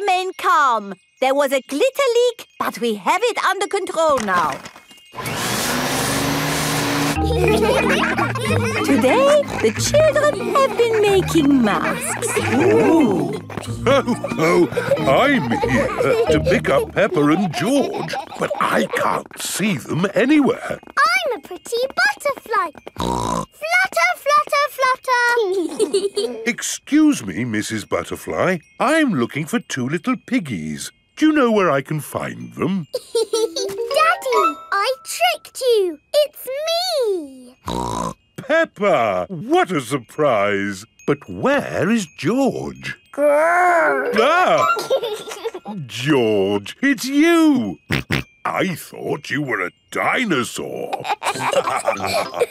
remain calm. There was a glitter leak, but we have it under control now. Today, the children have been making masks. Oh, oh, I'm here to pick up Peppa and George, but I can't see them anywhere. I'm a pretty butterfly. flutter, flutter, flutter. Excuse me, Mrs. Butterfly. I'm looking for two little piggies. Do you know where I can find them? Daddy, I tricked you. It's me. Peppa! What a surprise! But where is George? Ah! George, it's you! I thought you were a dinosaur.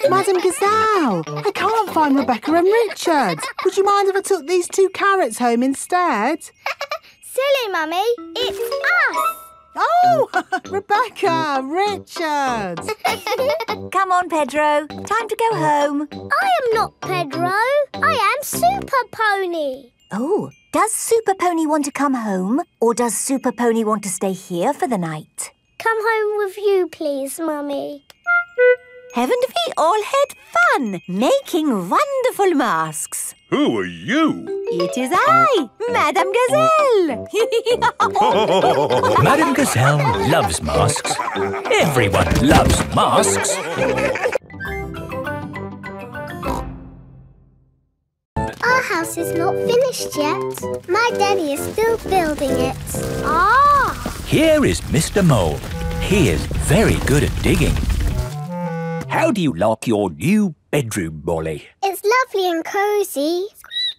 Madame Gazelle, I can't find Rebecca and Richard. Would you mind if I took these two carrots home instead? Silly, Mummy. It's us. Oh, Rebecca, Richard. Come on, Pedro. Time to go home. I am not Pedro. I am Super Pony. Oh, does Super Pony want to come home? Or does Super Pony want to stay here for the night? Come home with you, please, Mummy. Haven't we all had fun making wonderful masks? Who are you? It is I, Madame Gazelle. Madame Gazelle loves masks. Everyone loves masks. Our house is not finished yet. My daddy is still building it. Ah! Here is Mr. Mole. He is very good at digging. How do you like your new bedroom, Molly? It's lovely and cosy.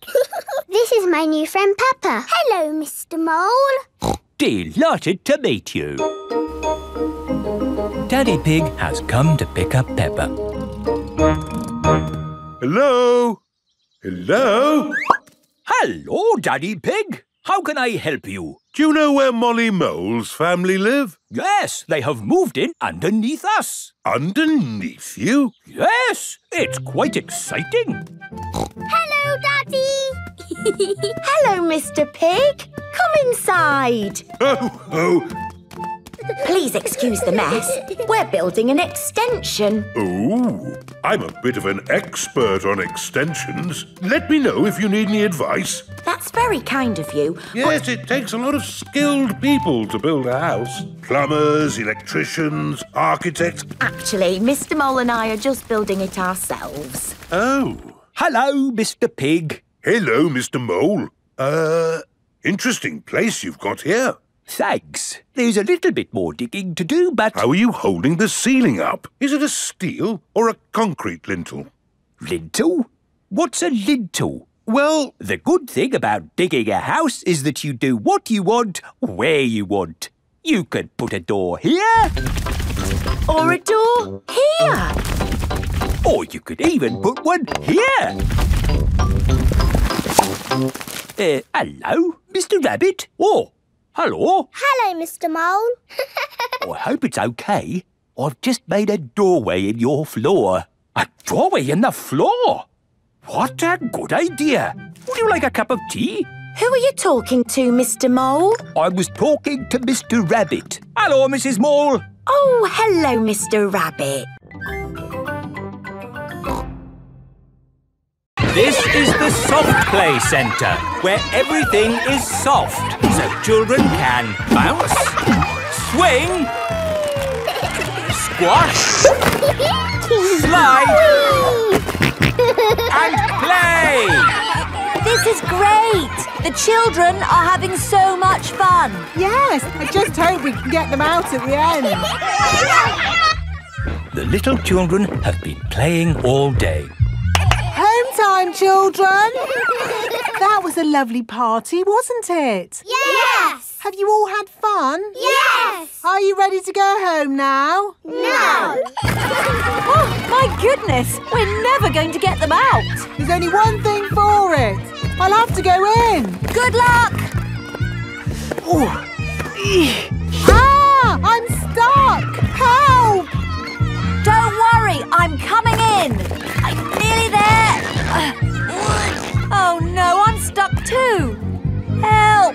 this is my new friend Peppa. Hello, Mr. Mole. Delighted to meet you. Daddy Pig has come to pick up Peppa. Hello? Hello? Hello, Daddy Pig. How can I help you? Do you know where Molly Mole's family live? Yes, they have moved in underneath us. Underneath you? Yes, it's quite exciting. Hello, Daddy. Hello, Mr. Pig. Come inside. Oh, oh, Please excuse the mess. We're building an extension. oh. I'm a bit of an expert on extensions. Let me know if you need any advice. That's very kind of you. Yes, it takes a lot of skilled people to build a house. Plumbers, electricians, architects. Actually, Mr. Mole and I are just building it ourselves. Oh. Hello, Mr. Pig. Hello, Mr. Mole. Uh, interesting place you've got here. Thanks. There's a little bit more digging to do, but... How are you holding the ceiling up? Is it a steel or a concrete lintel? Lintel? What's a lintel? Well, The good thing about digging a house is that you do what you want, where you want. You could put a door here, Or a door here. or you could even put one here. Uh, hello, Mr. Rabbit? Oh, hello. Hello, Mr. Mole. Oh, I hope it's okay. I've just made a doorway in your floor. A doorway in the floor? What a good idea. Would you like a cup of tea? Who are you talking to, Mr. Mole? I was talking to Mr. Rabbit. Hello, Mrs. Mole. Oh, hello, Mr. Rabbit. This is the Soft Play Centre, where everything is soft, so children can bounce, swing, squash, slide, and play. This is great. The children are having so much fun. Yes, I just hope we can get them out at the end. The little children have been playing all day. Home time, children. That was a lovely party, wasn't it? Yes. Have you all had fun? Yes. Are you ready to go home now? No. Oh, my goodness. We're never going to get them out. There's only one thing for it. I'll have to go in. Good luck. Oh. Ah! I'm stuck! Help! Don't worry. I'm coming in. I'm nearly there. Oh, no. I'm stuck too. Help.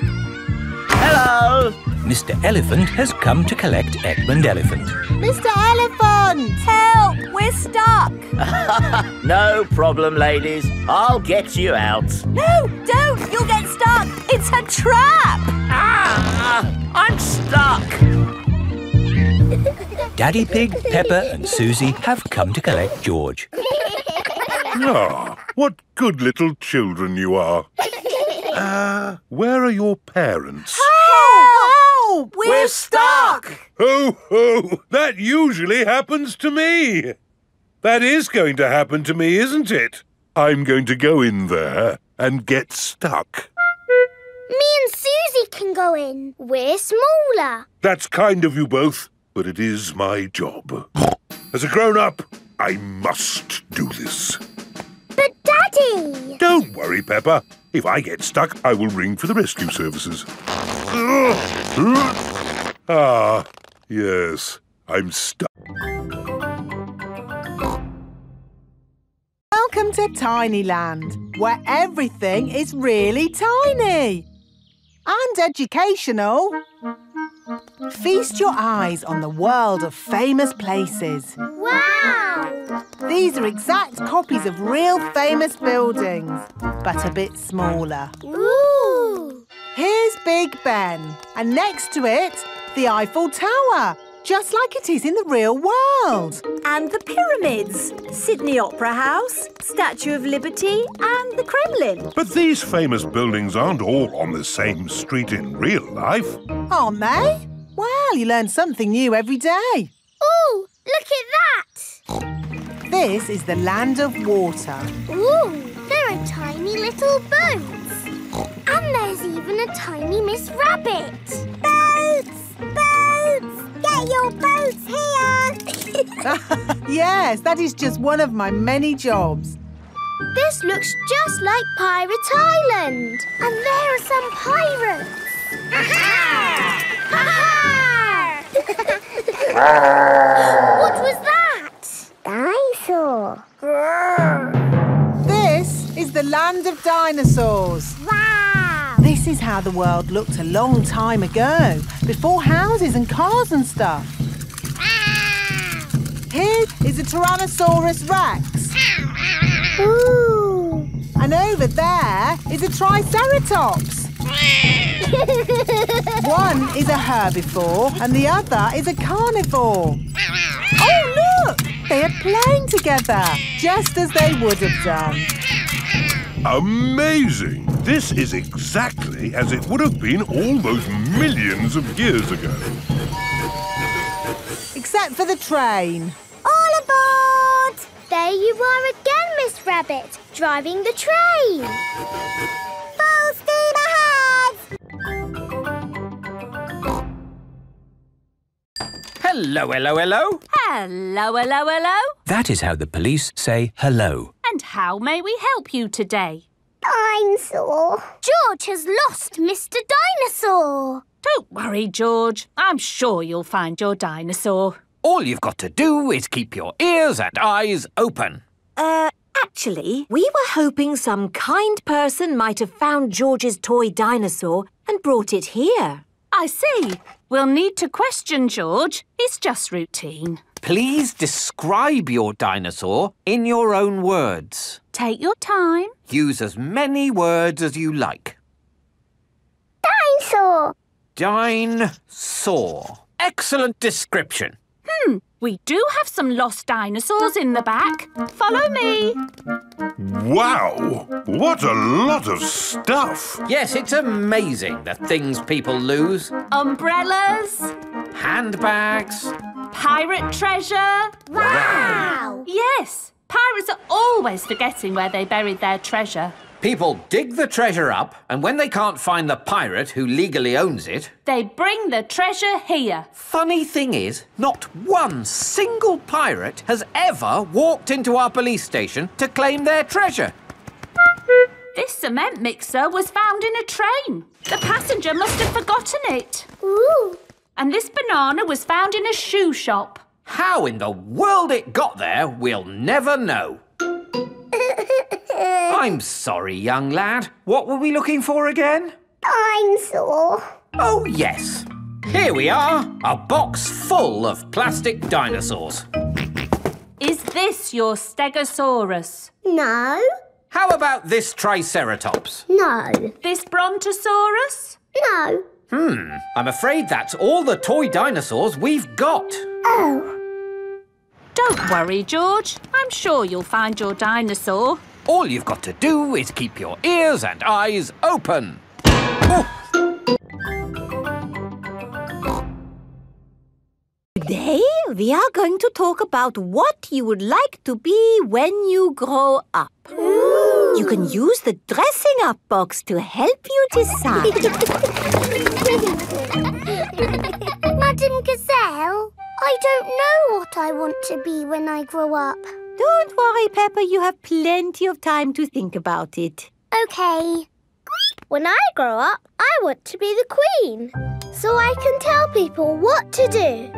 Hello! Mr. Elephant has come to collect Edmund Elephant. Mr. Elephant! Help! We're stuck! No problem, ladies. I'll get you out. No, don't! You'll get stuck! It's a trap! Ah! I'm stuck. Daddy Pig, Peppa and Susie have come to collect George. Ah, what good little children you are. Uh, where are your parents? Help! We're, stuck! Ho, ho! That usually happens to me. That is going to happen to me, isn't it? I'm going to go in there and get stuck. Me and Susie can go in. We're smaller. That's kind of you both, but it is my job. As a grown up, I must do this. But Daddy! Don't worry, Peppa. If I get stuck, I will ring for the rescue services. Ah, yes, I'm stuck. Welcome to Tinyland, where everything is really tiny and educational. Feast your eyes on the world of famous places. Wow! These are exact copies of real famous buildings, but a bit smaller. Ooh! Here's Big Ben, and next to it, the Eiffel Tower, just like it is in the real world. And the pyramids, Sydney Opera House, Statue of Liberty, and the Kremlin. But these famous buildings aren't all on the same street in real life. Aren't they? Well, you learn something new every day. Ooh! Look at that! This is the land of water. Ooh! There are tiny little boats. And there's even a tiny Miss Rabbit. Boats! Boats! Get your boats here! Yes, that is just one of my many jobs. this looks just like Pirate Island. And there are some pirates. what was that? Dinosaur. This is the land of dinosaurs. Wow! This is how the world looked a long time ago, before houses and cars and stuff. Here is a Tyrannosaurus rex, Ooh! and over there is a Triceratops. One is a herbivore, and the other is a carnivore. Oh, look! They are playing together, just as they would have done. Amazing! This is exactly as it would have been all those millions of years ago. Except for the train. All aboard! There you are again, Miss Rabbit, driving the train. Full steam ahead! Hello, hello, hello. Hello, hello, hello. That is how the police say hello. And how may we help you today? Dinosaur. George has lost Mr. Dinosaur. Don't worry, George. I'm sure you'll find your dinosaur. All you've got to do is keep your ears and eyes open. Uh, actually, we were hoping some kind person might have found George's toy dinosaur and brought it here. I see. We'll need to question George. It's just routine. Please describe your dinosaur in your own words. Take your time. Use as many words as you like. Dinosaur. Dinosaur. Excellent description. Hmm. We do have some lost dinosaurs in the back. Follow me. Wow! What a lot of stuff! Yes, it's amazing the things people lose. Umbrellas, Handbags. pirate treasure. Wow. Yes, pirates are always forgetting where they buried their treasure. People dig the treasure up, and when they can't find the pirate who legally owns it, They bring the treasure here. funny thing is, not one single pirate has ever walked into our police station to claim their treasure. This cement mixer was found in a train. The passenger must have forgotten it. Ooh. And this banana was found in a shoe shop. How in the world it got there, we'll never know. I'm sorry, young lad. What were we looking for again? Dinosaur. Oh, yes. Here we are, a box full of plastic dinosaurs. Is this your Stegosaurus? No. How about this Triceratops? No. This Brontosaurus? No. Hmm, I'm afraid that's all the toy dinosaurs we've got. Oh. Don't worry, George. I'm sure you'll find your dinosaur. All you've got to do is keep your ears and eyes open. Today, we are going to talk about what you would like to be when you grow up. You can use the dressing up box to help you decide. Madame Gazelle, I don't know what I want to be when I grow up. Don't worry, Peppa, you have plenty of time to think about it. Okay. When I grow up, I want to be the queen. So I can tell people what to do.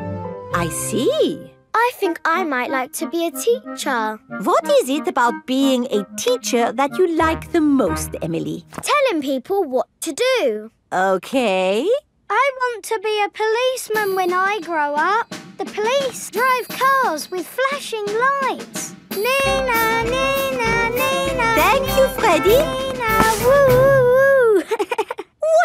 I see. I think I might like to be a teacher. What is it about being a teacher that you like the most, Emily? Telling people what to do. Okay. I want to be a policeman when I grow up. The police drive cars with flashing lights. Nina, Nina, Nina. Thank you, Freddie. Nina, woo.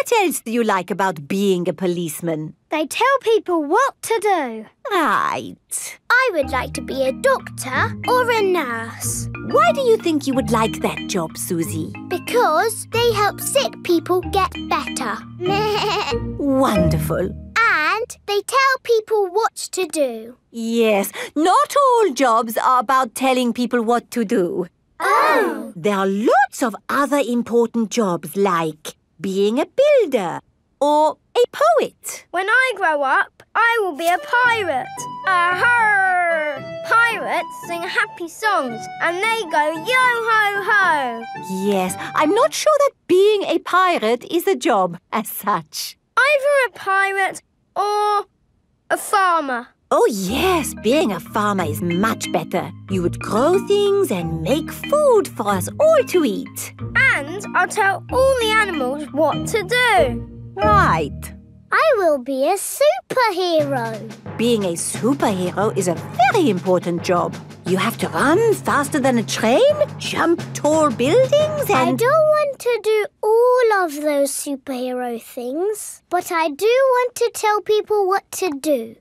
What else do you like about being a policeman? they tell people what to do. Right. I would like to be a doctor or a nurse Why do you think you would like that job, Susie? because they help sick people get better. Wonderful. And they tell people what to do. Yes, not all jobs are about telling people what to do. Oh. There are lots of other important jobs like being a builder or a poet. When I grow up, I will be a pirate. Aha! Pirates sing happy songs and they go yo ho ho. Yes, I'm not sure that being a pirate is a job as such. Either a pirate or a farmer. Oh, yes, being a farmer is much better. You would grow things and make food for us all to eat. And I'll tell all the animals what to do. Right. I will be a superhero. Being a superhero is a very important job. You have to run faster than a train, jump tall buildings, and. I don't want to do all of those superhero things, but I do want to tell people what to do.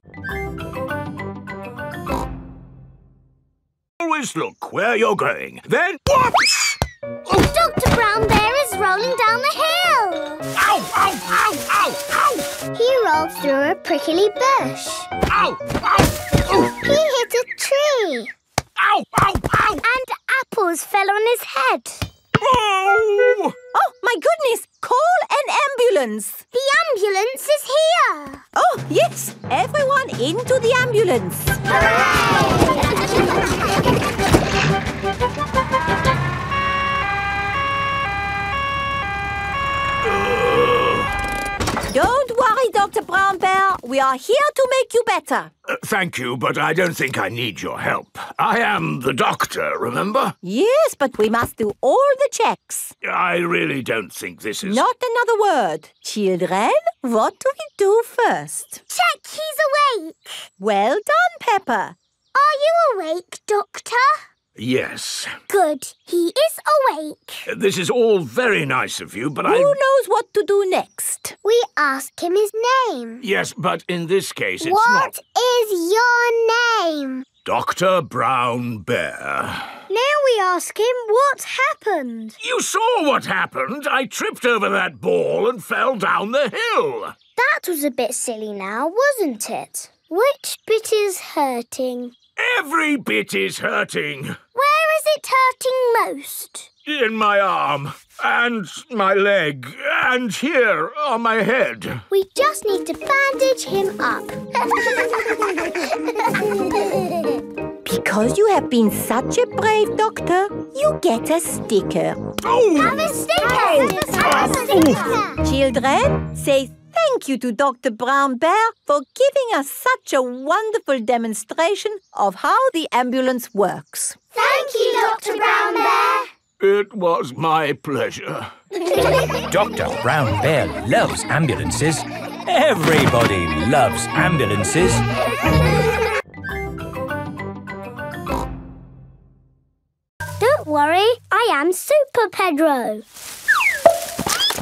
Always look where you're going. Then whoops! Dr. Brown Bear is rolling down He rolled through a prickly bush. Ow! Ow! He hit a tree, Ow! Ow! Ow! and apples fell on his head. Oh! Oh, my goodness! Call an ambulance! The ambulance is here. Oh, yes! Everyone into the ambulance! Don't worry, Dr. Brown Bear. We are here to make you better. Uh, thank you, but I don't think I need your help. I am the doctor, remember? Yes, but we must do all the checks. I really don't think this is. Not another word. Children, what do we do first? Check he's awake. Well done, Peppa. Are you awake, Doctor? Yes. Good. He is awake. Uh, this is all very nice of you, but I Who knows what to do next? We ask him his name. Yes, but in this case, it's What not. is your name? Dr. Brown Bear. Now we ask him what happened. You saw what happened. I tripped over that ball and fell down the hill. That was a bit silly now, wasn't it? Which bit is hurting? Every bit is hurting. Where is it hurting most? In my arm, and my leg, and here on my head. We just need to bandage him up. Because you have been such a brave doctor, you get a sticker. Oh! Have a sticker! Have a sticker! Children, say thank you to Dr. Brown Bear for giving us such a wonderful demonstration of how the ambulance works. Thank you, Dr. Brown Bear. It was my pleasure. Dr. Brown Bear loves ambulances. Everybody loves ambulances. Don't worry, I am Super Pedro.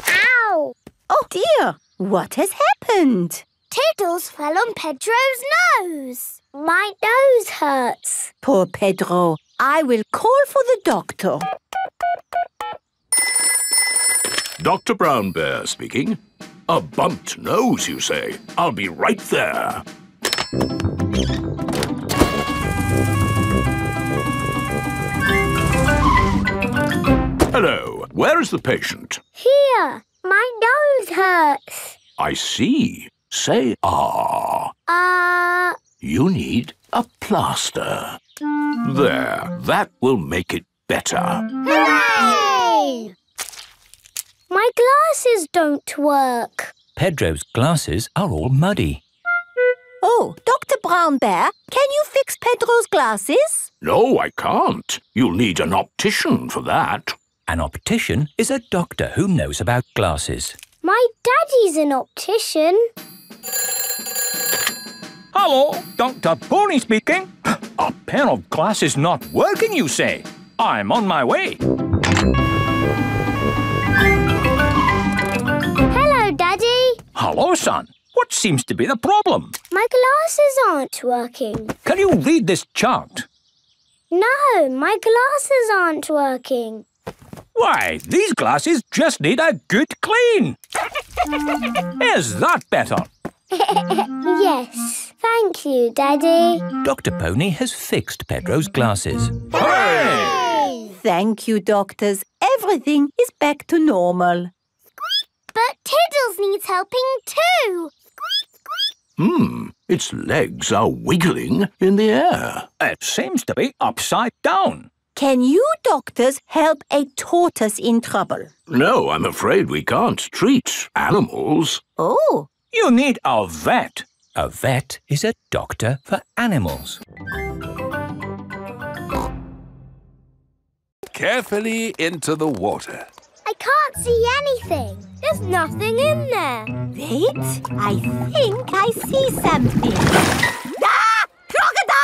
Ow! Oh dear, what has happened? Tiddles fell on Pedro's nose. My nose hurts. Poor Pedro. I will call for the doctor. Dr. Brown Bear speaking. A bumped nose, you say? I'll be right there. Hello, where is the patient? Here, my nose hurts. I see. Say ah. Uh, You need a plaster. There, that will make it better. hooray! My glasses don't work. Pedro's glasses are all muddy. Oh, Dr. Brown Bear, can you fix Pedro's glasses? No, I can't. You'll need an optician for that. An optician is a doctor who knows about glasses. My daddy's an optician. Hello, Dr. Pony speaking. A pair of glasses not working, you say? I'm on my way. Hello, Daddy. Hello, son. What seems to be the problem? My glasses aren't working. Can you read this chart? No, my glasses aren't working. Why, these glasses just need a good clean. Is that better? yes. Thank you, Daddy. Dr. Pony has fixed Pedro's glasses. Thank you, doctors. Everything is back to normal. But Tiddles needs helping too. Hmm, its legs are wiggling in the air. It seems to be upside down. Can you doctors help a tortoise in trouble? No, I'm afraid we can't treat animals. Oh, You need a vet. A vet is a doctor for animals. Carefully into the water. I can't see anything. There's nothing in there. wait. I think I see something. Ah! Crocodile!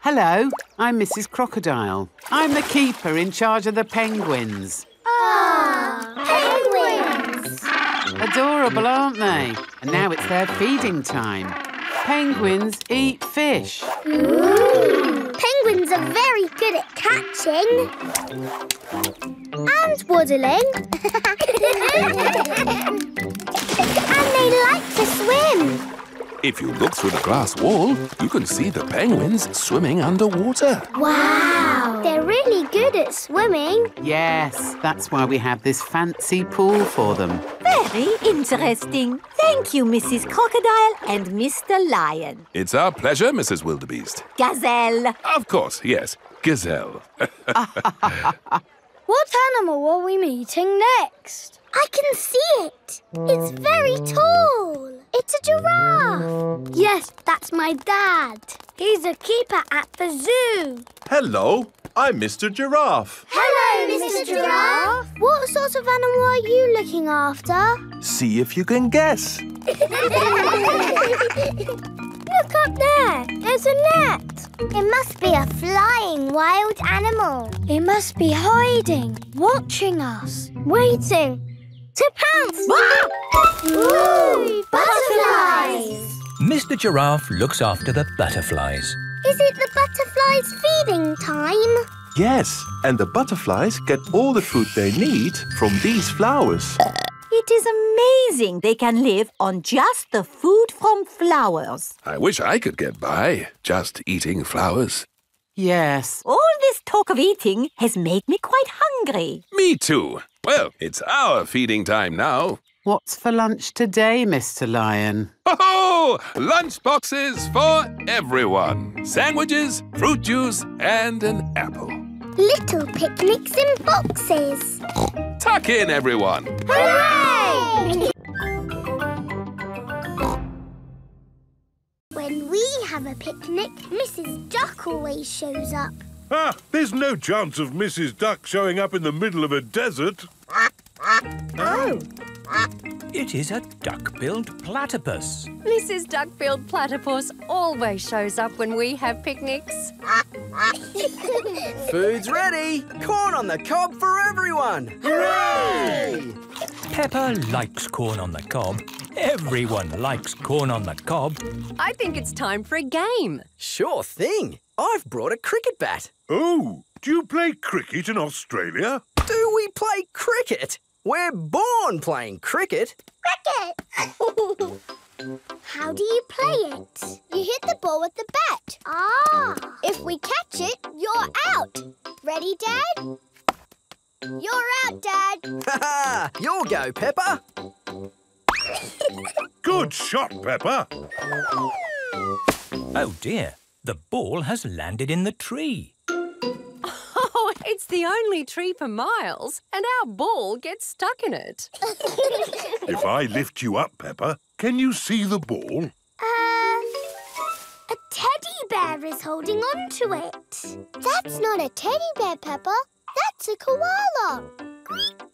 Hello, I'm Mrs. Crocodile. I'm the keeper in charge of the penguins. Ah, penguins. Adorable, aren't they? And now it's their feeding time. Penguins eat fish. Ooh. Penguins are very good at catching and waddling. and they like to swim. If you look through the glass wall, you can see the penguins swimming underwater. Wow! They're really good at swimming. Yes, that's why we have this fancy pool for them. Very interesting. Thank you, Mrs. Crocodile and Mr. Lion. It's our pleasure, Mrs. Wildebeest. Gazelle. Of course, yes. Gazelle. What animal are we meeting next? I can see it. It's very tall. It's a giraffe. Yes, that's my dad. He's a keeper at the zoo. Hello, I'm Mr. Giraffe. Hello, Mr. Giraffe. What sort of animal are you looking after? See if you can guess. Look up there. There's a net. It must be a flying wild animal. It must be hiding, watching us, waiting to pounce. Ooh, butterflies. Mr. Giraffe looks after the butterflies. Is it the butterflies' feeding time? Yes, and the butterflies get all the food they need from these flowers. It is amazing they can live on just the food from flowers. I wish I could get by just eating flowers. Yes. All this talk of eating has made me quite hungry. Me too. Well, it's our feeding time now. What's for lunch today, Mr. Lion? Oh, lunch boxes for everyone. Sandwiches, fruit juice, and an apple. Little picnics in boxes. Tuck in, everyone. Hooray! When we have a picnic, Mrs. Duck always shows up. Ah, there's no chance of Mrs. Duck showing up in the middle of a desert. Oh, It is a duck-billed platypus. Mrs. Duck-billed Platypus always shows up when we have picnics. Food's ready. Corn on the cob for everyone. Hooray! Peppa likes corn on the cob. Everyone likes corn on the cob. I think it's time for a game. Sure thing. I've brought a cricket bat. Oh, do you play cricket in Australia? Do we play cricket? We're born playing cricket. Cricket! How do you play it? You hit the ball with the bat. Ah! If we catch it, you're out. Ready, Dad? You're out, Dad. Ha ha! You'll go, Peppa. Good shot, Peppa. Oh dear, the ball has landed in the tree. Oh, it's the only tree for miles, and our ball gets stuck in it. If I lift you up, Peppa, can you see the ball? Uh, a teddy bear is holding on to it. That's not a teddy bear, Peppa. That's a koala.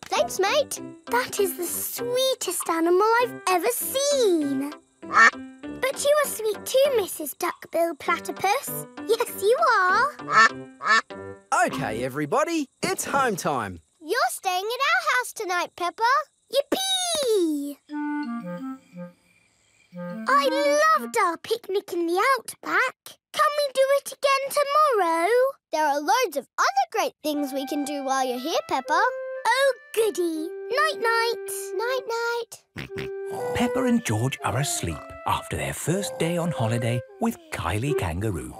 Thanks, mate. That is the sweetest animal I've ever seen. But you are sweet too, Mrs. Duckbill Platypus. Yes, you are. Okay, everybody, it's home time. You're staying at our house tonight, Peppa. Yippee! I loved our picnic in the outback. Can we do it again tomorrow? There are loads of other great things we can do while you're here, Peppa. Oh, goody. Night-night. Night-night. Peppa and George are asleep after their first day on holiday with Kylie Kangaroo.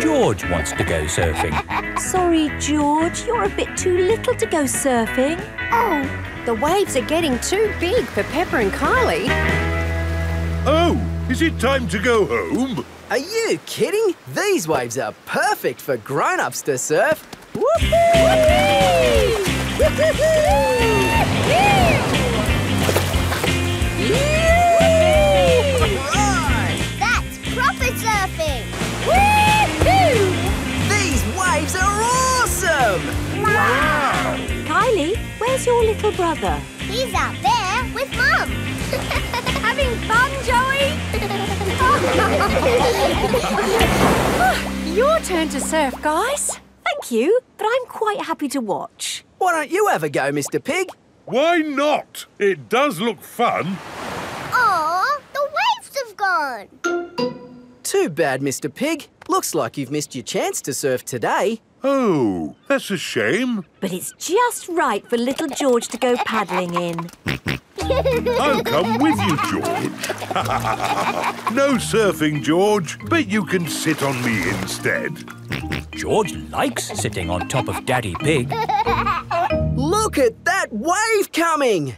George wants to go surfing. Sorry, George, you're a bit too little to go surfing. Oh, the waves are getting too big for Peppa and Kylie. Oh, is it time to go home? Are you kidding? These waves are perfect for grown-ups to surf. That's proper surfing. These waves are awesome! Kylie, where's your little brother? He's out there with Mum. Having fun, Joey? Your turn to surf, guys. Thank you, but I'm quite happy to watch. Why don't you have a go, Mr. Pig? Why not? It does look fun. Aw, the waves have gone. Too bad, Mr. Pig. Looks like you've missed your chance to surf today. Oh, that's a shame. But it's just right for little George to go paddling in. I'll come with you, George. no surfing, George, but you can sit on me instead. George likes sitting on top of Daddy Pig. Look at that wave coming!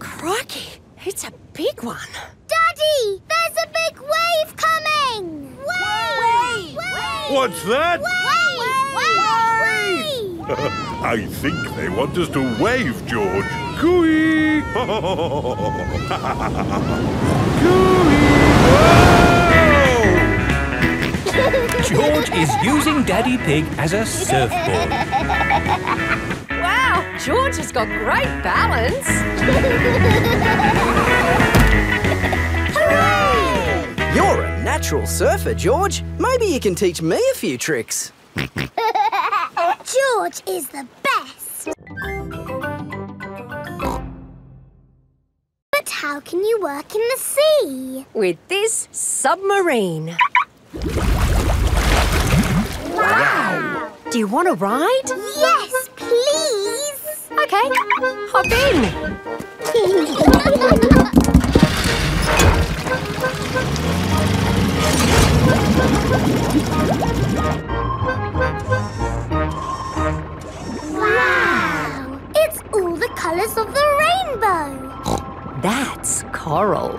Crikey, it's a big one. Daddy, there's a big wave coming. Wave! Wave! What's that? Wave! Wave! Wave! I think they want us to wave, George. Cooey! George is using Daddy Pig as a surfboard. Wow, George has got great balance. You're a natural surfer, George. Maybe you can teach me a few tricks. George is the best. But how can you work in the sea? With this submarine. Wow! Do you want to ride? Yes, please. Okay, hop in. wow! It's all the colours of the rainbow. That's coral.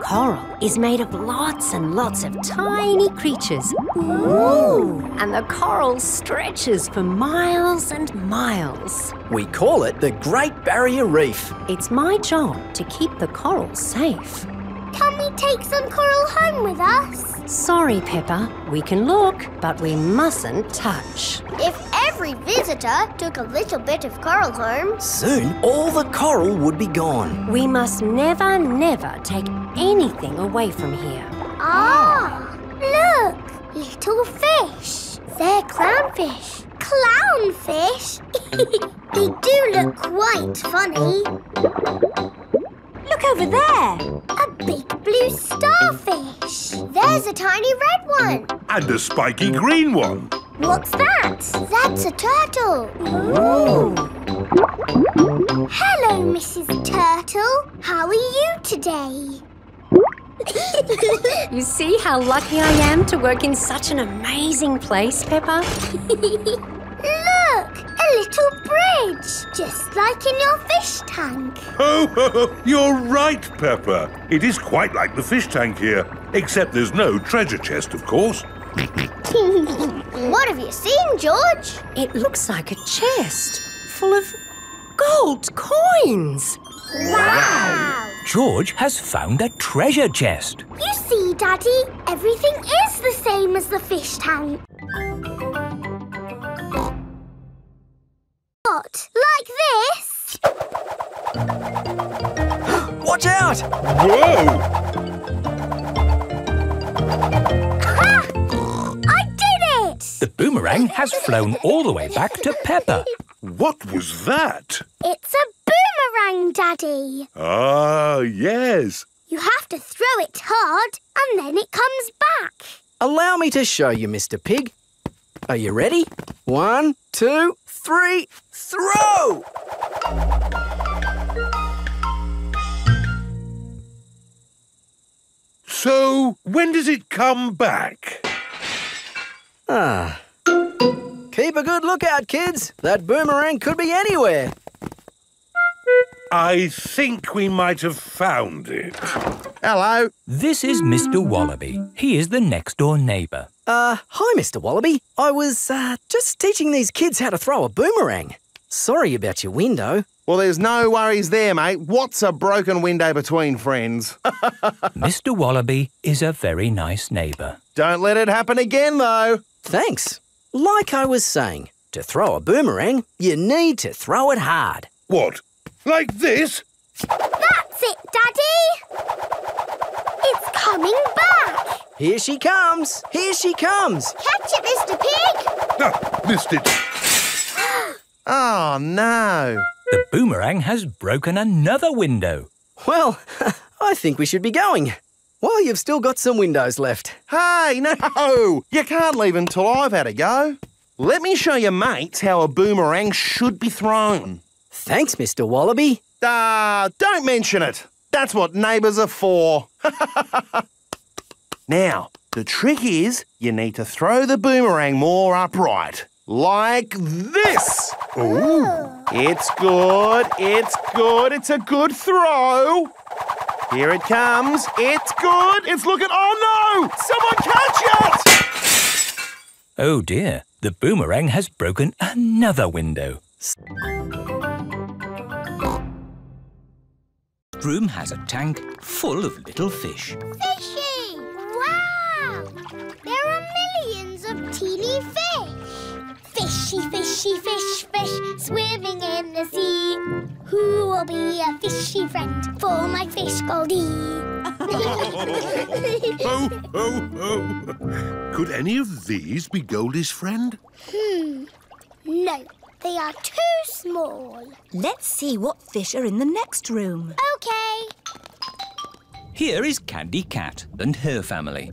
Coral is made of lots and lots of tiny creatures. Ooh! And the coral stretches for miles and miles. We call it the Great Barrier Reef. It's my job to keep the coral safe. Can we take some coral home with us? Sorry, Peppa. We can look, but we mustn't touch. If every visitor took a little bit of coral home, Soon, all the coral would be gone. We must never, never take anything away from here. Ah, look, little fish. They're clownfish. Clownfish? they do look quite funny. Look over there. A big blue starfish. There's a tiny red one. And a spiky green one. What's that? That's a turtle. Hello, Mrs. Turtle. How are you today? You see how lucky I am to work in such an amazing place, Peppa? Look, a little bridge, just like in your fish tank. Oh, ho, ho, you're right, Peppa. It is quite like the fish tank here, except there's no treasure chest, of course. what have you seen, George? It looks like a chest full of gold coins. Wow! George has found a treasure chest. You see, Daddy, everything is the same as the fish tank. What? Like this? Watch out! Whoa! I did it! The boomerang has flown all the way back to Peppa. What was that? It's a boomerang, Daddy. Ah, yes. You have to throw it hard and then it comes back. Allow me to show you, Mr. Pig. Are you ready? One, two, three, throw! So, when does it come back? Ah. Keep a good lookout, kids. That boomerang could be anywhere. I think we might have found it. Hello. This is Mr. Wallaby. He is the next door neighbour. Uh, hi, Mr. Wallaby. I was, uh, just teaching these kids how to throw a boomerang. Sorry about your window. Well, there's no worries there, mate. What's a broken window between friends? Mr. Wallaby is a very nice neighbour. Don't let it happen again, though. Thanks. Like I was saying, to throw a boomerang, you need to throw it hard. What? Like this? That's it, Daddy. It's coming back. Here she comes. Here she comes. Catch it, Mr. Pig. Ah, missed it. Oh, no. The boomerang has broken another window. Well, I think we should be going. Well, you've still got some windows left. Hey, no! You can't leave until I've had a go. Let me show your mates how a boomerang should be thrown. Thanks, Mr. Wallaby. Ah, don't mention it. That's what neighbours are for. now, the trick is you need to throw the boomerang more upright. Like this. Ooh. It's good. It's good. It's a good throw. Here it comes. It's good. It's looking. Oh no! Someone catch it! Oh dear, the boomerang has broken another window. Room has a tank full of little fish. Fishy! Fishy, fishy, fish, fish, swimming in the sea. Who will be a fishy friend for my fish Goldie? Ho, ho, ho. Could any of these be Goldie's friend? hmm. No, they are too small. Let's see what fish are in the next room. Okay. Here is Candy Cat and her family.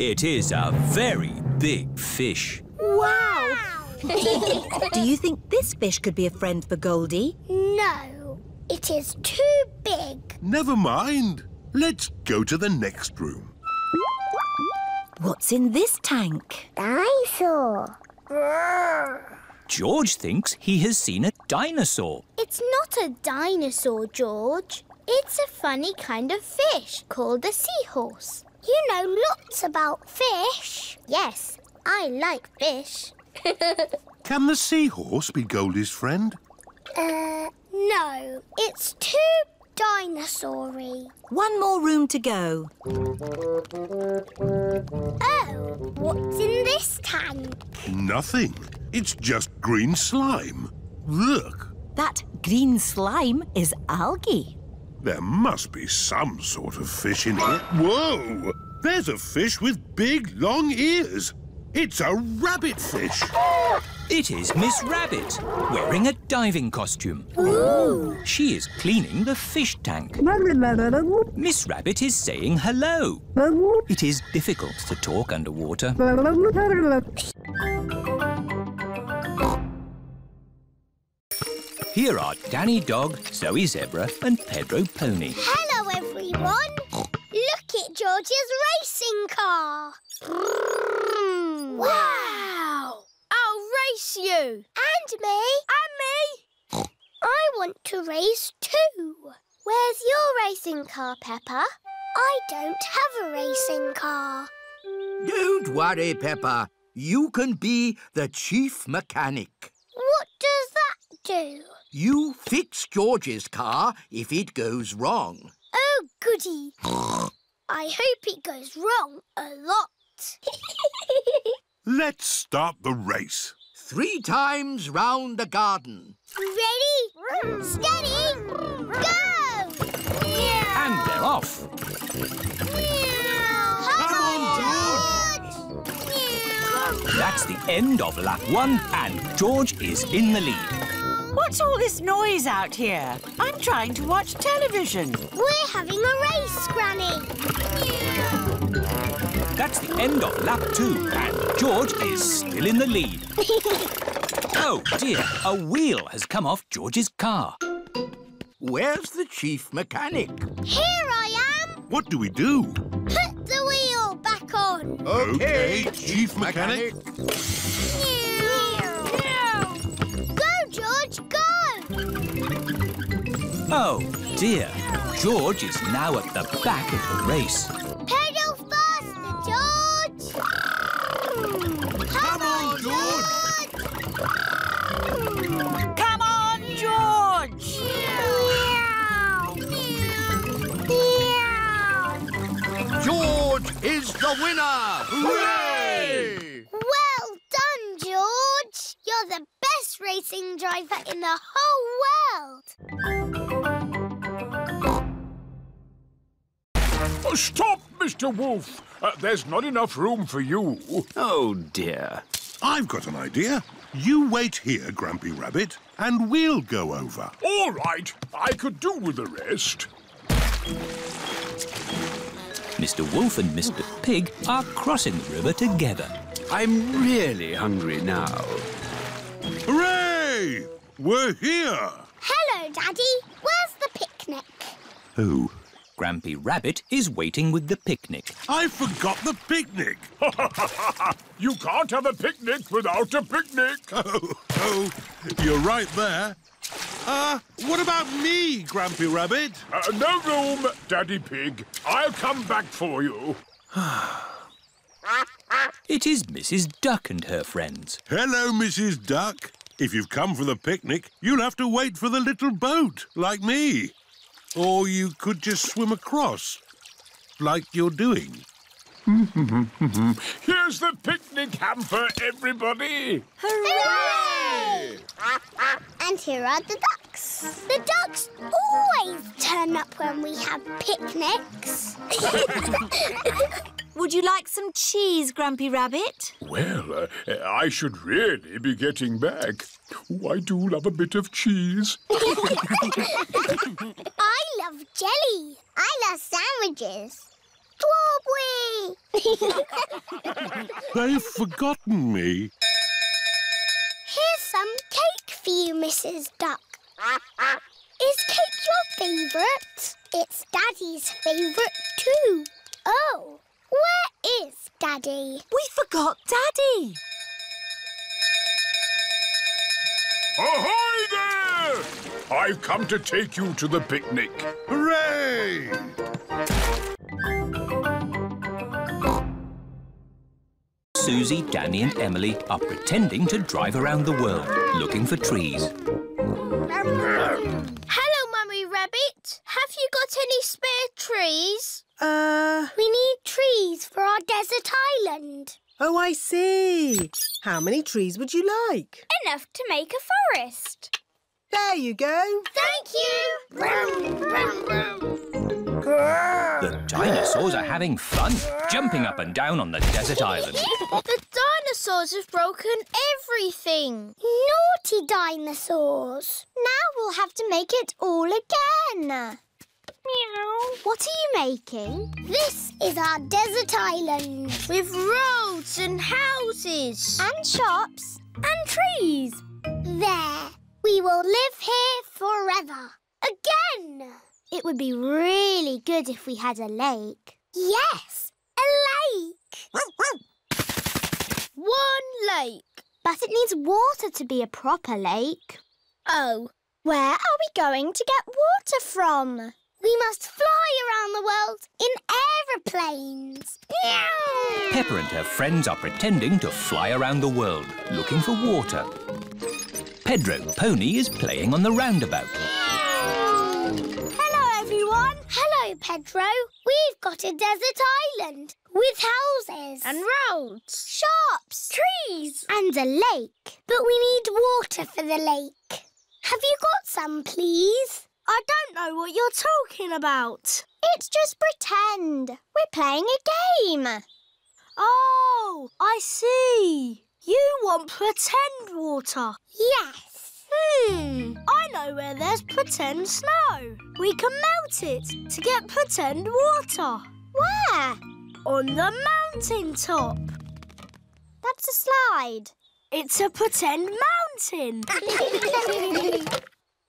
It is a very big fish. Wow! Do you think this fish could be a friend for Goldie? No, it is too big. Never mind. Let's go to the next room. What's in this tank? Dinosaur. George thinks he has seen a dinosaur. It's not a dinosaur, George. It's a funny kind of fish called a seahorse. You know lots about fish. Yes, I like fish. Can the seahorse be Goldie's friend? uh, no, it's too dinosaur-y. One more room to go. Oh, what's in this tank? Nothing. It's just green slime. Look, That green slime is algae. There must be some sort of fish in it. Whoa! There's a fish with big, long ears. It's a rabbit fish. It is Miss Rabbit, wearing a diving costume. She is cleaning the fish tank. Miss Rabbit is saying hello. It is difficult to talk underwater. Here are Danny Dog, Zoe Zebra, and Pedro Pony. Hello, everyone. Look at George's racing car. Wow! I'll race you. And me. And me. I want to race too. Where's your racing car, Peppa? I don't have a racing car. Don't worry, Peppa. You can be the chief mechanic. What does that do? You fix George's car if it goes wrong. Oh, goody. I hope it goes wrong a lot. Let's start the race. Three times round the garden. Ready, steady, go! And they're off. Come on, That's the end of lap one, and George is in the lead. What's all this noise out here? I'm trying to watch television. We're having a race, Granny. That's the end of lap two, and George is still in the lead. Oh dear, a wheel has come off George's car. Where's the chief mechanic? Here I am. What do we do? Put the wheel back on. Okay, Chief Mechanic. Go, Oh dear, George is now at the back of the race. Pedal faster, George! Come on, George! Come on, George! George is the winner! Hooray! Well done, George! You're the best racing driver in the whole world! Oh, stop, Mr. Wolf. Uh, there's not enough room for you. Oh, dear. I've got an idea. You wait here, Grampy Rabbit, and we'll go over. All right, I could do with the rest. Mr. Wolf and Mr. Pig are crossing the river together. I'm really hungry now. Hooray! We're here! Hello, Daddy. Where's the picnic? Oh. Grampy Rabbit is waiting with the picnic. I forgot the picnic. you can't have a picnic without a picnic. Oh, oh, you're right there. Uh, what about me, Grampy Rabbit? Uh, no room, Daddy Pig. I'll come back for you. It is Mrs. Duck and her friends. Hello, Mrs. Duck. If you've come for the picnic, you'll have to wait for the little boat, like me. Or you could just swim across, like you're doing. Here's the picnic hamper, everybody. Hooray! And here are the ducks. The ducks always turn up when we have picnics. Would you like some cheese, Grampy Rabbit? Well, uh, I should really be getting back. Oh, I do love a bit of cheese. I love jelly. I love sandwiches. Strawberry! They've forgotten me. Here's some cake for you, Mrs. Duck. Is cake your favourite? It's Daddy's favourite too. Oh, Where is Daddy? We forgot Daddy. Ahoy there! I've come to take you to the picnic. Hooray! Susie, Danny and Emily are pretending to drive around the world looking for trees. Hello, Mummy Rabbit. Have you got any spare trees? Uh... We need trees for our desert island. Oh, I see. How many trees would you like? Enough to make a forest. There you go. Thank you. The dinosaurs are having fun, jumping up and down on the desert island. the dinosaurs have broken everything. Naughty dinosaurs. Now we'll have to make it all again. Meow. What are you making? This is our desert island with roads and houses and shops and trees. There. We will live here forever. Again. It would be really good if we had a lake. Yes, a lake. One lake. But it needs water to be a proper lake. Oh, where are we going to get water from? We must fly around the world in aeroplanes. Meow. Peppa and her friends are pretending to fly around the world looking for water. Pedro Pony is playing on the roundabout. Hello, Pedro. We've got a desert island with houses and roads, shops, trees, and a lake. But we need water for the lake. Have you got some, please? I don't know what you're talking about. It's just pretend. We're playing a game. Oh, I see. You want pretend water? Yes. Hmm, I know where there's pretend snow. We can melt it to get pretend water. Where? On the mountain top. That's a slide. It's a pretend mountain.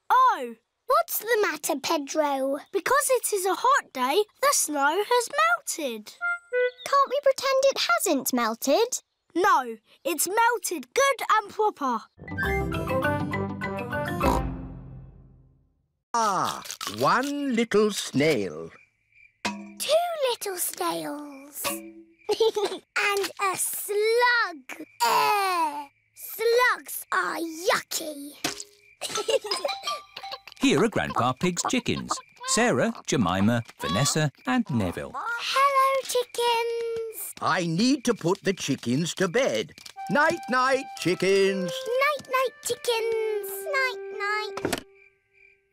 oh. What's the matter, Pedro? Because it is a hot day, the snow has melted. Can't we pretend it hasn't melted? No, it's melted good and proper. Ah, one little snail. Two little snails. and a slug. Uh, slugs are yucky. Here are Grandpa Pig's chickens. Sarah, Jemima, Vanessa and Neville. Hello, chickens. I need to put the chickens to bed. Night, night, chickens. Night, night, chickens. Night, night.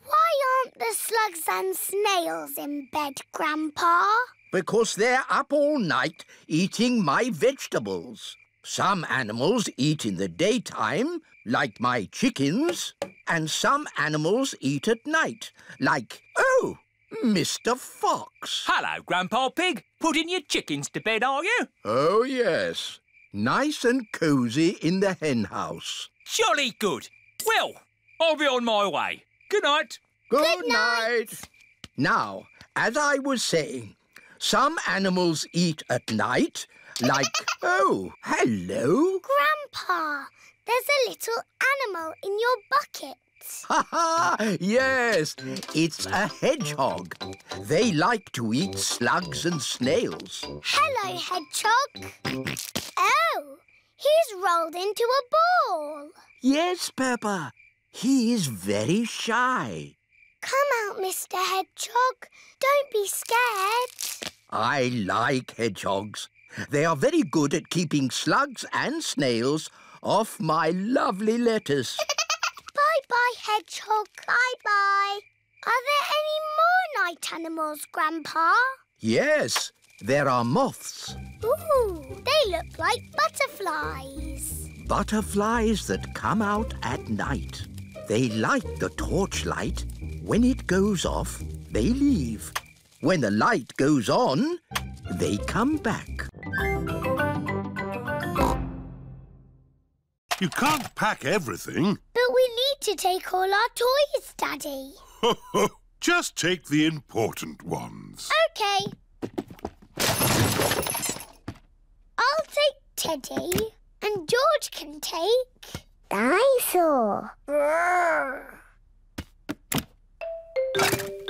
Why aren't the slugs and snails in bed, Grandpa? Because they're up all night eating my vegetables. Some animals eat in the daytime, like my chickens, and some animals eat at night, like, oh, Mr Fox. Hello, Grandpa Pig. Putting your chickens to bed, are you? Oh, yes. Nice and cosy in the hen house. Jolly good. Well, I'll be on my way. Good night. Good, Good night. Now, as I was saying, some animals eat at night, like, oh, hello. Grandpa, there's a little animal in your bucket. Ha ha! Yes, it's a hedgehog. They like to eat slugs and snails. Hello, hedgehog. Oh, he's rolled into a ball. Yes, Peppa. He is very shy. Come out, Mr. Hedgehog. Don't be scared. I like hedgehogs. They are very good at keeping slugs and snails off my lovely lettuce. Bye-bye, Hedgehog. Bye-bye. Are there any more night animals, Grandpa? yes, there are moths. Ooh, they look like butterflies. Butterflies that come out at night. They light the torchlight. When it goes off, they leave. When the light goes on, they come back. You can't pack everything. But we need to take all our toys, Daddy. Just take the important ones. OK. I'll take Teddy. And George can take... Dinosaur.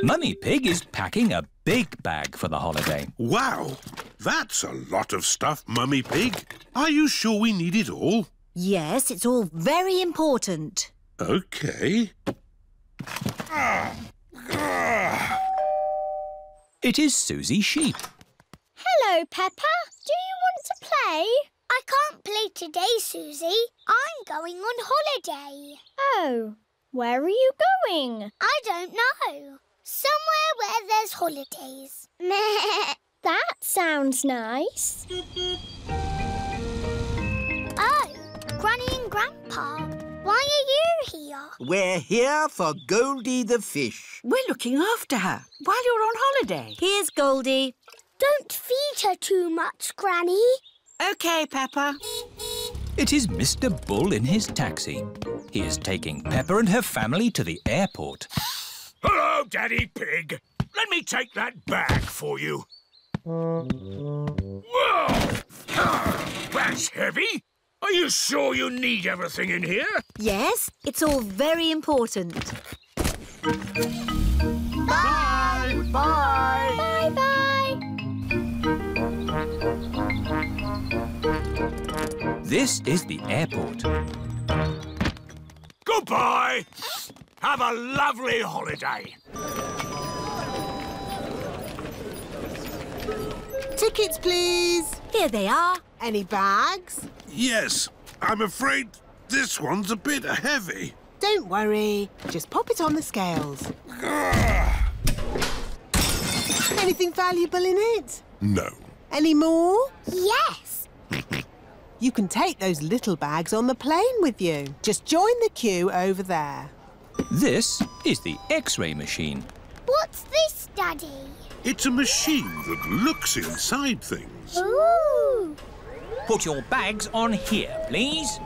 Mummy Pig is packing a big bag for the holiday. Wow, that's a lot of stuff, Mummy Pig. Are you sure we need it all? Yes, it's all very important. OK. It is Susie Sheep. Hello, Peppa. Do you want to play? I can't play today, Susie. I'm going on holiday. Oh, where are you going? I don't know. Somewhere where there's holidays. That sounds nice. oh, Granny and Grandpa. Why are you here? We're here for Goldie the fish. We're looking after her while you're on holiday. Here's Goldie. Don't feed her too much, Granny. OK, Peppa. It is Mr. Bull in his taxi. He is taking Peppa and her family to the airport. Hello, Daddy Pig. Let me take that bag for you. Whoa! That's heavy. Are you sure you need everything in here? Yes, it's all very important. Bye. Bye Bye. bye. This is the airport. Goodbye. Have a lovely holiday. Tickets, please. Here they are. Any bags? Yes, I'm afraid this one's a bit heavy. Don't worry. Just pop it on the scales. Anything valuable in it? No. Any more? Yes. You can take those little bags on the plane with you. Just join the queue over there. This is the X-ray machine. What's this, Daddy? It's a machine that looks inside things. Ooh. Put your bags on here, please.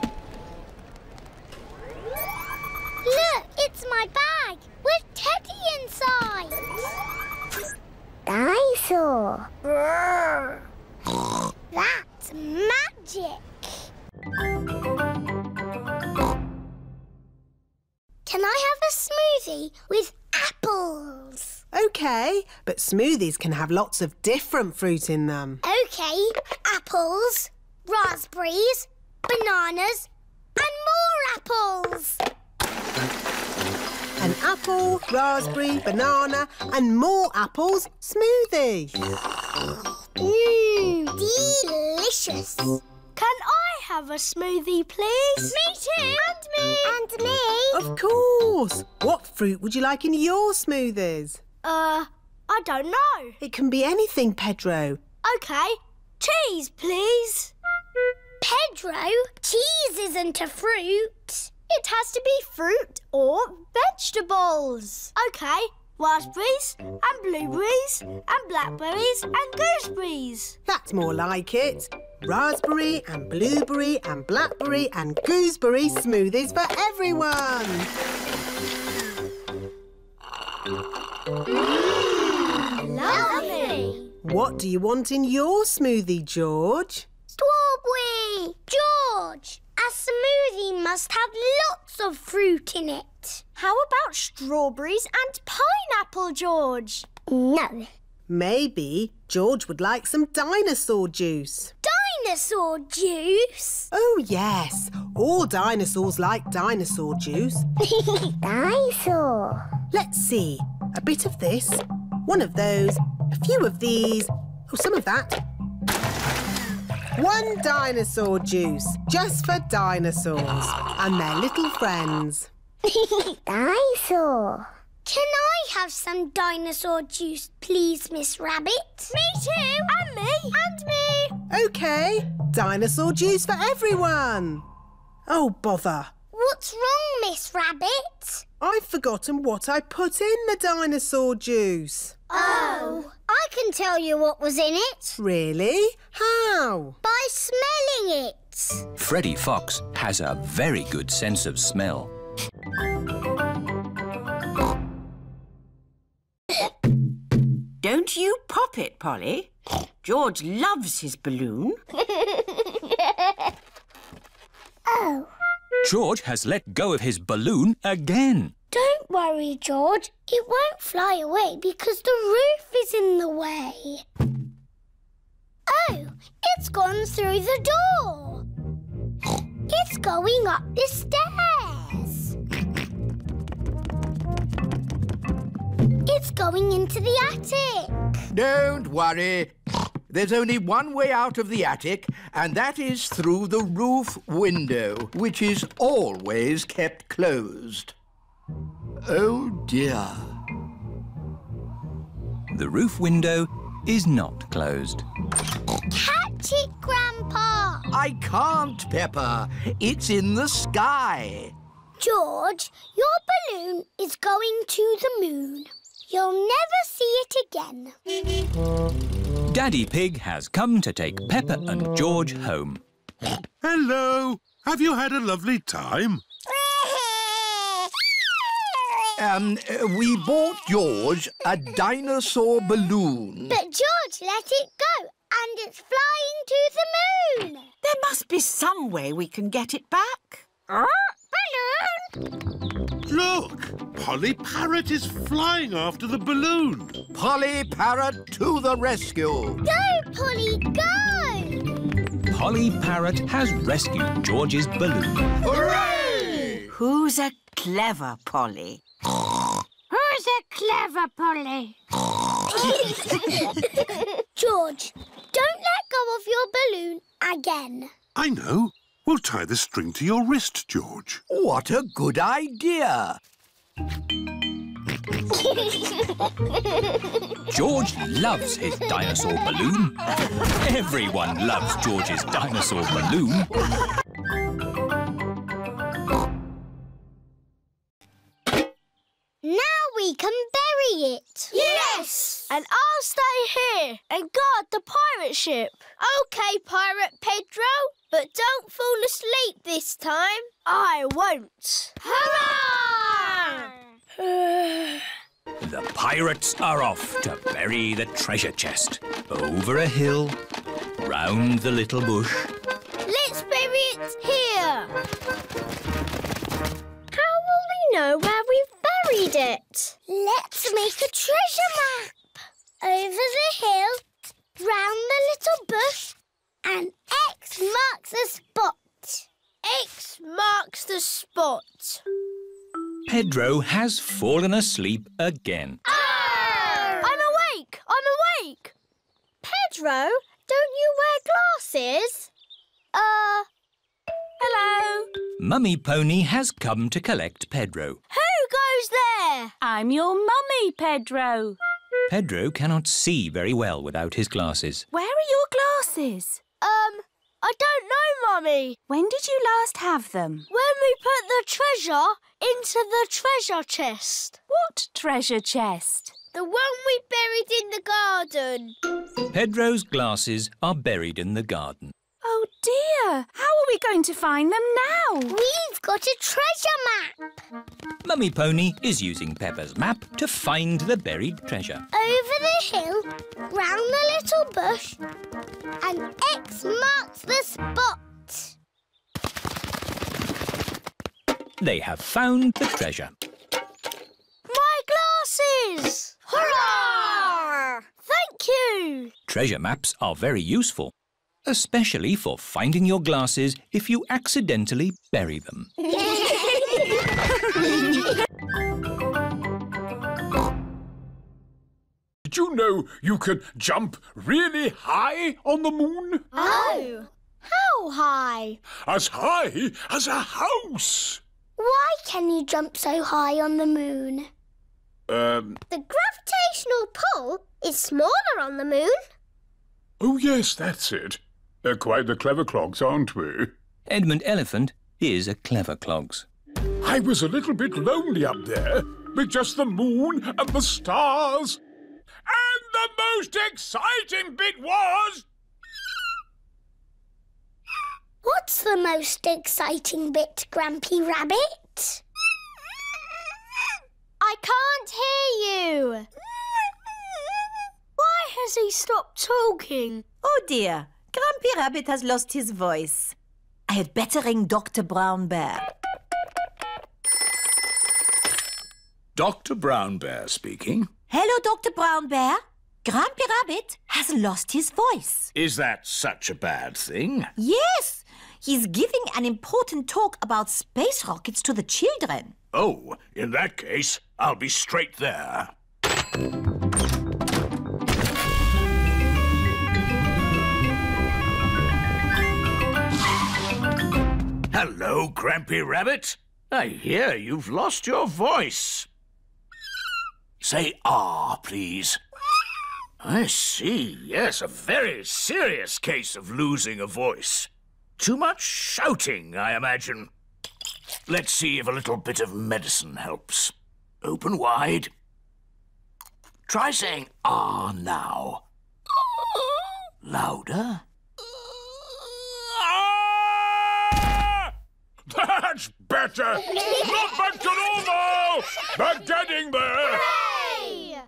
Look, it's my bag with Teddy inside. Dinosaur. That's magic. Can I have a smoothie with apples? OK, but smoothies can have lots of different fruit in them. Okay, apples, raspberries, bananas, and more apples. An apple, raspberry, banana, and more apples smoothie. Mmm, delicious. Can I have a smoothie, please? Me too. And me. And me. Of course. What fruit would you like in your smoothies? Uh, I don't know. It can be anything, Pedro. OK, cheese, please. Pedro, cheese isn't a fruit. It has to be fruit or vegetables. OK, raspberries and blueberries and blackberries and gooseberries. That's more like it. Raspberry and blueberry and blackberry and gooseberry smoothies for everyone. Lovely. What do you want in your smoothie, George? Strawberry. George, a smoothie must have lots of fruit in it. How about strawberries and pineapple, George? No. Maybe George would like some dinosaur juice. Dinosaur juice? Oh, yes. All dinosaurs like dinosaur juice. Dinosaur. Let's see. A bit of this, one of those, a few of these, oh, some of that. One dinosaur juice, just for dinosaurs and their little friends. Dinosaur. Can I have some dinosaur juice, please, Miss Rabbit? Me too. And me. And me. OK, dinosaur juice for everyone. Oh, bother. What's wrong, Miss Rabbit? I've forgotten what I put in the dinosaur juice. Oh, I can tell you what was in it. Really? How? By smelling it. Freddy Fox has a very good sense of smell. Don't you pop it, Polly. George loves his balloon. Oh. George has let go of his balloon again. Don't worry, George. It won't fly away because the roof is in the way. Oh, it's gone through the door. It's going up the stairs. It's going into the attic. Don't worry. There's only one way out of the attic, and that is through the roof window, which is always kept closed. Oh dear. The roof window is not closed. Catch it, Grandpa! I can't, Peppa. It's in the sky. George, your balloon is going to the moon. You'll never see it again. Daddy Pig has come to take Peppa and George home. Hello. Have you had a lovely time? Um, uh, we bought George a dinosaur balloon. But George let it go, and it's flying to the moon. There must be some way we can get it back. Balloon! Look! Polly Parrot is flying after the balloon. Polly Parrot to the rescue. Go, Polly, go! Polly Parrot has rescued George's balloon. Hooray! Who's a clever Polly? Who's a clever Polly? George, don't let go of your balloon again. I know. We'll tie the string to your wrist, George. What a good idea. George loves his dinosaur balloon. Everyone loves George's dinosaur balloon. now we can bury it. Yes! And I'll stay here and guard the pirate ship. OK, Pirate Pedro, but don't fall asleep this time. I won't. Hurrah! The pirates are off to bury the treasure chest. Over a hill, round the little bush. Let's bury it here. How will we know where we've buried it? Let's make a treasure map. Over the hill, round the little bush, and X marks the spot. X marks the spot. Pedro has fallen asleep again. I'm awake! I'm awake! Pedro, don't you wear glasses? Uh, hello? Mummy Pony has come to collect Pedro. Who goes there? I'm your mummy, Pedro. Pedro cannot see very well without his glasses. Where are your glasses? Um, I don't know, Mummy. When did you last have them? When we put the treasure into the treasure chest. What treasure chest? The one we buried in the garden. Pedro's glasses are buried in the garden. Oh dear! How are we going to find them now? We've got a treasure map. Mummy Pony is using Peppa's map to find the buried treasure. Over the hill, round the little bush, and X marks the spot. They have found the treasure. My glasses! Hurrah! Thank you! Treasure maps are very useful, especially for finding your glasses if you accidentally bury them. Did you know you can jump really high on the moon? Oh, how high? As high as a house. Why can you jump so high on the moon? Um, The gravitational pull is smaller on the moon. oh yes, that's it. They're quite the clever clogs, aren't we? Edmund Elephant is a clever clogs. I was a little bit lonely up there with just the moon and the stars. And the most exciting bit was What's the most exciting bit, Grampy Rabbit? I can't hear you. Why has he stopped talking? Oh dear, Grampy Rabbit has lost his voice. I had better ring Dr. Brown Bear. Dr. Brown Bear speaking. Hello, Dr. Brown Bear. Grampy Rabbit has lost his voice. Is that such a bad thing? Yes, he's giving an important talk about space rockets to the children. Oh, in that case, I'll be straight there. Hello, Grampy Rabbit. I hear you've lost your voice. Say ah, please. I see, yes, a very serious case of losing a voice. Too much shouting, I imagine. Let's see if a little bit of medicine helps. Open wide. Try saying ah now. Louder. Better! Not back to normal! Back getting there!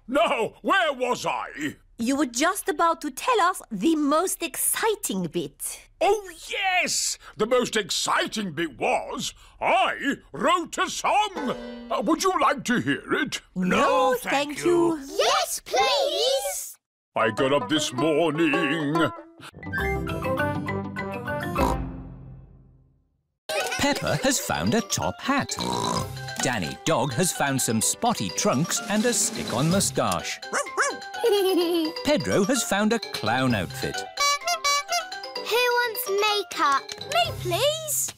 Now, where was I? You were just about to tell us the most exciting bit. Oh, yes! The most exciting bit was I wrote a song. Uh, would you like to hear it? No, thank you. Yes, please! I got up this morning. Peppa has found a top hat. Danny Dog has found some spotty trunks and a stick-on moustache. Pedro has found a clown outfit. Who wants makeup? Me, please.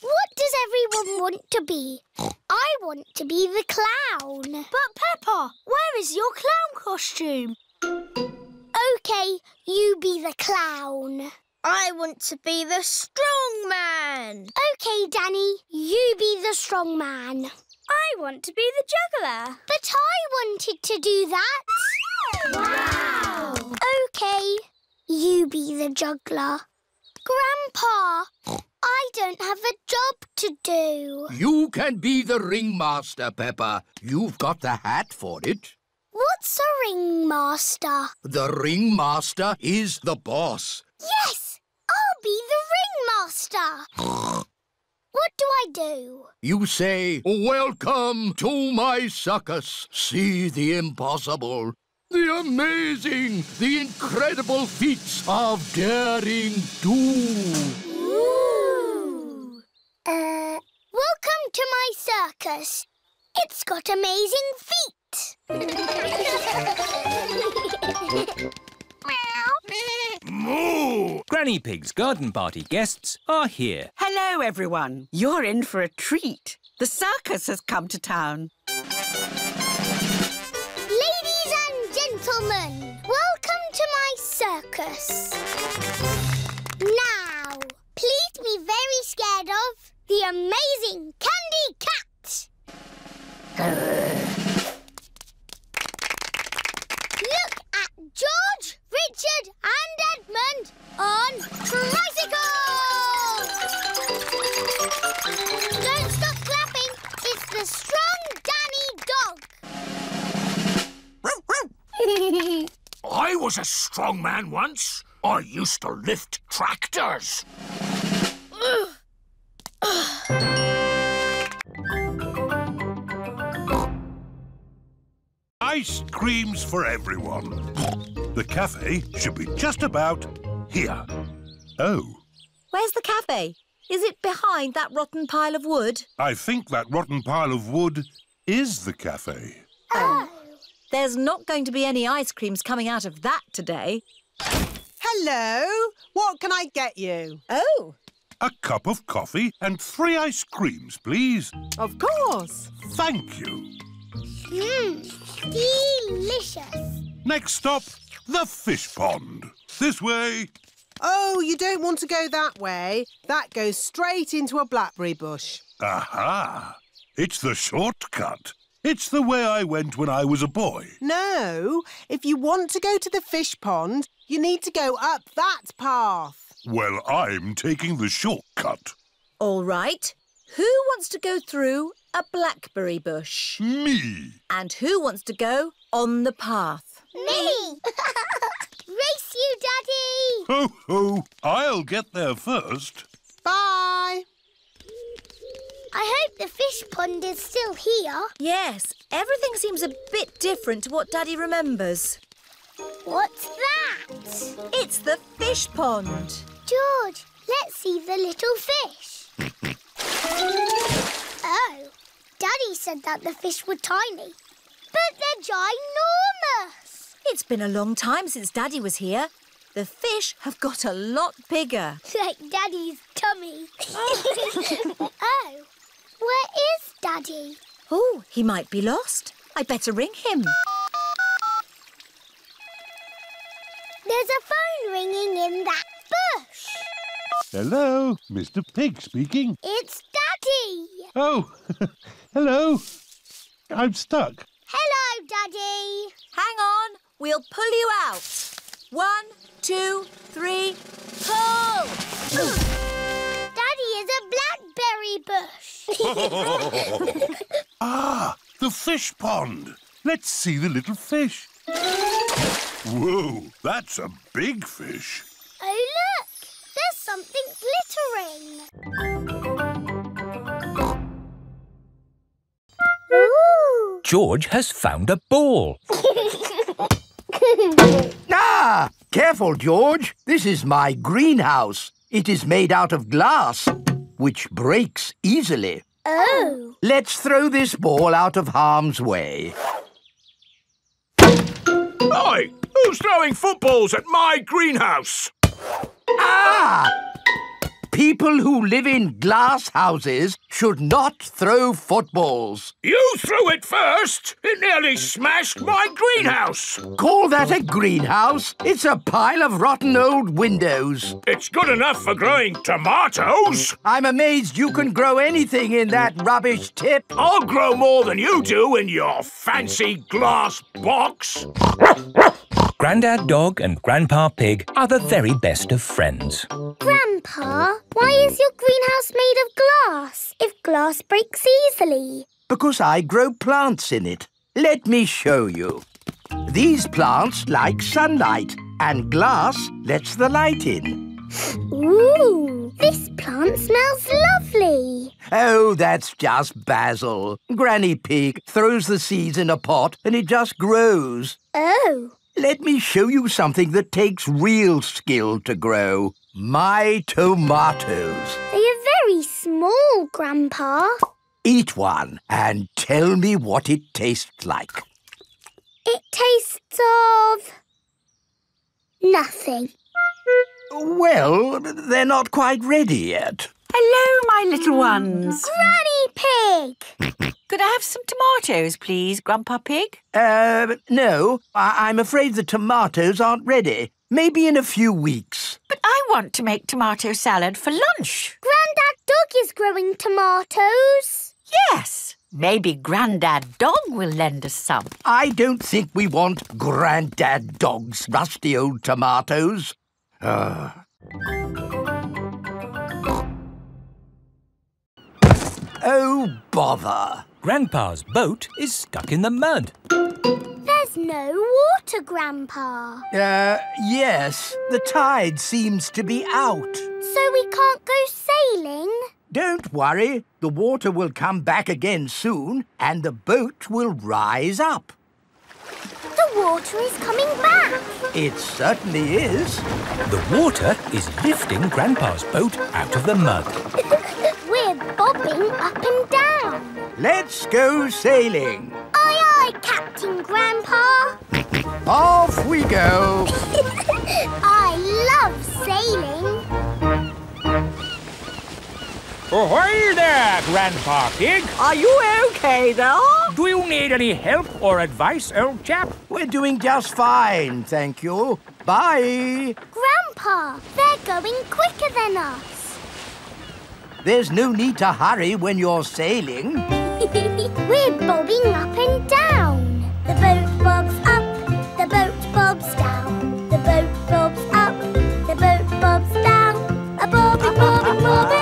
What does everyone want to be? I want to be the clown. But Peppa, where is your clown costume? OK, you be the clown. I want to be the strong man. OK, Danny, you be the strong man. I want to be the juggler. But I wanted to do that. Wow! OK, you be the juggler. Grandpa, I don't have a job to do. You can be the ringmaster, Peppa. You've got the hat for it. What's a ringmaster? The ringmaster is the boss. Yes, I'll be the ringmaster. what do I do? You say, Welcome to my circus. See the impossible, the amazing, the incredible feats of daring do. Ooh. Uh, welcome to my circus. It's got amazing feet. Moo! Granny Pig's garden party guests are here. Hello, everyone. You're in for a treat. The circus has come to town. Ladies and gentlemen, welcome to my circus. Now, please be very scared of the amazing Candy Cat. Look at George, Richard and Edmund on tricycles! Don't stop clapping. It's the strong Danny dog. I was a strong man once. I used to lift tractors. Ice creams for everyone. The cafe should be just about here. Oh, Where's the cafe? Is it behind that rotten pile of wood? I think that rotten pile of wood is the cafe. Oh. There's not going to be any ice creams coming out of that today. Hello. What can I get you? Oh. A cup of coffee and three ice creams, please. Of course. Thank you. Mmm, delicious. Next stop, the fish pond. This way. Oh, you don't want to go that way. That goes straight into a blackberry bush. Aha! It's the shortcut. It's the way I went when I was a boy. No, if you want to go to the fish pond, you need to go up that path. Well, I'm taking the shortcut. All right. Who wants to go through a blackberry bush? Me. And who wants to go on the path? Me. race you, Daddy! Ho, ho! I'll get there first. Bye! I hope the fish pond is still here. Yes, everything seems a bit different to what Daddy remembers. What's that? It's the fish pond. George, let's see the little fish. oh, Daddy said that the fish were tiny. But they're ginormous. It's been a long time since Daddy was here. The fish have got a lot bigger. Like Daddy's tummy. oh, where is Daddy? Oh, he might be lost. I'd better ring him. There's a phone ringing in that bush. Hello, Mr. Pig speaking. It's Daddy. Oh, hello. I'm stuck. Hello, Daddy. Hang on, we'll pull you out. One, two, three, pull! Daddy is a blackberry bush. ah, the fish pond. Let's see the little fish. Whoa, that's a big fish. George has found a ball. ah! Careful, George. This is my greenhouse. It is made out of glass, which breaks easily. Oh. Let's throw this ball out of harm's way. Oi! Who's throwing footballs at my greenhouse? Ah! People who live in glass houses should not throw footballs. You threw it first! It nearly smashed my greenhouse! Call that a greenhouse? It's a pile of rotten old windows. It's good enough for growing tomatoes! I'm amazed you can grow anything in that rubbish tip. I'll grow more than you do in your fancy glass box. Grandad Dog and Grandpa Pig are the very best of friends. Grandpa, why is your greenhouse made of glass if glass breaks easily? Because I grow plants in it. Let me show you. These plants like sunlight, and glass lets the light in. Ooh, this plant smells lovely. Oh, that's just basil. Granny Pig throws the seeds in a pot and it just grows. Oh. Let me show you something that takes real skill to grow. My tomatoes. They are very small, Grandpa. Eat one and tell me what it tastes like. It tastes of... nothing. Well, they're not quite ready yet. Hello, my little ones. Granny Pig! Could I have some tomatoes, please, Grandpa Pig? Uh, no. I- I'm afraid the tomatoes aren't ready. Maybe in a few weeks. But I want to make tomato salad for lunch. Grandad Dog is growing tomatoes. Yes. Maybe Grandad Dog will lend us some. I don't think we want Grandad Dog's rusty old tomatoes. Uh. Oh, bother. Grandpa's boat is stuck in the mud. There's no water, Grandpa. Uh, yes. The tide seems to be out. So we can't go sailing? Don't worry. The water will come back again soon and the boat will rise up. The water is coming back. It certainly is. The water is lifting Grandpa's boat out of the mud. We're bobbing up and down. Let's go sailing. Aye, aye, Captain Grandpa. Off we go. I love sailing. Ahoy there, Grandpa Pig. Are you okay there? Do you need any help or advice, old chap? We're doing just fine, thank you. Bye. Grandpa, they're going quicker than us. There's no need to hurry when you're sailing. We're bobbing up and down. The boat bobs up, the boat bobs down. The boat bobs up, the boat bobs down. A bobbing, bobbing, bobbing,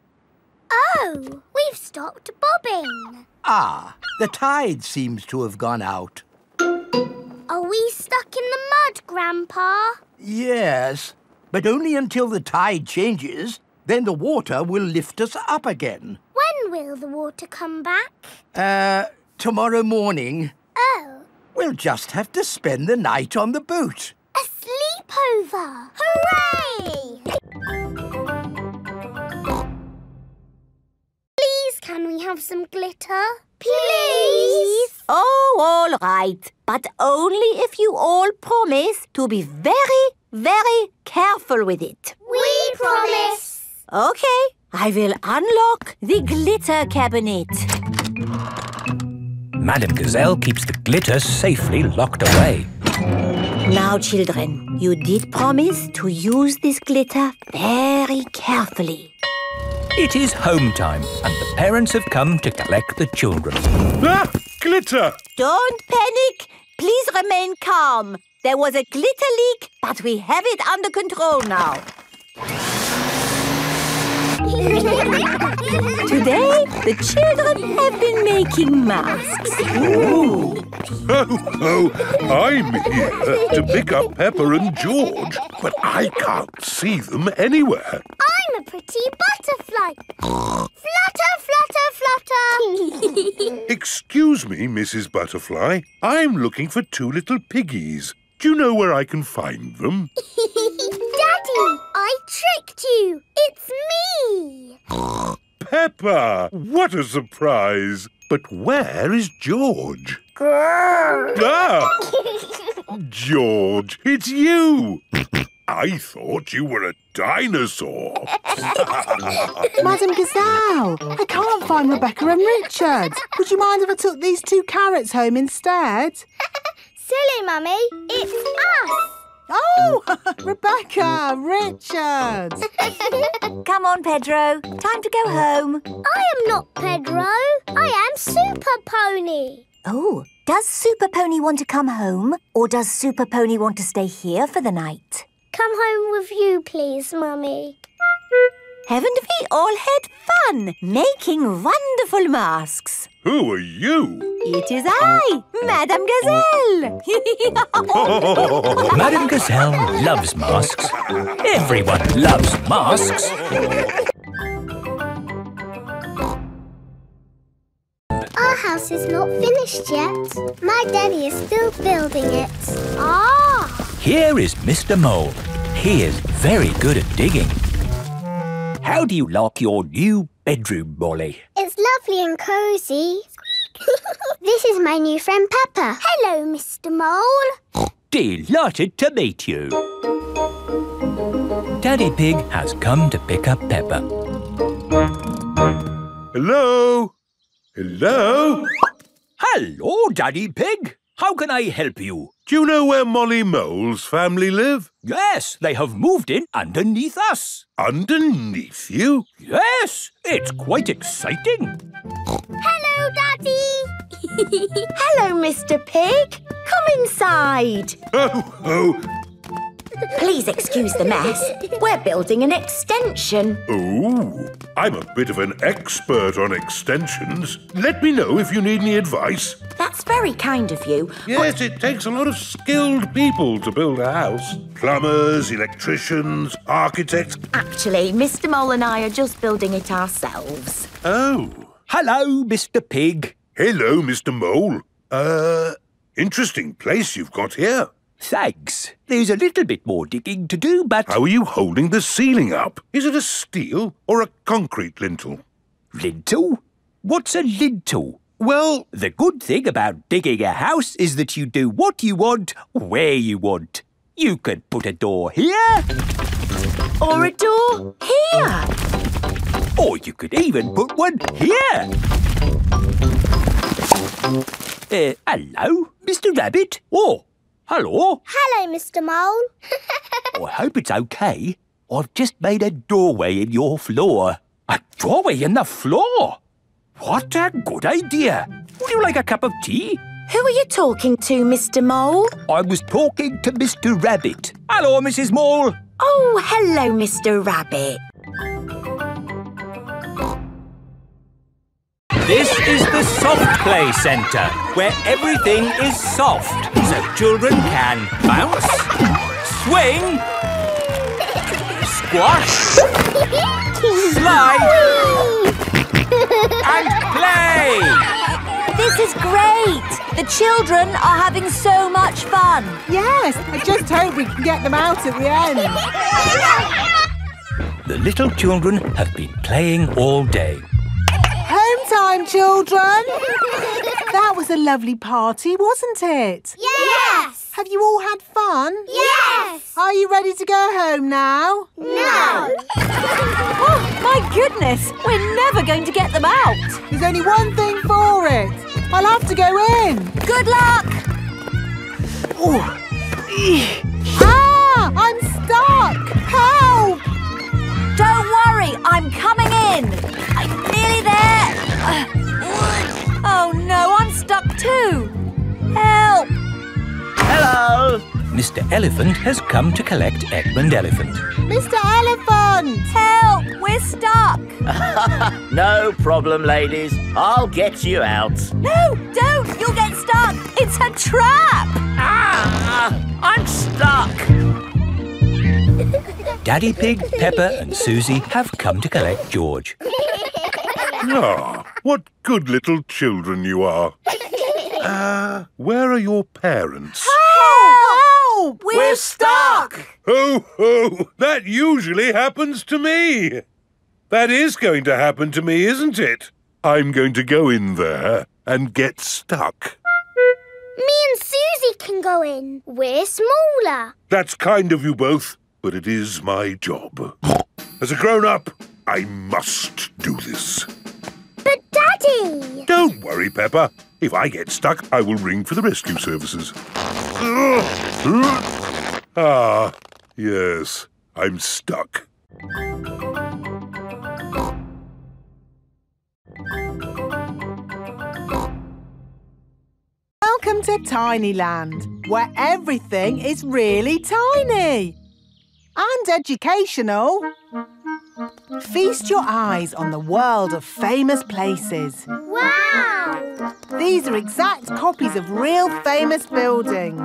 Oh, we've stopped bobbing. ah, the tide seems to have gone out. Are we stuck in the mud, Grandpa? Yes, but only until the tide changes. Then the water will lift us up again. When will the water come back? Uh, tomorrow morning. Oh, We'll just have to spend the night on the boat. a sleepover! Hooray! Can we have some glitter? Please! Oh, all right. But only if you all promise to be very, very careful with it. We promise! Okay, I will unlock the glitter cabinet. Madame Gazelle keeps the glitter safely locked away. Now, children, you did promise to use this glitter very carefully. It is home time, and the parents have come to collect the children. Ah! Glitter! Don't panic. Please remain calm. There was a glitter leak, but we have it under control now. Today, the children have been making masks. Oh, oh, I'm here to pick up Peppa and George, but I can't see them anywhere. I'm a pretty butterfly. flutter, flutter, flutter. Excuse me, Mrs. Butterfly. I'm looking for two little piggies. Do you know where I can find them? Daddy, I tricked you. It's me. Peppa! What a surprise! But where is George? Ah! George, it's you! I thought you were a dinosaur. Madame Gazelle, I can't find Rebecca and Richard. Would you mind if I took these two carrots home instead? Silly, Mummy. It's us. Oh, Rebecca, Richard. Come on, Pedro. Time to go home. I am not Pedro. I am Super Pony. Oh, does Super Pony want to come home? Or does Super Pony want to stay here for the night? Come home with you, please, Mummy. Haven't we all had fun making wonderful masks? Who are you? It is I, Madame Gazelle. Madame Gazelle loves masks. Everyone loves masks. Our house is not finished yet. My daddy is still building it. Ah! Here is Mr. Mole. He is very good at digging. How do you like your new bedroom, Molly? It's lovely and cosy. this is my new friend Peppa. Hello, Mr. Mole. Delighted to meet you. Daddy Pig has come to pick up Peppa. Hello? Hello? Hello, Daddy Pig. How can I help you? Do you know where Molly Mole's family live? Yes, they have moved in underneath us. Underneath you? Yes, it's quite exciting. Hello, Daddy. Hello, Mr. Pig. Come inside. Oh, oh, Please excuse the mess. We're building an extension. oh. I'm a bit of an expert on extensions. Let me know if you need any advice. That's very kind of you. Yes, it takes a lot of skilled people to build a house. Plumbers, electricians, architects. Actually, Mr. Mole and I are just building it ourselves. Oh. Hello, Mr. Pig. Hello, Mr. Mole. Uh, interesting place you've got here. Thanks. There's a little bit more digging to do, but... How are you holding the ceiling up? Is it a steel or a concrete lintel? Lintel? What's a lintel? Well, the good thing about digging a house is that you do what you want, where you want. You could put a door here. Or a door here. Or you could even put one here. Uh, hello, Mr. Rabbit. Oh, hello. Hello, Mr. Mole. Oh, I hope it's okay. I've just made a doorway in your floor. A doorway in the floor? What a good idea. Would you like a cup of tea? Who are you talking to, Mr. Mole? I was talking to Mr. Rabbit. Hello, Mrs. Mole. Oh, hello, Mr. Rabbit. This is the Soft Play Centre, where everything is soft, so children can bounce, swing, squash, slide, and play. This is great. The children are having so much fun. Yes, I just hope we can get them out at the end. The little children have been playing all day. Time, children. that was a lovely party, wasn't it? Yes. Have you all had fun? Yes. Are you ready to go home now? No. Oh, my goodness. We're never going to get them out. There's only one thing for it. I'll have to go in. Good luck. Oh. Ah, I'm stuck. Help! Don't worry, I'm coming in. I'm nearly there. Oh no, I'm stuck too. Help! Hello! Mr. Elephant has come to collect Edmund Elephant. Mr. Elephant! Help! We're stuck. no problem, ladies. I'll get you out. No, don't! You'll get stuck. It's a trap. Ah! I'm stuck. Daddy Pig, Peppa and Susie have come to collect George. Ah, what good little children you are. Uh, where are your parents? Help! We're, We're stuck. Ho, ho! That usually happens to me. That is going to happen to me, isn't it? I'm going to go in there and get stuck. Me and Susie can go in. We're smaller. That's kind of you both, but it is my job. As a grown-up, I must do this. But Daddy! Don't worry, Peppa. If I get stuck, I will ring for the rescue services. Ah, yes, I'm stuck. Welcome to Tiny Land, where everything is really tiny and educational. Feast your eyes on the world of famous places. Wow! These are exact copies of real famous buildings,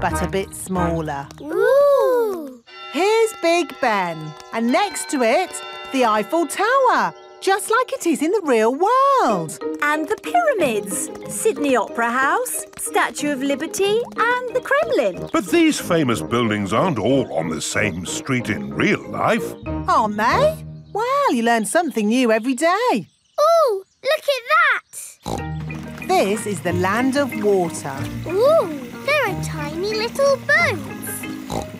but a bit smaller. Ooh! Here's Big Ben, and next to it, the Eiffel Tower, just like it is in the real world. And the pyramids, Sydney Opera House, Statue of Liberty, and the Kremlin. But these famous buildings aren't all on the same street in real life. Aren't they? Well, you learn something new every day. Oh, Look at that! This is the land of water. Ooh! There are tiny little boats.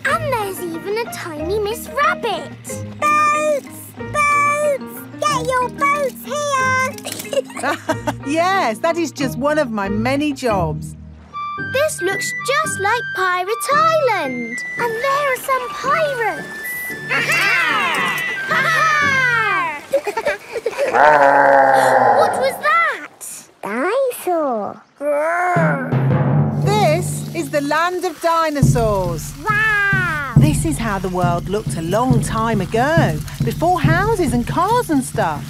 And there's even a tiny Miss Rabbit. Boats! Boats! Get your boats here! yes, that is just one of my many jobs. This looks just like Pirate Island. And there are some pirates. Ha-ha! what was that? Dinosaur. This is the land of dinosaurs. Wow! This is how the world looked a long time ago, before houses and cars and stuff.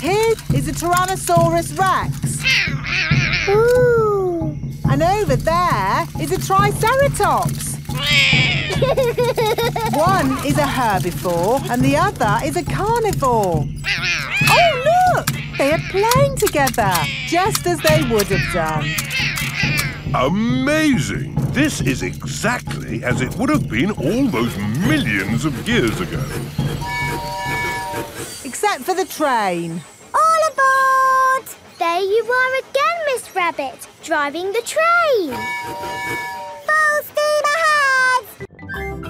Here is a Tyrannosaurus Rex. Ooh! And over there is a Triceratops. One is a herbivore and the other is a carnivore. Oh, look! They are playing together, just as they would have done. Amazing! This is exactly as it would have been all those millions of years ago. Except for the train. All aboard! There you are again, Miss Rabbit, driving the train. Full steam ahead!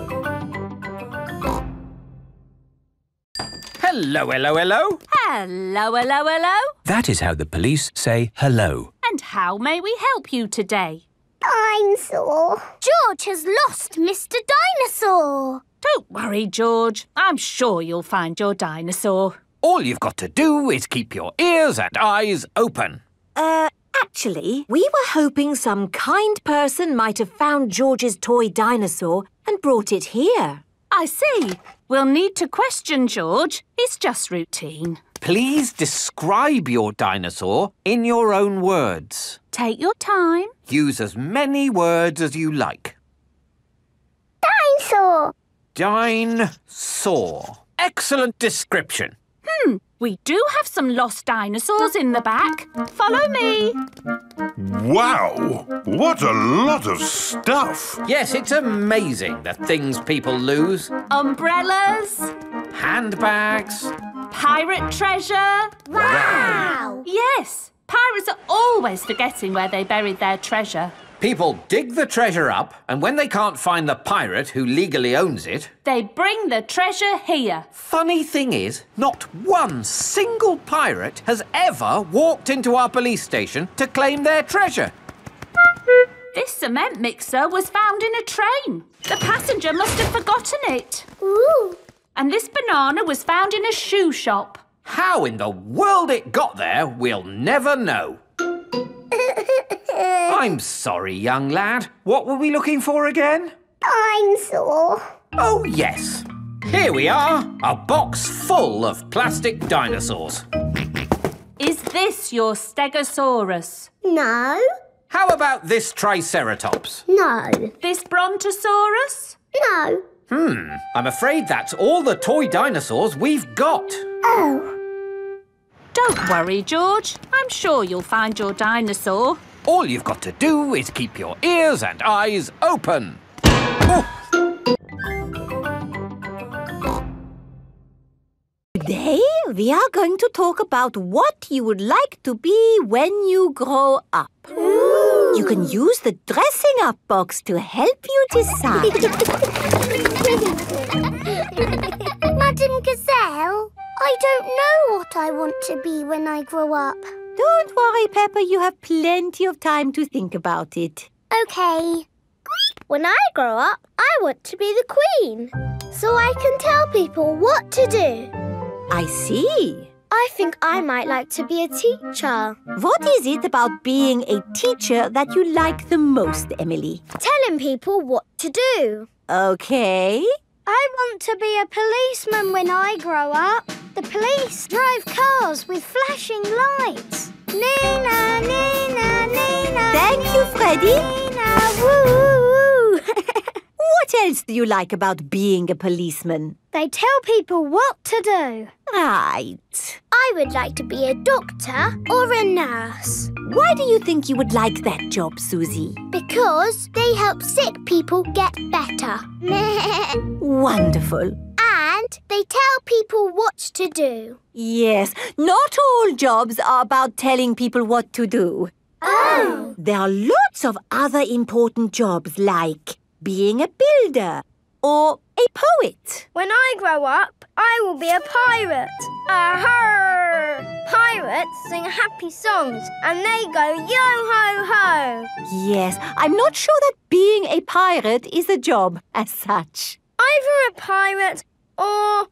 Hello, hello, hello. Hello, hello, hello. That is how the police say hello. And how may we help you today? Dinosaur. George has lost Mr. Dinosaur. Don't worry, George. I'm sure you'll find your dinosaur. All you've got to do is keep your ears and eyes open. Uh, actually, we were hoping some kind person might have found George's toy dinosaur and brought it here. I see. We'll need to question George. It's just routine. Please describe your dinosaur in your own words. Take your time. Use as many words as you like. Dinosaur. Dinosaur. Excellent description. Hmm, we do have some lost dinosaurs in the back. Follow me. Wow! What a lot of stuff! Yes, it's amazing the things people lose. Umbrellas. Handbags. Pirate treasure. Wow! Yes, pirates are always forgetting where they buried their treasure. People dig the treasure up, and when they can't find the pirate who legally owns it, They bring the treasure here. funny thing is, not one single pirate has ever walked into our police station to claim their treasure. This cement mixer was found in a train. The passenger must have forgotten it. Ooh. And this banana was found in a shoe shop. How in the world it got there, we'll never know. I'm sorry, young lad. What were we looking for again? Dinosaur. Oh, yes. Here we are, a box full of plastic dinosaurs. Is this your Stegosaurus? No. How about this Triceratops? No. This Brontosaurus? No. Hmm, I'm afraid that's all the toy dinosaurs we've got. Oh. Don't worry, George. I'm sure you'll find your dinosaur. All you've got to do is keep your ears and eyes open. Today, we are going to talk about what you would like to be when you grow up. You can use the dressing up box to help you decide. Madame Gazelle, I don't know what I want to be when I grow up. Don't worry, Peppa, you have plenty of time to think about it. Okay. When I grow up, I want to be the queen. So I can tell people what to do. I see. I think I might like to be a teacher. What is it about being a teacher that you like the most, Emily? Telling people what to do. Okay. I want to be a policeman when I grow up. The police drive cars with flashing lights. Nina, Nina, Nina. Thank you, Freddie. Nina, woo. What else do you like about being a policeman? They tell people what to do. Right. I would like to be a doctor or a nurse Why do you think you would like that job, Susie? because they help sick people get better. Wonderful. And they tell people what to do. Yes, not all jobs are about telling people what to do. Oh! There are lots of other important jobs like being a builder or a poet. When I grow up, I will be a pirate. Aha! Pirates sing happy songs and they go yo ho ho. Yes, I'm not sure that being a pirate is a job as such. Either a pirate or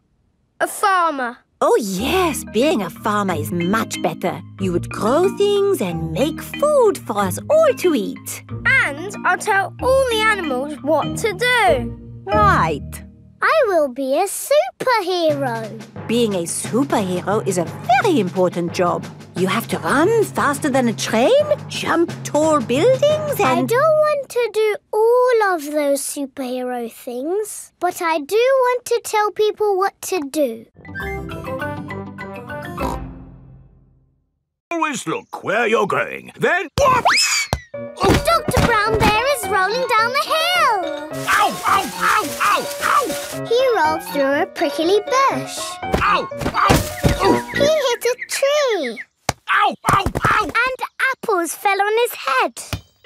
a farmer. Oh, yes, being a farmer is much better. You would grow things and make food for us all to eat. And I'll tell all the animals what to do. Right. I will be a superhero. Being a superhero is a very important job. You have to run faster than a train, jump tall buildings, and... I don't want to do all of those superhero things, but I do want to tell people what to do. Always look where you're going. Then whoops! Dr. Brown Bear is rolling down the hill. He rolled through a prickly bush. Ow! Ow! He hit a tree. Ow! Ow! Ow! And apples fell on his head.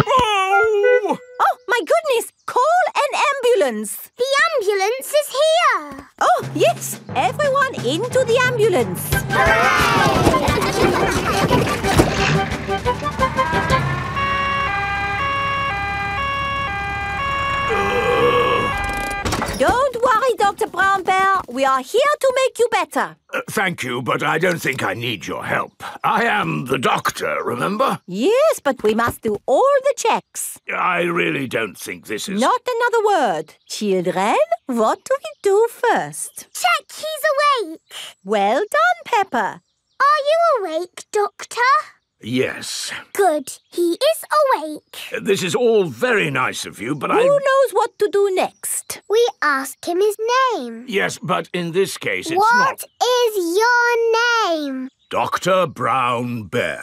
Oh! Oh, my goodness! Call an ambulance! The ambulance is here! Oh, yes! Everyone into the ambulance! Don't worry, Dr. Brown Bear. We are here to make you better. Uh, thank you, but I don't think I need your help. I am the doctor, remember? Yes, but we must do all the checks. I really don't think this is... Not another word. Children, what do we do first? Check he's awake. Well done, Peppa. Are you awake, Doctor? Yes. Good. He is awake. This is all very nice of you, but Who I... Who knows what to do next? We ask him his name. Yes, but in this case it's What not... is your name? Dr. Brown Bear.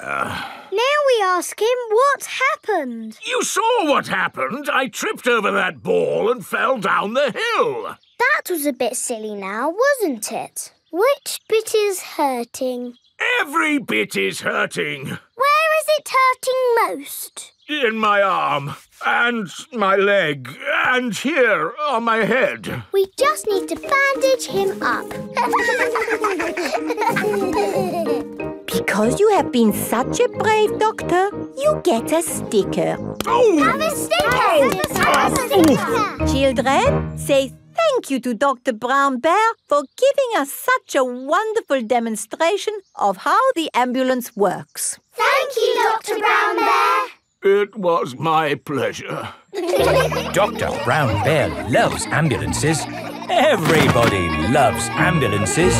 Now we ask him what happened. You saw what happened. I tripped over that ball and fell down the hill. That was a bit silly now, wasn't it? Which bit is hurting? Every bit is hurting. Where is it hurting most? In my arm, and my leg, and here on my head. We just need to bandage him up. Because you have been such a brave doctor, you get a sticker. Oh! Have a sticker! Oh! Have a sticker! Children, say thank you to Dr. Brown Bear for giving us such a wonderful demonstration of how the ambulance works. Thank you, Dr. Brown Bear. It was my pleasure. Dr. Brown Bear loves ambulances. Everybody loves ambulances.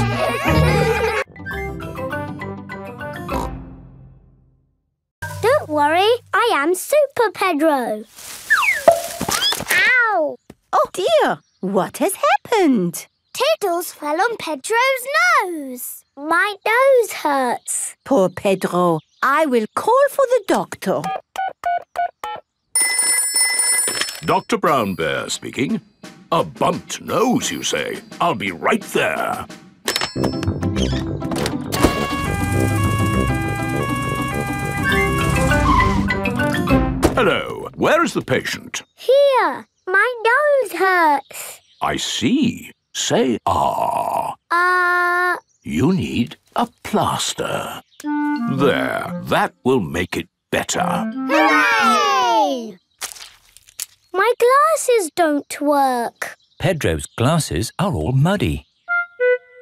Don't worry, I am Super Pedro. Ow! Oh dear, what has happened? Tiddles fell on Pedro's nose. My nose hurts. Poor Pedro. I will call for the doctor. Dr. Brown Bear speaking. A bumped nose, you say? I'll be right there. Hello. Where is the patient? Here, my nose hurts. I see. Say ah. Uh, You need a plaster. There. That will make it better. hooray! My glasses don't work. Pedro's glasses are all muddy.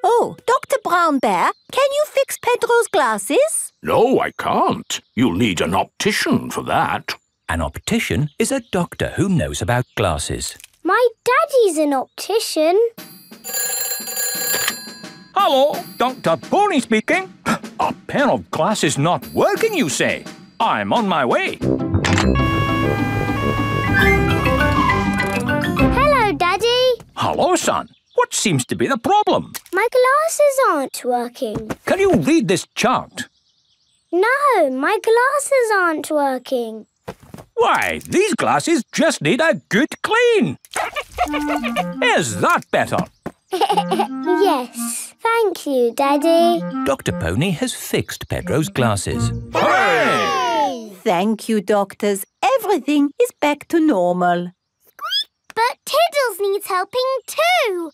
Oh, Dr. Brown Bear, can you fix Pedro's glasses? No, I can't. You'll need an optician for that. An optician is a doctor who knows about glasses. My daddy's an optician. Hello, Dr. Pony speaking. A pair of glasses not working, you say? I'm on my way. Hello, Daddy. Hello, son. What seems to be the problem? My glasses aren't working. Can you read this chart? No, my glasses aren't working. Why, these glasses just need a good clean. Is that better? yes, thank you, Daddy. Dr. Pony has fixed Pedro's glasses. Thank you, doctors. Everything is back to normal. But Tiddles needs helping too.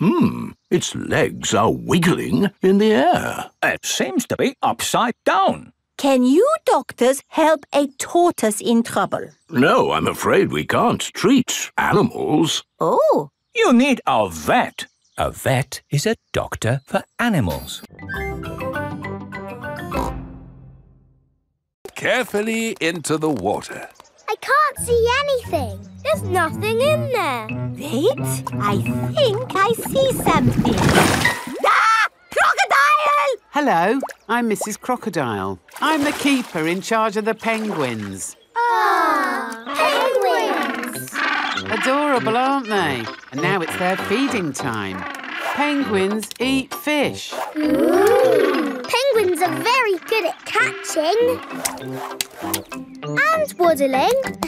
Hmm. Its legs are wiggling in the air. It seems to be upside down. Can you doctors help a tortoise in trouble? No, I'm afraid we can't treat animals. Oh, You need a vet. A vet is a doctor for animals. Carefully into the water. I can't see anything. There's nothing in there. wait. I think I see something. Hello, I'm Mrs. Crocodile. I'm the keeper in charge of the penguins. Ah, penguins. Adorable, aren't they? And now it's their feeding time. Penguins eat fish. Ooh. Penguins are very good at catching and waddling. and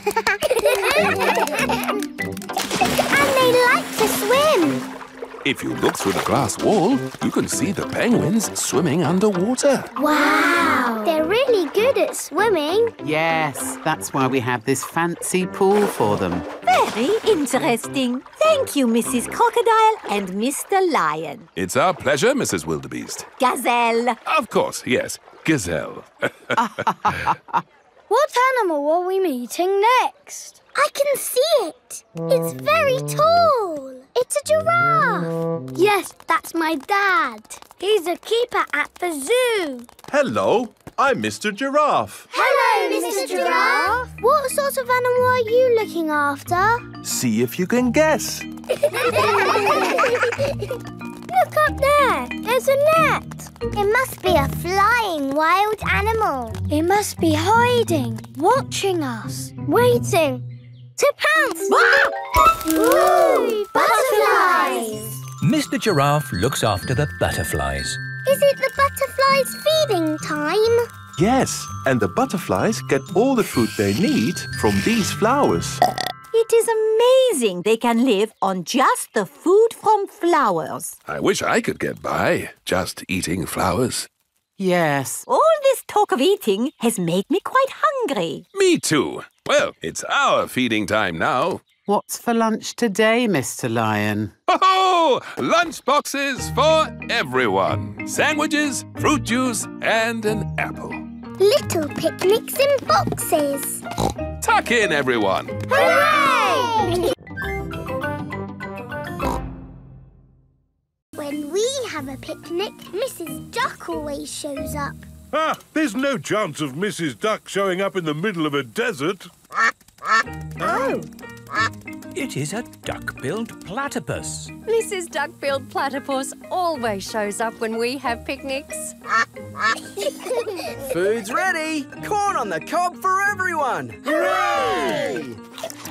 they like to swim. If you look through the glass wall, you can see the penguins swimming underwater. Wow! They're really good at swimming. Yes, that's why we have this fancy pool for them. Very interesting. Thank you, Mrs. Crocodile and Mr. Lion. It's our pleasure, Mrs. Wildebeest. Gazelle. Of course, yes. Gazelle. What animal are we meeting next? I can see it. It's very tall. It's a giraffe. Yes, that's my dad. He's a keeper at the zoo. Hello, I'm Mr. Giraffe. Hello, Mr. Giraffe. What sort of animal are you looking after? See if you can guess. Look up there. There's a net. It must be a flying wild animal. It must be hiding, watching us, waiting to pounce. Ooh, butterflies. Mr. Giraffe looks after the butterflies. Is it the butterflies' feeding time? Yes, and the butterflies get all the food they need from these flowers. It is amazing they can live on just the food from flowers. I wish I could get by just eating flowers. Yes. All this talk of eating has made me quite hungry. Me too. Well, it's our feeding time now. What's for lunch today, Mr. Lion? Oh, lunch boxes for everyone. Sandwiches, fruit juice, and an apple. Little picnics in boxes. Tuck in, everyone. Hooray! When we have a picnic, Mrs. Duck always shows up. Ah, there's no chance of Mrs. Duck showing up in the middle of a desert. Oh. It is a duck-billed platypus. Mrs. Duck-billed Platypus always shows up when we have picnics. Food's ready. Corn on the cob for everyone. Hooray!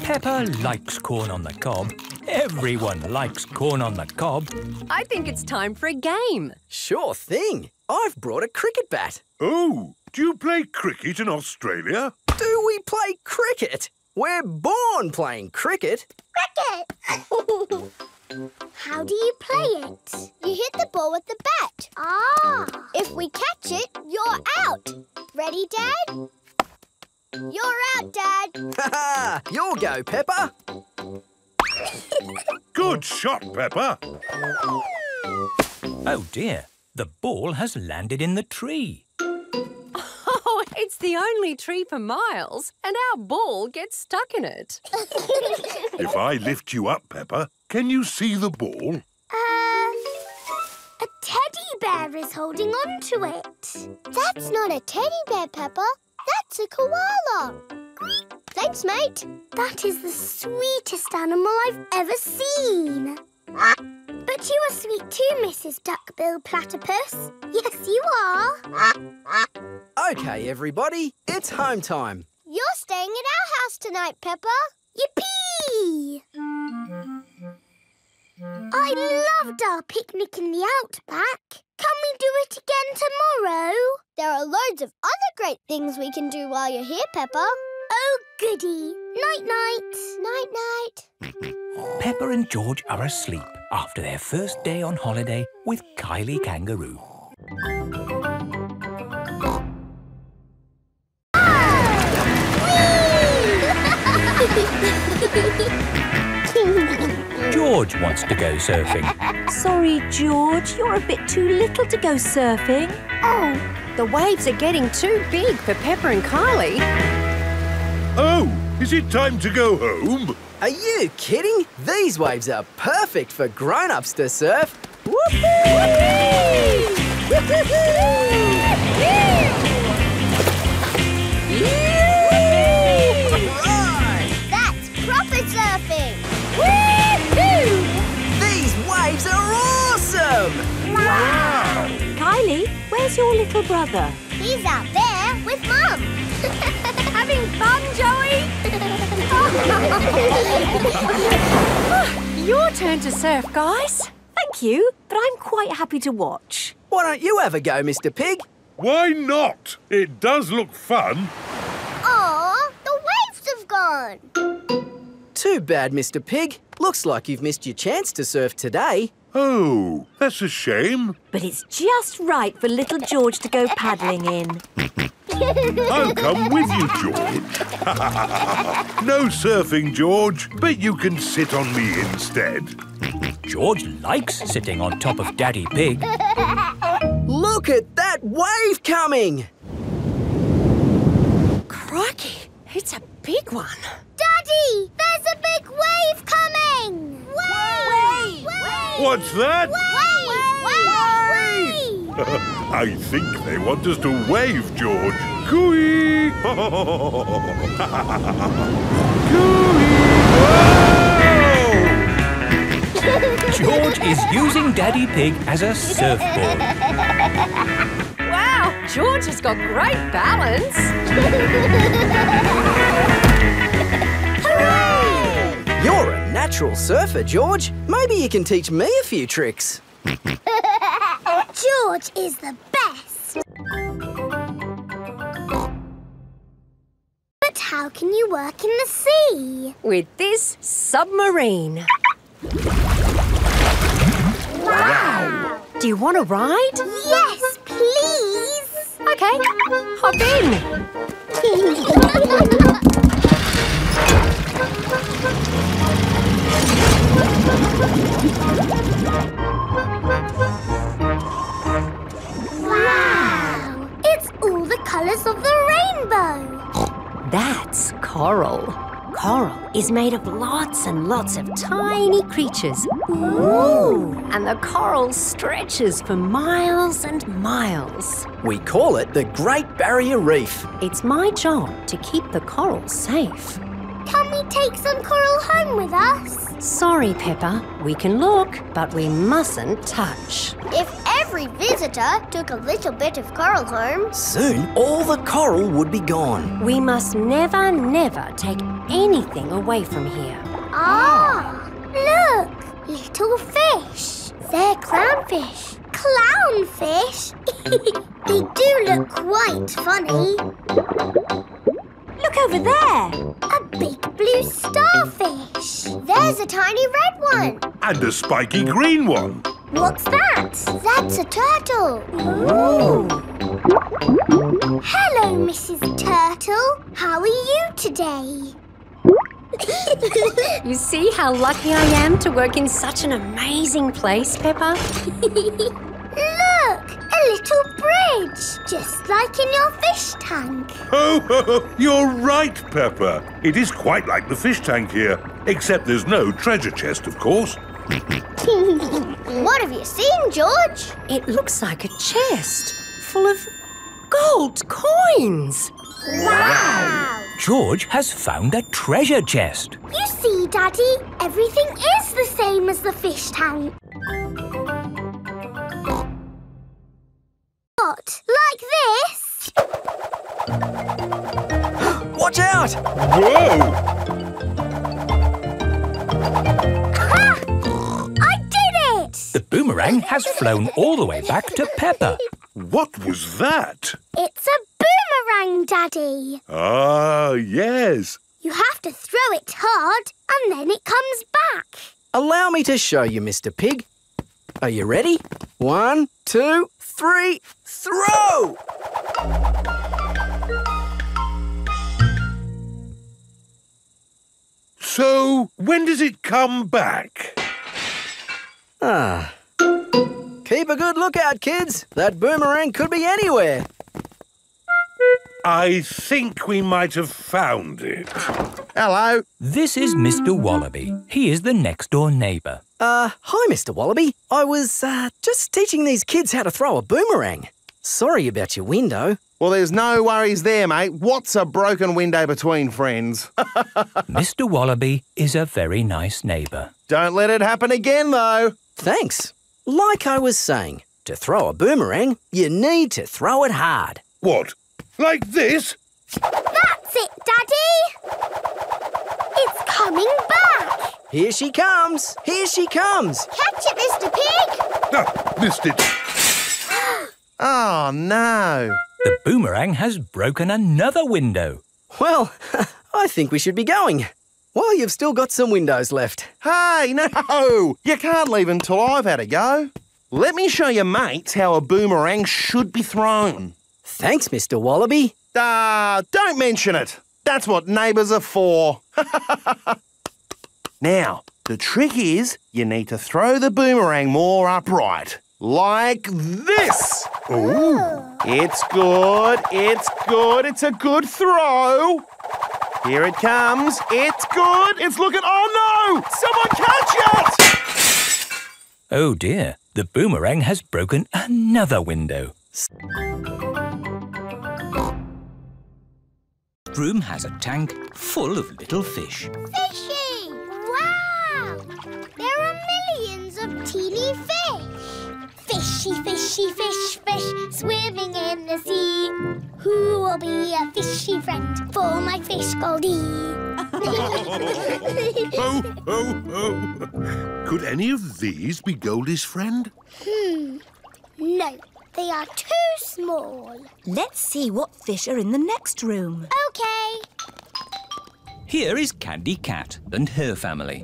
Peppa likes corn on the cob. Everyone likes corn on the cob. I think it's time for a game. Sure thing. I've brought a cricket bat. Oh, do you play cricket in Australia? Do we play cricket? We're born playing cricket. Cricket! How do you play it? You hit the ball with the bat. Ah! If we catch it, you're out. Ready, Dad? You're out, Dad. Ha ha! You'll go, Peppa. Good shot, Peppa. Oh dear, the ball has landed in the tree. Oh, it's the only tree for miles, and our ball gets stuck in it. If I lift you up, Peppa, can you see the ball? Uh, a teddy bear is holding on to it. That's not a teddy bear, Peppa. That's a koala. Thanks, mate. That is the sweetest animal I've ever seen. But you are sweet too, Mrs. Duckbill Platypus. Yes, you are. Okay, everybody, it's home time. You're staying at our house tonight, Peppa. Yippee! I loved our picnic in the outback. Can we do it again tomorrow? There are loads of other great things we can do while you're here, Peppa. Oh, goody. Night-night. Night-night. Peppa and George are asleep after their first day on holiday with Kylie Kangaroo. George wants to go surfing. Sorry, George, you're a bit too little to go surfing. Oh, the waves are getting too big for Peppa and Kylie. Oh, is it time to go home? Are you kidding? These waves are perfect for grown-ups to surf. That's proper surfing. These waves are awesome! Wow! Kylie, where's your little brother? He's out there with Mum. Having fun, Joey? Your turn to surf, guys. Thank you, but I'm quite happy to watch. Why don't you ever go, Mr. Pig? Why not? It does look fun. Aw, the waves have gone. too bad, Mr. Pig. Looks like you've missed your chance to surf today. Oh, that's a shame. But it's just right for little George to go paddling in. I'll come with you, George. no surfing, George, but you can sit on me instead. George likes sitting on top of Daddy Pig. Look at that wave coming! Crikey, it's a big one. Daddy, there's a big wave coming! Wave! Wave! wave. What's that? Wave! Wave! wave. I think they want us to wave, George. Cooey! George is using Daddy Pig as a surfboard. Wow, George has got great balance. You're a natural surfer, George. Maybe you can teach me a few tricks. George is the best. But how can you work in the sea? With this submarine. Wow! Do you want to ride? Yes, please! Okay, hop in. wow! It's all the colours of the rainbow. That's coral. Coral is made of lots and lots of tiny creatures. Ooh! And the coral stretches for miles and miles. We call it the Great Barrier Reef. It's my job to keep the coral safe. Can we take some coral home with us? Sorry, Peppa. We can look, but we mustn't touch. If every visitor took a little bit of coral home, Soon, all the coral would be gone. We must never, never take anything away from here. Ah, look, little fish. They're clownfish. Clownfish? they do look quite funny. Look over there. A big blue starfish. There's a tiny red one. And a spiky green one. What's that? That's a turtle. Ooh. Hello, Mrs. Turtle. How are you today? You see how lucky I am to work in such an amazing place, Peppa? Look, a little bridge, just like in your fish tank. Oh, you're right, Peppa. It is quite like the fish tank here, except there's no treasure chest, of course. what have you seen, George? It looks like a chest full of gold coins. Wow! George has found a treasure chest. You see, Daddy, everything is the same as the fish tank. What? Like this? Watch out! Whoa! I did it! The boomerang has flown all the way back to Peppa. What was that? It's a boomerang, Daddy. Ah, yes. You have to throw it hard and then it comes back. Allow me to show you, Mr. Pig. Are you ready? One, two, three, throw! So, when does it come back? Ah. Keep a good lookout, kids. That boomerang could be anywhere. I think we might have found it. Hello. This is Mr. Wallaby. He is the next door neighbour. Uh, hi, Mr. Wallaby. I was, uh, just teaching these kids how to throw a boomerang. Sorry about your window. Well, there's no worries there, mate. What's a broken window between friends? Mr. Wallaby is a very nice neighbour. Don't let it happen again, though. Thanks. Like I was saying, to throw a boomerang, you need to throw it hard. What? Like this? That's it, Daddy. It's coming back. Here she comes. Here she comes. Catch it, Mr. Pig. Ah, missed it. Oh, no. The boomerang has broken another window. Well, I think we should be going. while you've still got some windows left. Hey, no! You can't leave until I've had a go. Let me show your mates how a boomerang should be thrown. Thanks, Mr. Wallaby. Ah, don't mention it. That's what neighbours are for. now, the trick is you need to throw the boomerang more upright. Like this. Ooh. It's good. It's good. It's a good throw. Here it comes. It's good. It's looking. Oh no! Someone catch it! Oh dear, the boomerang has broken another window. Room has a tank full of little fish. Fishy! Fishy, fishy, fish, fish, swimming in the sea. Who will be a fishy friend for my fish Goldie? oh, oh, oh. Could any of these be Goldie's friend? hmm. No, they are too small. Let's see what fish are in the next room. Okay. Here is Candy Cat and her family.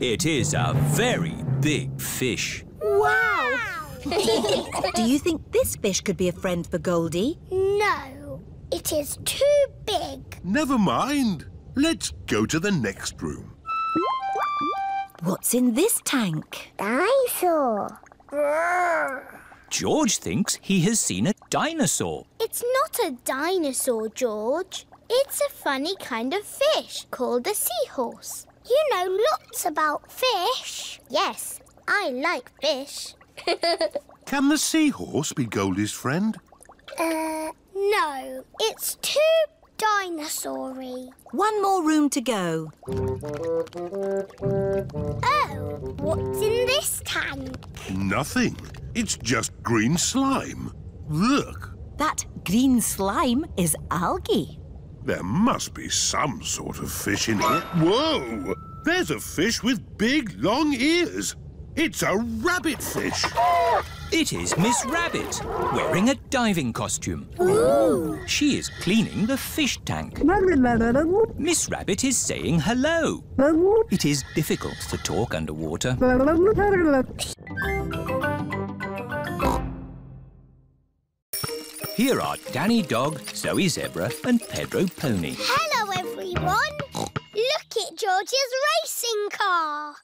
It is a very big fish. Wow! Do you think this fish could be a friend for Goldie? No, it is too big. Never mind. Let's go to the next room. What's in this tank? Dinosaur. George thinks he has seen a dinosaur. It's not a dinosaur, George. It's a funny kind of fish called a seahorse. You know lots about fish. Yes, I like fish. Can the seahorse be Goldie's friend? uh, no, it's too dinosaur-y. One more room to go. Oh, what's in this tank? Nothing. It's just green slime. Look, That green slime is algae. There must be some sort of fish in here. Whoa! There's a fish with big, long ears. It's a rabbit fish. It is Miss Rabbit, wearing a diving costume. She is cleaning the fish tank. Miss Rabbit is saying hello. It is difficult to talk underwater. Here are Danny Dog, Zoe Zebra, and Pedro Pony. Hello, everyone. Look at George's racing car.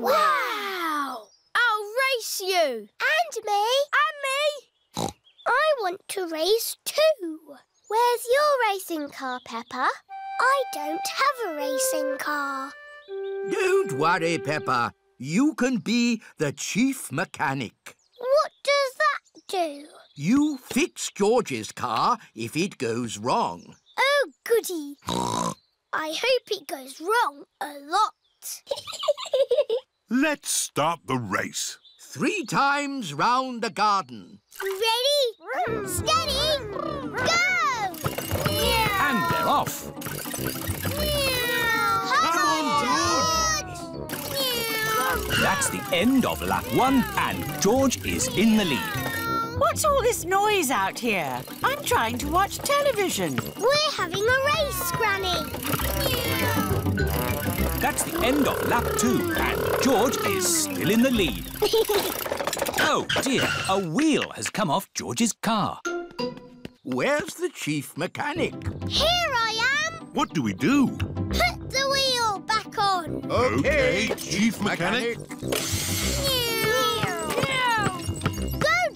wow! I'll race you. And me. And me. I want to race too. Where's your racing car, Peppa? I don't have a racing car. Don't worry, Peppa. You can be the chief mechanic. What does that do? You fix George's car if it goes wrong. Oh, goody. I hope it goes wrong a lot. Let's start the race. Three times round the garden. Ready? Steady? Go! And they're off. Come on, George! That's the end of lap one, and George is in the lead. What's all this noise out here? I'm trying to watch television. We're having a race, Granny. That's the end of lap two, and George is still in the lead. Oh dear, a wheel has come off George's car. Where's the chief mechanic? Here I am. What do we do? Put the wheel back on. Okay, Chief Mechanic. Go,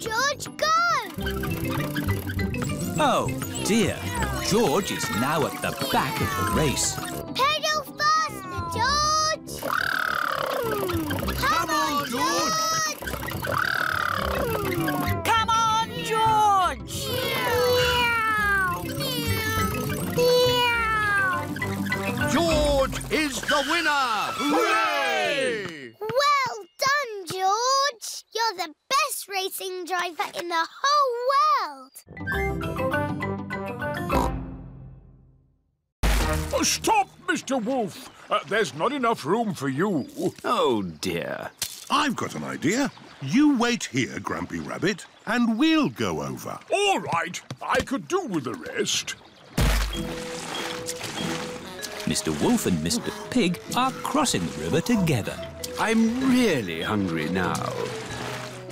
George, go! Oh dear, George is now at the back of the race. Pedal faster, George! Come on, George! Come on, George! George is the winner! Hooray! Well done, George. You're the best racing driver in the whole world. Oh, stop, Mr. Wolf. Uh, there's not enough room for you. Oh, dear. I've got an idea. You wait here, Grampy Rabbit, and we'll go over. All right, I could do with the rest. Mr. Wolf and Mr. Pig are crossing the river together. I'm really hungry now.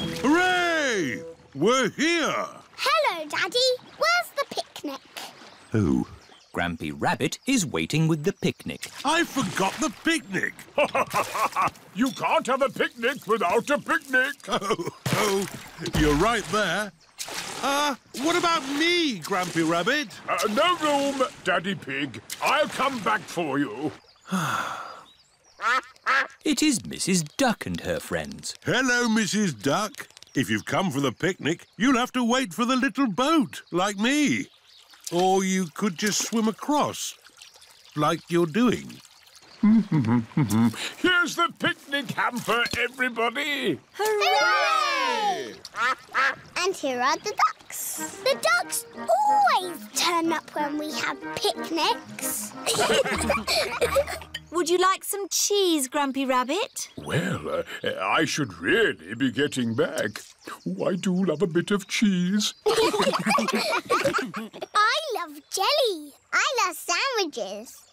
Hooray! We're here! Hello, Daddy. Where's the picnic? Who? Grampy Rabbit is waiting with the picnic. I forgot the picnic. you can't have a picnic without a picnic. Oh, oh, you're right there. Uh, what about me, Grampy Rabbit? Uh, no room, Daddy Pig. I'll come back for you. It is Mrs. Duck and her friends. Hello, Mrs. Duck. If you've come for the picnic, you'll have to wait for the little boat, like me. Or you could just swim across, like you're doing. Here's the picnic hamper, everybody. Hooray! And here are the ducks. The ducks always turn up when we have picnics. Would you like some cheese, Grampy Rabbit? Well, uh, I should really be getting back. Oh, I do love a bit of cheese. I love jelly. I love sandwiches.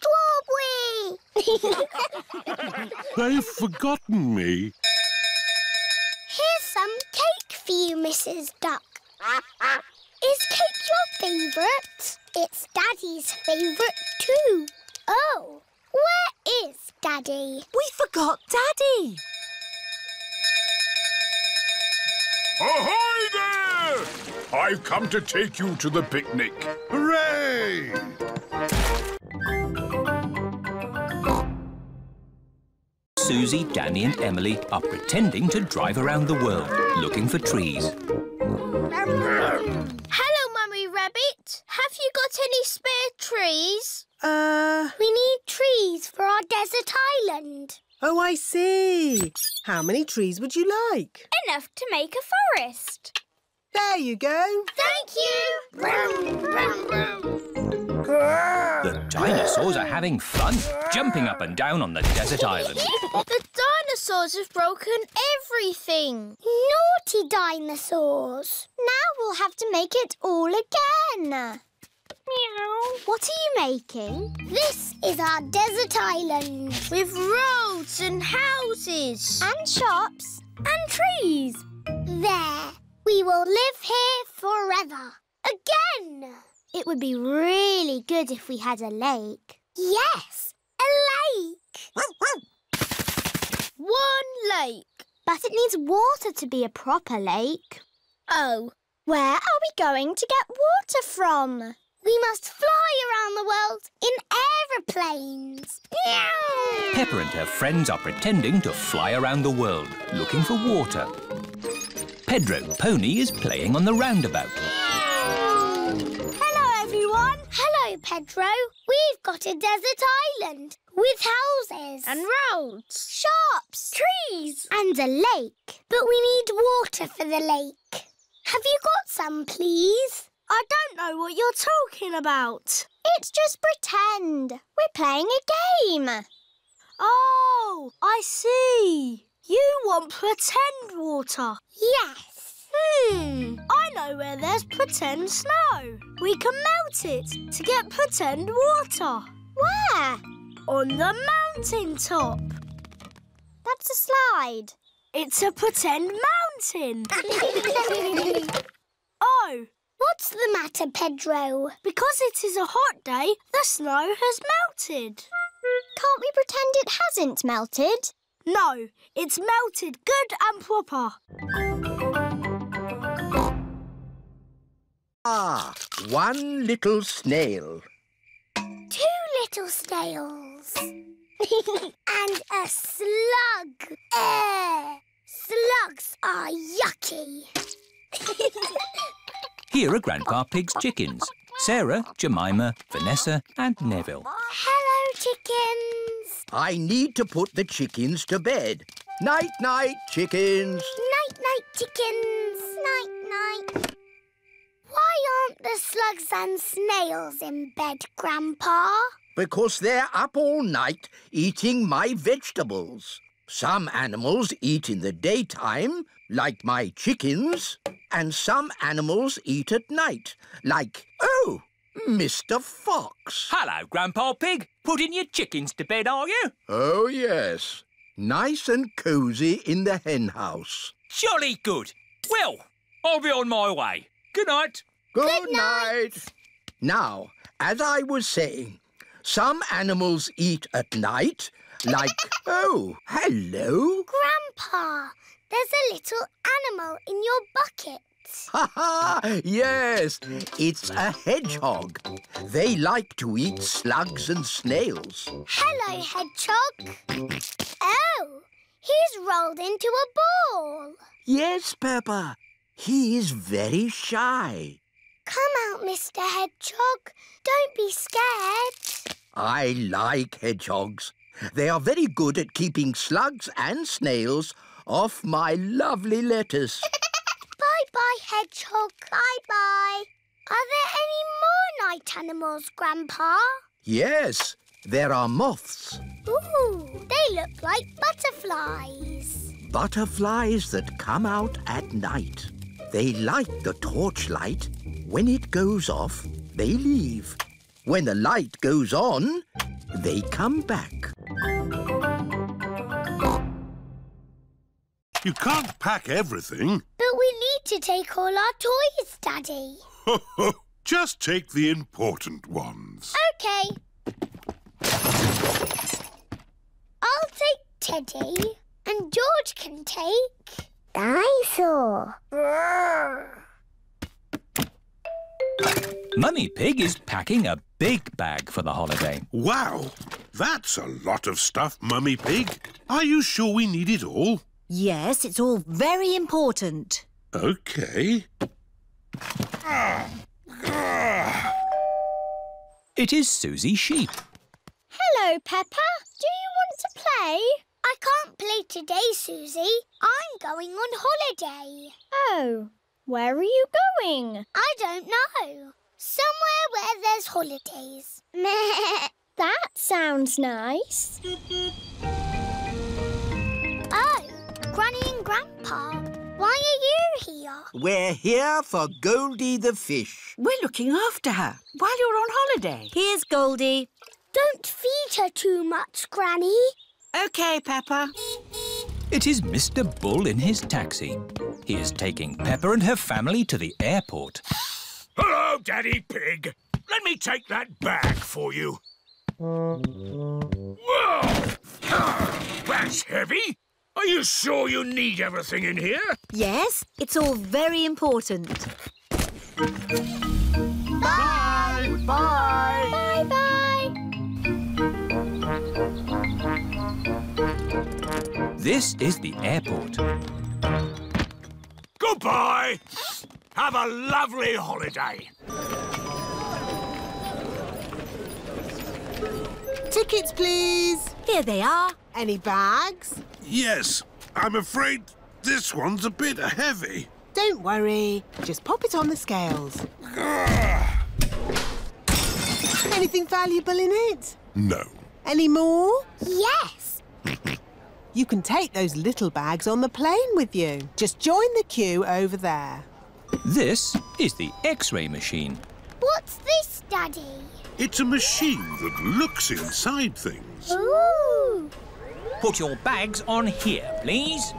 Strawberry! They've forgotten me. Here's some cake for you, Mrs. Duck. Is cake your favourite? It's Daddy's favourite too. Oh, where is Daddy? We forgot Daddy. Ahoy there! I've come to take you to the picnic. Hooray! Susie, Danny and Emily are pretending to drive around the world, looking for trees. Hello, Mummy Rabbit. Have you got any spare trees? Uh... We need trees for our desert island. Oh, I see. How many trees would you like? Enough to make a forest. There you go. Thank you. The dinosaurs are having fun, jumping up and down on the desert island. the dinosaurs have broken everything. Naughty dinosaurs. Now we'll have to make it all again. Meow. What are you making? This is our desert island. With roads and houses. And shops. And trees. There. We will live here forever. Again. It would be really good if we had a lake. Yes, a lake. One lake. But it needs water to be a proper lake. Oh, where are we going to get water from? We must fly around the world in aeroplanes. Meow. Peppa and her friends are pretending to fly around the world, looking for water. Pedro Pony is playing on the roundabout. Hello, Pedro. We've got a desert island with houses And roads. shops, trees, and a lake. But we need water for the lake. Have you got some, please? I don't know what you're talking about. It's just pretend. We're playing a game. Oh, I see. You want pretend water? Yes. Hmm, I know where there's pretend snow. We can melt it to get pretend water. Where? On the mountain top. That's a slide. It's a pretend mountain. oh, what's the matter, Pedro? Because it is a hot day, the snow has melted. Can't we pretend it hasn't melted? No, it's melted good and proper. Ah, one little snail. Two little snails. and a slug. Uh, slugs are yucky. Here are Grandpa Pig's chickens. Sarah, Jemima, Vanessa and Neville. Hello, chickens. I need to put the chickens to bed. Night, night, chickens. Night, night, chickens. Night, night. Why aren't the slugs and snails in bed, Grandpa? Because they're up all night eating my vegetables. Some animals eat in the daytime, like my chickens, and some animals eat at night, like, oh, Mr. Fox. Hello, Grandpa Pig. Putting your chickens to bed, are you? Oh, yes. Nice and cosy in the hen house. Jolly good. Well, I'll be on my way. Good night. Good, night. Now, as I was saying, some animals eat at night, like, oh, hello. Grandpa, there's a little animal in your bucket. Ha ha! Yes, it's a hedgehog. They like to eat slugs and snails. Hello, hedgehog. Oh, he's rolled into a ball. Yes, Peppa. He is very shy. Come out, Mr. Hedgehog. Don't be scared. I like hedgehogs. They are very good at keeping slugs and snails off my lovely lettuce. Bye-bye, Hedgehog. Bye-bye. Are there any more night animals, Grandpa? yes, there are moths. Ooh, they look like butterflies. Butterflies that come out at night. They light the torchlight. When it goes off, they leave. When the light goes on, they come back. You can't pack everything. But we need to take all our toys, Daddy. Just take the important ones. Okay. I'll take Teddy, and George can take... Dinosaur. Mummy Pig is packing a big bag for the holiday. Wow, that's a lot of stuff, Mummy Pig. Are you sure we need it all? Yes, it's all very important. OK. It is Susie Sheep. Hello, Peppa. Do you want to play? I can't play today, Susie. I'm going on holiday. Oh, where are you going? I don't know. Somewhere where there's holidays. That sounds nice. Oh, Granny and Grandpa. Why are you here? We're here for Goldie the fish. We're looking after her while you're on holiday. Here's Goldie. Don't feed her too much, Granny. OK, Peppa. It is Mr. Bull in his taxi. He is taking Peppa and her family to the airport. Hello, Daddy Pig. Let me take that bag for you. Whoa! That's heavy. Are you sure you need everything in here? Yes, it's all very important. Bye! Bye! Bye-bye. This is the airport. Goodbye. Have a lovely holiday. Tickets, please. Here they are. Any bags? Yes, I'm afraid this one's a bit heavy. Don't worry. Just pop it on the scales. Anything valuable in it? No. Any more? Yes. You can take those little bags on the plane with you. Just join the queue over there. This is the X-ray machine. What's this, Daddy? It's a machine that looks inside things. Ooh. Put your bags on here, please.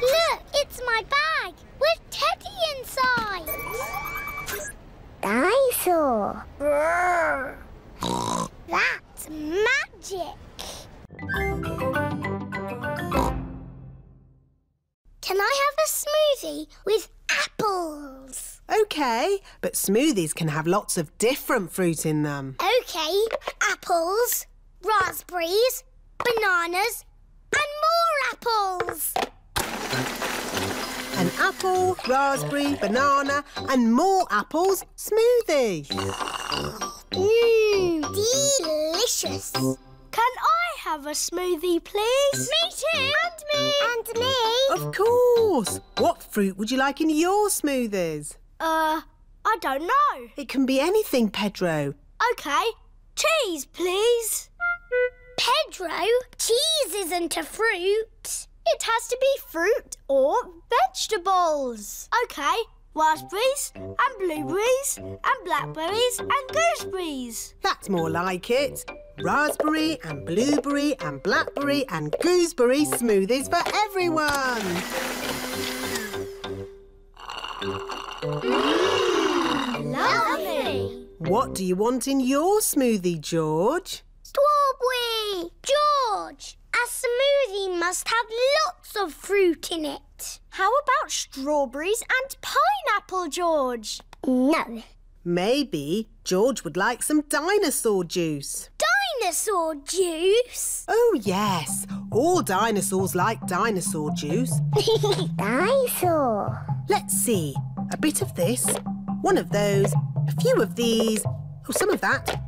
Look, it's my bag with Teddy inside. Dinosaur. That's magic. Can I have a smoothie with apples? OK, but smoothies can have lots of different fruit in them. Okay, apples, raspberries, bananas, and more apples. An apple, raspberry, banana and more apples smoothie. Mmm, delicious. Can I have a smoothie, please? Me too. And me. And me. Of course. What fruit would you like in your smoothies? Uh, I don't know. It can be anything, Pedro. Okay. Cheese, please. Pedro, cheese isn't a fruit. It has to be fruit or vegetables. Okay, raspberries and blueberries and blackberries and gooseberries. That's more like it. Raspberry and blueberry and blackberry and gooseberry smoothies for everyone. Lovely. What do you want in your smoothie, George? Strawberry. George, a smoothie must have lots of fruit in it. How about strawberries and pineapple, George? No. Maybe George would like some dinosaur juice. Dinosaur juice? Oh, yes. All dinosaurs like dinosaur juice. Dinosaur. Let's see. A bit of this, one of those, a few of these, oh, some of that.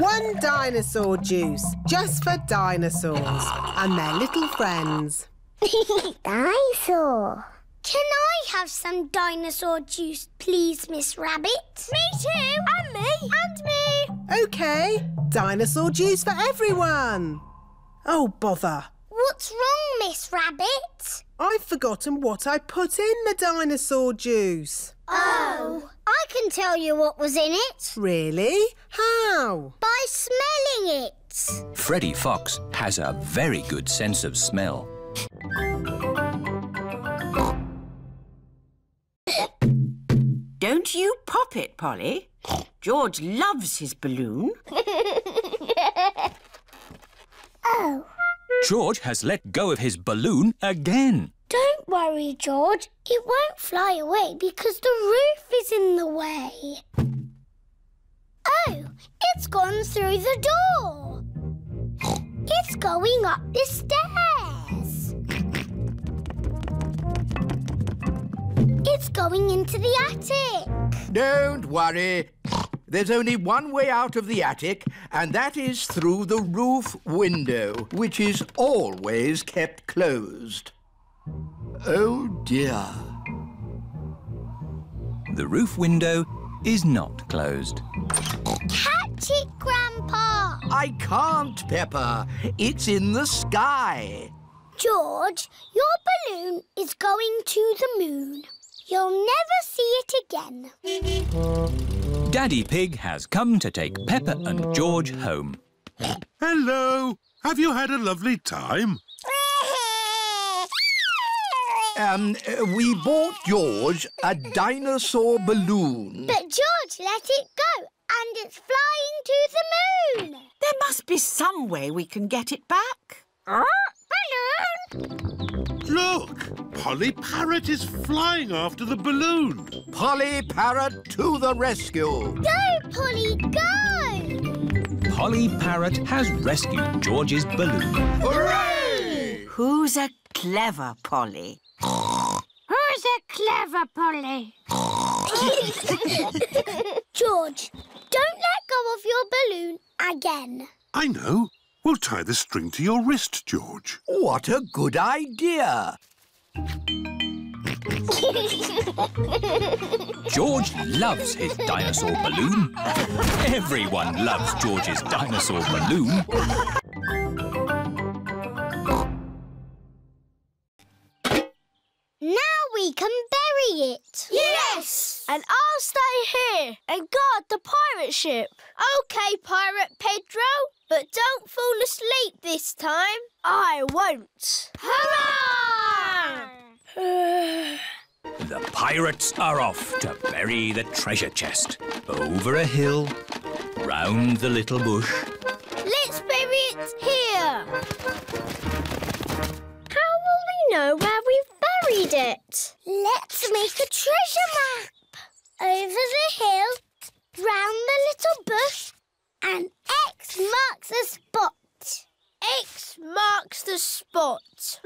One dinosaur juice, just for dinosaurs and their little friends. dinosaur. Can I have some dinosaur juice, please, Miss Rabbit? Me too. And me. And me. OK, dinosaur juice for everyone. Oh, bother. What's wrong, Miss Rabbit? I've forgotten what I put in the dinosaur juice. Oh, I can tell you what was in it. Really? How? By smelling it. Freddy Fox has a very good sense of smell. Don't you pop it, Polly. George loves his balloon. oh. George has let go of his balloon again. Don't worry, George. It won't fly away because the roof is in the way. Oh, it's gone through the door. It's going up the stairs. It's going into the attic. Don't worry. There's only one way out of the attic, and that is through the roof window, which is always kept closed. Oh, dear. The roof window is not closed. Catch it, Grandpa! I can't, Peppa. It's in the sky. George, your balloon is going to the moon. You'll never see it again. Daddy Pig has come to take Peppa and George home. Hello. Have you had a lovely time? Um, we bought George a dinosaur balloon. But George let it go, and it's flying to the moon. There must be some way we can get it back. balloon! Look! Polly Parrot is flying after the balloon. Polly Parrot to the rescue. Go, Polly, go! Polly Parrot has rescued George's balloon. Hooray! Who's a clever Polly? Who's a clever Polly? George, don't let go of your balloon again. I know. We'll tie the string to your wrist, George. What a good idea. George loves his dinosaur balloon. Everyone loves George's dinosaur balloon. We can bury it. Yes! And I'll stay here and guard the pirate ship. OK, Pirate Pedro, but don't fall asleep this time. I won't. Hurrah! The pirates are off to bury the treasure chest. Over a hill, round the little bush. Let's bury it here. How will we know where we've buried it? Let's make a treasure map. Over the hill, round the little bush, and X marks the spot. X marks the spot.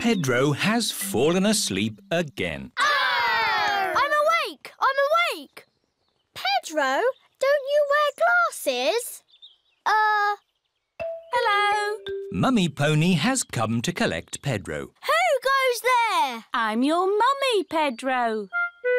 Pedro has fallen asleep again. I'm awake! I'm awake! Pedro, Don't you wear glasses? Uh, Hello. Mummy Pony has come to collect Pedro. Who goes there? I'm your mummy, Pedro.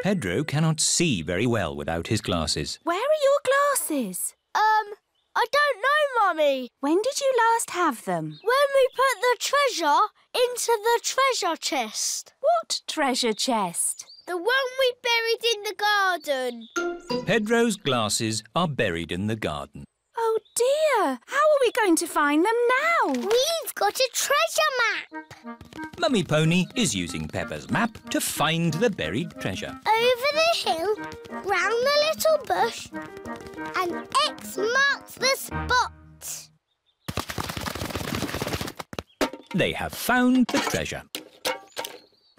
Pedro cannot see very well without his glasses. Where are your glasses? Um, I don't know, Mummy. When did you last have them? When we put the treasure into the treasure chest. What treasure chest? The one we buried in the garden. Pedro's glasses are buried in the garden. Oh dear! How are we going to find them now? We've got a treasure map. Mummy Pony is using Peppa's map to find the buried treasure. Over the hill, round the little bush, and X marks the spot. They have found the treasure.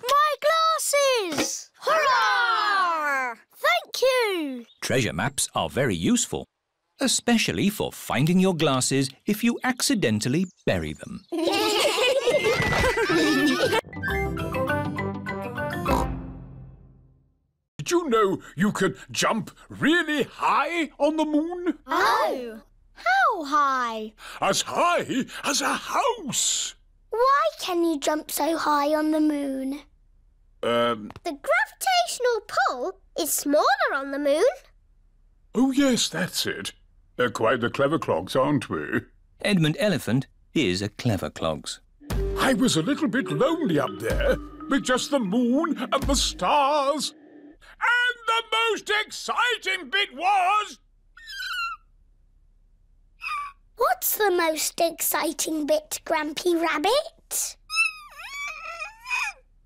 My glasses! Hurrah! Thank you! Treasure maps are very useful, especially for finding your glasses if you accidentally bury them. Did you know you can jump really high on the moon? Oh, how high? As high as a house! Why can you jump so high on the moon? Um, The gravitational pull is smaller on the moon. oh yes, that's it. They're quite the clever clogs, aren't we? Edmund Elephant is a clever clogs. I was a little bit lonely up there with just the moon and the stars. And the most exciting bit was What's the most exciting bit, Grampy Rabbit?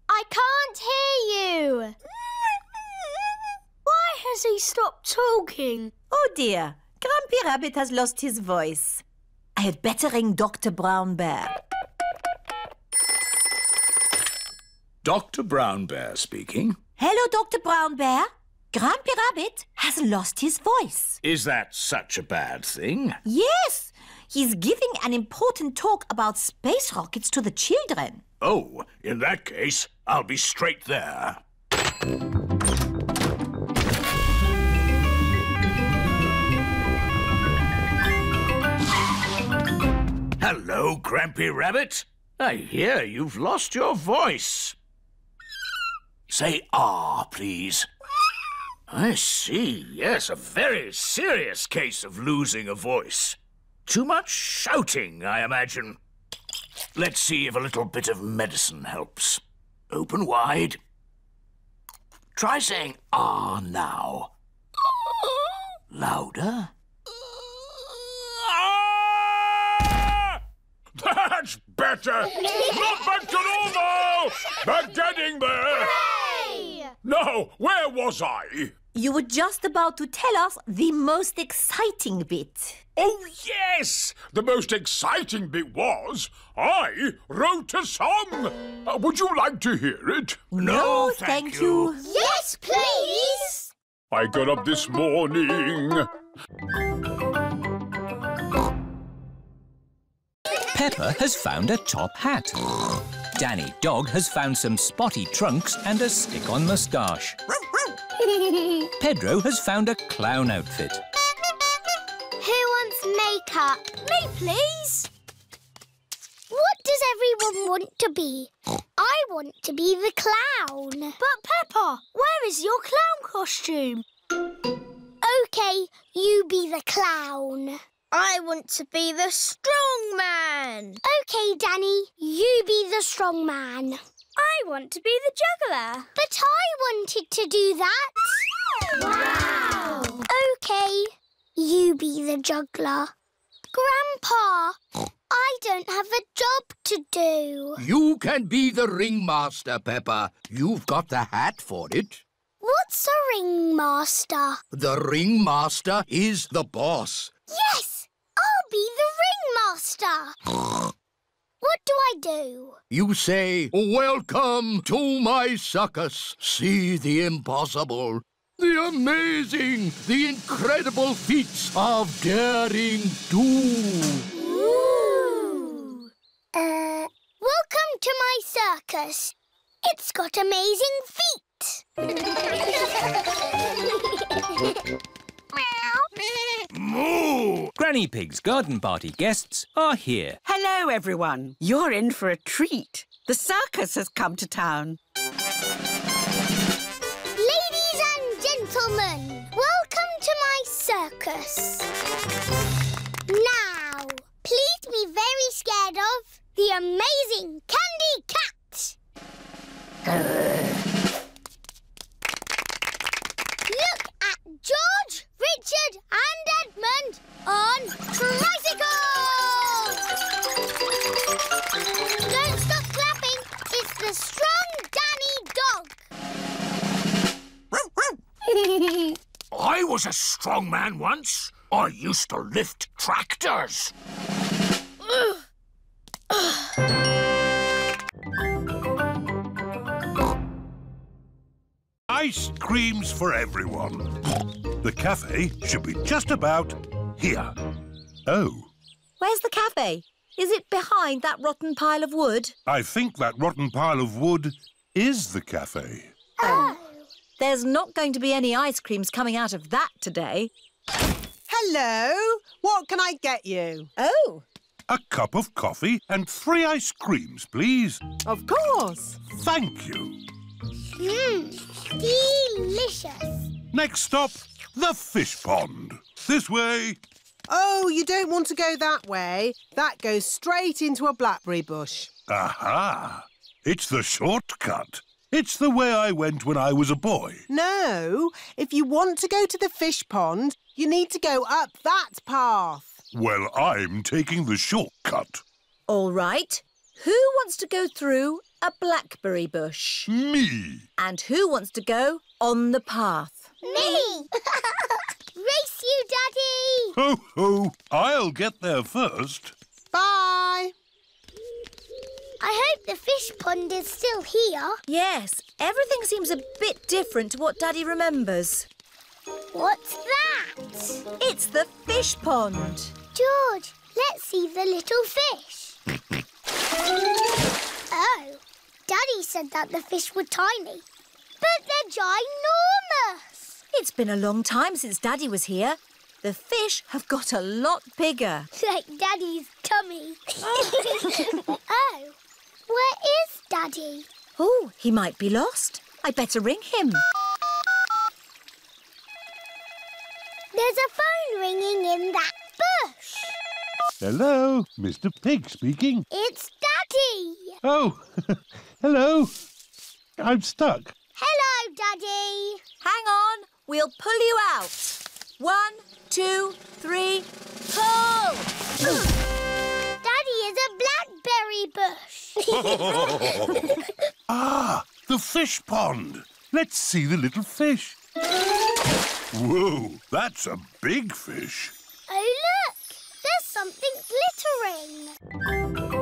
I can't hear you. Why has he stopped talking? Oh dear, Grampy Rabbit has lost his voice. I had better ring Dr. Brown Bear. Dr. Brown Bear speaking. Hello, Dr. Brown Bear. Grampy Rabbit has lost his voice. Is that such a bad thing? Yes, he's giving an important talk about space rockets to the children. Oh, in that case, I'll be straight there. Hello, Grampy Rabbit. I hear you've lost your voice. Say ah, please. I see, yes, a very serious case of losing a voice. Too much shouting, I imagine. Let's see if a little bit of medicine helps. Open wide. Try saying ah now. Louder. That's better! Not back to normal! But getting there! Now, where was I? You were just about to tell us the most exciting bit. Oh, yes! The most exciting bit was I wrote a song. Uh, would you like to hear it? No, thank you. Yes, please. I got up this morning. Peppa has found a top hat. Danny Dog has found some spotty trunks and a stick-on moustache. Pedro has found a clown outfit. Who wants makeup? Me, please. What does everyone want to be? I want to be the clown. But Peppa, where is your clown costume? OK, you be the clown. I want to be the strong man. OK, Danny, you be the strong man. I want to be the juggler. But I wanted to do that. Wow! OK, you be the juggler. Grandpa, I don't have a job to do. You can be the ringmaster, Peppa. You've got the hat for it. What's a ringmaster? The ringmaster is the boss. Yes, I'll be the ringmaster. what do I do? You say, Welcome to my circus. See the impossible, the amazing, the incredible feats of daring do. Ooh. Uh, welcome to my circus. It's got amazing feet. moo! Granny Pig's garden party guests are here. Hello, everyone. You're in for a treat. The circus has come to town. Ladies and gentlemen, welcome to my circus. Now, please be very scared of the amazing Candy Cat. Look at George, Richard and Edmund on tricycles! Don't stop clapping. It's the strong Danny dog. I was a strong man once. I used to lift tractors. Ice creams for everyone. The cafe should be just about here. Oh, Where's the cafe? Is it behind that rotten pile of wood? I think that rotten pile of wood is the cafe. Oh. There's not going to be any ice creams coming out of that today. Hello. What can I get you? Oh. A cup of coffee and three ice creams, please. Of course. Thank you. Mmm, delicious. Next stop, the fish pond. This way. Oh, you don't want to go that way. That goes straight into a blackberry bush. Aha! It's the shortcut. It's the way I went when I was a boy. No, if you want to go to the fish pond, you need to go up that path. Well, I'm taking the shortcut. All right. Who wants to go through a blackberry bush? Me. And who wants to go on the path? Me! Race you, Daddy! Ho, ho! I'll get there first. Bye. I hope the fish pond is still here. Yes, everything seems a bit different to what Daddy remembers. What's that? It's the fish pond. George, let's see the little fish. oh, Daddy said that the fish were tiny, but they're ginormous. It's been a long time since Daddy was here. The fish have got a lot bigger. Like Daddy's tummy. oh, where is Daddy? Oh, he might be lost. I better ring him. There's a phone ringing in that bush. Hello, Mr. Pig speaking. It's Daddy. Oh, hello. I'm stuck. Hello, Daddy. Hang on, we'll pull you out. One, two, three, pull! Daddy is a blackberry bush. ah, the fish pond. Let's see the little fish. Whoa, that's a big fish. Oh, look! There's something glittering.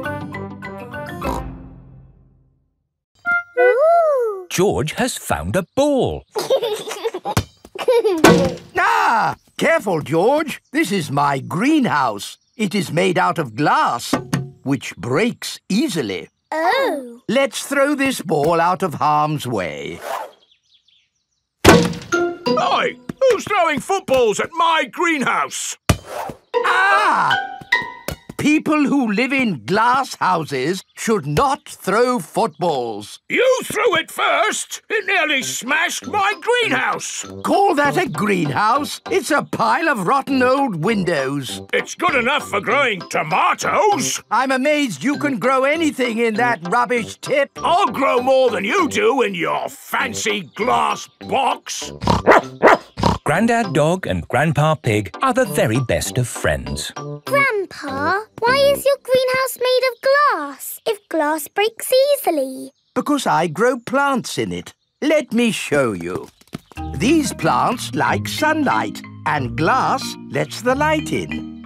George has found a ball. Ah! Careful, George. This is my greenhouse. It is made out of glass, which breaks easily. Oh! Let's throw this ball out of harm's way. Oi! Who's throwing footballs at my greenhouse? Ah! People who live in glass houses should not throw footballs. You threw it first! It nearly smashed my greenhouse! Call that a greenhouse? It's a pile of rotten old windows. It's good enough for growing tomatoes! I'm amazed you can grow anything in that rubbish tip. I'll grow more than you do in your fancy glass box! Grandad Dog and Grandpa Pig are the very best of friends. Grandpa, why is your greenhouse made of glass if glass breaks easily? Because I grow plants in it. Let me show you. These plants like sunlight, and glass lets the light in.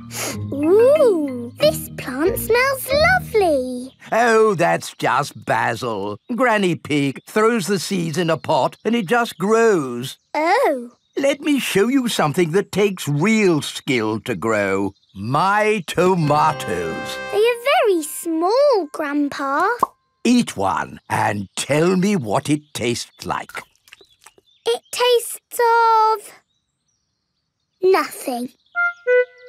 Ooh, this plant smells lovely. Oh, that's just basil. Granny Pig throws the seeds in a pot and it just grows. Oh. Let me show you something that takes real skill to grow. My tomatoes. They are very small, Grandpa. Eat one and tell me what it tastes like. It tastes of... nothing.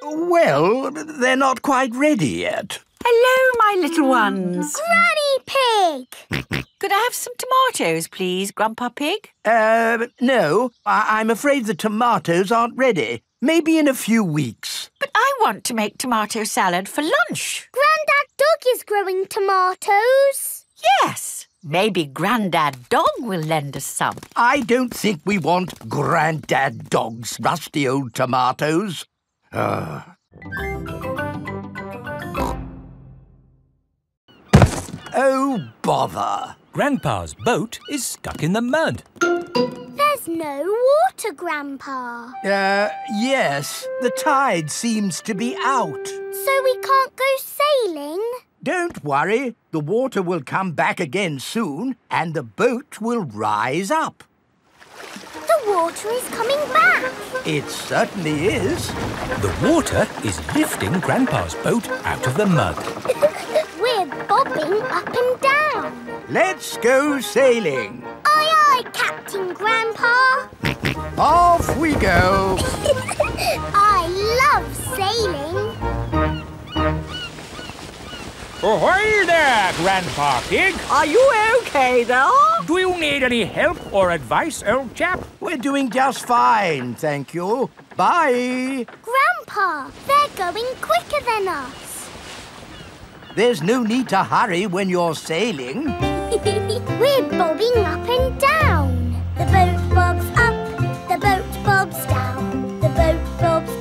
Well, they're not quite ready yet. Hello, my little ones. Granny Pig! Could I have some tomatoes, please, Grandpa Pig? Uh, no, I- I'm afraid the tomatoes aren't ready. Maybe in a few weeks. But I want to make tomato salad for lunch. Grandad Dog is growing tomatoes. Yes. Maybe Grandad Dog will lend us some. I don't think we want Grandad Dog's rusty old tomatoes. Ah. Oh, bother. Grandpa's boat is stuck in the mud. There's no water, Grandpa. Uh, yes, the tide seems to be out. So we can't go sailing? Don't worry, the water will come back again soon and the boat will rise up. The water is coming back. It certainly is. The water is lifting Grandpa's boat out of the mud. We're bobbing up and down. Let's go sailing. Aye, aye, Captain Grandpa. Off we go. I love sailing. Ahoy there, Grandpa Pig. Are you okay there? Do you need any help or advice, old chap? We're doing just fine, thank you. Bye. Grandpa, they're going quicker than us. There's no need to hurry when you're sailing. We're bobbing up and down. The boat bobs up, the boat bobs down. The boat bobs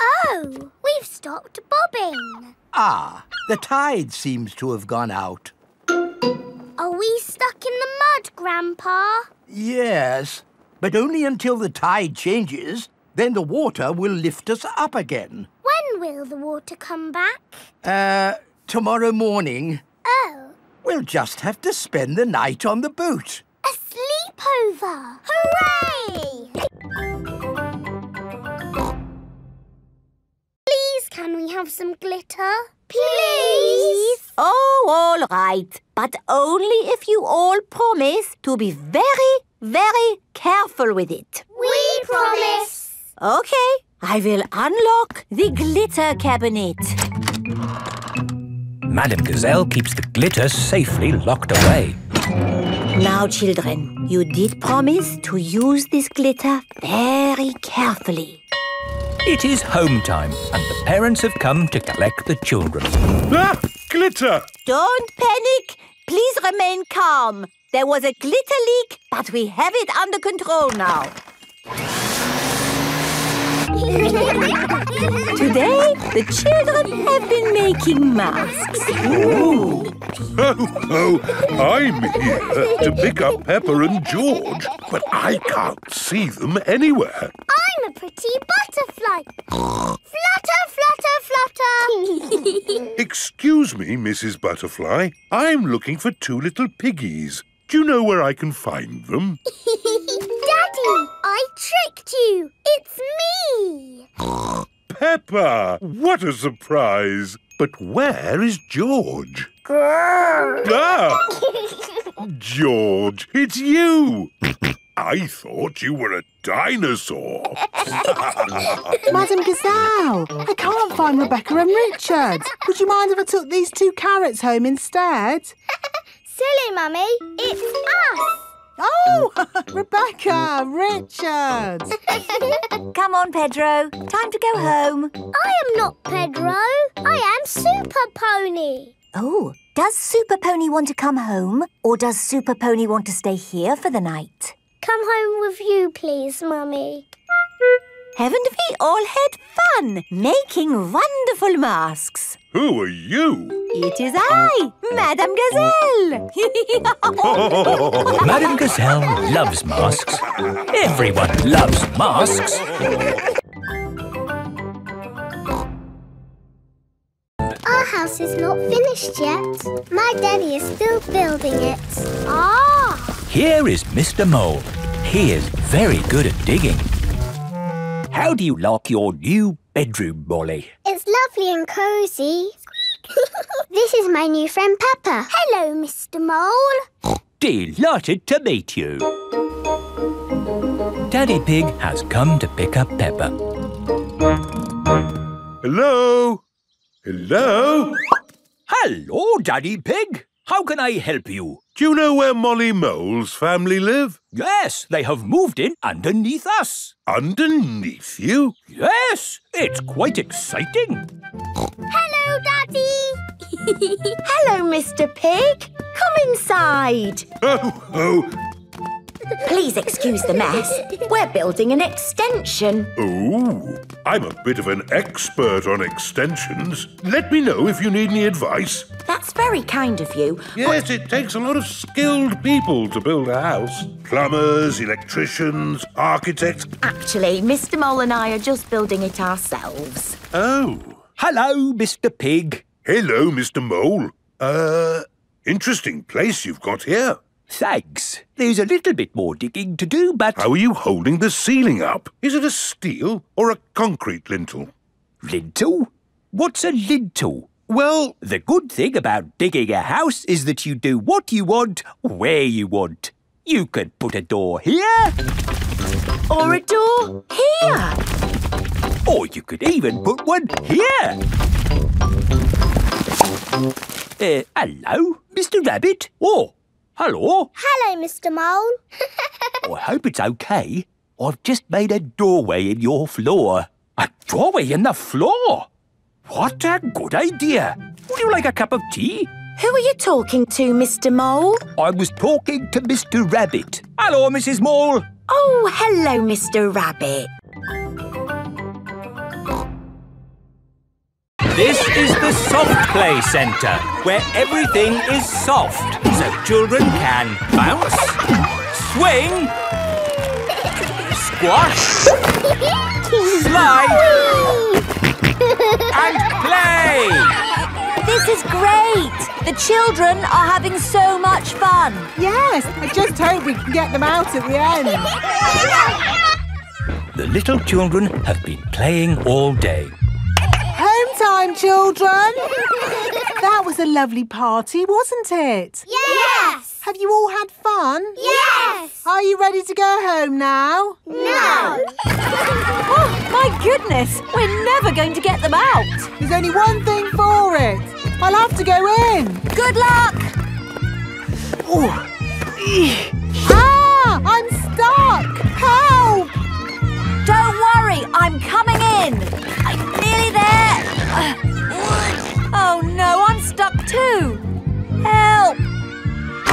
Oh, we've stopped bobbing. ah, the tide seems to have gone out. Are we stuck in the mud, Grandpa? Yes, but only until the tide changes. Then the water will lift us up again. When will the water come back? Uh, tomorrow morning. Oh, We'll just have to spend the night on the boat. a sleepover! Hooray! Can we have some glitter? Please! Oh, all right. But only if you all promise to be very, very careful with it. We promise! Okay, I will unlock the glitter cabinet. Madame Gazelle keeps the glitter safely locked away. Now, children, you did promise to use this glitter very carefully. It is home time, and the parents have come to collect the children. Ah! Glitter! Don't panic. Please remain calm. There was a glitter leak, but we have it under control now. Today, the children have been making masks. Oh, oh, I'm here to pick up Peppa and George, but I can't see them anywhere. I'm a pretty butterfly. flutter, flutter, flutter. Excuse me, Mrs. Butterfly. I'm looking for two little piggies. Do you know where I can find them? Daddy, I tricked you. It's me. Peppa! What a surprise! But where is George? Ah! George, it's you! I thought you were a dinosaur. Madame Gazelle, I can't find Rebecca and Richard. Would you mind if I took these two carrots home instead? Silly, Mummy. It's us. Oh, Rebecca, Richard. Come on, Pedro. Time to go home. I am not Pedro. I am Super Pony. Oh, does Super Pony want to come home? Or does Super Pony want to stay here for the night? Come home with you, please, Mummy. Haven't we all had fun making wonderful masks? Who are you? It is I, Madame Gazelle. Madame Gazelle loves masks. Everyone loves masks. Our house is not finished yet. My daddy is still building it. Ah! Here is Mr. Mole. He is very good at digging. How do you like your new bedroom, Molly? It's lovely and cosy. this is my new friend Peppa. Hello, Mr. Mole. Delighted to meet you. Daddy Pig has come to pick up Peppa. Hello? Hello? Hello, Daddy Pig. How can I help you? Do you know where Molly Mole's family live? Yes, they have moved in underneath us. Underneath you? Yes, it's quite exciting. Hello, Daddy. Hello, Mr. Pig. Come inside. Oh, oh, Please excuse the mess. We're building an extension. oh. I'm a bit of an expert on extensions. Let me know if you need any advice. That's very kind of you. Yes, it takes a lot of skilled people to build a house. Plumbers, electricians, architects. Actually, Mr. Mole and I are just building it ourselves. Oh. Hello, Mr. Pig. Hello, Mr. Mole. Uh, interesting place you've got here. Thanks. There's a little bit more digging to do, but... How are you holding the ceiling up? Is it a steel or a concrete lintel? Lintel? What's a lintel? Well, The good thing about digging a house is that you do what you want, where you want. You could put a door here, Or a door here. or you could even put one here. Uh, hello, Mr. Rabbit. Oh, hello. Hello, Mr. Mole. Oh, I hope it's okay. I've just made a doorway in your floor. A doorway in the floor? What a good idea. Would you like a cup of tea? Who are you talking to, Mr. Mole? I was talking to Mr. Rabbit. Hello, Mrs. Mole. Oh, hello, Mr. Rabbit. This is the Soft Play Centre, where everything is soft, so children can bounce, swing, squash, slide, and play. This is great. The children are having so much fun. Yes, I just hope we can get them out at the end. The little children have been playing all day. Time, children. That was a lovely party, wasn't it? Yes. Have you all had fun? Yes. Are you ready to go home now? No. Oh, my goodness. We're never going to get them out. There's only one thing for it. I'll have to go in. Good luck. Oh. Ah! I'm stuck! Help! Don't worry, I'm coming in. I'm nearly there. Oh no, I'm stuck too. Help!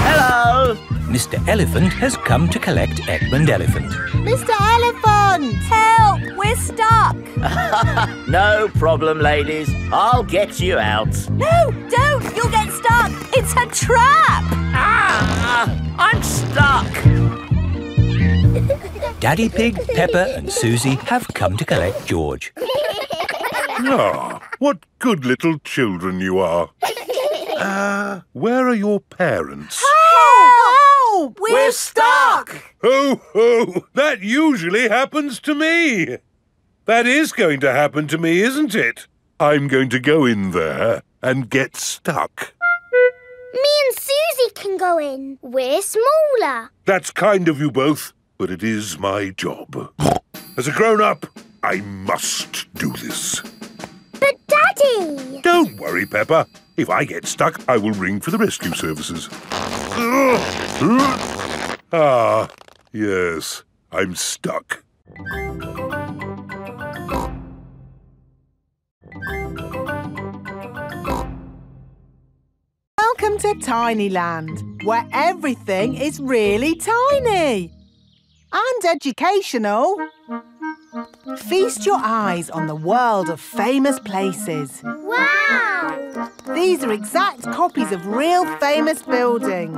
Hello! Mr. Elephant has come to collect Edmund Elephant. Mr. Elephant! Help! We're stuck. no problem, ladies. I'll get you out. No, don't. You'll get stuck. It's a trap. Ah! I'm stuck! Daddy Pig, Peppa, and Susie have come to collect George. Ah, what good little children you are. Uh, where are your parents? Help! We're, We're stuck! Ho, ho! That usually happens to me. That is going to happen to me, isn't it? I'm going to go in there and get stuck. Me and Susie can go in. We're smaller. That's kind of you both, but it is my job. As a grown-up, I must do this. But Daddy! Don't worry, Peppa. If I get stuck, I will ring for the rescue services. Ah, yes, I'm stuck. Welcome to Tiny Land, where everything is really tiny and educational. Feast your eyes on the world of famous places. Wow! These are exact copies of real famous buildings,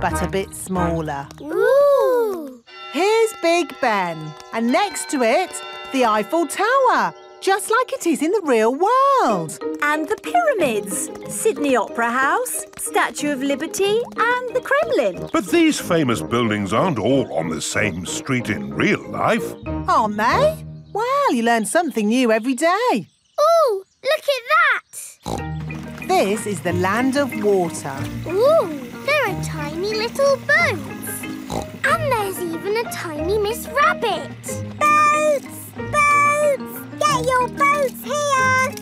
but a bit smaller. Ooh! Here's Big Ben, and next to it, the Eiffel Tower, just like it is in the real world. And the pyramids, Sydney Opera House, Statue of Liberty, and the Kremlin. But these famous buildings aren't all on the same street in real life. Aren't they? Well, you learn something new every day. Ooh, look at that! This is the land of water. Ooh, there are tiny little boats. And there's even a tiny Miss Rabbit. Boats! Boats! Get your boats here!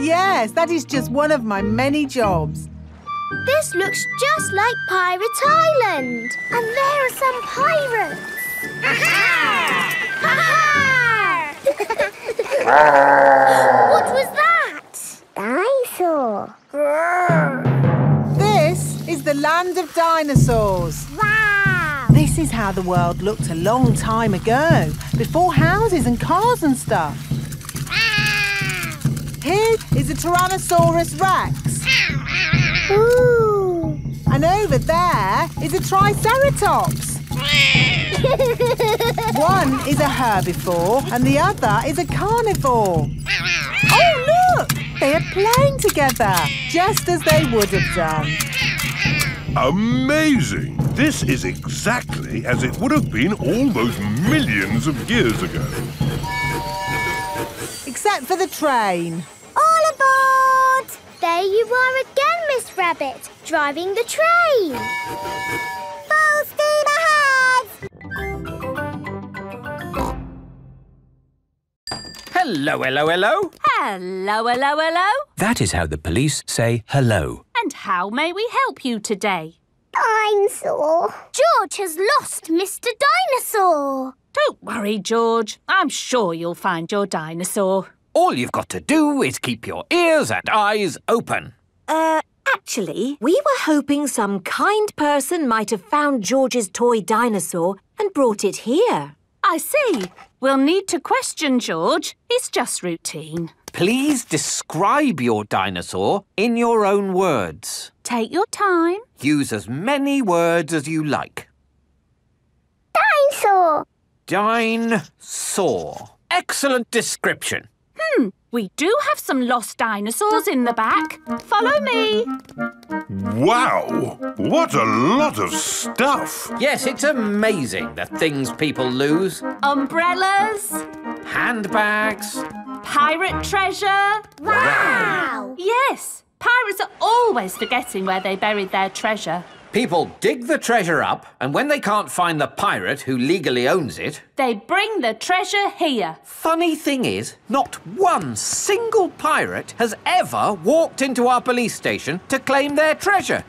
yes, that is just one of my many jobs. This looks just like Pirate Island. And there are some pirates. what was that? Dinosaur. This is the land of dinosaurs. Wow! This is how the world looked a long time ago, before houses and cars and stuff. Here is a Tyrannosaurus Rex. Ooh! And over there is a Triceratops. One is a herbivore and the other is a carnivore. Oh, look! They are playing together, just as they would have done. Amazing! This is exactly as it would have been all those millions of years ago. Except for the train. All aboard! There you are again, Miss Rabbit, driving the train. Full Hello, hello, hello. Hello, hello, hello. That is how the police say hello. And how may we help you today? Dinosaur. George has lost Mr. Dinosaur. Don't worry, George. I'm sure you'll find your dinosaur. All you've got to do is keep your ears and eyes open. Uh, actually, we were hoping some kind person might have found George's toy dinosaur and brought it here. I see. We'll need to question George. It's just routine. Please describe your dinosaur in your own words. Take your time. Use as many words as you like. Dinosaur. Dinosaur. Excellent description. Hmm, we do have some lost dinosaurs in the back. Follow me. Wow! What a lot of stuff! Yes, it's amazing the things people lose. Umbrellas, Handbags. pirate treasure. Wow! Yes, pirates are always forgetting where they buried their treasure. People dig the treasure up, and when they can't find the pirate who legally owns it, They bring the treasure here. funny thing is, not one single pirate has ever walked into our police station to claim their treasure.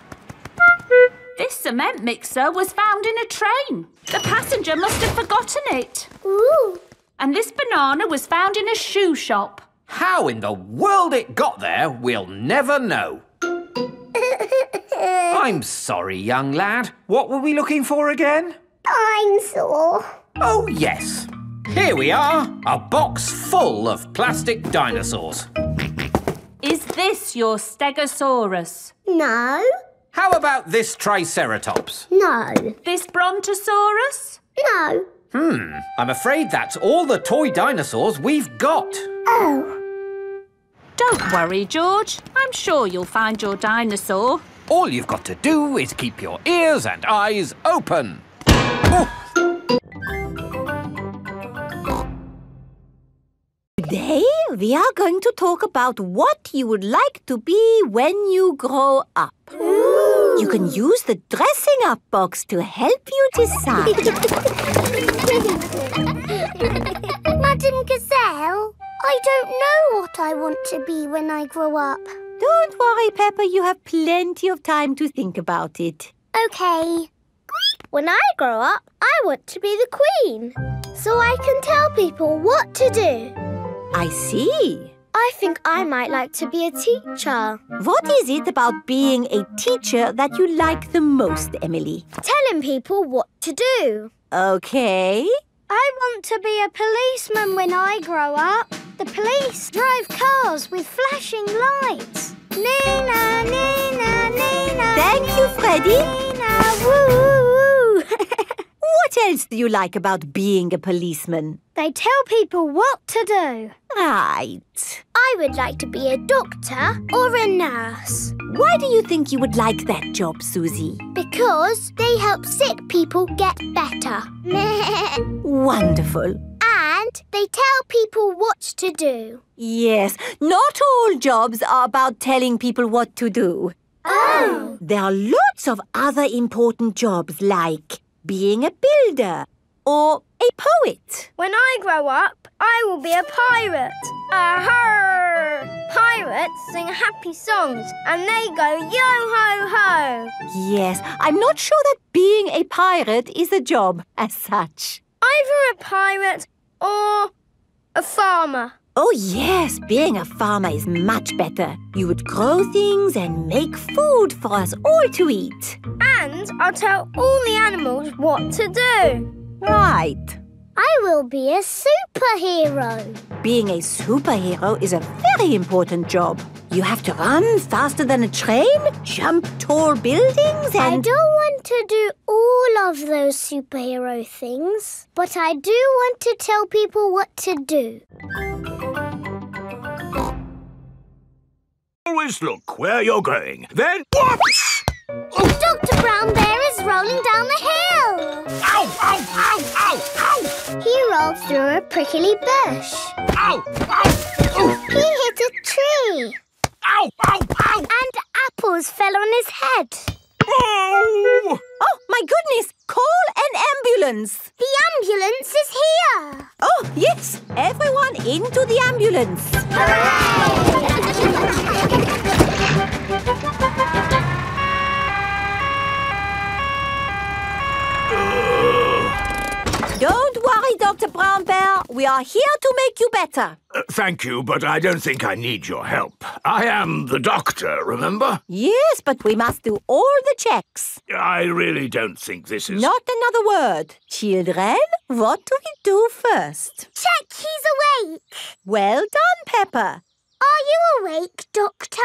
This cement mixer was found in a train. The passenger must have forgotten it. Ooh! And this banana was found in a shoe shop. How in the world it got there, we'll never know. I'm sorry, young lad. What were we looking for again? Dinosaur. Oh, yes. Here we are, a box full of plastic dinosaurs. Is this your Stegosaurus? No. How about this Triceratops? No. This Brontosaurus? No. Hmm, I'm afraid that's all the toy dinosaurs we've got. Oh. Don't worry, George. I'm sure you'll find your dinosaur. All you've got to do is keep your ears and eyes open. Today, we are going to talk about what you would like to be when you grow up. You can use the dressing up box to help you decide. I don't know what I want to be when I grow up. Don't worry, Peppa, you have plenty of time to think about it. Okay. When I grow up, I want to be the queen. So I can tell people what to do. I see. I think I might like to be a teacher. What is it about being a teacher that you like the most, Emily? Telling people what to do. Okay. I want to be a policeman when I grow up. The police drive cars with flashing lights. Nina, Nina, Nina. Thank you, Freddy. Nina, woo. What else do you like about being a policeman? They tell people what to do. Right. I would like to be a doctor or a nurse Why do you think you would like that job, Susie? Because they help sick people get better. Wonderful. and they tell people what to do. Yes, not all jobs are about telling people what to do. Oh! There are lots of other important jobs like being a builder or a poet. When I grow up, I will be a pirate. Aha! Pirates sing happy songs and they go yo ho ho. Yes, I'm not sure that being a pirate is a job as such. Either a pirate or a farmer. Oh, yes, being a farmer is much better. You would grow things and make food for us all to eat. And I'll tell all the animals what to do. Right. I will be a superhero. Being a superhero is a very important job. You have to run faster than a train, jump tall buildings, and... I don't want to do all of those superhero things, but I do want to tell people what to do. Always look where you're going. Then whoops! Dr. Brown Bear is rolling down the hill. He rolled through a prickly bush. Ow! Ow! He hit a tree. Ow! Ow! Ow! And apples fell on his head. Oh! Oh, my goodness! Call an ambulance! The ambulance is here. Oh, yes! Everyone into the ambulance! Don't worry, Dr. Brown Bear. We are here to make you better. Uh, thank you, but I don't think I need your help. I am the doctor, remember? Yes, but we must do all the checks. I really don't think this is. Not another word. Children, what do we do first? Check he's awake. Well done, Peppa. Are you awake, Doctor?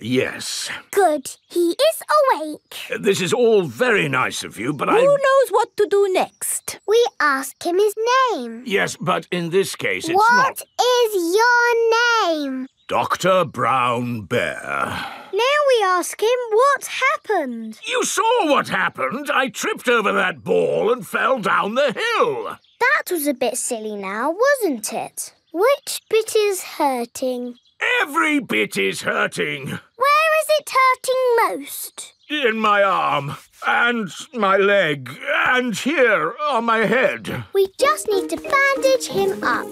Yes. Good. He is awake. This is all very nice of you, but I Who knows what to do next? We ask him his name. Yes, but in this case, it's What not is your name? Dr. Brown Bear. Now we ask him what happened. You saw what happened. I tripped over that ball and fell down the hill. That was a bit silly now, wasn't it? Which bit is hurting? Every bit is hurting. Where is it hurting most? In my arm, and my leg, and here on my head. We just need to bandage him up.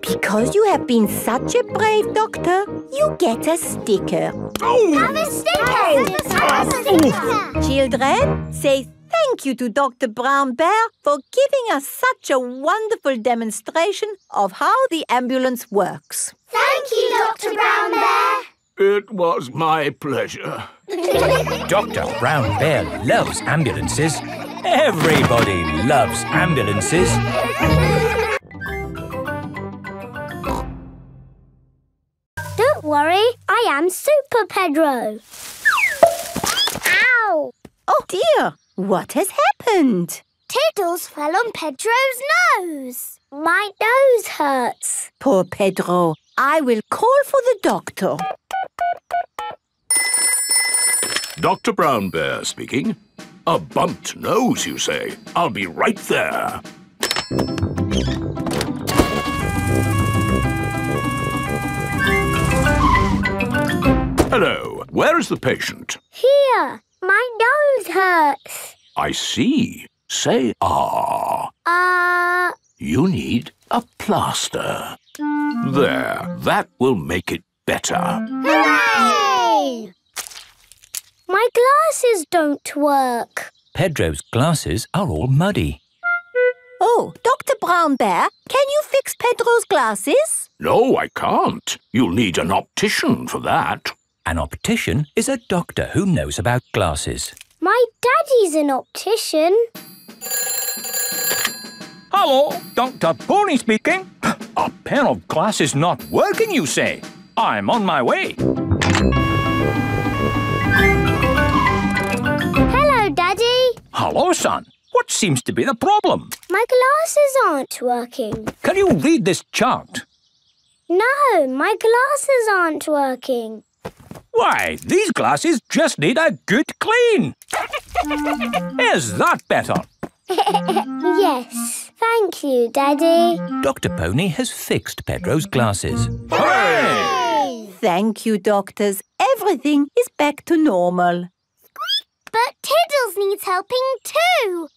Because you have been such a brave doctor, you get a sticker. Oh! Have a sticker! Oh! Have a sticker! Children, say thank you to Dr. Brown Bear for giving us such a wonderful demonstration of how the ambulance works. Thank you, Dr. Brown Bear. It was my pleasure. Dr. Brown Bear loves ambulances. Everybody loves ambulances. Don't worry, I am Super Pedro. Ow! Oh dear, what has happened? Tiddles fell on Pedro's nose. My nose hurts. Poor Pedro. I will call for the doctor. Dr. Brown Bear speaking. A bumped nose, you say? I'll be right there. Hello. Where is the patient? Here, my nose hurts. I see. Say ah. Uh, You need a plaster. There. That will make it better. hooray! My glasses don't work. Pedro's glasses are all muddy. Oh, Dr. Brown Bear, can you fix Pedro's glasses? No, I can't. You'll need an optician for that. An optician is a doctor who knows about glasses. My daddy's an optician. Hello, Dr. Pony speaking. A pair of glasses not working, you say? I'm on my way. Hello, Daddy. Hello, son. What seems to be the problem? My glasses aren't working. Can you read this chart? No, my glasses aren't working. Why, these glasses just need a good clean. Is that better? yes. Thank you, Daddy. Dr. Pony has fixed Pedro's glasses. Thank you, doctors. Everything is back to normal. But Tiddles needs helping too.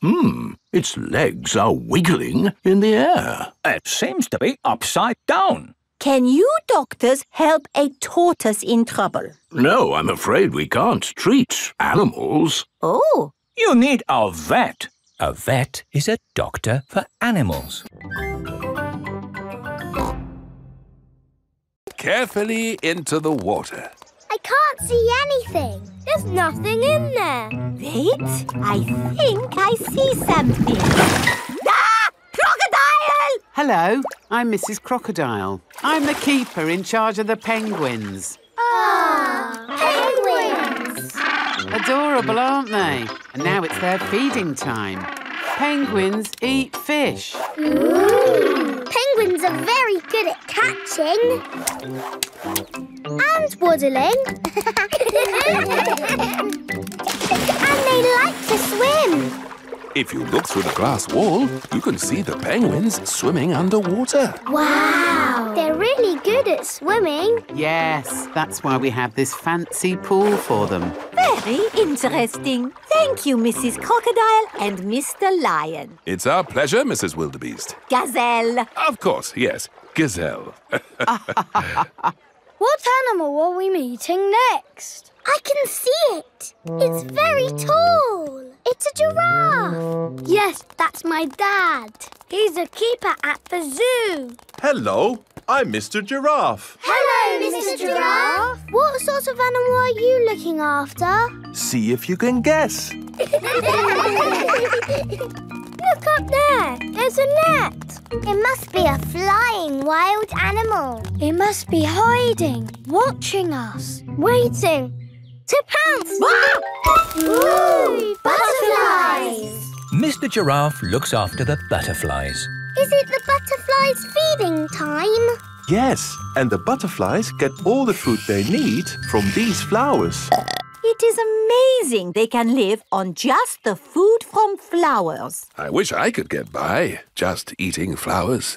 Hmm, its legs are wiggling in the air. It seems to be upside down. Can you doctors help a tortoise in trouble? No, I'm afraid we can't treat animals. Oh. You need a vet. A vet is a doctor for animals. Carefully into the water. I can't see anything. There's nothing in there. Wait, I think I see something. Ah! Crocodile! Hello, I'm Mrs. Crocodile. I'm the keeper in charge of the penguins. Ah, penguins! Adorable, aren't they? And now it's their feeding time. Penguins eat fish. Ooh. Penguins are very good at catching. And waddling. and they like to swim. If you look through the glass wall, you can see the penguins swimming underwater. Wow! They're really good at swimming. Yes, that's why we have this fancy pool for them. Very interesting. Thank you, Mrs. Crocodile and Mr. Lion. It's our pleasure, Mrs. Wildebeest. Gazelle. Of course, yes. Gazelle. What animal are we meeting next? I can see it. It's very tall. It's a giraffe. Yes, that's my dad. He's a keeper at the zoo. Hello, I'm Mr. Giraffe. Hello, Mr. Giraffe. What sort of animal are you looking after? See if you can guess. Look up there. There's a net. It must be a flying wild animal. It must be hiding, watching us, waiting to pounce. Ooh, butterflies. Mr. Giraffe looks after the butterflies. Is it the butterflies' feeding time? Yes, and the butterflies get all the food they need from these flowers. It is amazing they can live on just the food from flowers. I wish I could get by just eating flowers.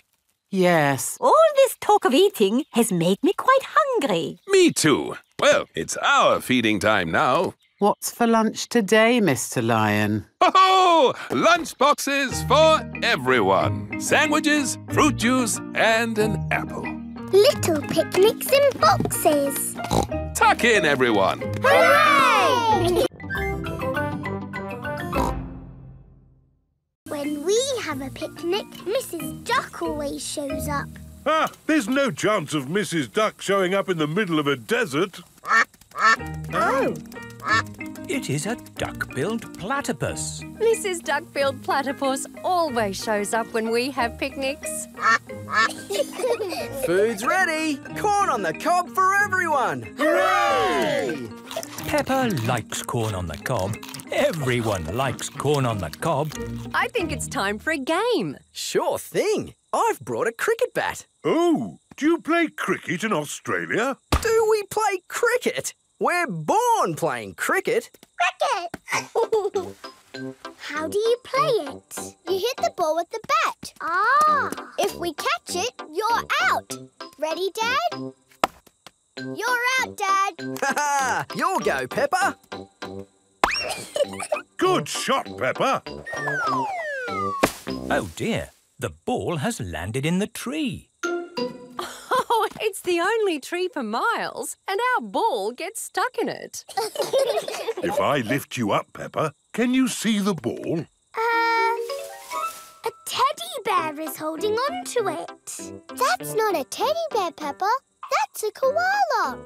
Yes. All this talk of eating has made me quite hungry. Me too. Well, it's our feeding time now. What's for lunch today, Mr. Lion? Oh, lunch boxes for everyone. Sandwiches, fruit juice, and an apple. Little picnics in boxes. Tuck in, everyone. Hooray! When we have a picnic, Mrs. Duck always shows up. Ah, there's no chance of Mrs. Duck showing up in the middle of a desert. Oh. It is a duck-billed platypus. Mrs. Duck-billed Platypus always shows up when we have picnics. Food's ready. Corn on the cob for everyone. Hooray! Peppa likes corn on the cob. Everyone likes corn on the cob. I think it's time for a game. Sure thing. I've brought a cricket bat. Oh, do you play cricket in Australia? Do we play cricket? We're born playing cricket. Cricket! How do you play it? You hit the ball with the bat. Ah! If we catch it, you're out. Ready, Dad? You're out, Dad. Ha ha! You'll go, Peppa. Good shot, Peppa. Oh dear, the ball has landed in the tree. It's the only tree for miles, and our ball gets stuck in it. If I lift you up, Peppa, can you see the ball? Uh, a teddy bear is holding on to it. That's not a teddy bear, Peppa. That's a koala.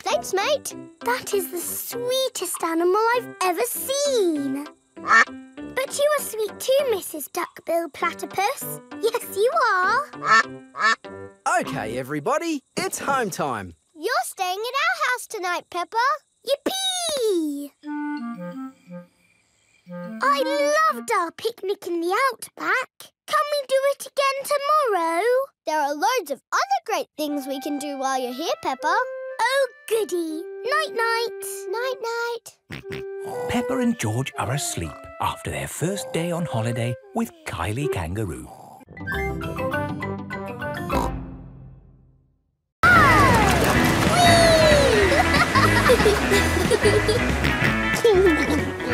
Thanks, mate. That is the sweetest animal I've ever seen. But you are sweet too, Mrs. Duckbill Platypus. Yes, you are. Okay, everybody, it's home time. You're staying at our house tonight, Peppa. Yippee! I loved our picnic in the outback. Can we do it again tomorrow? There are loads of other great things we can do while you're here, Peppa. Oh, goody. Night-night. Night-night. Peppa and George are asleep after their first day on holiday with Kylie Kangaroo.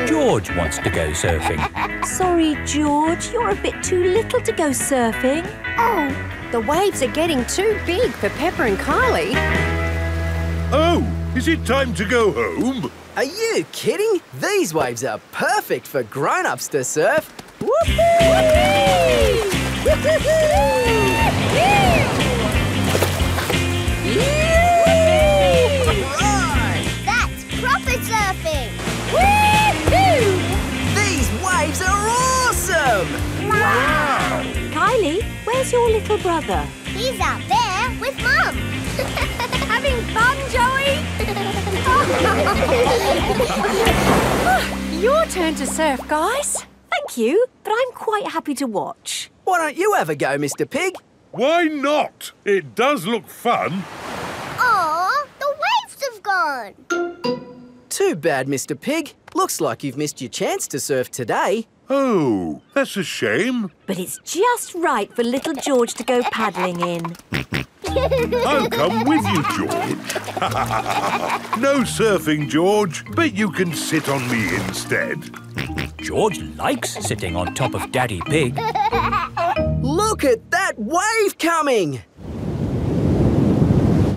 George wants to go surfing. Sorry, George, you're a bit too little to go surfing. Oh, the waves are getting too big for Peppa and Kylie. Oh, is it time to go home? Are you kidding? These waves are perfect for grown-ups to surf. That's Wow! Kylie, where's your little brother? He's out there with Mum. Having fun, Joey? Your turn to surf, guys. Thank you, but I'm quite happy to watch. Why don't you ever go, Mr. Pig? Why not? It does look fun. Aw, the waves have gone. Too bad, Mr. Pig. Looks like you've missed your chance to surf today. Oh, that's a shame. But it's just right for little George to go paddling in. I'll come with you, George. no surfing, George, but you can sit on me instead. George likes sitting on top of Daddy Pig. Look at that wave coming!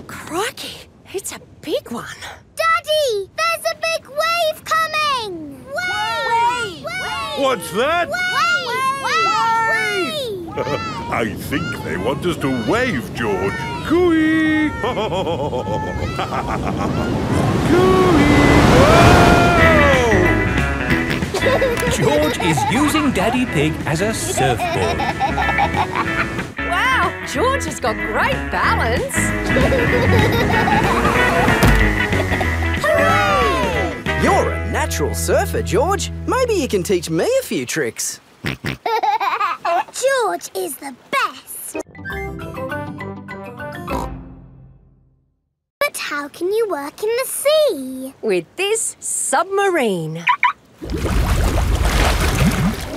Crikey, it's a big one. Daddy, there's a big wave coming. Wave! Wave! What's that? Wave! Wave! I think they want us to wave, George. Cooey! George is using Daddy Pig as a surfboard. Wow, George has got great balance. Hooray! You're a natural surfer, George. Maybe you can teach me a few tricks. George is the best. But how can you work in the sea? With this submarine.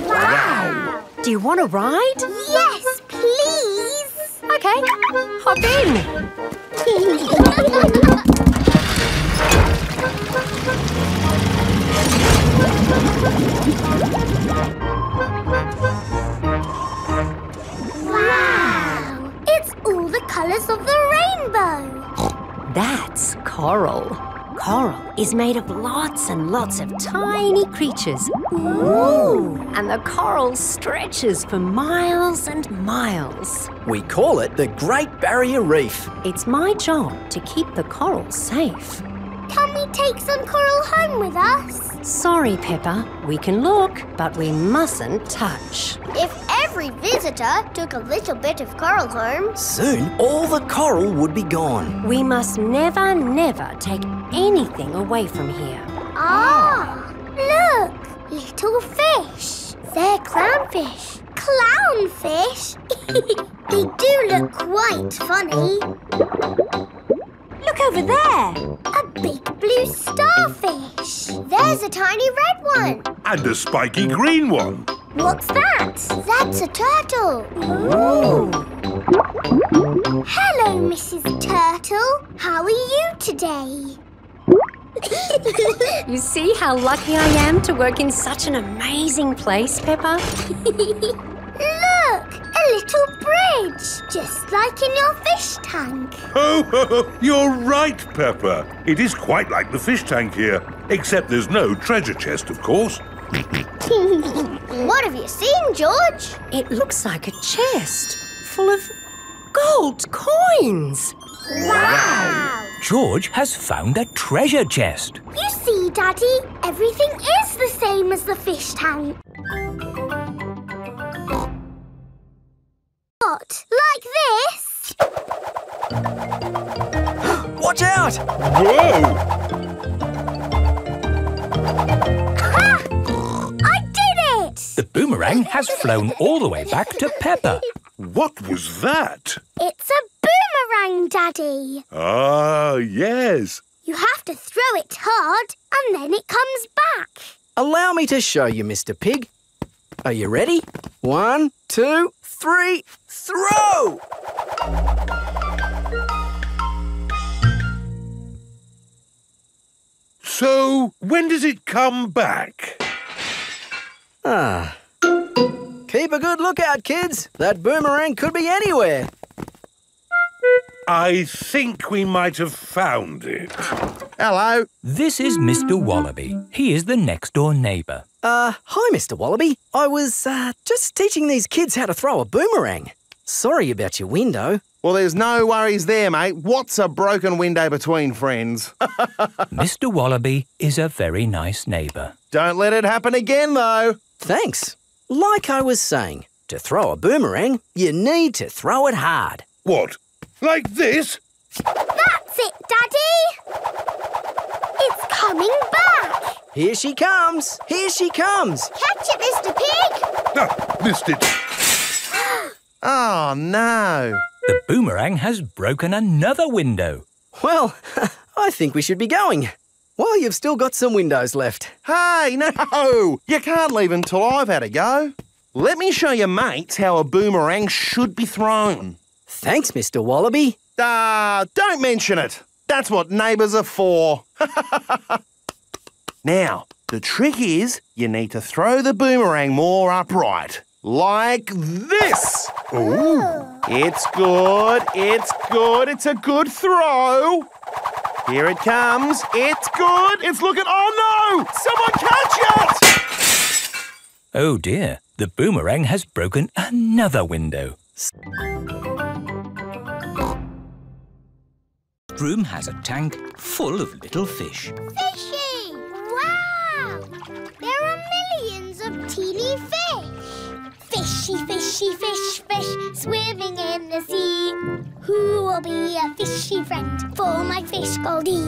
Wow! Do you want to ride? Yes, please. Okay, hop in. wow! It's all the colours of the rainbow. That's coral. Coral is made of lots and lots of tiny creatures. Ooh! And the coral stretches for miles and miles. We call it the Great Barrier Reef. It's my job to keep the coral safe. Can we take some coral home with us? Sorry, Peppa. We can look, but we mustn't touch. If every visitor took a little bit of coral home, Soon, all the coral would be gone. We must never, never take anything away from here. Ah, look, little fish. They're clownfish. Clownfish? they do look quite funny. Look over there. A big blue starfish. There's a tiny red one. And a spiky green one. What's that? That's a turtle. Ooh. Hello, Mrs. Turtle. How are you today? You see how lucky I am to work in such an amazing place, Peppa? Look, a little bridge, just like in your fish tank. Oh, ho, ho, you're right, Peppa. It is quite like the fish tank here, except there's no treasure chest, of course. what have you seen, George? It looks like a chest full of gold coins. Wow! George has found a treasure chest. You see, Daddy, everything is the same as the fish tank. What? Like this? Watch out! Whoa! I did it! The boomerang has flown all the way back to Peppa. What was that? It's a boomerang, Daddy. Ah, yes. You have to throw it hard and then it comes back. Allow me to show you, Mr. Pig. Are you ready? One, two, three, throw! So, when does it come back? Ah. Keep a good lookout, kids. That boomerang could be anywhere. I think we might have found it. Hello. This is Mr. Wallaby. He is the next door neighbour. Uh, hi, Mr. Wallaby. I was, uh, just teaching these kids how to throw a boomerang. Sorry about your window. Well, there's no worries there, mate. What's a broken window between friends? Mr. Wallaby is a very nice neighbour. Don't let it happen again, though. Thanks. Like I was saying, to throw a boomerang, you need to throw it hard. What? Like this? That's it, Daddy. It's coming back. Here she comes. Here she comes. Catch it, Mr. Pig. Ah, missed it. Oh, no. The boomerang has broken another window. Well, I think we should be going. Well, you've still got some windows left. Hey, no! You can't leave until I've had a go. Let me show your mates how a boomerang should be thrown. Thanks, Mr. Wallaby. Ah, don't mention it. That's what neighbours are for. now, the trick is you need to throw the boomerang more upright. Like this. Ooh. It's good. It's good. It's a good throw. Here it comes. It's good. It's looking. Oh no! Someone catch it! Oh dear, the boomerang has broken another window. Room has a tank full of little fish. Fishy! Wow! There are millions of teeny fish. Fishy, fishy, fish, fish, swimming in the sea. Who will be a fishy friend for my fish Goldie?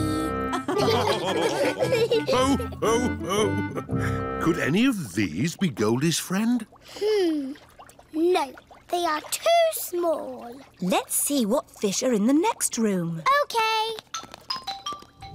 Oh, oh, oh. Could any of these be Goldie's friend? hmm. No, they are too small. Let's see what fish are in the next room. Okay.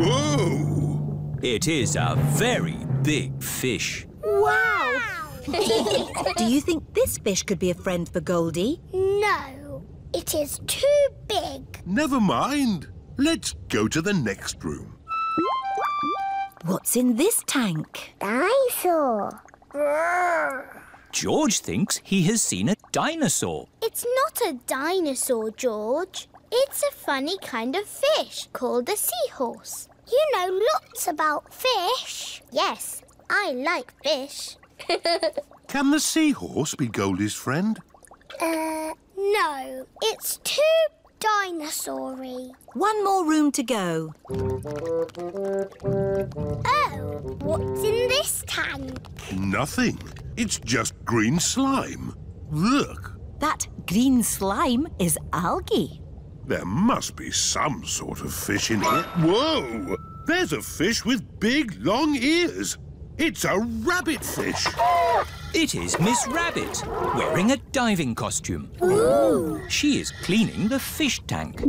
Whoa! It is a very big fish. Wow! Do you think this fish could be a friend for Goldie? No, it is too big. Never mind. Let's go to the next room. What's in this tank? Dinosaur. George thinks he has seen a dinosaur. It's not a dinosaur, George. It's a funny kind of fish called a seahorse. You know lots about fish. Yes, I like fish. Can the seahorse be Goldie's friend? uh, no, it's too dinosaur-y. One more room to go. Oh, what's in this tank? Nothing. It's just green slime. Look, That green slime is algae. There must be some sort of fish in here. Whoa! There's a fish with big, long ears. It's a rabbit fish. It is Miss Rabbit, wearing a diving costume. Ooh. She is cleaning the fish tank.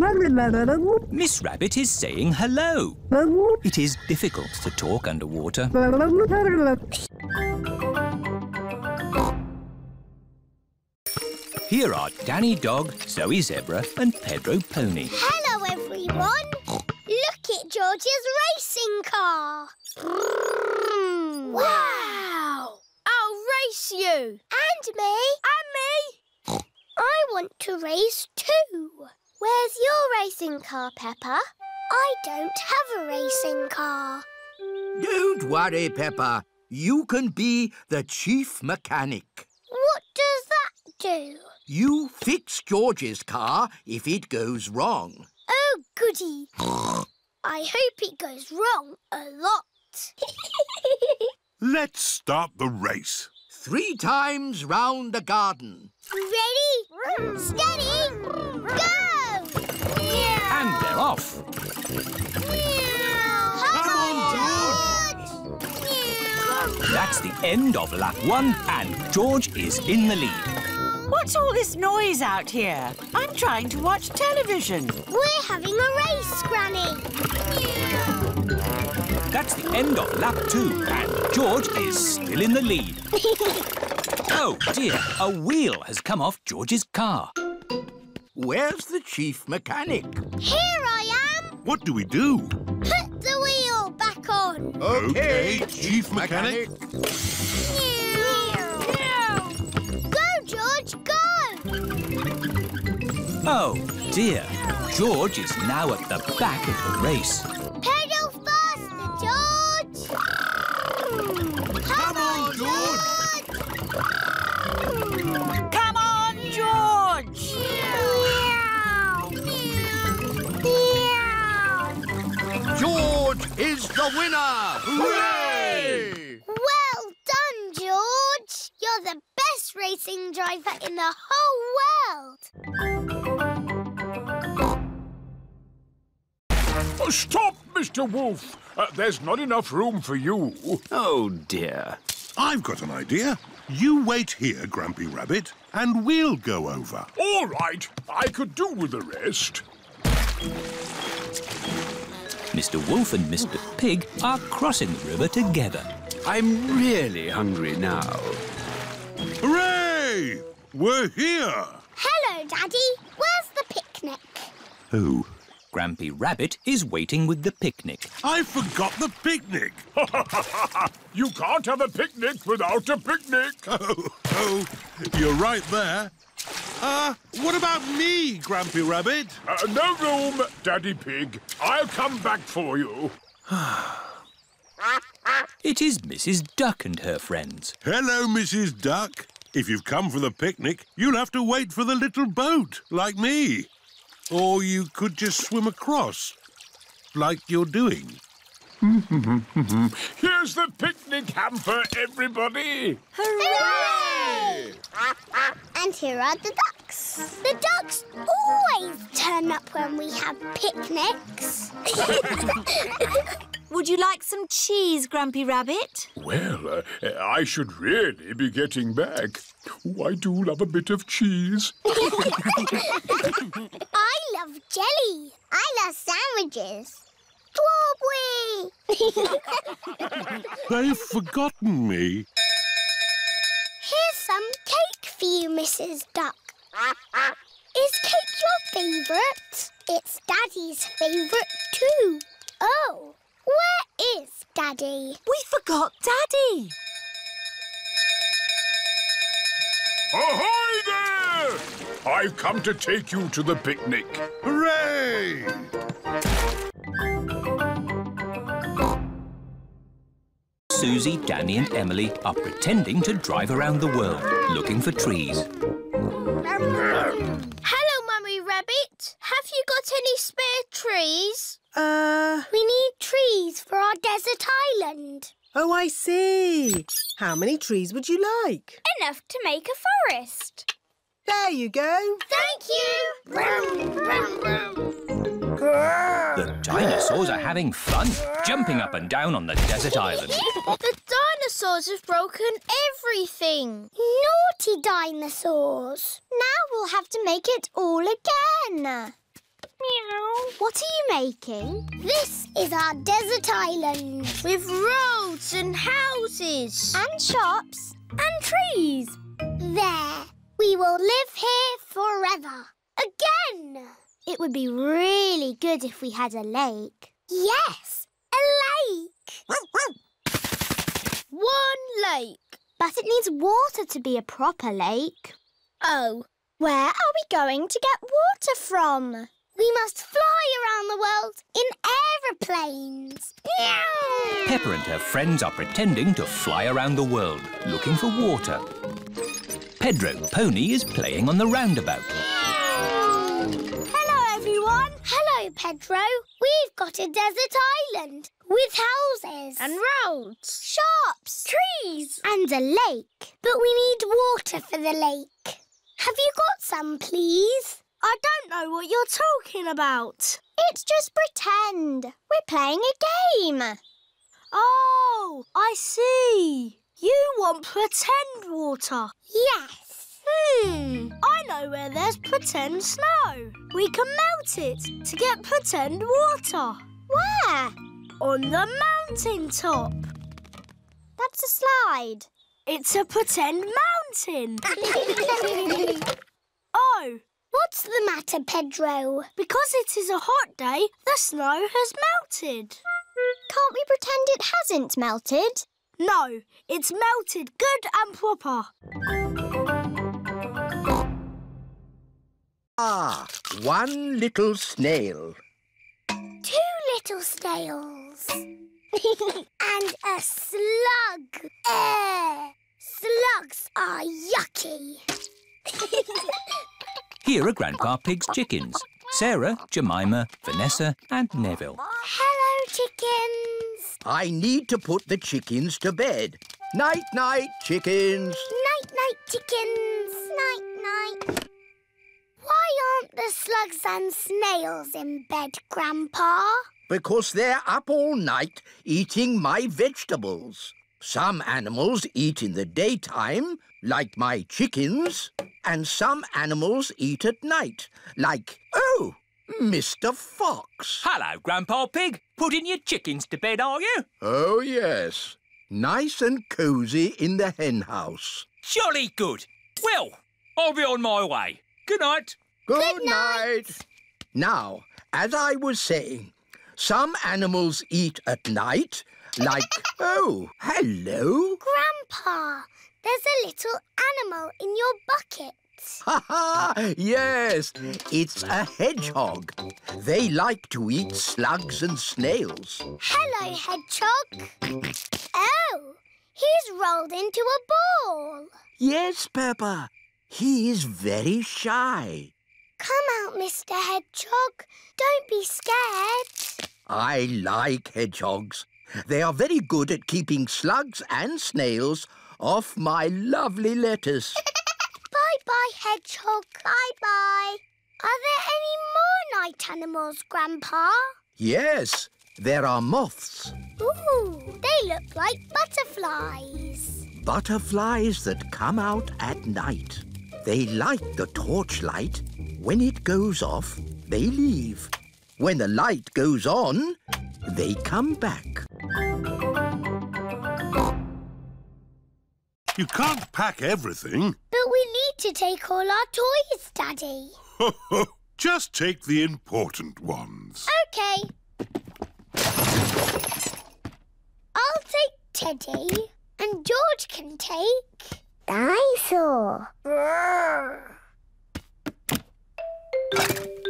Miss Rabbit is saying hello. It is difficult to talk underwater. Here are Danny Dog, Zoe Zebra, and Pedro Pony. Hello, everyone. Look at George's racing car. Wow! I'll race you. And me. And me. I want to race too. Where's your racing car, Peppa? I don't have a racing car. Don't worry, Peppa. You can be the chief mechanic. What does that do? You fix George's car if it goes wrong. Oh, goody. I hope it goes wrong a lot. Let's start the race. Three times round the garden. Ready? Steady? Go! And they're off. Come on, George! That's the end of lap one, and George is in the lead. What's all this noise out here? I'm trying to watch television. We're having a race, Granny. That's the end of lap two, and George is still in the lead. Oh dear, a wheel has come off George's car. Where's the chief mechanic? Here I am. What do we do? Put the wheel back on. Okay, Chief Mechanic. Go, George, go! Oh dear, George is now at the back of the race. Pedal faster, George! Come on, George! Come on, George! George is the winner! Hooray! Well done, George! You're the best racing driver in the whole world! Oh, stop, Mr. Wolf. Uh, there's not enough room for you. Oh, dear. I've got an idea. You wait here, Grampy Rabbit, and we'll go over. All right, I could do with the rest. Mr. Wolf and Mr. Pig are crossing the river together. I'm really hungry now. Hooray! We're here! Hello, Daddy. Where's the picnic? Who? Grampy Rabbit is waiting with the picnic. I forgot the picnic. you can't have a picnic without a picnic. Oh, oh, you're right there. Uh, what about me, Grampy Rabbit? Uh, no room, Daddy Pig. I'll come back for you. It is Mrs. Duck and her friends. Hello, Mrs. Duck. If you've come for the picnic, you'll have to wait for the little boat, like me. Or you could just swim across, like you're doing. Here's the picnic hamper, everybody. Hooray! And here are the ducks. The ducks always turn up when we have picnics. Would you like some cheese, Grampy Rabbit? Well, uh, I should really be getting back. Oh, I do love a bit of cheese. I love jelly. I love sandwiches. Strawberry! They've forgotten me. Here's some cake for you, Mrs. Duck. Is cake your favourite? It's Daddy's favourite too. Oh, where is Daddy? We forgot Daddy. Ahoy there! I've come to take you to the picnic. Hooray! Susie, Danny and Emily are pretending to drive around the world, looking for trees. Hello, Mummy Rabbit. Have you got any spare trees? Uh... We need trees for our desert island. Oh, I see. How many trees would you like? Enough to make a forest. There you go. Thank you. The dinosaurs are having fun, jumping up and down on the desert island. the dinosaurs have broken everything. Naughty dinosaurs. Now we'll have to make it all again. Meow. What are you making? This is our desert island. With roads and houses. And shops. And trees. There. We will live here forever. Again. It would be really good if we had a lake. Yes, a lake. One lake. But it needs water to be a proper lake. Oh, Where are we going to get water from? We must fly around the world in aeroplanes. Meow. Peppa and her friends are pretending to fly around the world looking for water. Pedro Pony is playing on the roundabout. Hello, everyone. Hello, Pedro. We've got a desert island with houses and roads, shops, trees. and a lake. But we need water for the lake. Have you got some, please? I don't know what you're talking about. It's just pretend. We're playing a game. Oh, I see. You want pretend water. Yes. Hmm, I know where there's pretend snow. We can melt it to get pretend water. Where? On the mountain top. That's a slide. It's a pretend mountain. oh, What's the matter, Pedro? because it is a hot day, the snow has melted. Can't we pretend it hasn't melted? No, it's melted good and proper. Ah, one little snail. Two little snails. and a slug. Uh, slugs are yucky. Here are Grandpa Pig's chickens. Sarah, Jemima, Vanessa and Neville. Hello, chickens. I need to put the chickens to bed. Night, night, chickens. Night, night, chickens. Night, night. Why aren't the slugs and snails in bed, Grandpa? Because they're up all night eating my vegetables. Some animals eat in the daytime, like my chickens, and some animals eat at night, like, oh, Mr. Fox. Hello, Grandpa Pig. Putting your chickens to bed, are you? Oh, yes. Nice and cosy in the hen house. Jolly good. Well, I'll be on my way. Good night. Good, night. Now, as I was saying, some animals eat at night, like, oh, hello. Grandpa, there's a little animal in your bucket. Ha ha! Yes, it's a hedgehog. They like to eat slugs and snails. Hello, hedgehog. Oh, he's rolled into a ball. Yes, Peppa. He is very shy. Come out, Mr. Hedgehog. Don't be scared. I like hedgehogs. They are very good at keeping slugs and snails off my lovely lettuce. Bye-bye, Hedgehog. Bye-bye. Are there any more night animals, Grandpa? yes, there are moths. Ooh, they look like butterflies. Butterflies that come out at night. They like the torchlight. When it goes off, they leave. When the light goes on, they come back. You can't pack everything. But we need to take all our toys, Daddy. Just take the important ones. Okay. I'll take Teddy, and George can take... Dinosaur.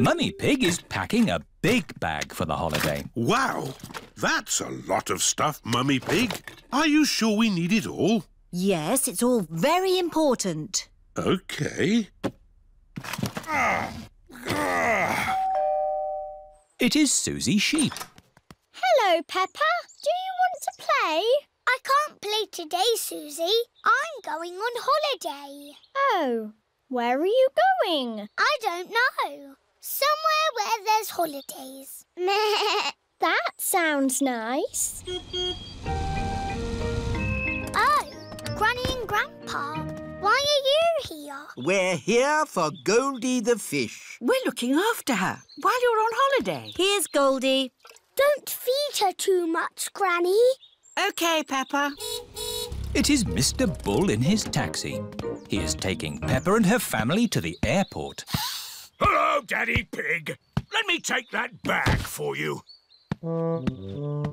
Mummy Pig is packing a big bag for the holiday. Wow, that's a lot of stuff, Mummy Pig. Are you sure we need it all? Yes, it's all very important. OK. It is Susie Sheep. Hello, Peppa. Do you want to play? I can't play today, Susie. I'm going on holiday. Oh, where are you going? I don't know. Somewhere where there's holidays. That sounds nice. oh, Granny and Grandpa. Why are you here? We're here for Goldie the fish. We're looking after her while you're on holiday. Here's Goldie. Don't feed her too much, Granny. OK, Peppa. It is Mr. Bull in his taxi. He is taking Peppa and her family to the airport. Hello, Daddy Pig. Let me take that bag for you. Whoa!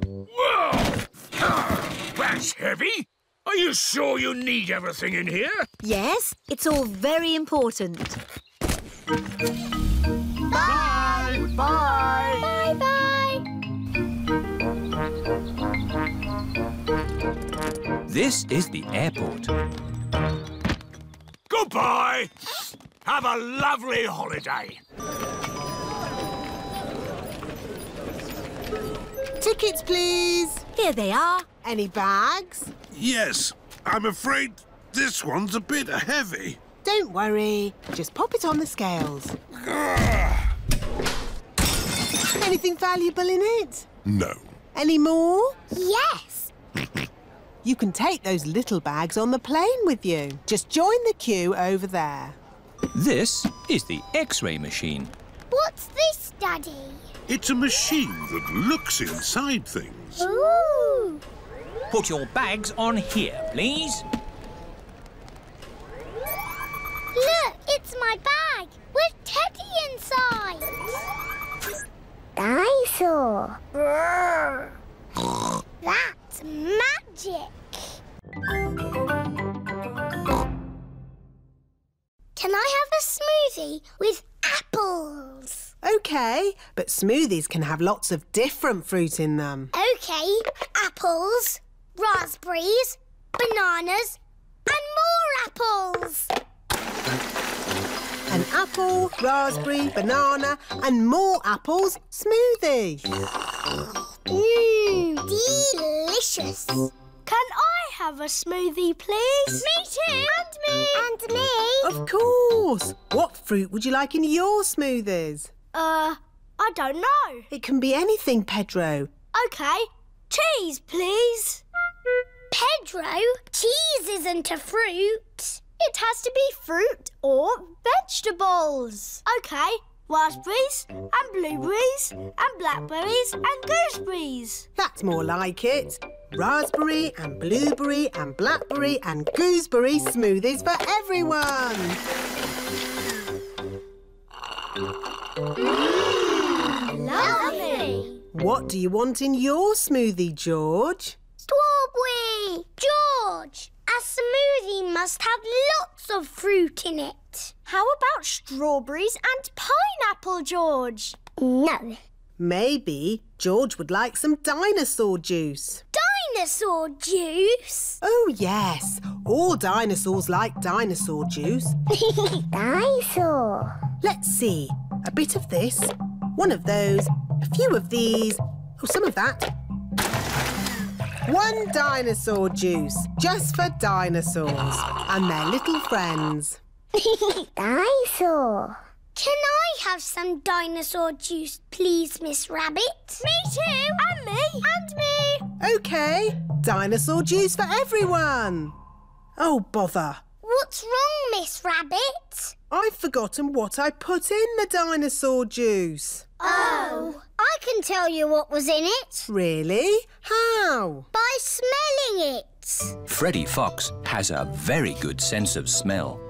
That's heavy. Are you sure you need everything in here? Yes, it's all very important. Bye! Bye! Bye-bye! This is the airport. Goodbye. Have a lovely holiday. Tickets, please. Here they are. Any bags? Yes, I'm afraid this one's a bit heavy. Don't worry. Just pop it on the scales. Anything valuable in it? No. Any more? Yes. You can take those little bags on the plane with you. Just join the queue over there. This is the X-ray machine. What's this, Daddy? It's a machine that looks inside things. Ooh! Put your bags on here, please. Look, it's my bag with Teddy inside. Dinosaur. That's magic. Can I have a smoothie with apples? OK, but smoothies can have lots of different fruit in them. Okay, apples, raspberries, bananas, and more apples. An apple, raspberry, banana, and more apples smoothie. Mmm, delicious. Can I have a smoothie, please? Me too. And me. And me. Of course. What fruit would you like in your smoothies? Uh, I don't know. It can be anything, Pedro. Okay, cheese, please. Pedro, cheese isn't a fruit. It has to be fruit or vegetables. Okay, raspberries and blueberries and blackberries and gooseberries. That's more like it. Raspberry and blueberry and blackberry and gooseberry smoothies for everyone. Lovely. What do you want in your smoothie, George? Strawberry. George, a smoothie must have lots of fruit in it. How about strawberries and pineapple, George? No. Maybe George would like some dinosaur juice. Dinosaur juice? Oh, yes. All dinosaurs like dinosaur juice. Dinosaur. Let's see. A bit of this, one of those, a few of these, oh, some of that. One dinosaur juice, just for dinosaurs and their little friends. dinosaur. Can I have some dinosaur juice, please, Miss Rabbit? Me too. And me. And me. OK, dinosaur juice for everyone. Oh, bother. What's wrong, Miss Rabbit? I've forgotten what I put in the dinosaur juice. Oh, I can tell you what was in it. Really? How? By smelling it. Freddy Fox has a very good sense of smell.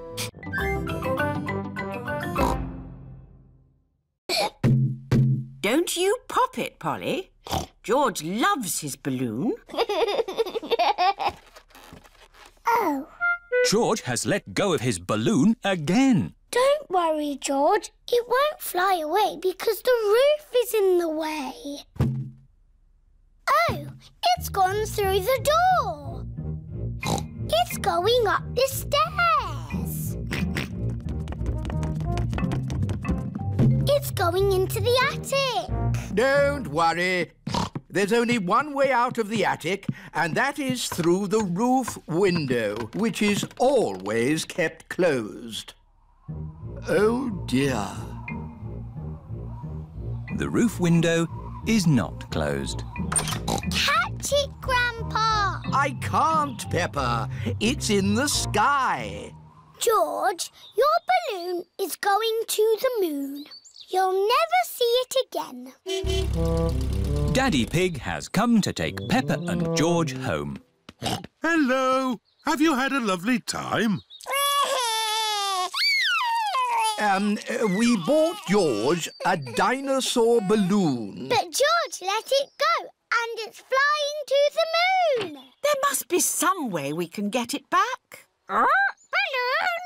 Don't you pop it, Polly. George loves his balloon. oh. George has let go of his balloon again. Don't worry, George. It won't fly away because the roof is in the way. Oh, it's gone through the door. It's going up the stairs. It's going into the attic. Don't worry. There's only one way out of the attic, and that is through the roof window, which is always kept closed. Oh, dear. The roof window is not closed. Catch it, Grandpa! I can't, Peppa. It's in the sky. George, your balloon is going to the moon. You'll never see it again. Daddy Pig has come to take Peppa and George home. Hello. Have you had a lovely time? Um, uh, we bought George a dinosaur balloon. But George let it go, and it's flying to the moon. There must be some way we can get it back.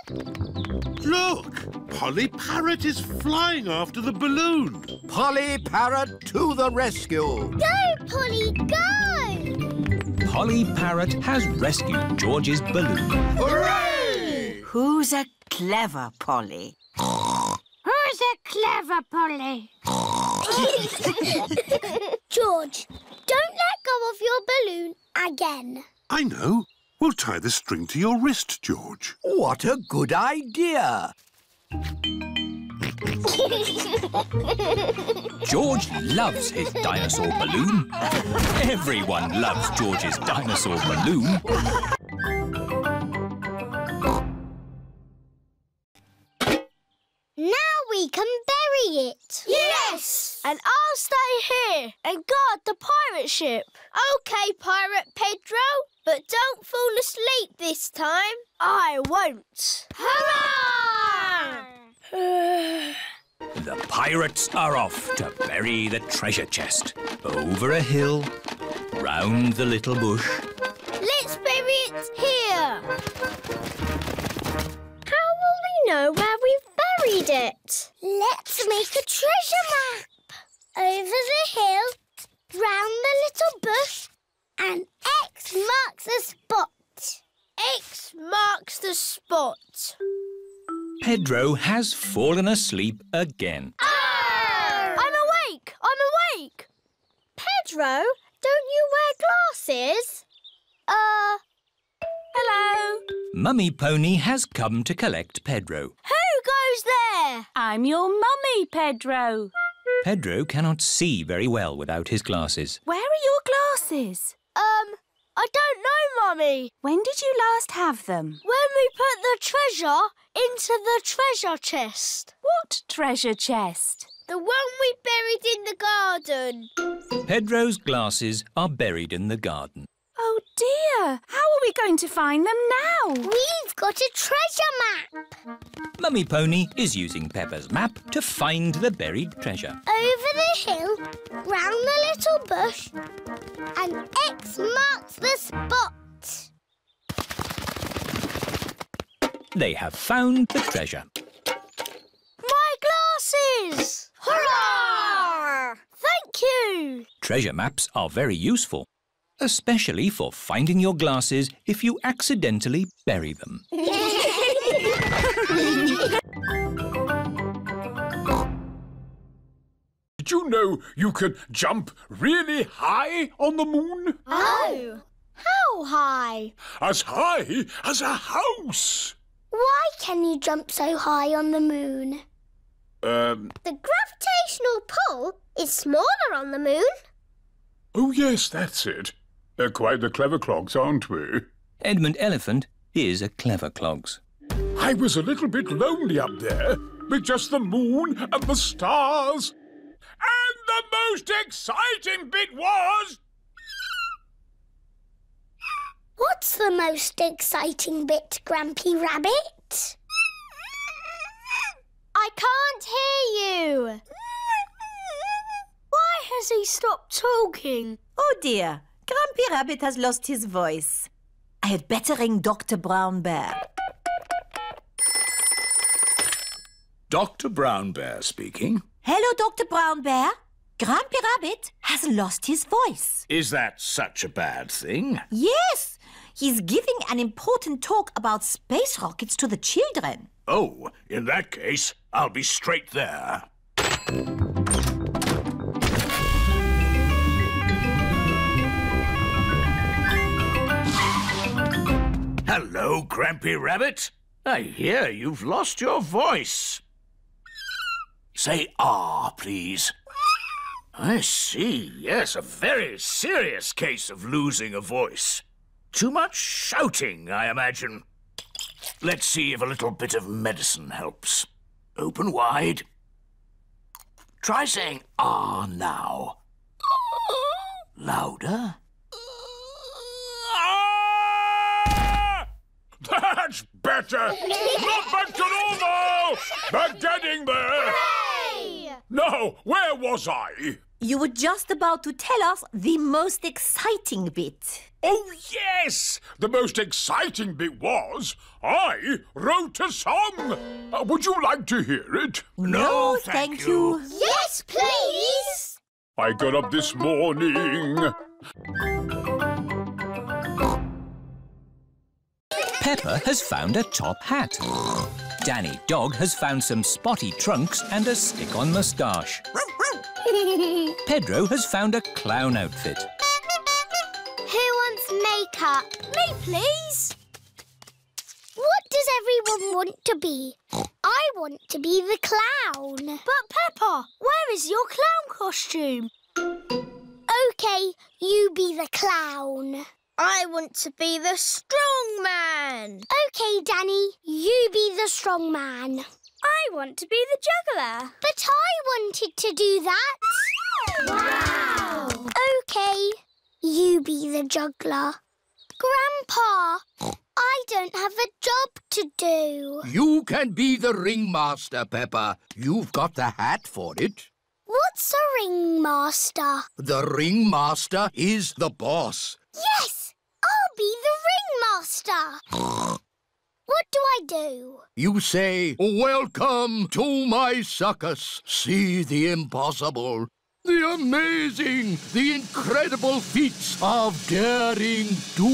Balloon! Look! Polly Parrot is flying after the balloon. Polly Parrot to the rescue. Go, Polly, go! Polly Parrot has rescued George's balloon. Hooray! Who's a clever Polly? Who's a clever Polly? George, don't let go of your balloon again. I know. We'll tie the string to your wrist, George. What a good idea. George loves his dinosaur balloon. Everyone loves George's dinosaur balloon. Now we can bury it. Yes! And I'll stay here and guard the pirate ship. OK, Pirate Pedro, but don't fall asleep this time. I won't. Hurrah! The pirates are off to bury the treasure chest. Over a hill, round the little bush. Let's bury it here. How will we know where we've buried it? Let's make a treasure map. Over the hill, round the little bush, and X marks the spot. X marks the spot. Pedro has fallen asleep again. I'm awake! I'm awake! Pedro, don't you wear glasses? Uh, hello? Mummy Pony has come to collect Pedro. Who goes there? I'm your mummy, Pedro. Pedro cannot see very well without his glasses. Where are your glasses? Um, I don't know, Mummy. When did you last have them? When we put the treasure into the treasure chest. What treasure chest? The one we buried in the garden. Pedro's glasses are buried in the garden. Oh dear! How are we going to find them now? We've got a treasure map. Mummy Pony is using Peppa's map to find the buried treasure. Over the hill, round the little bush, and X marks the spot. They have found the treasure. My glasses! Hurrah! Thank you! Treasure maps are very useful, especially for finding your glasses if you accidentally bury them. Did you know you can jump really high on the moon? Oh, how high? As high as a house. Why can you jump so high on the moon? Um, The gravitational pull is smaller on the moon. oh yes, that's it. They're quite the clever clogs, aren't we? Edmund Elephant is a clever clogs. I was a little bit lonely up there with just the moon and the stars. And the most exciting bit was What's the most exciting bit, Grampy Rabbit? I can't hear you. Why has he stopped talking? Oh dear, Grampy Rabbit has lost his voice. I had better ring Dr. Brown Bear. Dr. Brown Bear speaking. Hello, Dr. Brown Bear. Grampy Rabbit has lost his voice. Is that such a bad thing? Yes, he's giving an important talk about space rockets to the children. Oh, in that case, I'll be straight there. Hello, Grampy Rabbit. I hear you've lost your voice. Say ah, please. I see, yes, a very serious case of losing a voice. Too much shouting, I imagine. Let's see if a little bit of medicine helps. Open wide. Try saying ah now. Louder. That's better. better! Not back to normal! Back getting there! Now, where was I? You were just about to tell us the most exciting bit. Oh, yes! The most exciting bit was I wrote a song. Uh, would you like to hear it? No, thank you. Yes, please! I got up this morning. Peppa has found a top hat. Danny Dog has found some spotty trunks and a stick-on moustache. Pedro has found a clown outfit. Who wants makeup? Me, please. What does everyone want to be? I want to be the clown. But Peppa, where is your clown costume? OK, you be the clown. I want to be the strong man. OK, Danny, you be the strong man. I want to be the juggler. But I wanted to do that. Wow! OK, you be the juggler. Grandpa, I don't have a job to do. You can be the ringmaster, Peppa. You've got the hat for it. What's a ringmaster? The ringmaster is the boss. Yes, I'll be the ringmaster. what do I do? You say, Welcome to my circus. See the impossible, the amazing, the incredible feats of daring do.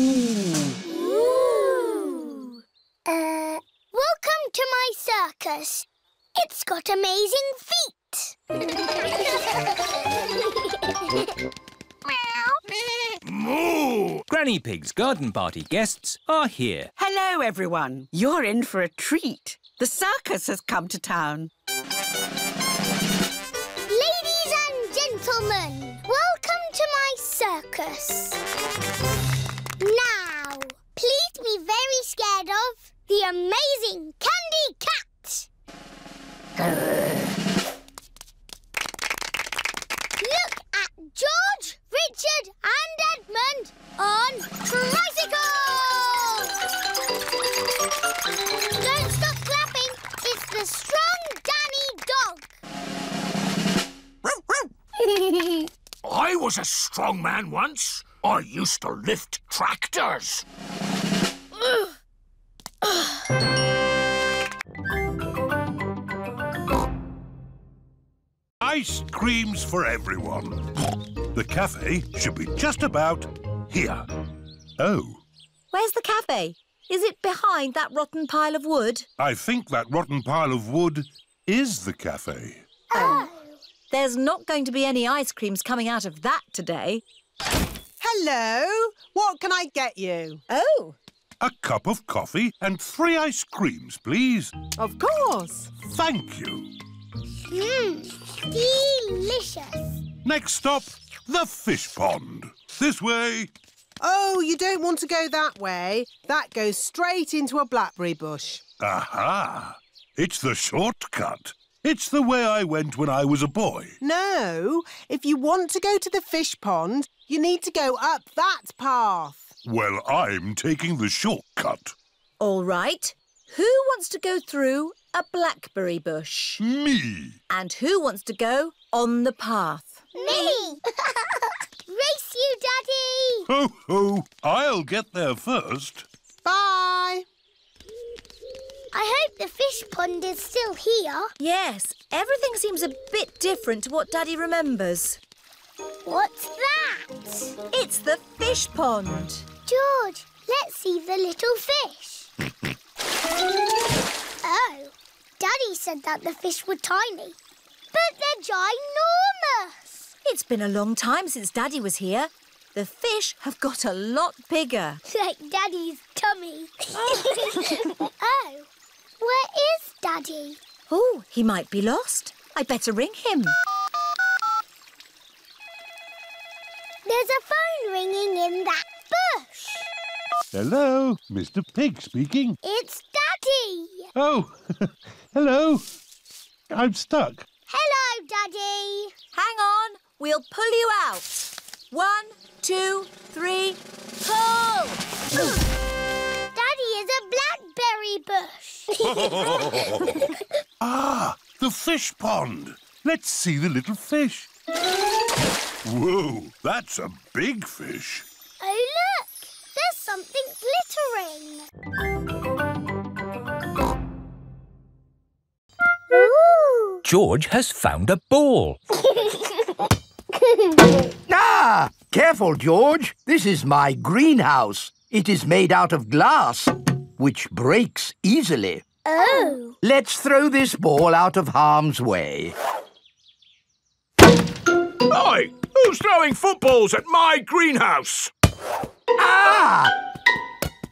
Ooh. Uh, welcome to my circus. It's got amazing feet. Moo! Granny Pig's garden party guests are here. Hello, everyone. You're in for a treat. The circus has come to town. Ladies and gentlemen, welcome to my circus. Now, please be very scared of the amazing Candy Cat. Look at George, Richard and Edmund on tricycles! Don't stop clapping. It's the strong Danny dog. I was a strong man once. I used to lift tractors. Ice creams for everyone. The cafe should be just about here. Oh, Where's the cafe? Is it behind that rotten pile of wood? I think that rotten pile of wood is the cafe. Oh. There's not going to be any ice creams coming out of that today. Hello. What can I get you? Oh. A cup of coffee and three ice creams, please. Of course. Thank you. Mmm, delicious. Next stop, the fish pond. This way. Oh, you don't want to go that way. That goes straight into a blackberry bush. Aha! It's the shortcut. It's the way I went when I was a boy. No, if you want to go to the fish pond, you need to go up that path. Well, I'm taking the shortcut. All right. Who wants to go through a blackberry bush? Me. And who wants to go on the path? Me! Race you, Daddy! Ho, ho! I'll get there first. Bye! I hope the fish pond is still here. Yes, everything seems a bit different to what Daddy remembers. What's that? It's the fish pond. George, let's see the little fish. oh, Daddy said that the fish were tiny, but they're ginormous. It's been a long time since Daddy was here. The fish have got a lot bigger. Like Daddy's tummy. oh, where is Daddy? Oh, he might be lost. I'd better ring him. There's a phone ringing in that bush. Hello, Mr. Pig speaking. It's Daddy. Oh, hello. I'm stuck. Hello, Daddy. Hang on, we'll pull you out. One, two, three, pull! Daddy is a blackberry bush. ah, the fish pond. Let's see the little fish. Whoa, that's a big fish. Oh, look! There's something glittering. George has found a ball. ah! Careful, George. This is my greenhouse. It is made out of glass, which breaks easily. Oh! Let's throw this ball out of harm's way. Oi! Who's throwing footballs at my greenhouse? Ah!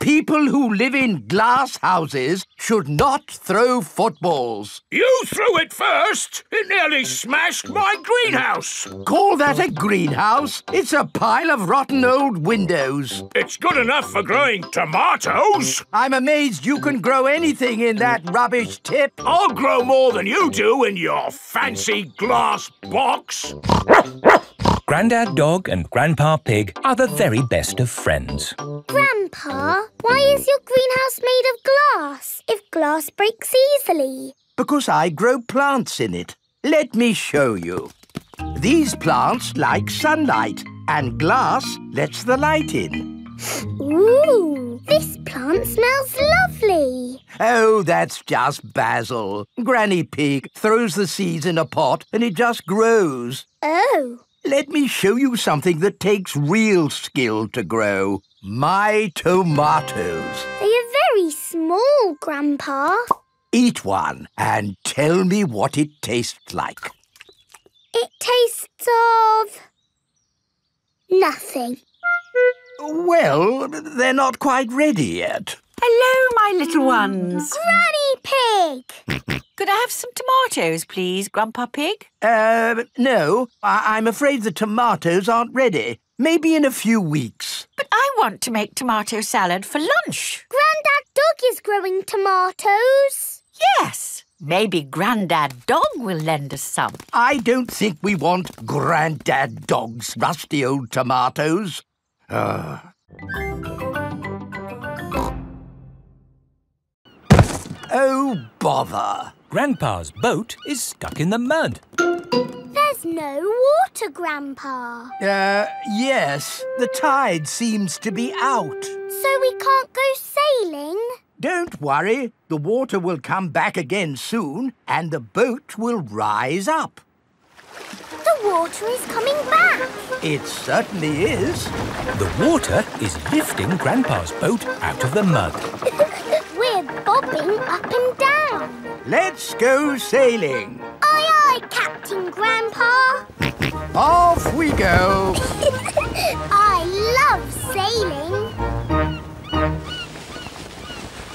People who live in glass houses should not throw footballs. You threw it first! It nearly smashed my greenhouse! Call that a greenhouse? It's a pile of rotten old windows. It's good enough for growing tomatoes! I'm amazed you can grow anything in that rubbish tip. I'll grow more than you do in your fancy glass box! Grandad Dog and Grandpa Pig are the very best of friends. Grandpa, why is your greenhouse made of glass if glass breaks easily? Because I grow plants in it. Let me show you. These plants like sunlight, and glass lets the light in. Ooh, this plant smells lovely. Oh, that's just basil. Granny Pig throws the seeds in a pot and it just grows. Oh. Let me show you something that takes real skill to grow. My tomatoes. They are very small, Grandpa. Eat one and tell me what it tastes like. It tastes of... nothing. Well, they're not quite ready yet. Hello, my little ones. Granny Pig! Could I have some tomatoes, please, Grandpa Pig? Uh, no. I- I'm afraid the tomatoes aren't ready. Maybe in a few weeks. But I want to make tomato salad for lunch. Grandad Dog is growing tomatoes. Yes. Maybe Grandad Dog will lend us some. I don't think we want Grandad Dog's rusty old tomatoes. Uh. Oh, bother. Grandpa's boat is stuck in the mud. There's no water, Grandpa. Uh, yes. The tide seems to be out. So we can't go sailing? Don't worry. The water will come back again soon and the boat will rise up. The water is coming back. It certainly is. The water is lifting Grandpa's boat out of the mud. We're bobbing up and down. Let's go sailing. Aye, aye, Captain Grandpa. Off we go. I love sailing.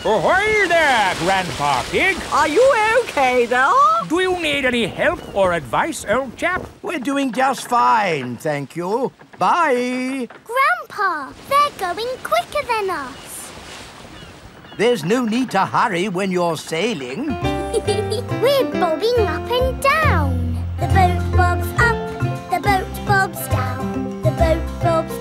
Ahoy there, Grandpa Pig. Are you okay though? Do you need any help or advice, old chap? We're doing just fine, thank you. Bye. Grandpa, they're going quicker than us. There's no need to hurry when you're sailing. We're bobbing up and down. The boat bobs up, the boat bobs down. The boat bobs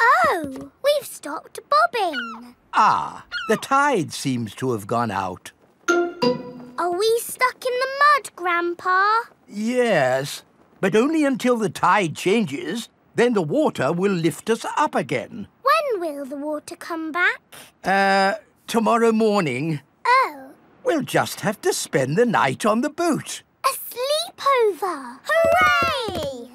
Oh, we've stopped bobbing. Ah, the tide seems to have gone out. Are we stuck in the mud, Grandpa? Yes, but only until the tide changes. Then the water will lift us up again. When will the water come back? Uh, tomorrow morning. Oh, We'll just have to spend the night on the boat. a sleepover! Hooray!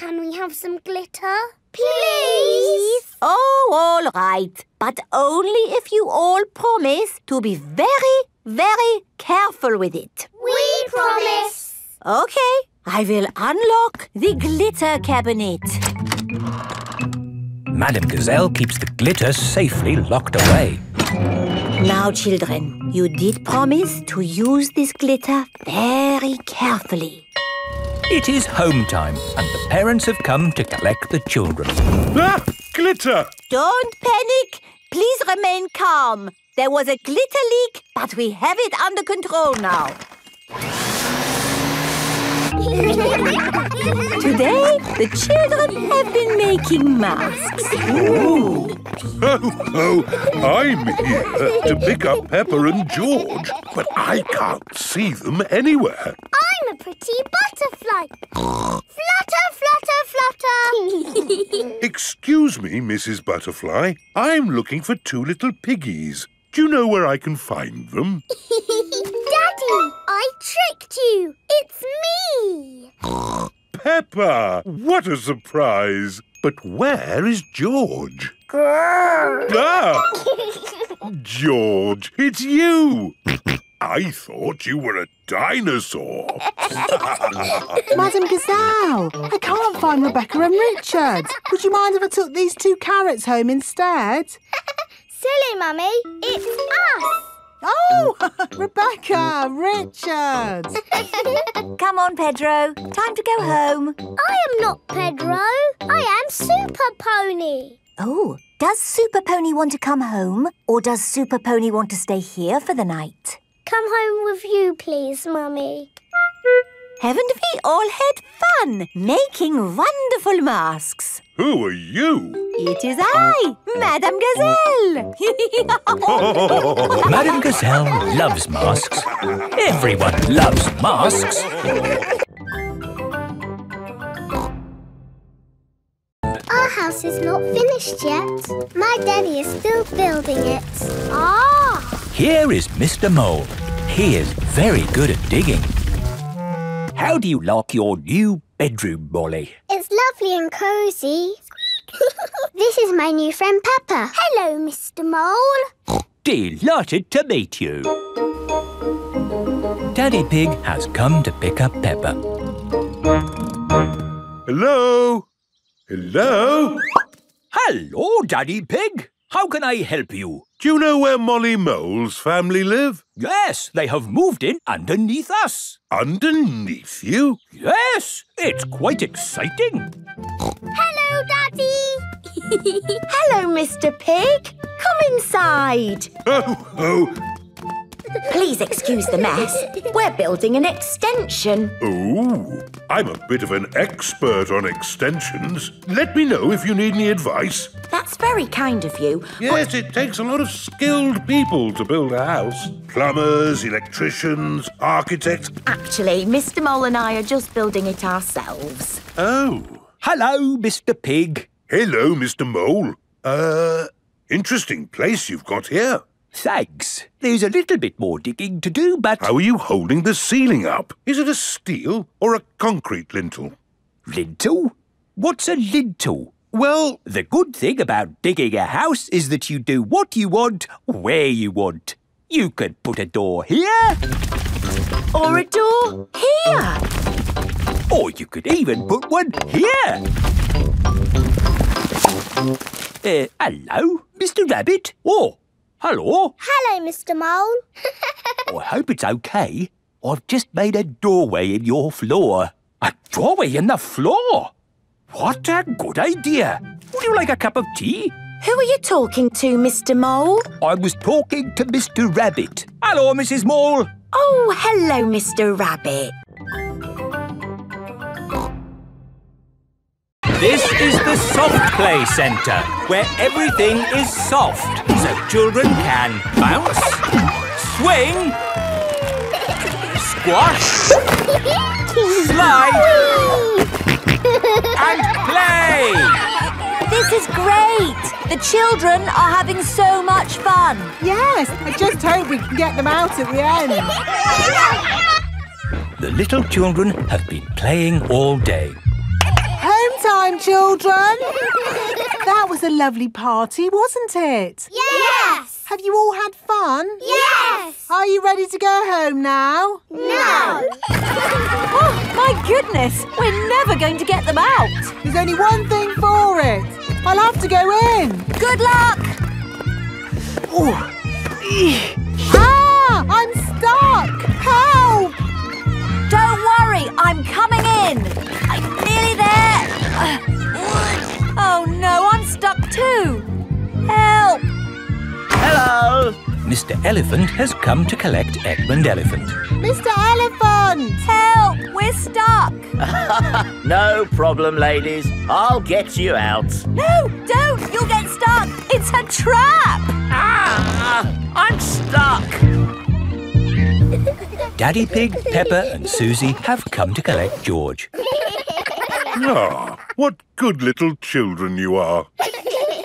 Can we have some glitter? Please? Oh, all right. But only if you all promise to be very, very careful with it. We promise. Okay, I will unlock the glitter cabinet. Madame Gazelle keeps the glitter safely locked away. Now, children, you did promise to use this glitter very carefully. It is home time, and the parents have come to collect the children. Ah! Glitter! Don't panic. Please remain calm. There was a glitter leak, but we have it under control now. Today, the children have been making masks. Oh, oh, oh, I'm here to pick up Peppa and George, but I can't see them anywhere. I'm a pretty butterfly. flutter, flutter, flutter. Excuse me, Mrs. Butterfly. I'm looking for two little piggies. Do you know where I can find them? Daddy, I tricked you. It's me. Peppa! What a surprise! But where is George? Ah! George, it's you! I thought you were a dinosaur. Madame Gazelle, I can't find Rebecca and Richard. Would you mind if I took these two carrots home instead? Silly, Mummy. It's us. Oh, Rebecca, Richard. Come on, Pedro. Time to go home. I am not Pedro. I am Super Pony. Oh, does Super Pony want to come home? Or does Super Pony want to stay here for the night? Come home with you, please, Mummy. Haven't we all had fun making wonderful masks? Who are you? It is I, Madame Gazelle. Madame Gazelle loves masks. Everyone loves masks. Our house is not finished yet. My daddy is still building it. Ah! Here is Mr. Mole. He is very good at digging. How do you lock your new bedroom, Molly? It's lovely and cosy. this is my new friend Peppa. Hello, Mr. Mole. Delighted to meet you. Daddy Pig has come to pick up Peppa. Hello? Hello? Hello, Daddy Pig. How can I help you? Do you know where Molly Mole's family live? Yes, they have moved in underneath us. Underneath you? Yes, it's quite exciting. Hello, Daddy. Hello, Mr. Pig. Come inside. Oh, oh, Please excuse the mess. We're building an extension. oh. I'm a bit of an expert on extensions. Let me know if you need any advice. That's very kind of you. Yes, it takes a lot of skilled people to build a house. Plumbers, electricians, architects. Actually, Mr. Mole and I are just building it ourselves. Oh. Hello, Mr. Pig. Hello, Mr. Mole. Uh, interesting place you've got here. Thanks. There's a little bit more digging to do, but... How are you holding the ceiling up? Is it a steel or a concrete lintel? Lintel? What's a lintel? Well, The good thing about digging a house is that you do what you want, where you want. You could put a door here, Or a door here. or you could even put one here. Uh, hello, Mr. Rabbit. Oh, hello. Hello, Mr. Mole. I hope it's okay. I've just made a doorway in your floor. A doorway in the floor? What a good idea. Would you like a cup of tea? Who are you talking to, Mr. Mole? I was talking to Mr. Rabbit. Hello, Mrs. Mole. Oh, hello, Mr. Rabbit. This is the Soft Play Centre, where everything is soft, so children can bounce, swing, squash, slide, and play. This is great. The children are having so much fun. Yes, I just hope we can get them out at the end. The little children have been playing all day. Home time, children. that was a lovely party, wasn't it? Yes. Have you all had fun? Yes! Are you ready to go home now? No! Oh, my goodness! We're never going to get them out! There's only one thing for it. I'll have to go in. Good luck! Oh. Ah! I'm stuck! Help! Don't worry, I'm coming in. I'm nearly there. Oh no, I'm stuck too. Help! Hello! Mr. Elephant has come to collect Edmund Elephant. Mr. Elephant! Help! We're stuck. no problem, ladies. I'll get you out. No, don't! You'll get stuck. It's a trap. Ah! I'm stuck. Daddy Pig, Peppa and Susie have come to collect George. Ah, what good little children you are.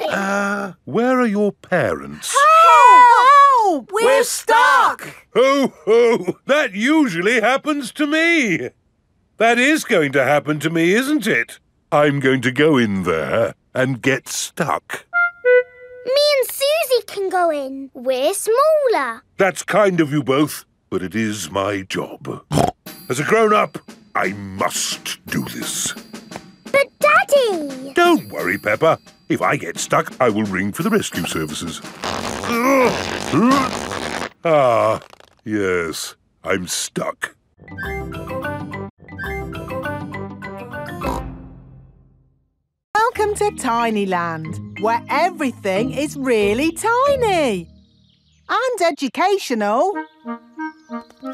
Uh, where are your parents? Help! We're stuck. Ho, ho! That usually happens to me. That is going to happen to me, isn't it? I'm going to go in there and get stuck. Me and Susie can go in. We're smaller. That's kind of you both, but it is my job. As a grown-up, I must do this. But Daddy! Don't worry, Peppa. If I get stuck, I will ring for the rescue services. Ah, yes, I'm stuck. Welcome to Tinyland, where everything is really tiny and educational.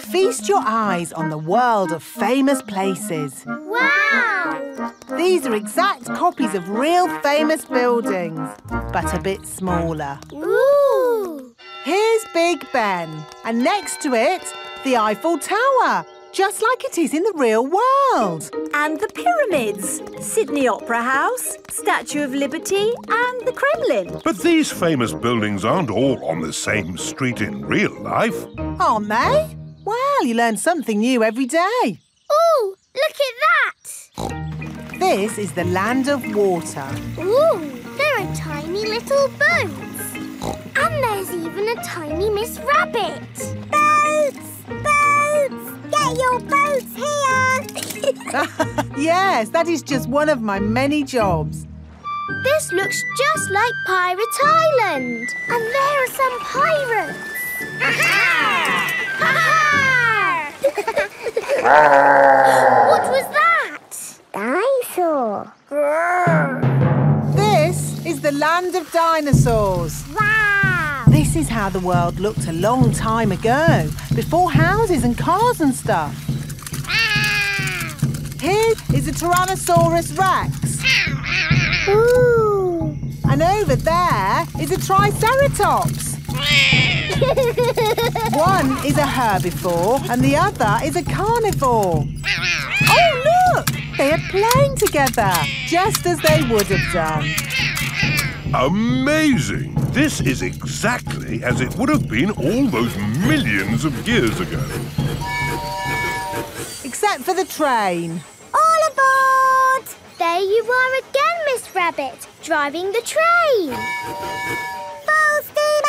Feast your eyes on the world of famous places. Wow! These are exact copies of real famous buildings, but a bit smaller. Ooh! Here's Big Ben, and next to it, the Eiffel Tower, just like it is in the real world. And the pyramids, Sydney Opera House, Statue of Liberty, and the Kremlin. But these famous buildings aren't all on the same street in real life. Aren't they? Well, you learn something new every day. Oh, look at that! This is the land of water. Ooh, there are tiny little boats. And there's even a tiny Miss Rabbit. Boats! Boats! Get your boats here! yes, that is just one of my many jobs. This looks just like Pirate Island. And there are some pirates. What was that? Dinosaur. This is the land of dinosaurs. Wow! This is how the world looked a long time ago, before houses and cars and stuff. Here is a Tyrannosaurus Rex. Ooh! And over there is a Triceratops. One is a herbivore and the other is a carnivore. Oh, look! They are playing together, just as they would have done. Amazing! This is exactly as it would have been all those millions of years ago. Except for the train. All aboard! There you are again, Miss Rabbit, driving the train. Full steam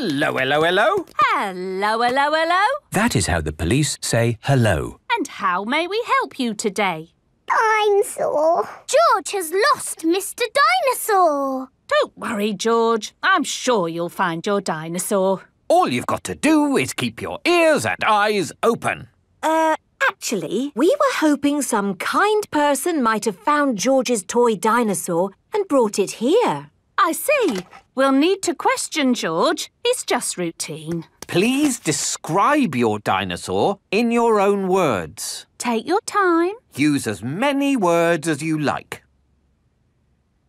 Hello, hello, hello. Hello, hello, hello. That is how the police say hello. And how may we help you today? Dinosaur. George has lost Mr. Dinosaur. Don't worry, George. I'm sure you'll find your dinosaur. All you've got to do is keep your ears and eyes open. Uh, actually, we were hoping some kind person might have found George's toy dinosaur and brought it here. I see. We'll need to question George. It's just routine. Please describe your dinosaur in your own words. Take your time. Use as many words as you like.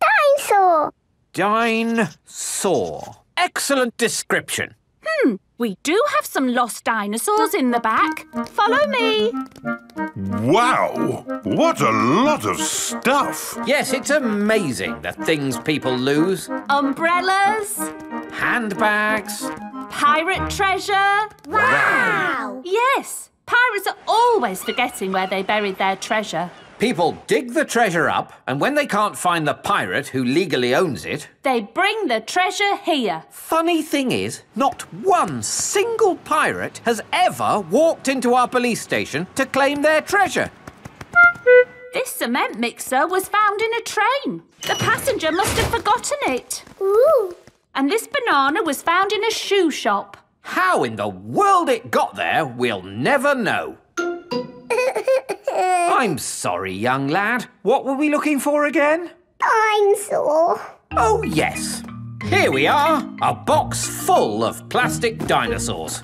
Dinosaur. Dinosaur. Excellent description. Hmm, we do have some lost dinosaurs in the back. Follow me. Wow! What a lot of stuff! Yes, it's amazing the things people lose. Umbrellas, Handbags. pirate treasure. Wow! Yes, pirates are always forgetting where they buried their treasure. People dig the treasure up, and when they can't find the pirate who legally owns it, They bring the treasure here. funny thing is, not one single pirate has ever walked into our police station to claim their treasure. This cement mixer was found in a train. The passenger must have forgotten it. Ooh. And this banana was found in a shoe shop. How in the world it got there, we'll never know. I'm sorry, young lad. What were we looking for again? Dinosaur. Oh, yes. Here we are, a box full of plastic dinosaurs.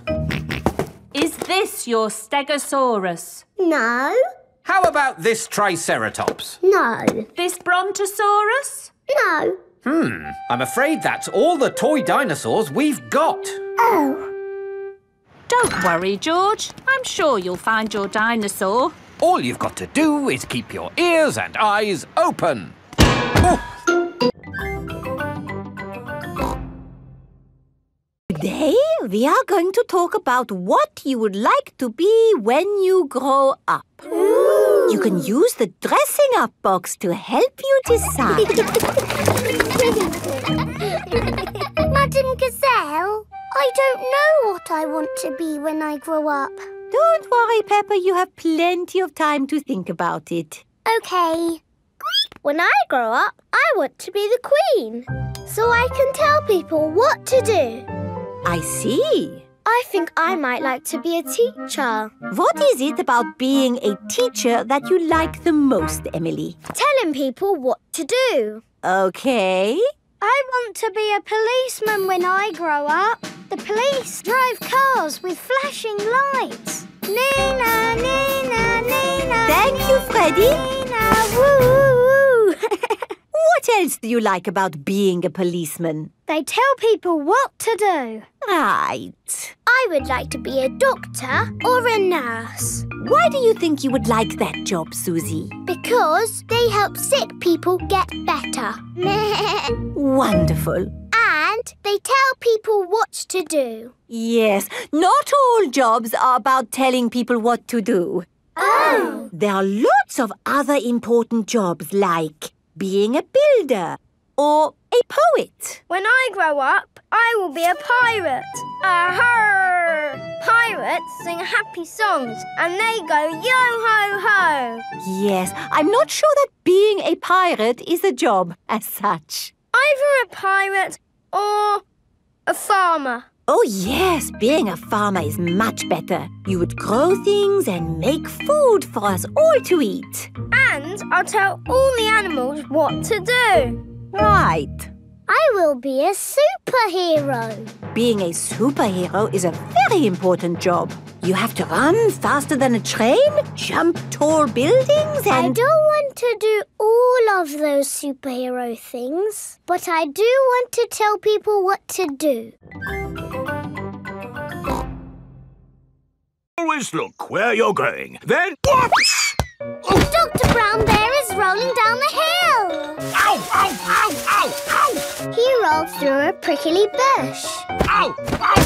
Is this your Stegosaurus? No. How about this Triceratops? No. This Brontosaurus? No. Hmm, I'm afraid that's all the toy dinosaurs we've got. Oh. Don't worry, George. I'm sure you'll find your dinosaur. All you've got to do is keep your ears and eyes open. Today, we are going to talk about what you would like to be when you grow up. You can use the dressing up box to help you decide. I don't know what I want to be when I grow up. Don't worry, Peppa, you have plenty of time to think about it. Okay. When I grow up, I want to be the queen. So I can tell people what to do. I see. I think I might like to be a teacher. What is it about being a teacher that you like the most, Emily? Telling people what to do. Okay. I want to be a policeman when I grow up. The police drive cars with flashing lights. Nina, Nina, Nina. Thank you, Freddie. Nina, woo. What else do you like about being a policeman? They tell people what to do. Right. I would like to be a doctor or a nurse Why do you think you would like that job, Susie? because they help sick people get better. Wonderful. and they tell people what to do. Yes, not all jobs are about telling people what to do. Oh! There are lots of other important jobs like being a builder or a poet. When I grow up, I will be a pirate. Aha! Pirates sing happy songs and they go yo ho ho. Yes, I'm not sure that being a pirate is a job as such. Either a pirate or a farmer. Oh, yes, being a farmer is much better. You would grow things and make food for us all to eat. And I'll tell all the animals what to do. Right. I will be a superhero. Being a superhero is a very important job. You have to run faster than a train, jump tall buildings, and... I don't want to do all of those superhero things, but I do want to tell people what to do. Always look where you're going. Then whoops! Dr. Brown Bear is rolling down the hill. Ow! Ow! Ow! Ow! Ow! He rolled through a prickly bush. Ow! Ow!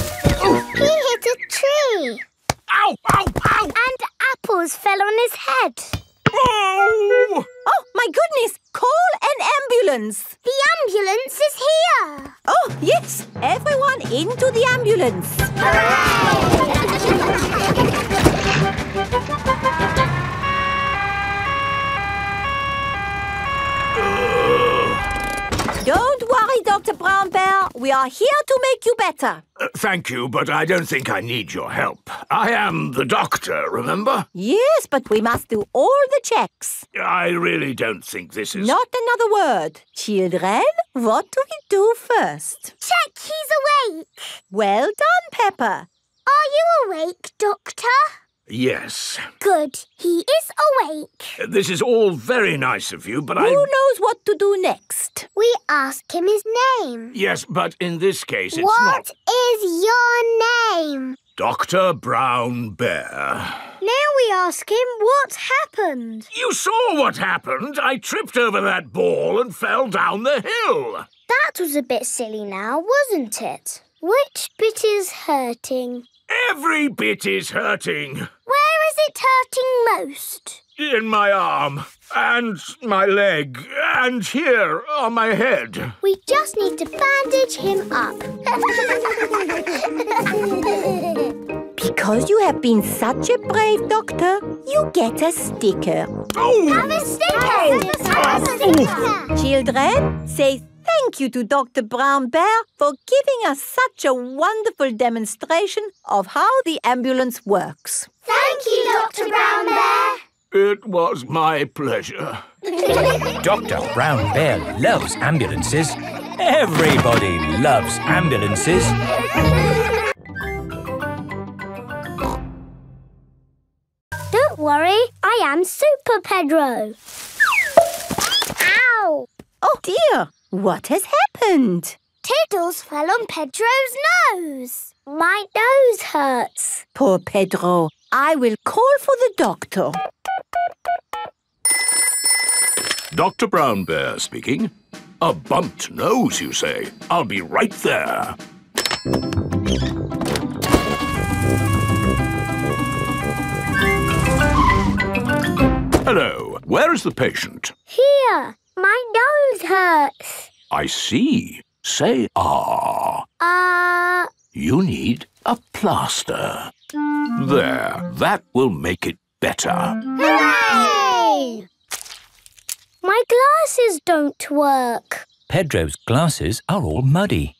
He hit a tree. Ow! Ow! Ow! And apples fell on his head. Oh! Oh, my goodness! Call an ambulance! The ambulance is here. Oh, yes! Everyone into the ambulance! Don't worry, Dr. Brown Bear. We are here to make you better. Uh, thank you, but I don't think I need your help. I am the doctor, remember? Yes, but we must do all the checks. I really don't think this is. Not another word. Children, what do we do first? Check he's awake. Well done, Peppa. Are you awake, Doctor? Yes. Good. He is awake. This is all very nice of you, but Who I. Who knows what to do next? We ask him his name. Yes, but in this case, it's What not. is your name? Dr. Brown Bear. Now we ask him what happened. You saw what happened. I tripped over that ball and fell down the hill. That was a bit silly now, wasn't it? Which bit is hurting? Every bit is hurting. Where is it hurting most? in my arm, and my leg, and here on my head. We just need to bandage him up. Because you have been such a brave doctor, you get a sticker. Oh! Have a sticker! Oh! Have a sticker! Children, say thank you to Dr. Brown Bear for giving us such a wonderful demonstration of how the ambulance works. Thank you, Dr. Brown Bear. It was my pleasure. Dr. Brown Bear loves ambulances. Everybody loves ambulances. Don't worry, I am Super Pedro. Ow! Oh dear, what has happened? Tiddles fell on Pedro's nose. My nose hurts. Poor Pedro. I will call for the doctor. Dr. Brown Bear speaking. A bumped nose, you say? I'll be right there. Hello, where is the patient? Here, my nose hurts. I see. Say ah. Uh, You need a plaster. There, that will make it better. hooray! My glasses don't work. Pedro's glasses are all muddy.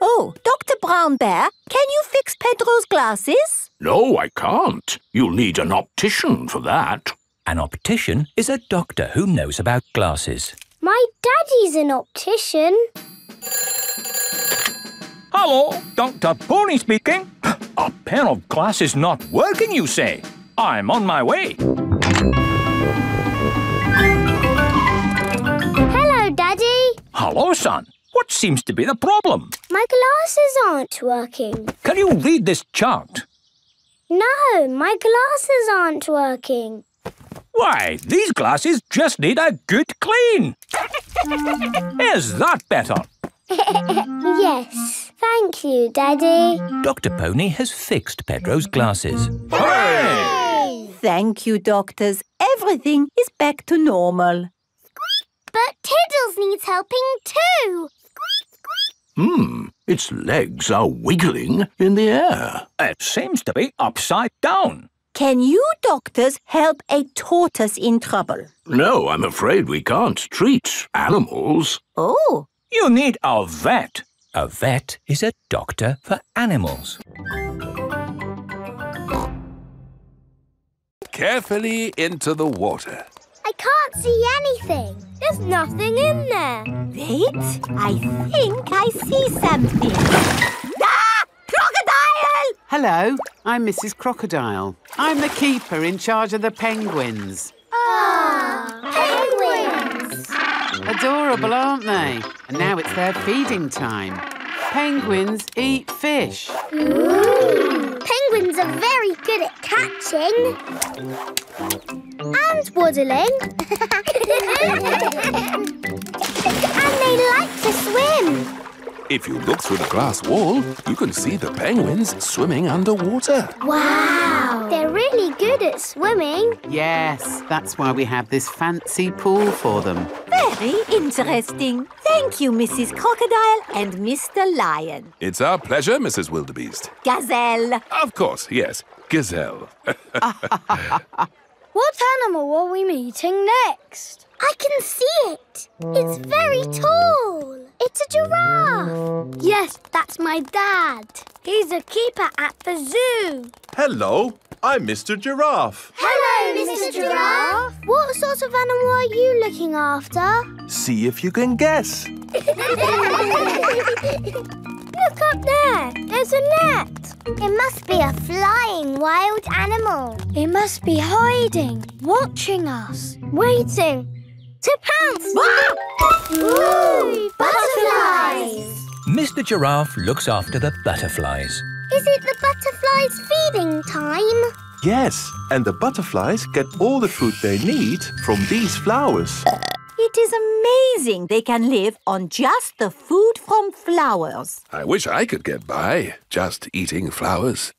Oh, Dr. Brown Bear, can you fix Pedro's glasses? No, I can't. You'll need an optician for that. An optician is a doctor who knows about glasses. My daddy's an optician. Hello, Dr. Pony speaking. A pair of glasses not working, you say? I'm on my way. Hello, Daddy. Hello, son. What seems to be the problem? My glasses aren't working. Can you read this chart? No, my glasses aren't working. Why, these glasses just need a good clean. Is that better? yes. Thank you, Daddy. Dr. Pony has fixed Pedro's glasses. Thank you, doctors. Everything is back to normal. But Tiddles needs helping too. Hmm, its legs are wiggling in the air. It seems to be upside down. Can you doctors help a tortoise in trouble? No, I'm afraid we can't treat animals. Oh. You need a vet. A vet is a doctor for animals. Carefully into the water. I can't see anything. There's nothing in there. Wait, I think I see something. ah! Crocodile! Hello, I'm Mrs. Crocodile. I'm the keeper in charge of the penguins. Ah, penguins. Adorable, aren't they? And now it's their feeding time. Penguins eat fish. Ooh. Penguins are very good at catching and waddling. and they like to swim. If you look through the glass wall, you can see the penguins swimming underwater. Wow! They're really good at swimming. Yes, that's why we have this fancy pool for them. Very interesting. Thank you, Mrs. Crocodile and Mr. Lion. It's our pleasure, Mrs. Wildebeest. Gazelle. Of course, yes. Gazelle. What animal are we meeting next? I can see it. It's very tall. It's a giraffe. Yes, that's my dad. He's a keeper at the zoo. Hello, I'm Mr. Giraffe. Hello, Mr. Giraffe. What sort of animal are you looking after? See if you can guess. Look up there. There's a net. It must be a flying wild animal. It must be hiding, watching us, waiting to pounce. Ooh, butterflies. Mr. Giraffe looks after the butterflies. Is it the butterflies' feeding time? Yes, and the butterflies get all the food they need from these flowers. It is amazing they can live on just the food from flowers. I wish I could get by just eating flowers.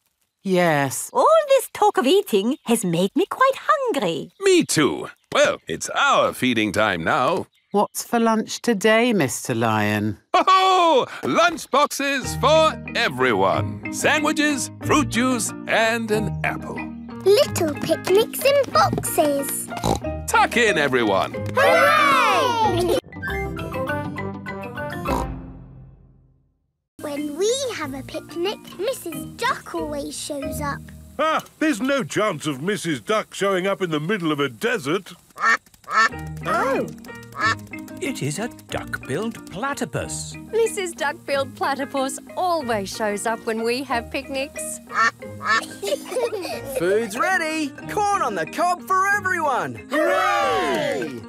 Yes. All this talk of eating has made me quite hungry. Me too. Well, it's our feeding time now. What's for lunch today, Mr. Lion? Oh, -ho! lunch boxes for everyone. Sandwiches, fruit juice, and an apple. Little picnics in boxes. Tuck in, everyone. Hooray! when we have a picnic, Mrs. Duck always shows up. Ah, there's no chance of Mrs. Duck showing up in the middle of a desert. Oh. It is a duck-billed platypus. Mrs. Duck-billed Platypus always shows up when we have picnics. Food's ready! Corn on the cob for everyone! Hooray!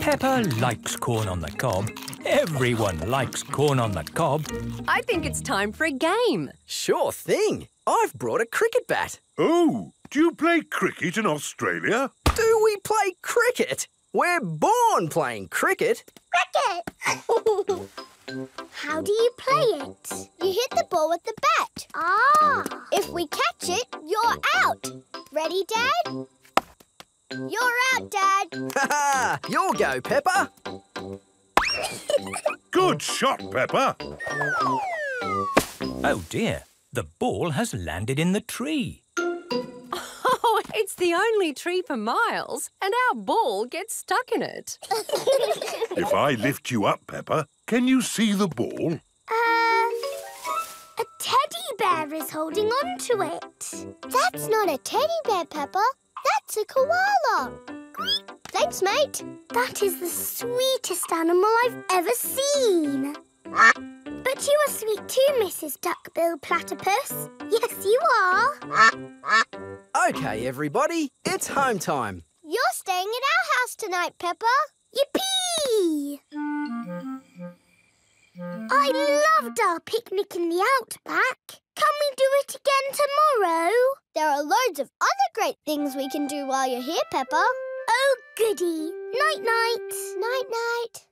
Peppa likes corn on the cob. Everyone likes corn on the cob. I think it's time for a game. Sure thing. I've brought a cricket bat. Oh, do you play cricket in Australia? Do we play cricket? We're born playing cricket. Cricket! How do you play it? You hit the ball with the bat. Ah! If we catch it, you're out. Ready, Dad? You're out, Dad. Ha ha! You'll go, Peppa. Good shot, Peppa. Oh dear, the ball has landed in the tree. It's the only tree for miles, and our ball gets stuck in it. If I lift you up, Peppa, can you see the ball? Uh, a teddy bear is holding on to it. That's not a teddy bear, Peppa. That's a koala. Thanks, mate. That is the sweetest animal I've ever seen. But you are sweet too, Mrs. Duckbill Platypus. Yes, you are. Okay, everybody, it's home time. You're staying at our house tonight, Peppa. Yippee! I loved our picnic in the outback. Can we do it again tomorrow? There are loads of other great things we can do while you're here, Peppa. Oh, goody. Night-night. Night-night.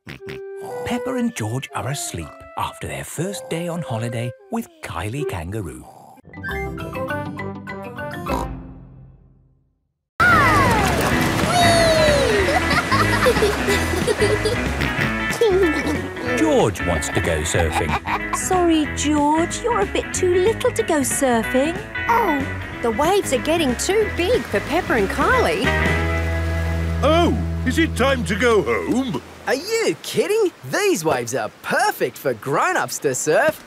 Peppa and George are asleep after their first day on holiday with Kylie Kangaroo. George wants to go surfing. Sorry, George, you're a bit too little to go surfing. Oh, the waves are getting too big for Peppa and Kylie. Oh, is it time to go home? Are you kidding? These waves are perfect for grown-ups to surf.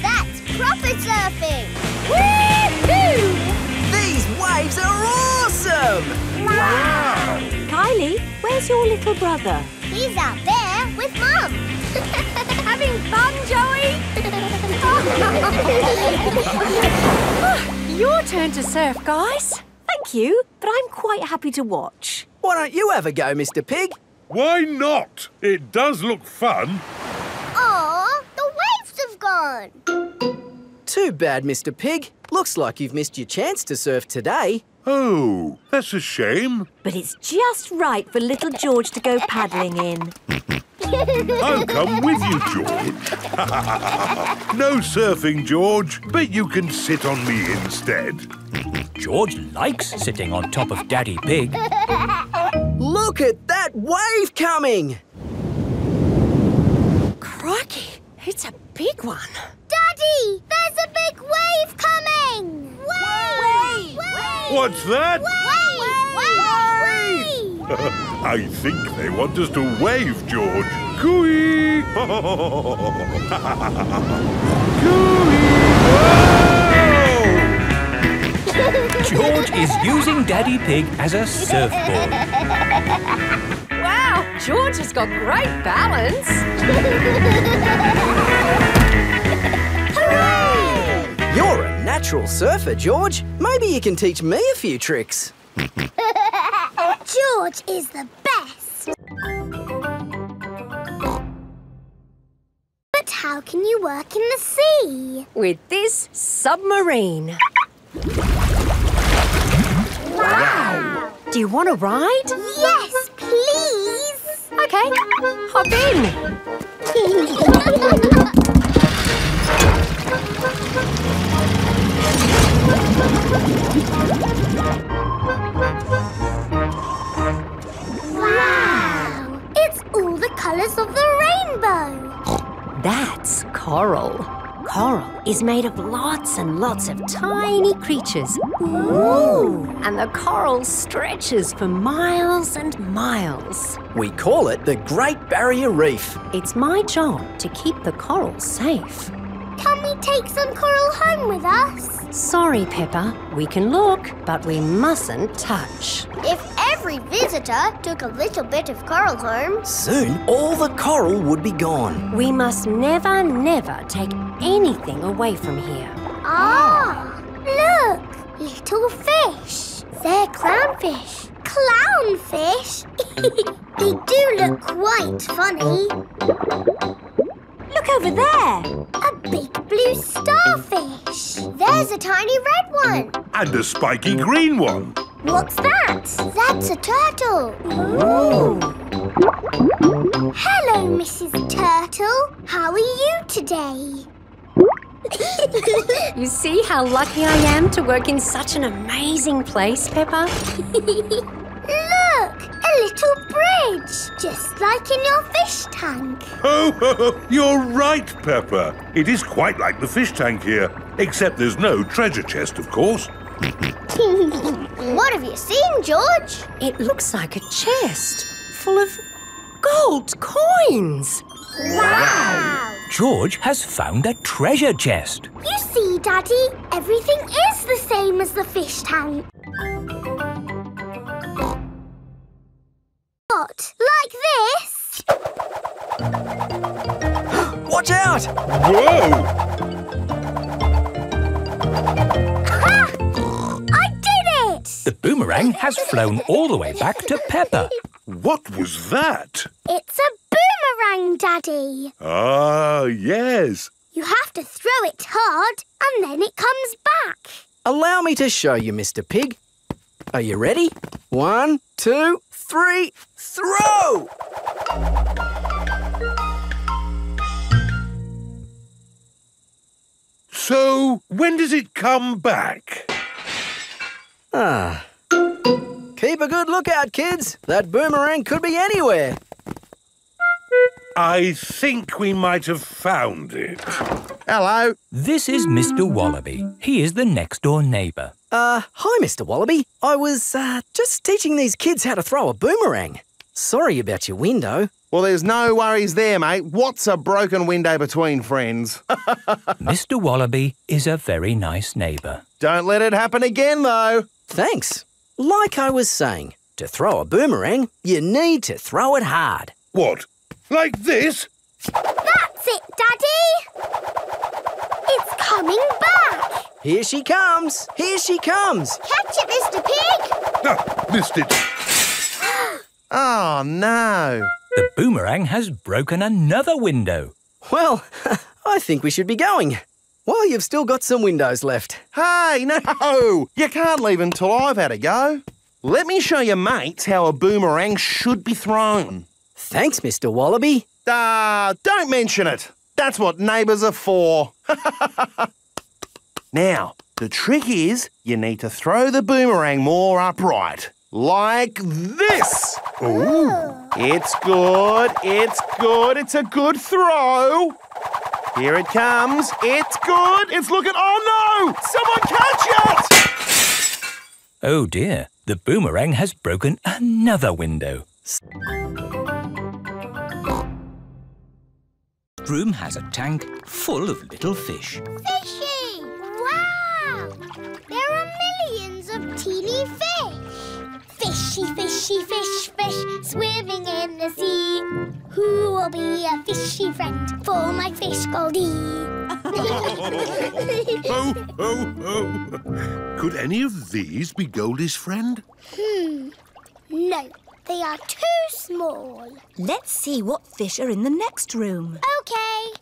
That's proper surfing. These waves are awesome! Wow! Kylie, where's your little brother? He's out there with Mum. Having fun, Joey? Your turn to surf, guys. Thank you, but I'm quite happy to watch. Why don't you have a go, Mr Pig? Why not? It does look fun. Aw, the waves have gone. Too bad, Mr Pig. Looks like you've missed your chance to surf today. Oh, that's a shame. But it's just right for little George to go paddling in. I'll come with you, George. no surfing, George, but you can sit on me instead. George likes sitting on top of Daddy Pig. Look at that wave coming! Crikey, it's a big one. Daddy, there's a big wave coming. Wave! Wave! What's that? Wave! Wave! Wave! I think they want us to wave, George. Cooey! George is using Daddy Pig as a surfboard. Wow, George has got great balance. Hooray! You're a natural surfer, George. Maybe you can teach me a few tricks. George is the best. But how can you work in the sea? With this submarine. Wow! Do you want to ride? Yes, please. Okay, hop in. wow! It's all the colours of the rainbow. That's coral. Coral is made of lots and lots of tiny creatures. Ooh! And the coral stretches for miles and miles. We call it the Great Barrier Reef. It's my job to keep the coral safe. Can we take some coral home with us? Sorry, Peppa. We can look, but we mustn't touch. If every visitor took a little bit of coral home, Soon, all the coral would be gone. We must never, never take anything away from here. Ah, look! Little fish. They're clownfish. Clownfish? they do look quite funny. Look over there. A big blue starfish. There's a tiny red one. And a spiky green one. What's that? That's a turtle. Ooh. Hello, Mrs. Turtle. How are you today? You see how lucky I am to work in such an amazing place, Peppa? Look, a little bridge, just like in your fish tank. Oh, you're right, Peppa. It is quite like the fish tank here, except there's no treasure chest, of course. what have you seen, George? It looks like a chest full of gold coins. Wow! George has found a treasure chest. You see, Daddy, everything is the same as the fish tank. What? Like this? Watch out! Whoa! I did it! The boomerang has flown all the way back to Peppa. What was that? It's a boomerang, Daddy. Ah, yes. You have to throw it hard and then it comes back. Allow me to show you, Mr. Pig. Are you ready? One, two, three, throw! So, when does it come back? Ah. Keep a good lookout, kids. That boomerang could be anywhere. I think we might have found it. Hello. This is Mr. Wallaby. He is the next door neighbour. Uh, hi, Mr. Wallaby. I was, uh, just teaching these kids how to throw a boomerang. Sorry about your window. Well, there's no worries there, mate. What's a broken window between friends? Mr. Wallaby is a very nice neighbour. Don't let it happen again, though. Thanks. Like I was saying, to throw a boomerang, you need to throw it hard. What? Like this? That's it, Daddy. It's coming back. Here she comes. Here she comes. Catch it, Mr. Pig. Ah, missed it. Oh, no. The boomerang has broken another window. Well, I think we should be going. Well, you've still got some windows left. Hey, no! You can't leave until I've had a go. Let me show your mates how a boomerang should be thrown. Thanks, Mr. Wallaby. Ah, don't mention it. That's what neighbours are for. now, the trick is you need to throw the boomerang more upright. Like this. Ooh. It's good. It's good. It's a good throw. Here it comes. It's good. It's looking. Oh no! Someone catch it! Oh dear, the boomerang has broken another window. Room has a tank full of little fish. Fishy! Wow! There are millions of teeny fish. Fishy, fishy, fish, fish, swimming in the sea. Who will be a fishy friend for my fish Goldie? Ho, ho, ho. Could any of these be Goldie's friend? hmm. No, they are too small. Let's see what fish are in the next room. Okay.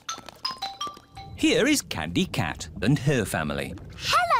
Here is Candy Cat and her family. Hello,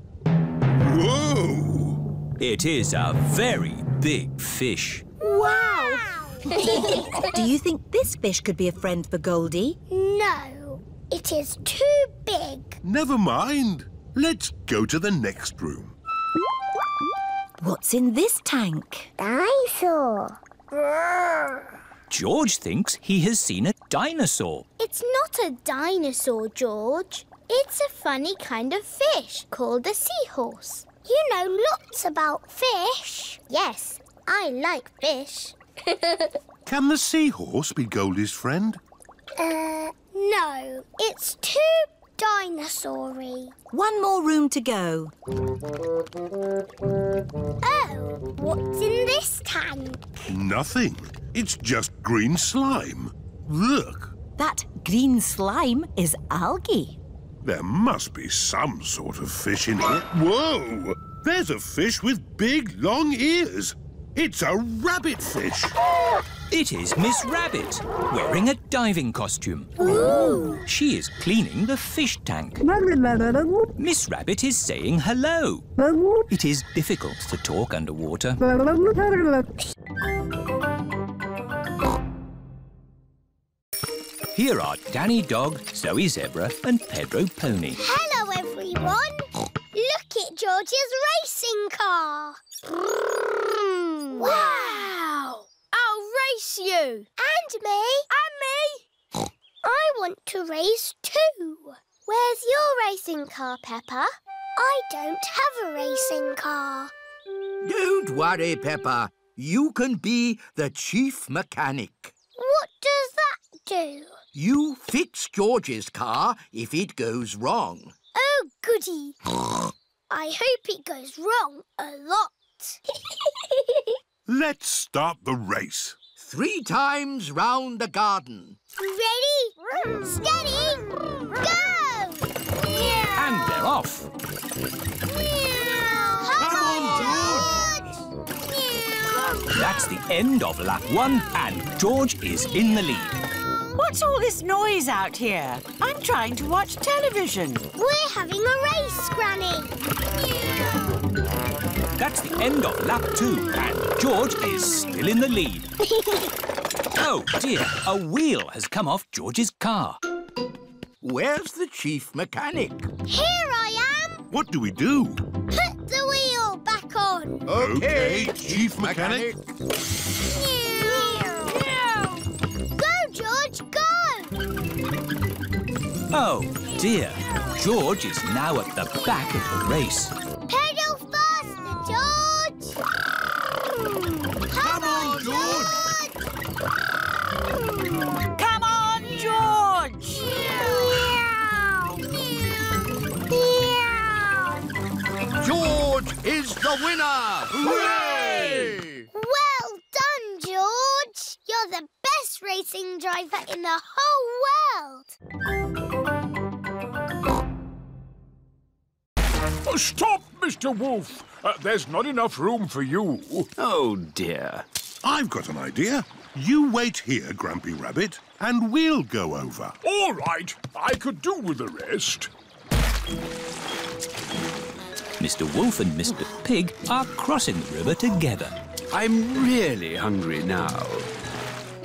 Whoa! It is a very big fish. Wow! Do you think this fish could be a friend for Goldie? No, it is too big. Never mind. Let's go to the next room. What's in this tank? Dinosaur. George thinks he has seen a dinosaur. It's not a dinosaur, George. It's a funny kind of fish called a seahorse. You know lots about fish. Yes, I like fish. Can the seahorse be Goldie's friend? uh, no, it's too dinosaur-y. One more room to go. Oh, what's in this tank? Nothing. It's just green slime. Look, That green slime is algae. There must be some sort of fish in here. Whoa! There's a fish with big, long ears. It's a rabbit fish. It is Miss Rabbit, wearing a diving costume. She is cleaning the fish tank. Miss Rabbit is saying hello. It is difficult to talk underwater. Here are Danny Dog, Zoe Zebra, and Pedro Pony. Hello, everyone. Look at George's racing car. Wow! I'll race you. And me. And me. I want to race too. Where's your racing car, Peppa? I don't have a racing car. Don't worry, Peppa. You can be the chief mechanic. What does that do? You fix George's car if it goes wrong. Oh, goody. I hope it goes wrong a lot. Let's start the race. Three times round the garden. Ready, steady, go! And they're off. Come on, George! That's the end of lap one, and George is in the lead. What's all this noise out here? I'm trying to watch television. We're having a race, Granny. That's the end of lap two, and George is still in the lead. Oh dear, a wheel has come off George's car. Where's the chief mechanic? Here I am. What do we do? Put the wheel back on. Okay, Chief Mechanic. Go, George, go! Oh dear, George is now at the back of the race. Pedal faster, George! Come on, George! Come on, George! Meow. George is the winner! Hooray! Well done, George! You're the best racing driver in the whole world! Oh, stop, Mr. Wolf. Uh, there's not enough room for you. Oh, dear. I've got an idea. You wait here, Grampy Rabbit, and we'll go over. All right, I could do with the rest. Mr. Wolf and Mr. Pig are crossing the river together. I'm really hungry now.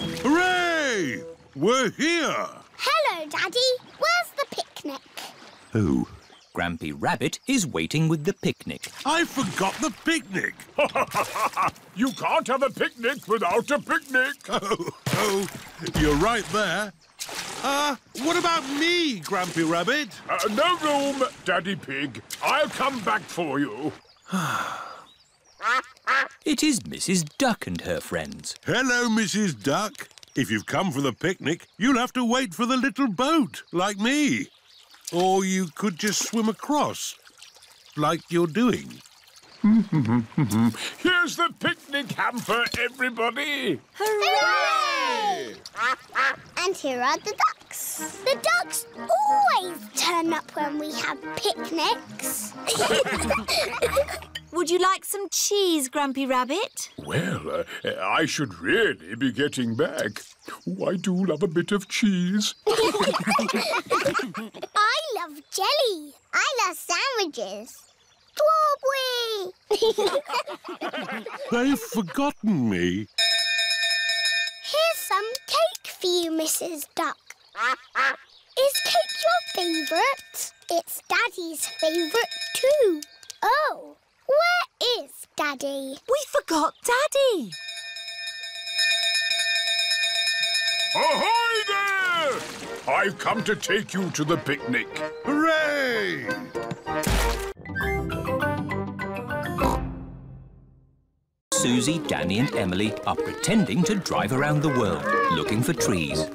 Hooray! We're here! Hello, Daddy. Where's the picnic? Oh, Grampy Rabbit is waiting with the picnic. I forgot the picnic. you can't have a picnic without a picnic. Oh, oh, you're right there. Uh, what about me, Grampy Rabbit? Uh, no room, Daddy Pig. I'll come back for you. It is Mrs. Duck and her friends. Hello, Mrs. Duck. If you've come for the picnic, you'll have to wait for the little boat, like me. Or you could just swim across, like you're doing. Here's the picnic hamper, everybody. Hooray! And here are the ducks. The ducks always turn up when we have picnics. Would you like some cheese, Grampy Rabbit? Well, uh, I should really be getting back. Oh, I do love a bit of cheese. I love jelly. I love sandwiches. Strawberry! They've forgotten me. Here's some cake for you, Mrs. Duck. Is cake your favourite? It's Daddy's favourite too. Oh, where is Daddy? We forgot Daddy. Ahoy there! I've come to take you to the picnic. Hooray! Susie, Danny, and Emily are pretending to drive around the world looking for trees.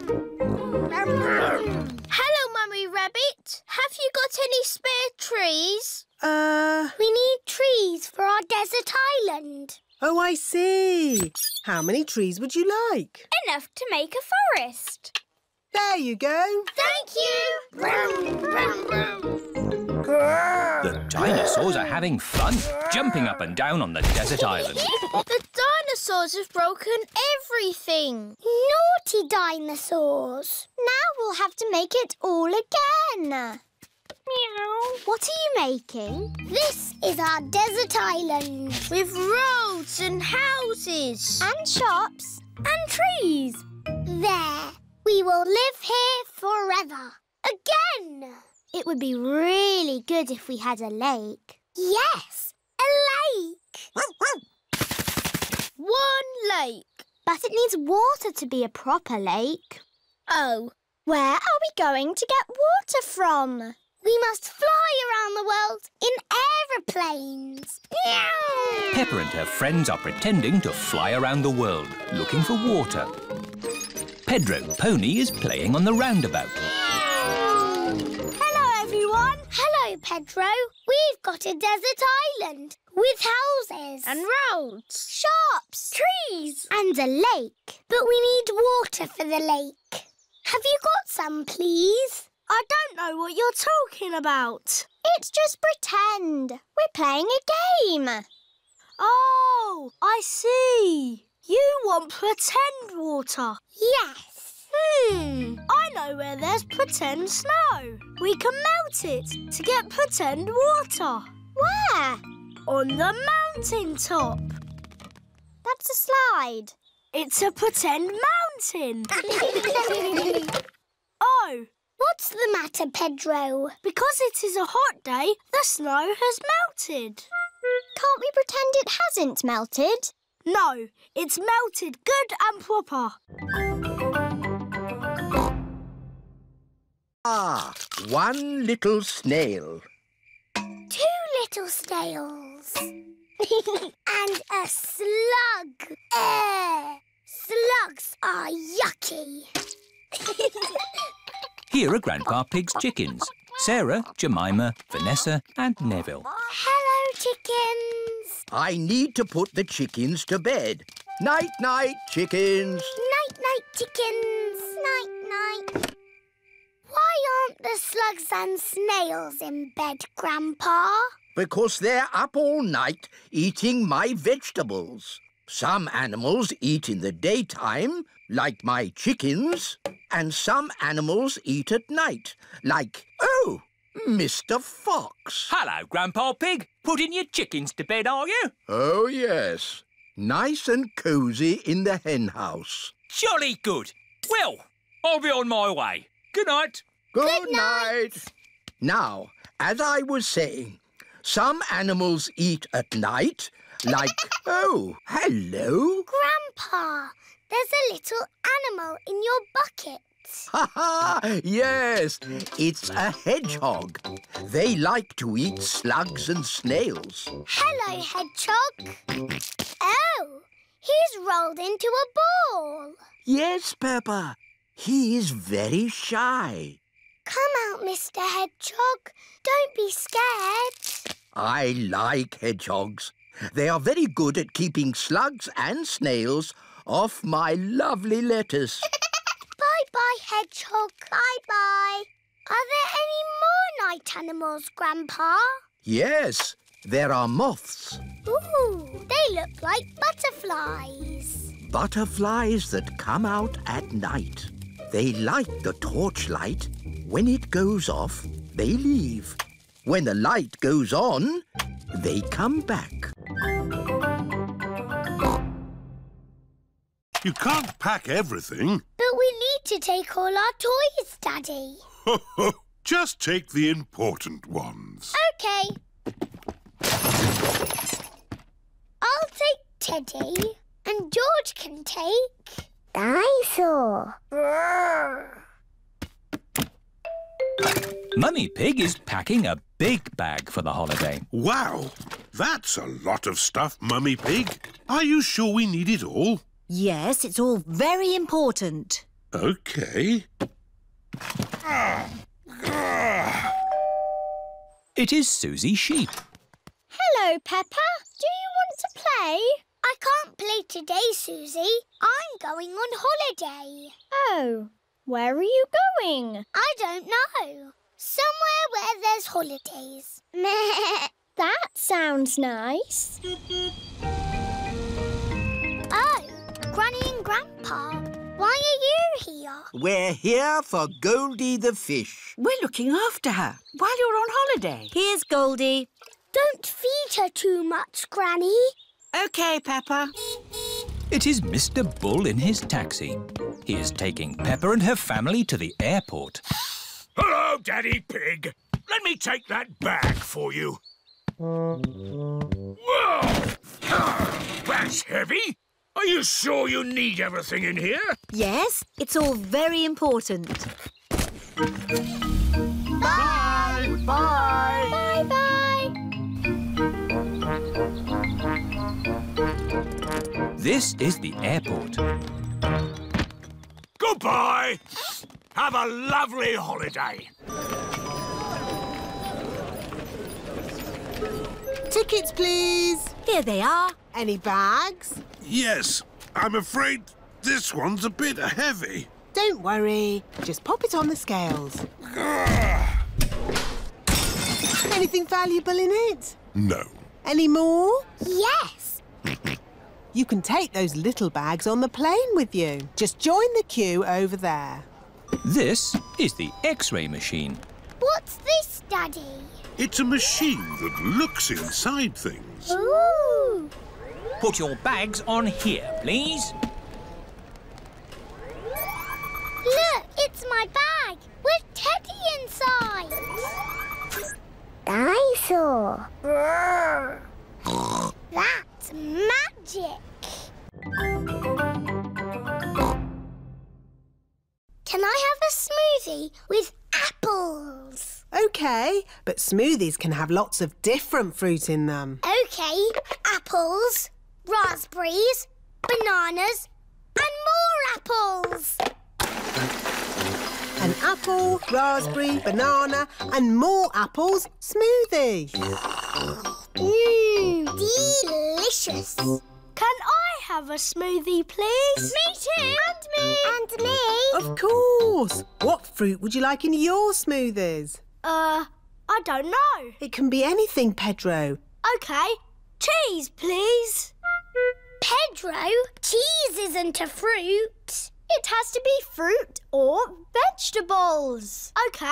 Hello, Mummy Rabbit. Have you got any spare trees? Uh, We need trees for our desert island. oh, I see. How many trees would you like? Enough to make a forest. There you go. Thank you. The dinosaurs are having fun, jumping up and down on the desert island. the dinosaurs have broken everything. Naughty dinosaurs. Now we'll have to make it all again. Meow. What are you making? This is our desert island. With roads and houses. And shops. And trees. There. We will live here forever. Again. It would be really good if we had a lake. Yes, a lake. One lake. But it needs water to be a proper lake. Oh, Where are we going to get water from? We must fly around the world in aeroplanes. Meow. Peppa and her friends are pretending to fly around the world looking for water. Pedro Pony is playing on the roundabout. Hello, everyone. Hello, Pedro. We've got a desert island with houses and roads. shops, trees, and a lake. But we need water for the lake. Have you got some, please? I don't know what you're talking about. It's just pretend. We're playing a game. Oh, I see. You want pretend water. Yes. Hmm, I know where there's pretend snow. We can melt it to get pretend water. Where? On the mountain top. That's a slide. It's a pretend mountain. oh, What's the matter, Pedro? because it is a hot day, the snow has melted. Can't we pretend it hasn't melted? No, it's melted good and proper. Ah, one little snail. Two little snails. and a slug. Eh, slugs are yucky. Here are Grandpa Pig's chickens Sarah, Jemima, Vanessa, and Neville. Hello, chickens. I need to put the chickens to bed. Night, night, chickens. Night, night, chickens. Night, night. Why aren't the slugs and snails in bed, Grandpa? Because they're up all night eating my vegetables. Some animals eat in the daytime, like my chickens, and some animals eat at night, like, oh, Mr. Fox. Hello, Grandpa Pig. Putting your chickens to bed, are you? Oh, yes. Nice and cosy in the hen house. Jolly good. Well, I'll be on my way. Good night. Good, night. Now, as I was saying, some animals eat at night, like, oh, hello. Grandpa, there's a little animal in your bucket. Ha ha! Yes, it's a hedgehog. They like to eat slugs and snails. Hello, hedgehog. Oh, he's rolled into a ball. Yes, Peppa. He is very shy. Come out, Mr. Hedgehog. Don't be scared. I like hedgehogs. They are very good at keeping slugs and snails off my lovely lettuce. Bye-bye, hedgehog. Bye-bye. Are there any more night animals, Grandpa? yes, there are moths. Ooh, they look like butterflies. Butterflies that come out at night. They like the torchlight. When it goes off, they leave. When the light goes on, they come back. You can't pack everything. But we need to take all our toys, Daddy. Just take the important ones. Okay. I'll take Teddy, and George can take... Dinosaur. Mummy Pig is packing a big bag for the holiday. Wow, that's a lot of stuff, Mummy Pig. Are you sure we need it all? Yes, it's all very important. OK. It is Susie Sheep. Hello, Peppa. Do you want to play? I can't play today, Susie. I'm going on holiday. Oh, where are you going? I don't know. Somewhere where there's holidays. That sounds nice. oh, Granny and Grandpa. Why are you here? We're here for Goldie the fish. We're looking after her while you're on holiday. Here's Goldie. Don't feed her too much, Granny. OK, Peppa. It is Mr. Bull in his taxi. He is taking Peppa and her family to the airport. Hello, Daddy Pig. Let me take that bag for you. Whoa! That's heavy. Are you sure you need everything in here? Yes, it's all very important. Bye! Bye! Bye-bye. This is the airport. Goodbye. Have a lovely holiday. Tickets, please. Here they are. Any bags? Yes, I'm afraid this one's a bit heavy. Don't worry. Just pop it on the scales. Anything valuable in it? No. Any more? Yes. You can take those little bags on the plane with you. Just join the queue over there. This is the X-ray machine. What's this, Daddy? It's a machine that looks inside things. Ooh. Put your bags on here, please. Look, it's my bag with Teddy inside. Dinosaur. Ah! That's magic. Can I have a smoothie with apples? OK, but smoothies can have lots of different fruit in them. Okay, apples, raspberries, bananas, and more apples. An apple, raspberry, banana, and more apples smoothie. Mmm, delicious. Can I have a smoothie, please? Me too. And me. And me. Of course. What fruit would you like in your smoothies? Uh, I don't know. It can be anything, Pedro. OK, cheese, please. Pedro, cheese isn't a fruit. It has to be fruit or vegetables. OK,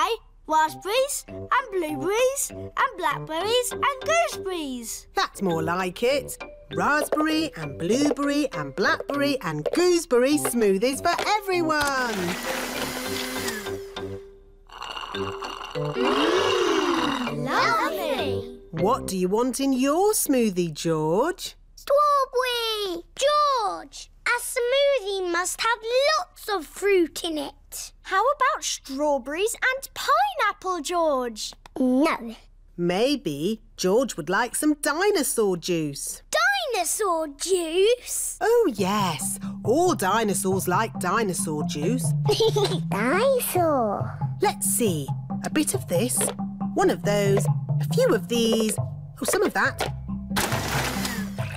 raspberries and blueberries and blackberries and gooseberries. That's more like it. Raspberry and blueberry and blackberry and gooseberry smoothies for everyone. Lovely. What do you want in your smoothie, George? Strawberry. George, a smoothie must have lots of fruit in it. How about strawberries and pineapple, George? No. Maybe George would like some dinosaur juice. Dinosaur juice? Oh, yes. All dinosaurs like dinosaur juice. Dinosaur. Let's see. A bit of this, one of those, a few of these. Oh, some of that.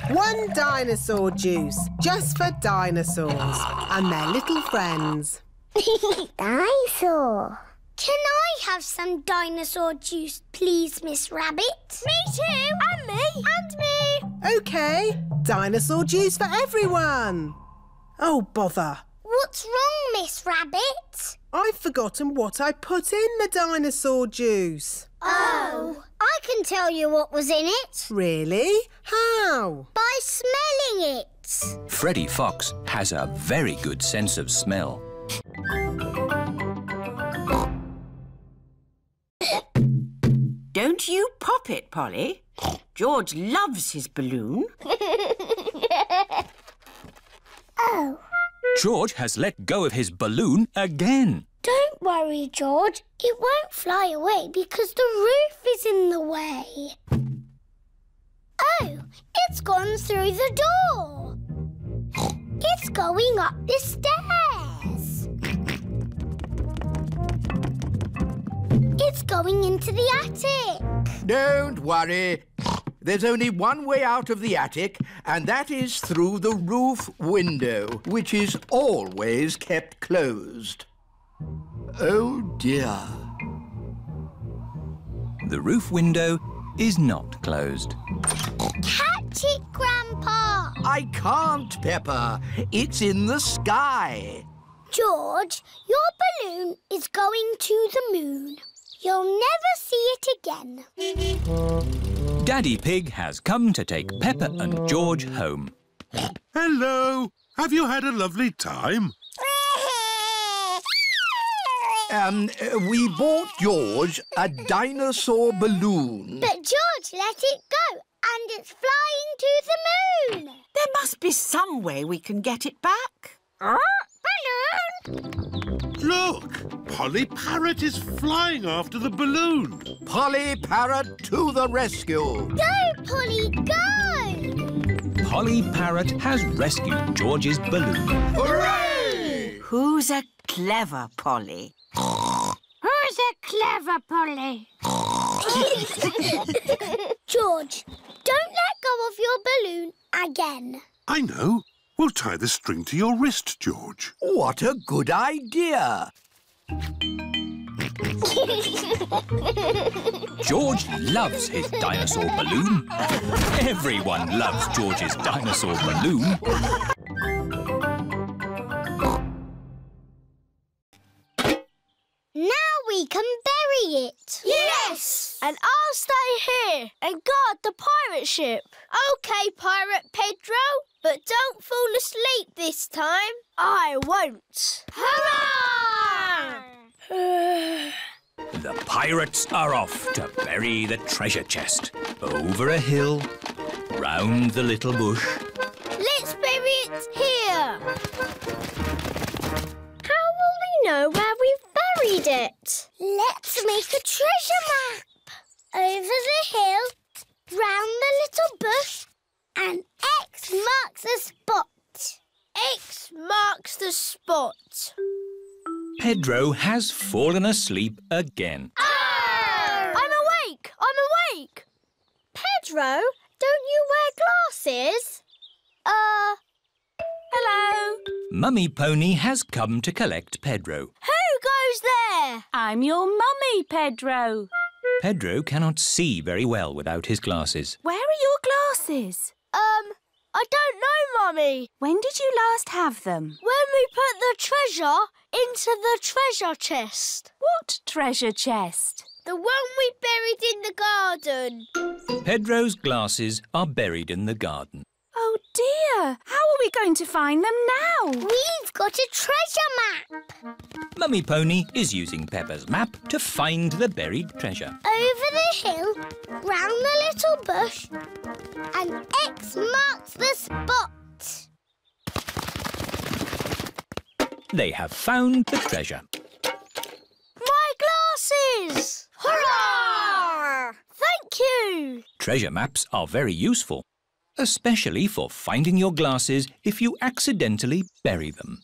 One dinosaur juice, just for dinosaurs and their little friends. Dinosaur. Can I have some dinosaur juice, please, Miss Rabbit? Me too. And me. And me. OK, dinosaur juice for everyone. Oh, bother. What's wrong, Miss Rabbit? I've forgotten what I put in the dinosaur juice. Oh, I can tell you what was in it. Really? How? By smelling it. Freddy Fox has a very good sense of smell. Don't you pop it, Polly. George loves his balloon. oh. George has let go of his balloon again. Don't worry, George. It won't fly away because the roof is in the way. Oh, it's gone through the door. It's going up the stairs. It's going into the attic. Don't worry. There's only one way out of the attic, and that is through the roof window, which is always kept closed. Oh, dear. The roof window is not closed. Catch it, Grandpa! I can't, Peppa. It's in the sky. George, your balloon is going to the moon. You'll never see it again. Daddy Pig has come to take Peppa and George home. Hello. Have you had a lovely time? Um, we bought George a dinosaur balloon. But George let it go, and it's flying to the moon. There must be some way we can get it back. Balloon! Look! Polly Parrot is flying after the balloon. Polly Parrot to the rescue. Go, Polly, go! Polly Parrot has rescued George's balloon. Hooray! Who's a clever Polly? Who's a clever Polly? George, don't let go of your balloon again. I know. We'll tie the string to your wrist, George. What a good idea. George loves his dinosaur balloon. Everyone loves George's dinosaur balloon. Now we can bury it. Yes! And I'll stay here and guard the pirate ship. OK, Pirate Pedro, but don't fall asleep this time. I won't. Hurrah! The pirates are off to bury the treasure chest. Over a hill, round the little bush. Let's bury it here. How will we know where we've buried it? Let's make a treasure map. Over the hill, round the little bush, and X marks the spot. X marks the spot. Pedro has fallen asleep again. I'm awake! I'm awake! Pedro, don't you wear glasses? Uh, Hello. Mummy Pony has come to collect Pedro. who goes there? I'm your mummy, Pedro. Pedro cannot see very well without his glasses. Where are your glasses? Um, I don't know, Mummy. When did you last have them? When we put the treasure into the treasure chest. What treasure chest? The one we buried in the garden. Pedro's glasses are buried in the garden. Oh dear! How are we going to find them now? We've got a treasure map. Mummy Pony is using Peppa's map to find the buried treasure. Over the hill, round the little bush, and X marks the spot. They have found the treasure. My glasses! Hurrah! Thank you! Treasure maps are very useful, especially for finding your glasses if you accidentally bury them.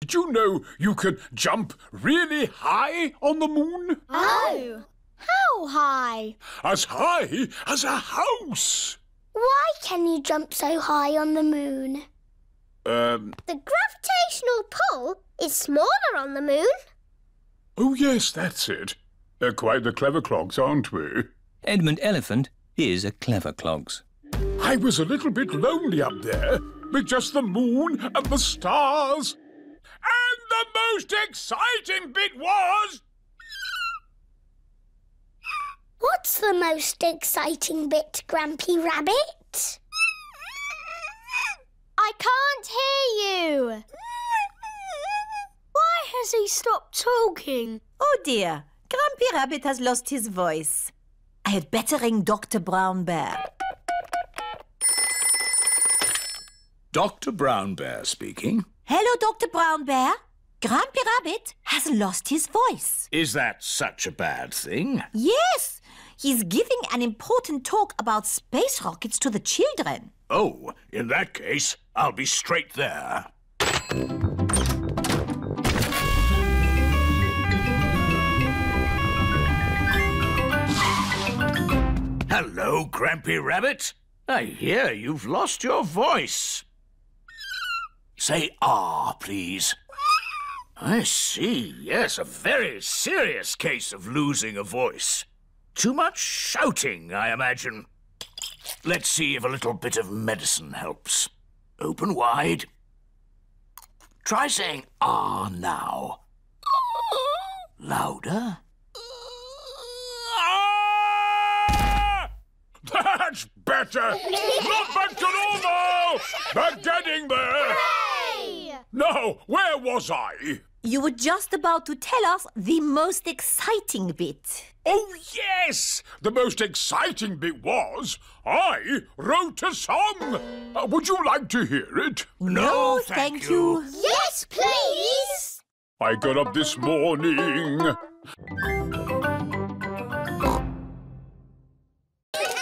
Did you know you can jump really high on the moon? Oh! How high? As high as a house! Why can you jump so high on the moon? Um, The gravitational pull is smaller on the moon. oh yes, that's it. They're quite the clever clogs, aren't we? Edmund Elephant is a clever clogs. I was a little bit lonely up there with just the moon and the stars. And the most exciting bit was What's the most exciting bit, Grampy Rabbit? I can't hear you. Why has he stopped talking? Oh dear, Grampy Rabbit has lost his voice. I had better ring Dr. Brown Bear. Dr. Brown Bear speaking. Hello, Dr. Brown Bear. Grampy Rabbit has lost his voice. Is that such a bad thing? Yes, he's giving an important talk about space rockets to the children. Oh, in that case, I'll be straight there. Hello, Grampy Rabbit. I hear you've lost your voice. Say ah, please. I see, yes, a very serious case of losing a voice. Too much shouting, I imagine. Let's see if a little bit of medicine helps. Open wide. Try saying ah now. Louder. That's better! Not back to normal! But getting there! Now, where was I? You were just about to tell us the most exciting bit. Oh, yes! The most exciting bit was I wrote a song. Uh, would you like to hear it? No, thank you. Yes, please. I got up this morning.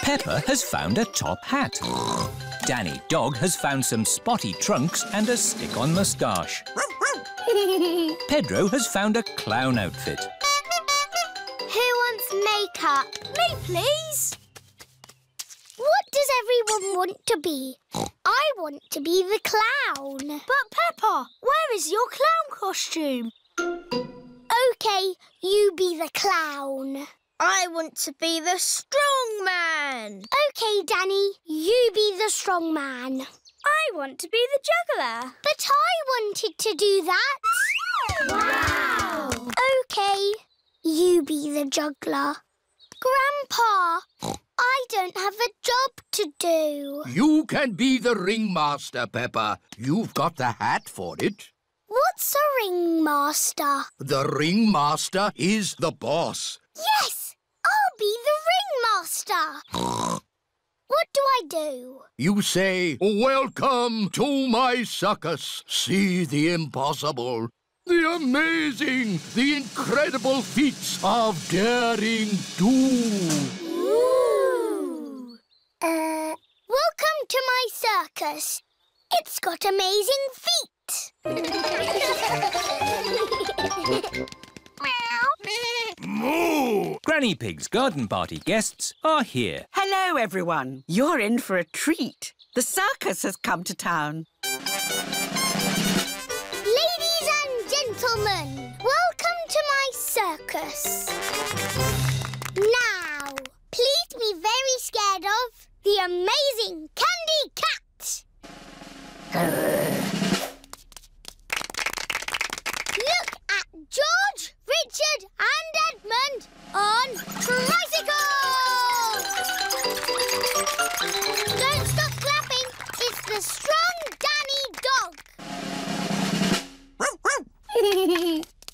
Peppa has found a top hat. Danny Dog has found some spotty trunks and a stick-on moustache. Pedro has found a clown outfit. Who wants makeup? Me, please. What does everyone want to be? I want to be the clown. But Peppa, where is your clown costume? OK, you be the clown. I want to be the strong man. OK, Danny, you be the strong man. I want to be the juggler. But I wanted to do that. Wow! OK, you be the juggler. Grandpa, I don't have a job to do. You can be the ringmaster, Peppa. You've got the hat for it. What's a ringmaster? The ringmaster is the boss. Yes, I'll be the ringmaster. what do I do? You say, Welcome to my circus. See the impossible, the amazing, the incredible feats of daring do. Ooh. Uh, welcome to my circus. It's got amazing feet. Moo! Granny Pig's garden party guests are here. Hello, everyone. You're in for a treat. The circus has come to town. Ladies and gentlemen, welcome to my circus. Now, please be very scared of the amazing Candy Cat. Look at George, Richard and Edmund on tricycles! Don't stop clapping. It's the strong Danny dog.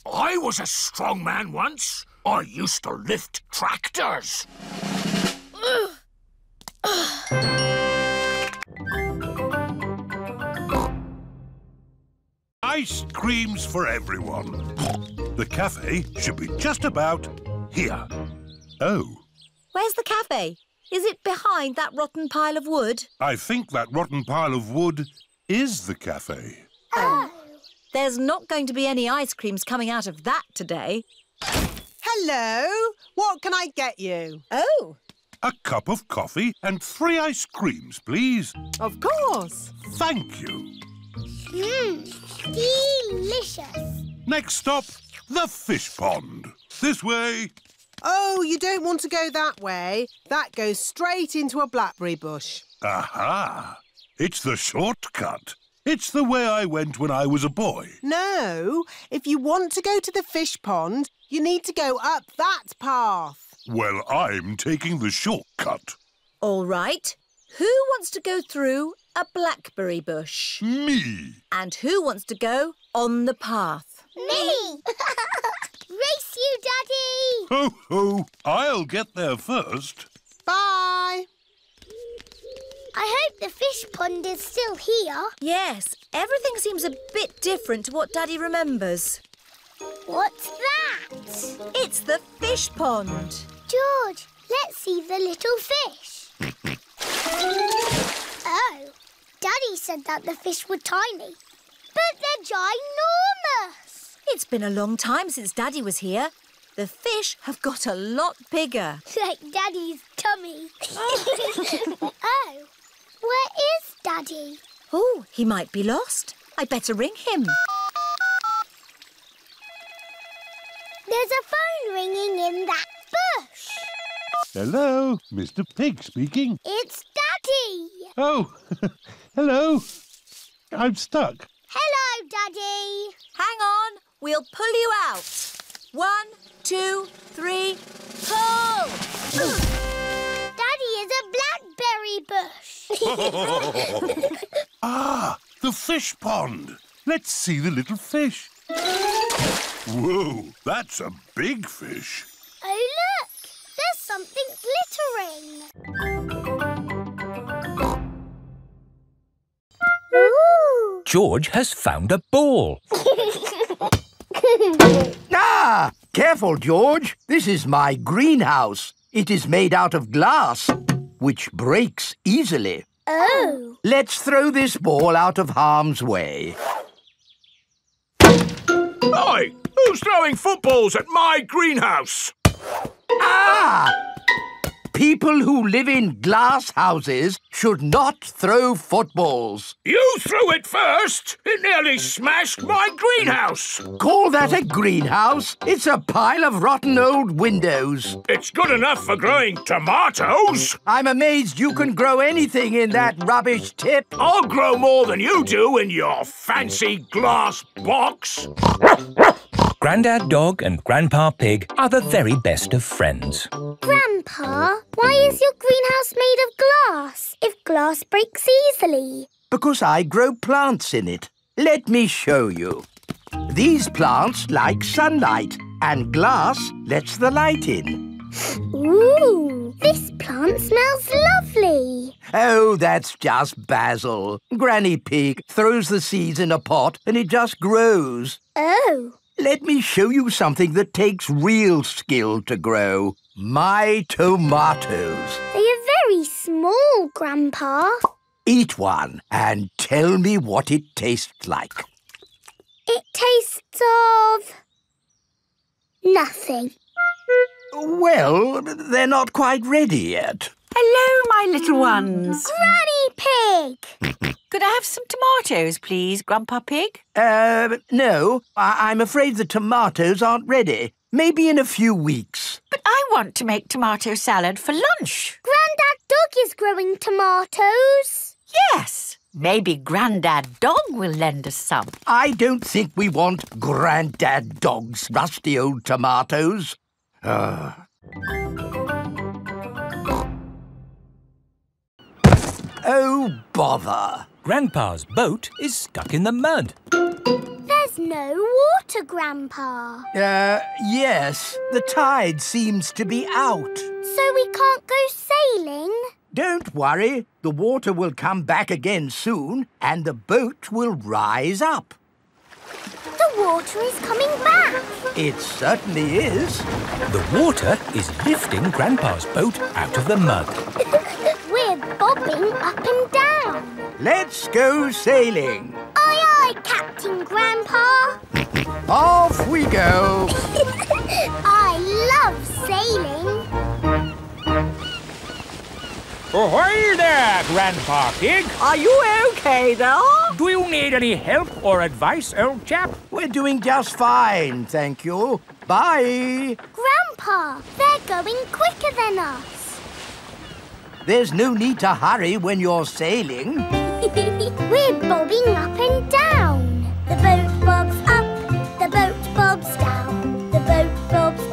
I was a strong man once. I used to lift tractors. Ice creams for everyone. The cafe should be just about here. Oh, Where's the cafe? Is it behind that rotten pile of wood? I think that rotten pile of wood is the cafe. Oh, There's not going to be any ice creams coming out of that today. Hello. What can I get you? Oh. A cup of coffee and three ice creams, please. Of course. Thank you. Mmm, delicious. Next stop, the fish pond. This way. Oh, you don't want to go that way. That goes straight into a blackberry bush. Aha! It's the shortcut. It's the way I went when I was a boy. No, if you want to go to the fish pond, you need to go up that path. Well, I'm taking the shortcut. All right. Who wants to go through a blackberry bush? Me. And who wants to go on the path? Me! Race you, Daddy! Ho, ho. I'll get there first. Bye. I hope the fish pond is still here. Yes, everything seems a bit different to what Daddy remembers. What's that? It's the fish pond. George, let's see the little fish. oh, Daddy said that the fish were tiny. But they're ginormous. It's been a long time since Daddy was here. The fish have got a lot bigger. Like Daddy's tummy. oh, where is Daddy? Oh, he might be lost. I'd better ring him. There's a phone ringing in that bush. Hello, Mr. Pig speaking. It's Daddy. Oh, hello. I'm stuck. Hello, Daddy. Hang on, we'll pull you out. One, two, three, pull! Daddy is a blackberry bush. ah, the fish pond. Let's see the little fish. Whoa, that's a big fish. Oh, look! There's something glittering. George has found a ball. ah! Careful, George. This is my greenhouse. It is made out of glass, which breaks easily. Oh! Let's throw this ball out of harm's way. Oi! Who's throwing footballs at my greenhouse? Ah! People who live in glass houses should not throw footballs. You threw it first! It nearly smashed my greenhouse! Call that a greenhouse? It's a pile of rotten old windows. It's good enough for growing tomatoes! I'm amazed you can grow anything in that rubbish tip. I'll grow more than you do in your fancy glass box. Grandad Dog and Grandpa Pig are the very best of friends. Grandpa, why is your greenhouse made of glass if glass breaks easily? Because I grow plants in it. Let me show you. These plants like sunlight, and glass lets the light in. Ooh, this plant smells lovely. Oh, that's just basil. Granny Pig throws the seeds in a pot and it just grows. Oh. Let me show you something that takes real skill to grow. My tomatoes. They are very small, Grandpa. Eat one and tell me what it tastes like. It tastes of... nothing. Well, they're not quite ready yet. Hello, my little ones. Granny Pig! Could I have some tomatoes, please, Grandpa Pig? Uh, no. I- I'm afraid the tomatoes aren't ready. Maybe in a few weeks. But I want to make tomato salad for lunch. Grandad Dog is growing tomatoes. Yes. Maybe Grandad Dog will lend us some. I don't think we want Grandad Dog's rusty old tomatoes. Uh. Oh, bother. Grandpa's boat is stuck in the mud. There's no water, Grandpa. Uh, yes. The tide seems to be out. So we can't go sailing? Don't worry. The water will come back again soon and the boat will rise up. The water is coming back. It certainly is. The water is lifting Grandpa's boat out of the mud. We're bobbing up and down. Let's go sailing. Aye, aye, Captain Grandpa. Off we go. I love sailing. Ahoy there, Grandpa Pig! Are you okay there? Do you need any help or advice, old chap? We're doing just fine, thank you. Bye. Grandpa, they're going quicker than us. There's no need to hurry when you're sailing. We're bobbing up and down. The boat bobs up, the boat bobs down. The boat bobs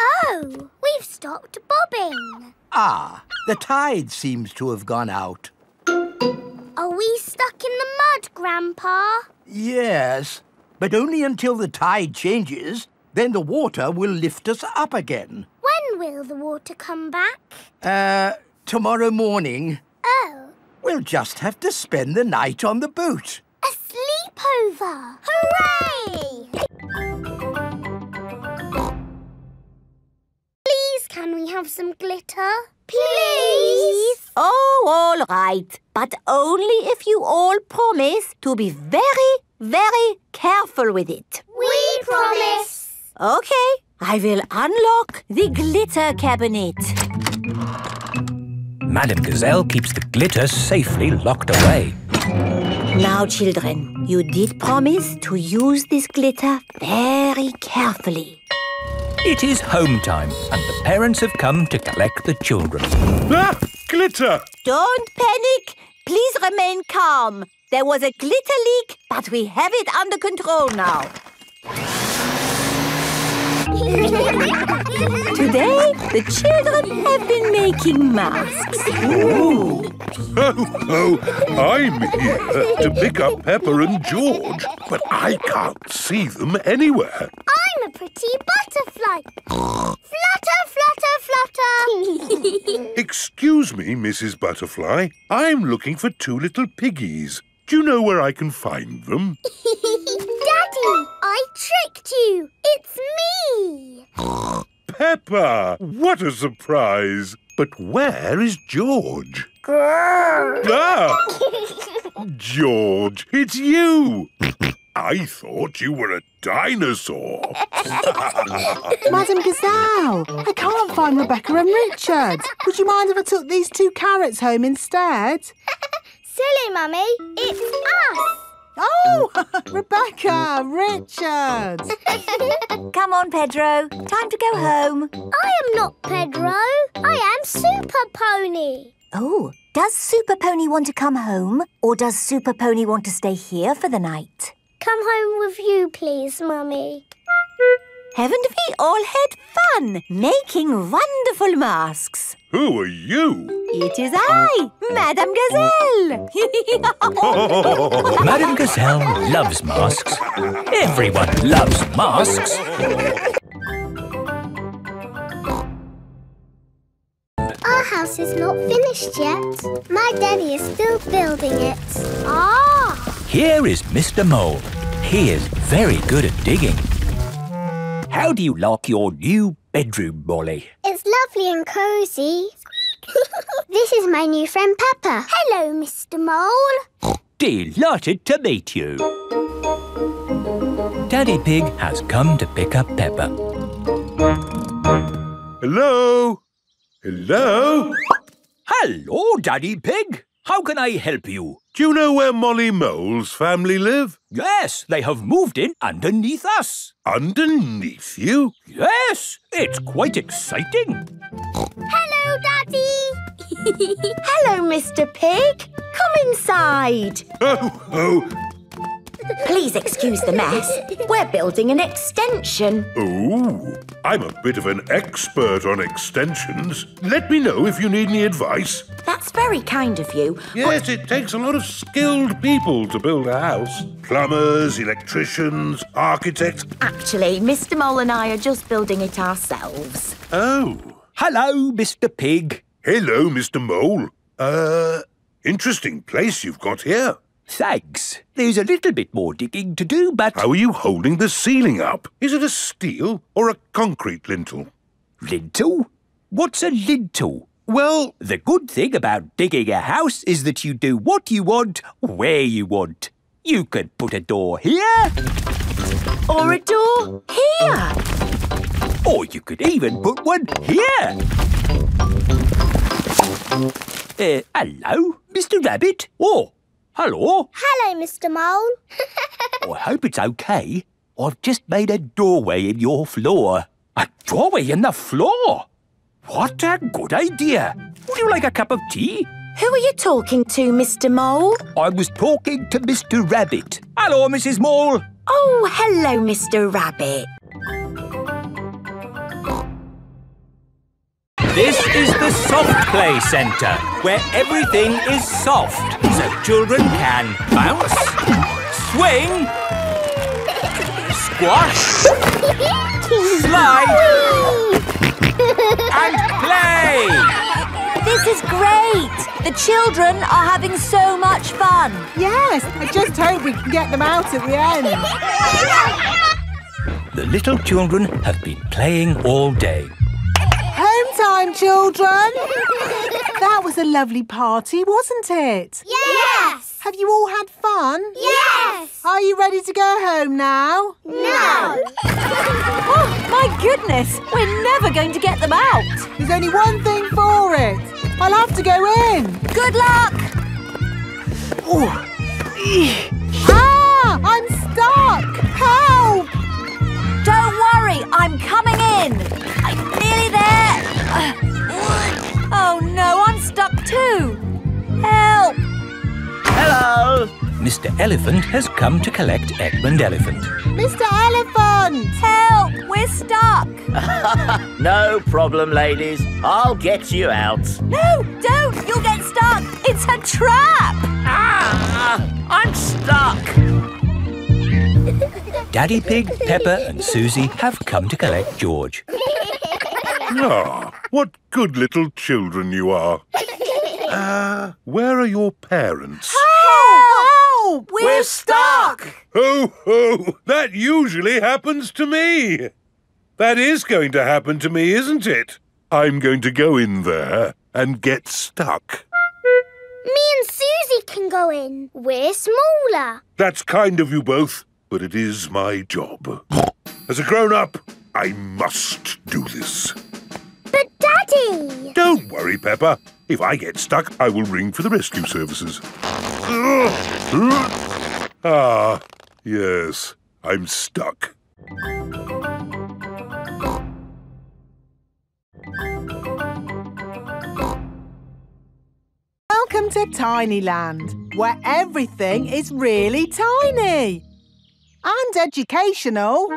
Oh, we've stopped bobbing. ah, the tide seems to have gone out. Are we stuck in the mud, Grandpa? Yes, but only until the tide changes. Then the water will lift us up again. When will the water come back? Uh, tomorrow morning. Oh, We'll just have to spend the night on the boat. a sleepover! Hooray! Can we have some glitter? Please! Oh, all right. But only if you all promise to be very, very careful with it. We promise! Okay, I will unlock the glitter cabinet. Madame Gazelle keeps the glitter safely locked away. Now, children, you did promise to use this glitter very carefully. It is home time, and the parents have come to collect the children. Ah! Glitter! Don't panic. Please remain calm. There was a glitter leak, but we have it under control now. Today, the children have been making masks. Oh, oh, I'm here to pick up Peppa and George, but I can't see them anywhere. I'm a pretty butterfly. flutter, flutter, flutter. Excuse me, Mrs. Butterfly. I'm looking for two little piggies. Do you know where I can find them? Daddy, I tricked you. It's me. Peppa! What a surprise! But where is George? Ah! George, it's you! I thought you were a dinosaur. Madame Gazelle, I can't find Rebecca and Richard. Would you mind if I took these two carrots home instead? Silly, Mummy. It's us. Oh, Rebecca, Richard. Come on, Pedro. Time to go home. I am not Pedro. I am Super Pony. Oh, does Super Pony want to come home? Or does Super Pony want to stay here for the night? Come home with you, please, Mummy. Haven't we all had fun making wonderful masks? Who are you? It is I, Madame Gazelle. Madame Gazelle loves masks. Everyone loves masks. Our house is not finished yet. My daddy is still building it. Ah! Here is Mr. Mole. He is very good at digging. How do you like your new bedroom, Molly? It's lovely and cosy. this is my new friend Peppa. Hello, Mr. Mole. Delighted to meet you. Daddy Pig has come to pick up Peppa. Hello? Hello? Hello, Daddy Pig. How can I help you? Do you know where Molly Mole's family live? Yes, they have moved in underneath us. Underneath you? Yes, it's quite exciting. Hello, Daddy. Hello, Mr. Pig. Come inside. Oh, oh. Please excuse the mess. We're building an extension. Oh, I'm a bit of an expert on extensions. Let me know if you need any advice. That's very kind of you. Yes, it takes a lot of skilled people to build a house. Plumbers, electricians, architects. Actually, Mr. Mole and I are just building it ourselves. Oh. Hello, Mr. Pig. Hello, Mr. Mole. Uh, interesting place you've got here. Thanks. There's a little bit more digging to do, but... How are you holding the ceiling up? Is it a steel or a concrete lintel? Lintel? What's a lintel? Well, the good thing about digging a house is that you do what you want, where you want. You could put a door here. Or a door here. Or you could even put one here. Uh, hello, Mr. Rabbit. Oh, hello. Hello, Mr. Mole. Oh, I hope it's okay. I've just made a doorway in your floor. A doorway in the floor? What a good idea. Would you like a cup of tea? Who are you talking to, Mr. Mole? I was talking to Mr. Rabbit. Hello, Mrs. Mole. Oh, hello, Mr. Rabbit. This is the Soft Play Centre, where everything is soft, so children can bounce, swing, squash, slide, and play. This is great. The children are having so much fun. Yes, I just hope we can get them out at the end. The little children have been playing all day. Home time, children. That was a lovely party, wasn't it? Yes! Have you all had fun? Yes! Are you ready to go home now? No! Oh, my goodness. We're never going to get them out. There's only one thing for it. I'll have to go in. Good luck. Oh! Ah! I'm stuck! Help! Don't worry, I'm coming in. I'm nearly there. Oh no, I'm stuck too. Help! Hello! Mr. Elephant has come to collect Edmond Elephant. Mr. Elephant! Help! We're stuck. no problem, ladies. I'll get you out. No, don't! You'll get stuck. It's a trap. Ah! I'm stuck. Daddy Pig, Peppa and Susie have come to collect George. Ah, what good little children you are. Uh, where are your parents? Help! We're, We're stuck. Ho, ho! That usually happens to me. That is going to happen to me, isn't it? I'm going to go in there and get stuck. Me and Susie can go in. We're smaller. That's kind of you both, but it is my job. As a grown-up, I must do this. But Daddy! Don't worry, Peppa. If I get stuck, I will ring for the rescue services. Ah, yes, I'm stuck. Welcome to Tiny Land, where everything is really tiny and educational.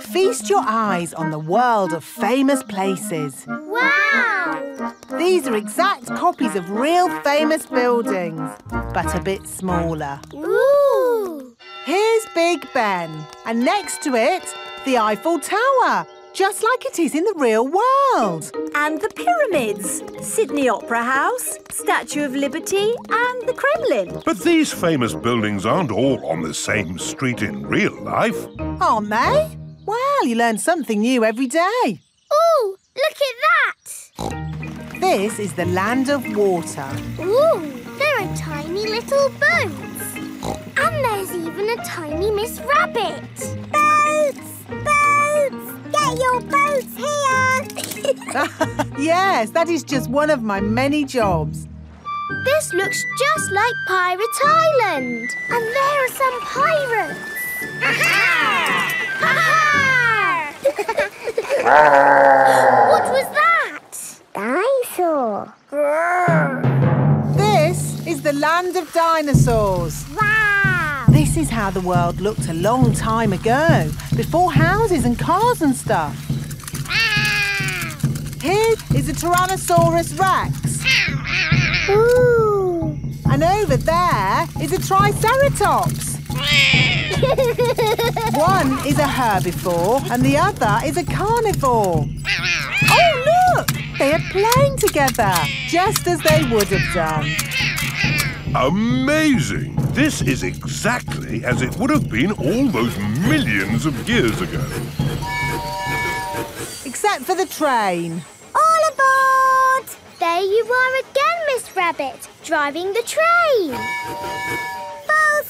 Feast your eyes on the world of famous places. Wow! These are exact copies of real famous buildings, but a bit smaller. Ooh! Here's Big Ben, and next to it, the Eiffel Tower, just like it is in the real world. And the pyramids, Sydney Opera House, Statue of Liberty, and the Kremlin. But these famous buildings aren't all on the same street in real life. Aren't they? Well, you learn something new every day. Ooh, look at that! This is the land of water. Ooh, there are tiny little boats. And there's even a tiny Miss Rabbit. Boats! Boats! Get your boats here! yes, that is just one of my many jobs. This looks just like Pirate Island. And there are some pirates. Ha-ha! what was that? Dinosaur. This is the land of dinosaurs. Wow! This is how the world looked a long time ago, before houses and cars and stuff. Here is a Tyrannosaurus Rex. Ooh. And over there is a Triceratops. One is a herbivore and the other is a carnivore. Oh, look! They are playing together, just as they would have done. Amazing! This is exactly as it would have been all those millions of years ago. Except for the train. All aboard! There you are again, Miss Rabbit, driving the train. Full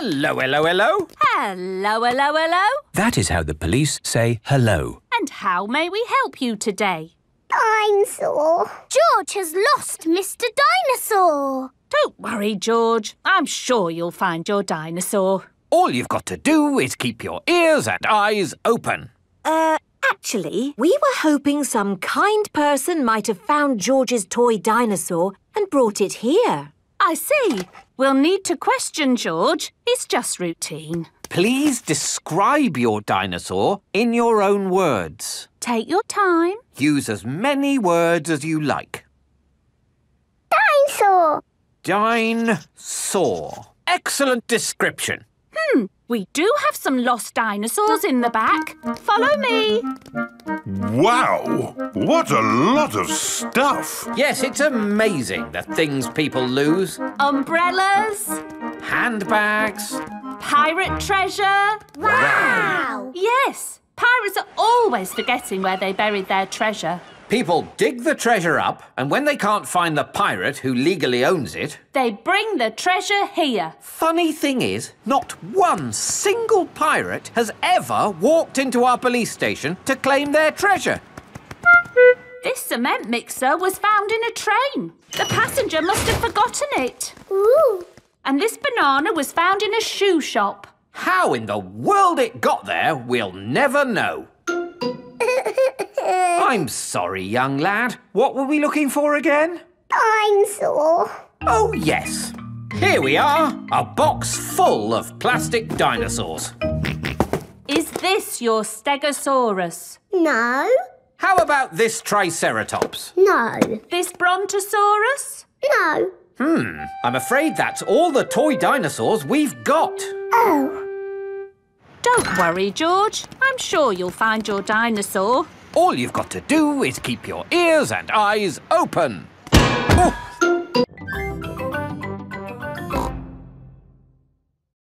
Hello, hello, hello. Hello, hello, hello. That is how the police say hello. And how may we help you today? Dinosaur. George has lost Mr. Dinosaur. Don't worry, George. I'm sure you'll find your dinosaur. All you've got to do is keep your ears and eyes open. Uh, actually, we were hoping some kind person might have found George's toy dinosaur and brought it here. I see. We'll need to question George. It's just routine. Please describe your dinosaur in your own words. Take your time. Use as many words as you like. Dinosaur. Dinosaur. Excellent description. Hmm, we do have some lost dinosaurs in the back. Follow me. Wow! What a lot of stuff! Yes, it's amazing the things people lose. Umbrellas, Handbags. pirate treasure. Wow! Yes, pirates are always forgetting where they buried their treasure. People dig the treasure up, and when they can't find the pirate who legally owns it, They bring the treasure here. funny thing is, not one single pirate has ever walked into our police station to claim their treasure. This cement mixer was found in a train. The passenger must have forgotten it. Ooh. And this banana was found in a shoe shop. How in the world it got there, we'll never know. I'm sorry, young lad. What were we looking for again? Dinosaur. Oh, yes. Here we are, a box full of plastic dinosaurs. Is this your Stegosaurus? No. How about this Triceratops? No. This Brontosaurus? No. Hmm, I'm afraid that's all the toy dinosaurs we've got. Oh. Don't worry, George. I'm sure you'll find your dinosaur. All you've got to do is keep your ears and eyes open.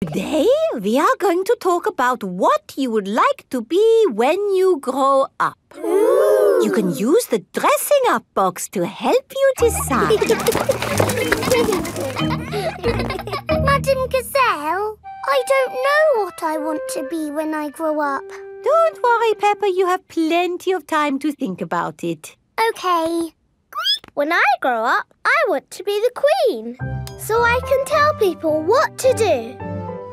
Today, we are going to talk about what you would like to be when you grow up. You can use the dressing up box to help you decide. Madame Gazelle, I don't know what I want to be when I grow up. Don't worry, Peppa, you have plenty of time to think about it. Okay. When I grow up, I want to be the queen. So I can tell people what to do.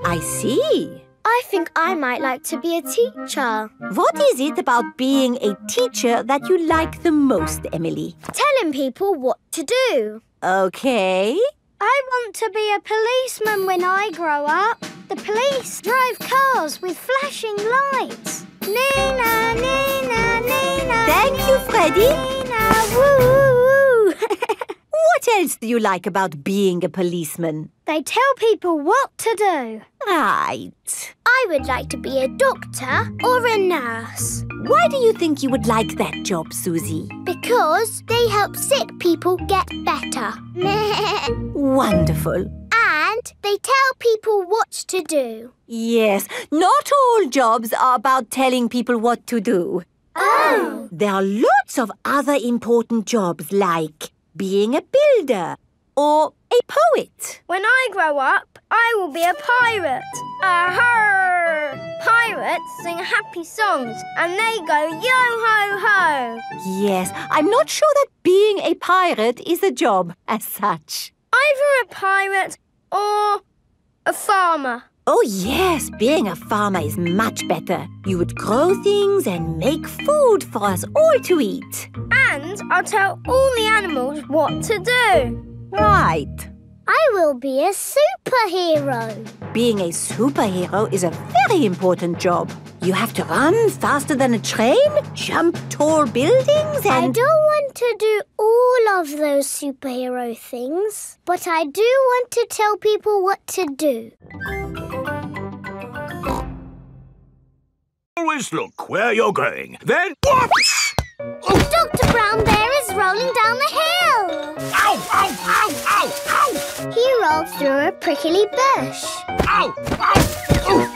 I see. I think I might like to be a teacher. What is it about being a teacher that you like the most, Emily? Telling people what to do. Okay. I want to be a policeman when I grow up. The police drive cars with flashing lights. Nina, Nina, Nina. Thank you, Freddie. Nina, woo, woo, woo. What else do you like about being a policeman? They tell people what to do. Right. I would like to be a doctor or a nurse Why do you think you would like that job, Susie? because they help sick people get better. Wonderful. and they tell people what to do. Yes, not all jobs are about telling people what to do. Oh! There are lots of other important jobs like being a builder or a poet. When I grow up, I will be a pirate. Aha! Pirates sing happy songs and they go yo ho ho. Yes, I'm not sure that being a pirate is a job as such. Either a pirate or a farmer. Oh, yes, being a farmer is much better. You would grow things and make food for us all to eat. And I'll tell all the animals what to do. Right. I will be a superhero. Being a superhero is a very important job. You have to run faster than a train, jump tall buildings, and... I don't want to do all of those superhero things, but I do want to tell people what to do. Always look where you're going. Then whoops! Dr. Brown Bear is rolling down the hill. Ow, ow, ow, ow, ow! He rolled through a prickly bush. Ow, ow!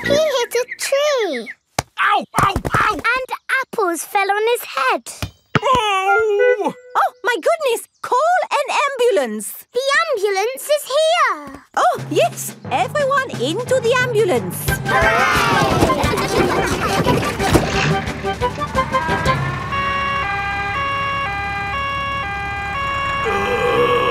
He hit a tree. Ow, ow, ow! And apples fell on his head. Oh! Oh, my goodness! Call an ambulance! The ambulance is here. Oh, yes! Everyone into the ambulance!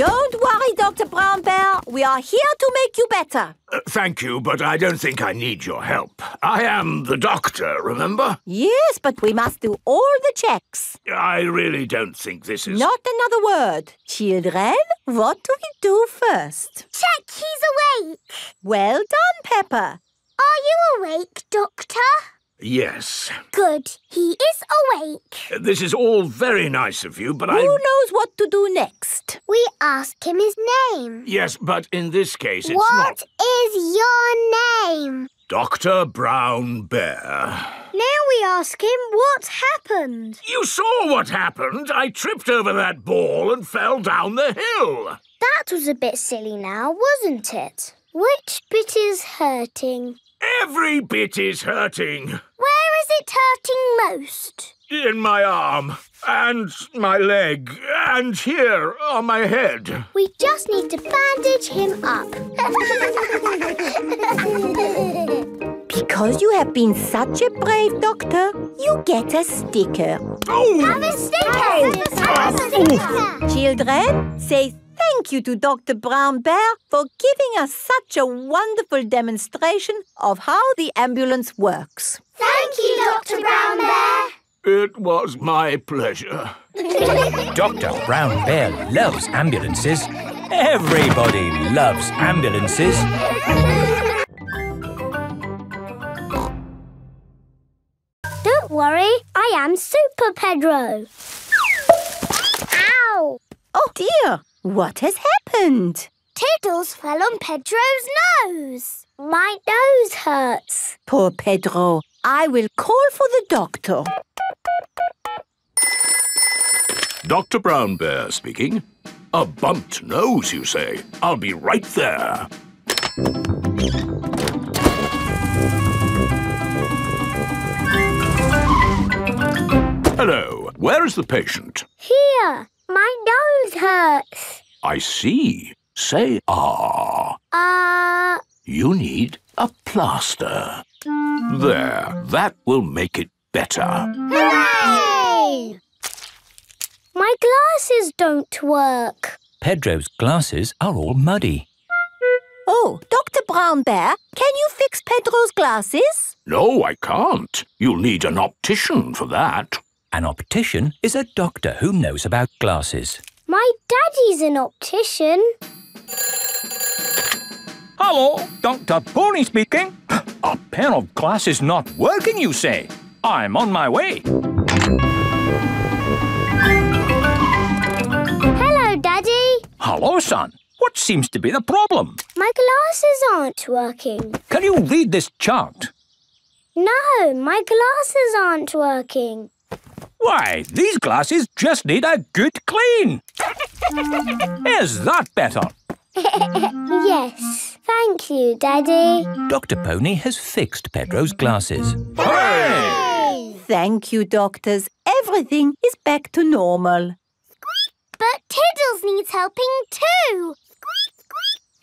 Don't worry, Dr. Brown Bear. We are here to make you better. Uh, thank you, but I don't think I need your help. I am the doctor, remember? Yes, but we must do all the checks. I really don't think this is... Not another word. Children, what do we do first? Check he's awake. Well done, Peppa. Are you awake, Doctor? Yes. Good. He is awake. This is all very nice of you, but Who I... Who knows what to do next? We asked him his name. Yes, but in this case it's What not... is your name? Dr. Brown Bear. Now we ask him what happened. You saw what happened. I tripped over that ball and fell down the hill. That was a bit silly now, wasn't it? Which bit is hurting? Every bit is hurting. Where is it hurting most? In my arm, and my leg, and here on my head. We just need to bandage him up. Because you have been such a brave doctor, you get a sticker. Oh! Have a sticker! Oh! Have a sticker! Children, say thank you to Dr. Brown Bear for giving us such a wonderful demonstration of how the ambulance works. Thank you, Dr. Brown Bear. It was my pleasure. Dr. Brown Bear loves ambulances. Everybody loves ambulances. Don't worry, I am Super Pedro. Ow! Oh dear, what has happened? Tiddles fell on Pedro's nose. My nose hurts. Poor Pedro. I will call for the doctor. Dr. Brown Bear speaking. A bumped nose, you say? I'll be right there. Hello. Where is the patient? Here, my nose hurts. I see. Say ah. Uh, You need a plaster. There. That will make it better. hooray! My glasses don't work. Pedro's glasses are all muddy. Oh, Dr. Brown Bear, can you fix Pedro's glasses? No, I can't. You'll need an optician for that. An optician is a doctor who knows about glasses. My daddy's an optician. Hello, Dr. Pony speaking. A pair of glasses not working, you say? I'm on my way. Hello, Daddy. Hello, son. What seems to be the problem? My glasses aren't working. Can you read this chart? No, my glasses aren't working. Why, these glasses just need a good clean. Is that better? yes, thank you, Daddy. Dr. Pony has fixed Pedro's glasses. Thank you, doctors. Everything is back to normal. But Tiddles needs helping too.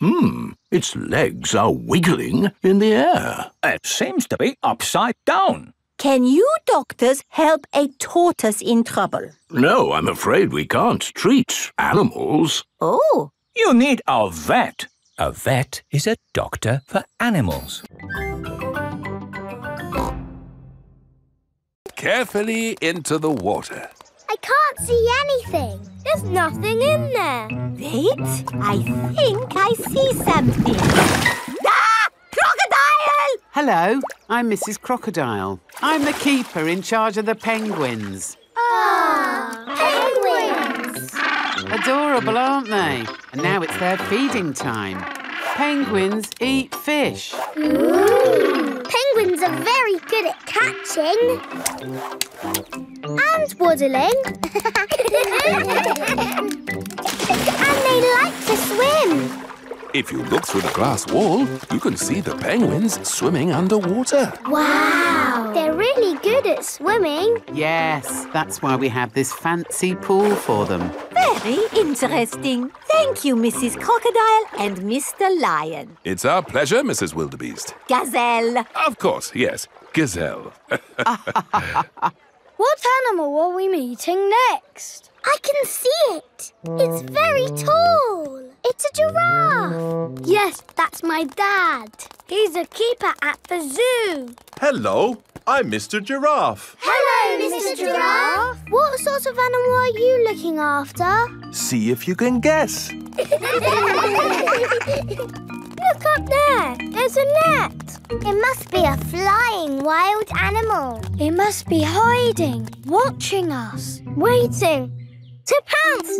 Hmm. Its legs are wiggling in the air. It seems to be upside down. Can you doctors help a tortoise in trouble? No, I'm afraid we can't treat animals. Oh, You need a vet. A vet is a doctor for animals. Carefully into the water. I can't see anything. There's nothing in there. Wait, I think I see something. Ah! Crocodile! Hello, I'm Mrs. Crocodile. I'm the keeper in charge of the penguins. Ah, penguins! Adorable, aren't they? And now it's their feeding time. Penguins eat fish. Ooh. Penguins are very good at catching and waddling. and they like to swim. If you look through the glass wall, you can see the penguins swimming underwater. Wow! They're really good at swimming. Yes, that's why we have this fancy pool for them. Very interesting. Thank you, Mrs. Crocodile and Mr. Lion. It's our pleasure, Mrs. Wildebeest. Gazelle. Of course, yes. Gazelle. What animal are we meeting next? I can see it. It's very tall. It's a giraffe. Yes, that's my dad. He's a keeper at the zoo. Hello, I'm Mr. Giraffe. Hello, Mr. Giraffe. What sort of animal are you looking after? See if you can guess. Look up there. There's a net. It must be a flying wild animal. It must be hiding, watching us, waiting to pounce.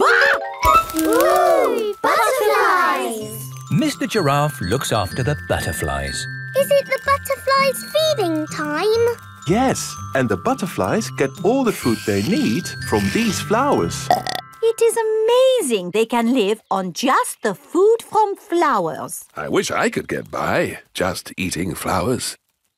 Ooh, butterflies! Mr. Giraffe looks after the butterflies. Is it the butterflies' feeding time? Yes, and the butterflies get all the food they need from these flowers. It is amazing they can live on just the food from flowers. I wish I could get by just eating flowers.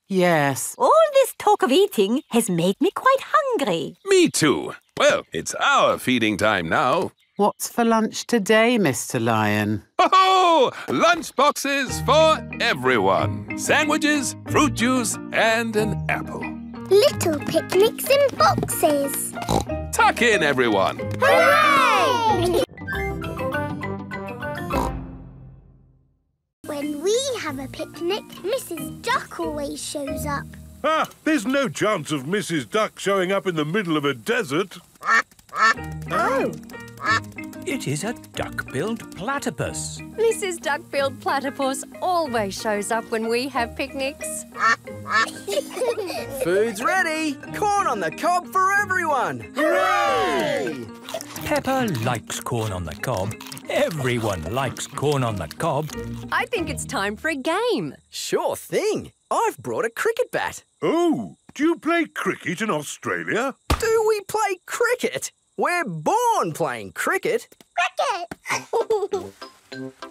Yes. All this talk of eating has made me quite hungry. Me too. Well, it's our feeding time now. What's for lunch today, Mr. Lion? Oh, lunch boxes for everyone. Sandwiches, fruit juice, and an apple. Little picnics in boxes. Tuck in, everyone. Hooray! When we have a picnic, Mrs. Duck always shows up. Ah, there's no chance of Mrs. Duck showing up in the middle of a desert. Oh. It is a duck-billed platypus. Mrs. Duck-billed Platypus always shows up when we have picnics. Food's ready. Corn on the cob for everyone. Hooray! Peppa likes corn on the cob. Everyone likes corn on the cob. I think it's time for a game. Sure thing. I've brought a cricket bat. Oh, do you play cricket in Australia? Do we play cricket? We're born playing cricket. Cricket!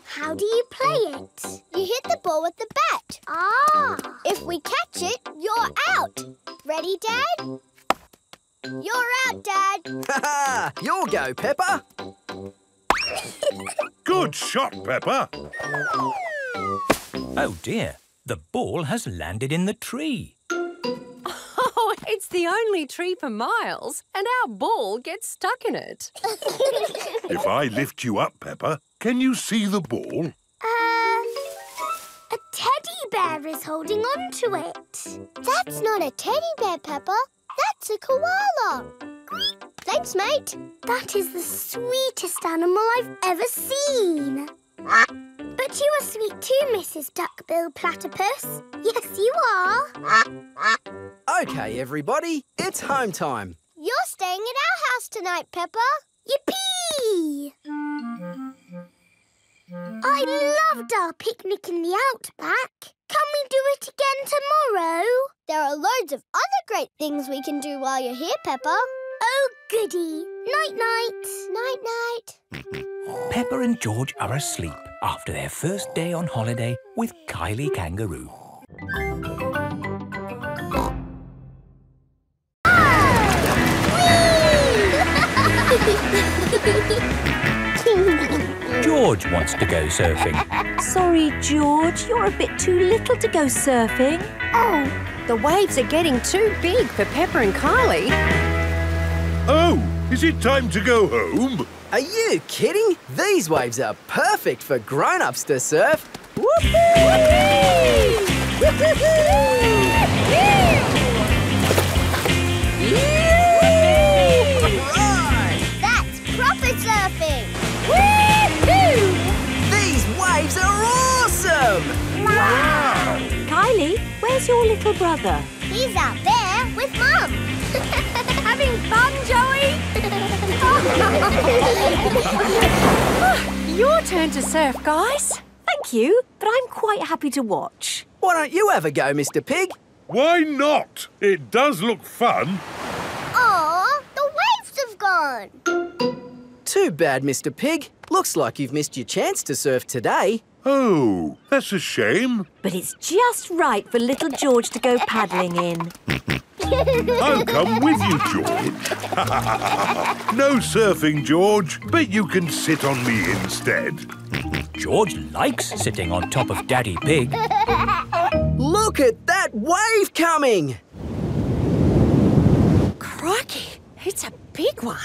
How do you play it? You hit the ball with the bat. Ah! If we catch it, you're out. Ready, Dad? You're out, Dad. Ha ha! You'll go, Peppa. Good shot, Peppa. Oh dear, the ball has landed in the tree. Oh, it's the only tree for miles, and our ball gets stuck in it. If I lift you up, Peppa, can you see the ball? Uh, a teddy bear is holding on to it. That's not a teddy bear, Peppa. That's a koala. Thanks, mate. That is the sweetest animal I've ever seen. But you are sweet too, Mrs. Duckbill Platypus. Yes, you are. Okay, everybody, it's home time. You're staying at our house tonight, Peppa. Yippee! I loved our picnic in the outback. Can we do it again tomorrow? There are loads of other great things we can do while you're here, Peppa. Oh, goody. Night-night. Night-night. Peppa and George are asleep after their first day on holiday with Kylie Kangaroo. George wants to go surfing. Sorry, George, you're a bit too little to go surfing. Oh, the waves are getting too big for Peppa and Kylie. Oh, is it time to go home? Are you kidding? These waves are perfect for grown-ups to surf. That's proper surfing! These waves are awesome! Wow! Kylie, where's your little brother? He's out there with Mum. Having fun, Joey? Your turn to surf, guys. Thank you, but I'm quite happy to watch. Why don't you have a go, Mr. Pig? Why not? It does look fun. Aw, the waves have gone. Too bad, Mr. Pig. Looks like you've missed your chance to surf today. Oh, that's a shame. But it's just right for little George to go paddling in. I'll come with you, George. no surfing, George, but you can sit on me instead. George likes sitting on top of Daddy Pig. Look at that wave coming! Crikey, it's a big one.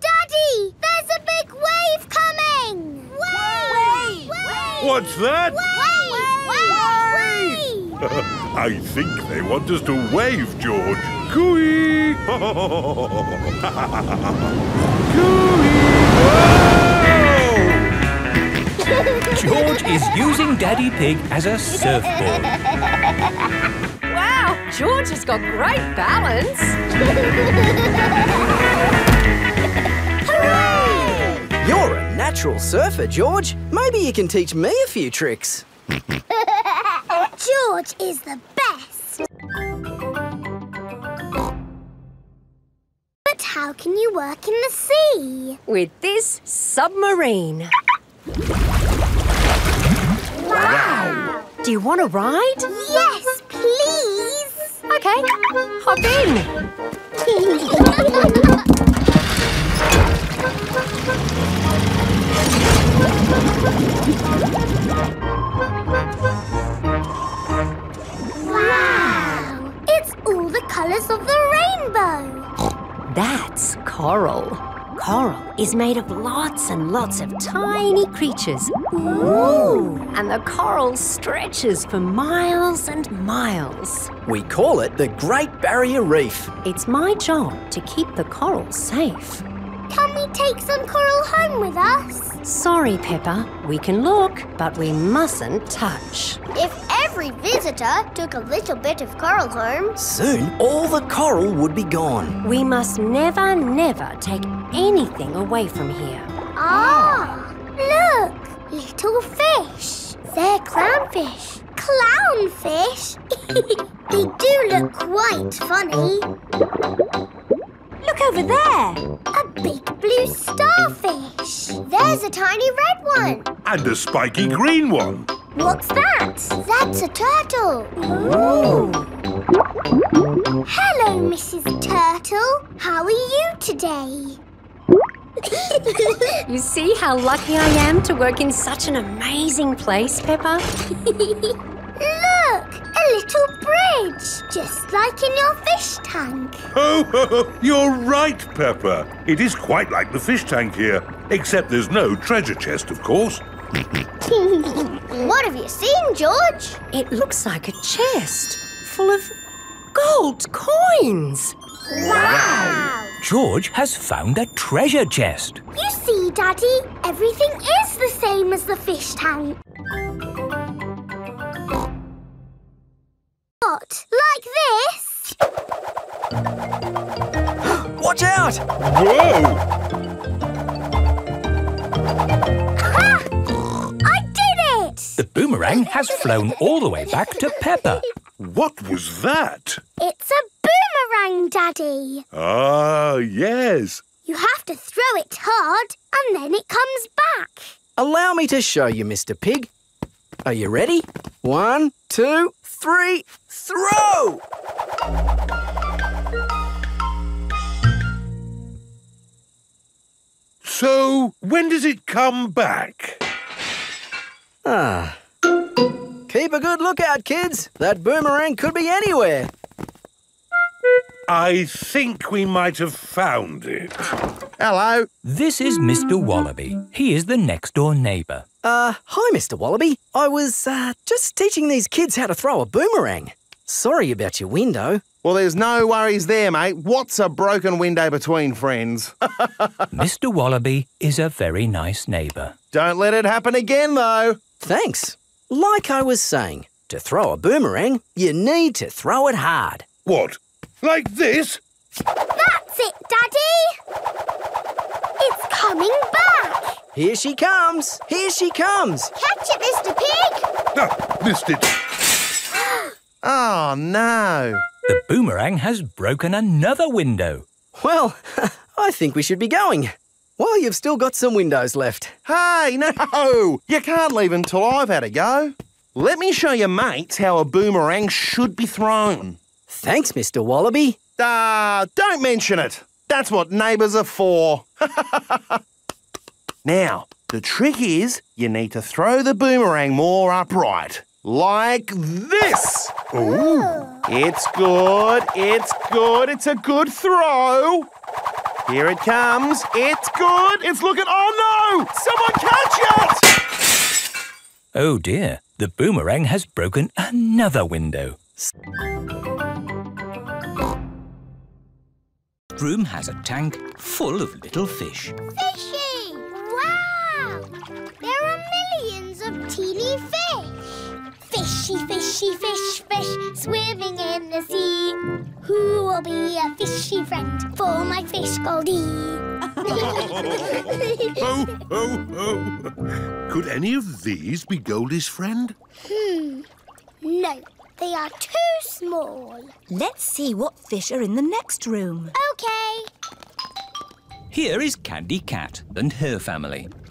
Daddy, there's a big wave coming! Wave! Wave! What's that? Wave! Wave! I think they want us to wave, George. Cooey! George is using Daddy Pig as a surfboard. Wow, George has got great balance. You're a natural surfer, George. Maybe you can teach me a few tricks. George is the best. But how can you work in the sea? With this submarine. Wow! Do you want to ride? Yes, please! Okay, hop in. wow! It's all the colours of the rainbow. That's coral. Coral is made of lots and lots of tiny creatures. Ooh! And the coral stretches for miles and miles. We call it the Great Barrier Reef. It's my job to keep the coral safe. Can we take some coral home with us? Sorry, Peppa. We can look, but we mustn't touch. If every visitor took a little bit of coral home, Soon, all the coral would be gone. We must never, never take anything away from here. Ah, look, little fish. They're clownfish. Clownfish? they do look quite funny. Look over there. A big blue starfish. There's a tiny red one. And a spiky green one. What's that? That's a turtle. Hello, Mrs. Turtle. How are you today? You see how lucky I am to work in such an amazing place, Peppa? Look, a little bridge, just like in your fish tank. Oh, you're right, Peppa. It is quite like the fish tank here, except there's no treasure chest, of course. what have you seen, George? It looks like a chest full of gold coins. Wow! George has found a treasure chest. You see, Daddy, everything is the same as the fish tank. What? Like this? Watch out! Whoa! I did it! The boomerang has flown all the way back to Peppa. What was that? It's a boomerang, Daddy. Ah, yes. You have to throw it hard and then it comes back. Allow me to show you, Mr. Pig. Are you ready? One, two, three, throw! So, when does it come back? Ah. Keep a good lookout, kids. That boomerang could be anywhere. I think we might have found it. Hello. This is Mr. Wallaby. He is the next door neighbour. Uh, hi, Mr. Wallaby. I was, uh, just teaching these kids how to throw a boomerang. Sorry about your window. Well, there's no worries there, mate. What's a broken window between friends? Mr. Wallaby is a very nice neighbour. Don't let it happen again, though. Thanks. Like I was saying, to throw a boomerang, you need to throw it hard. What? Like this? That's it, Daddy! It's coming back! Here she comes. Here she comes. Catch it, Mr. Pig! Ah, missed it. Oh, no. The boomerang has broken another window. Well, I think we should be going. Well, you've still got some windows left. Hey, no! You can't leave until I've had a go. Let me show your mates how a boomerang should be thrown. Thanks, Mr. Wallaby. Ah, don't mention it. That's what neighbours are for. now, the trick is you need to throw the boomerang more upright. Like this. Ooh. It's good. It's good. It's a good throw. Here it comes. It's good. It's looking. Oh no! Someone catch it! Oh dear, the boomerang has broken another window. Room has a tank full of little fish. Fishy! Wow! There are millions of teeny fish. Fishy, fishy, fish, fish, swimming in the sea. Who will be a fishy friend for my fish Goldie? Oh, oh, oh. Could any of these be Goldie's friend? hmm. No, they are too small. Let's see what fish are in the next room. Okay. Here is Candy Cat and her family.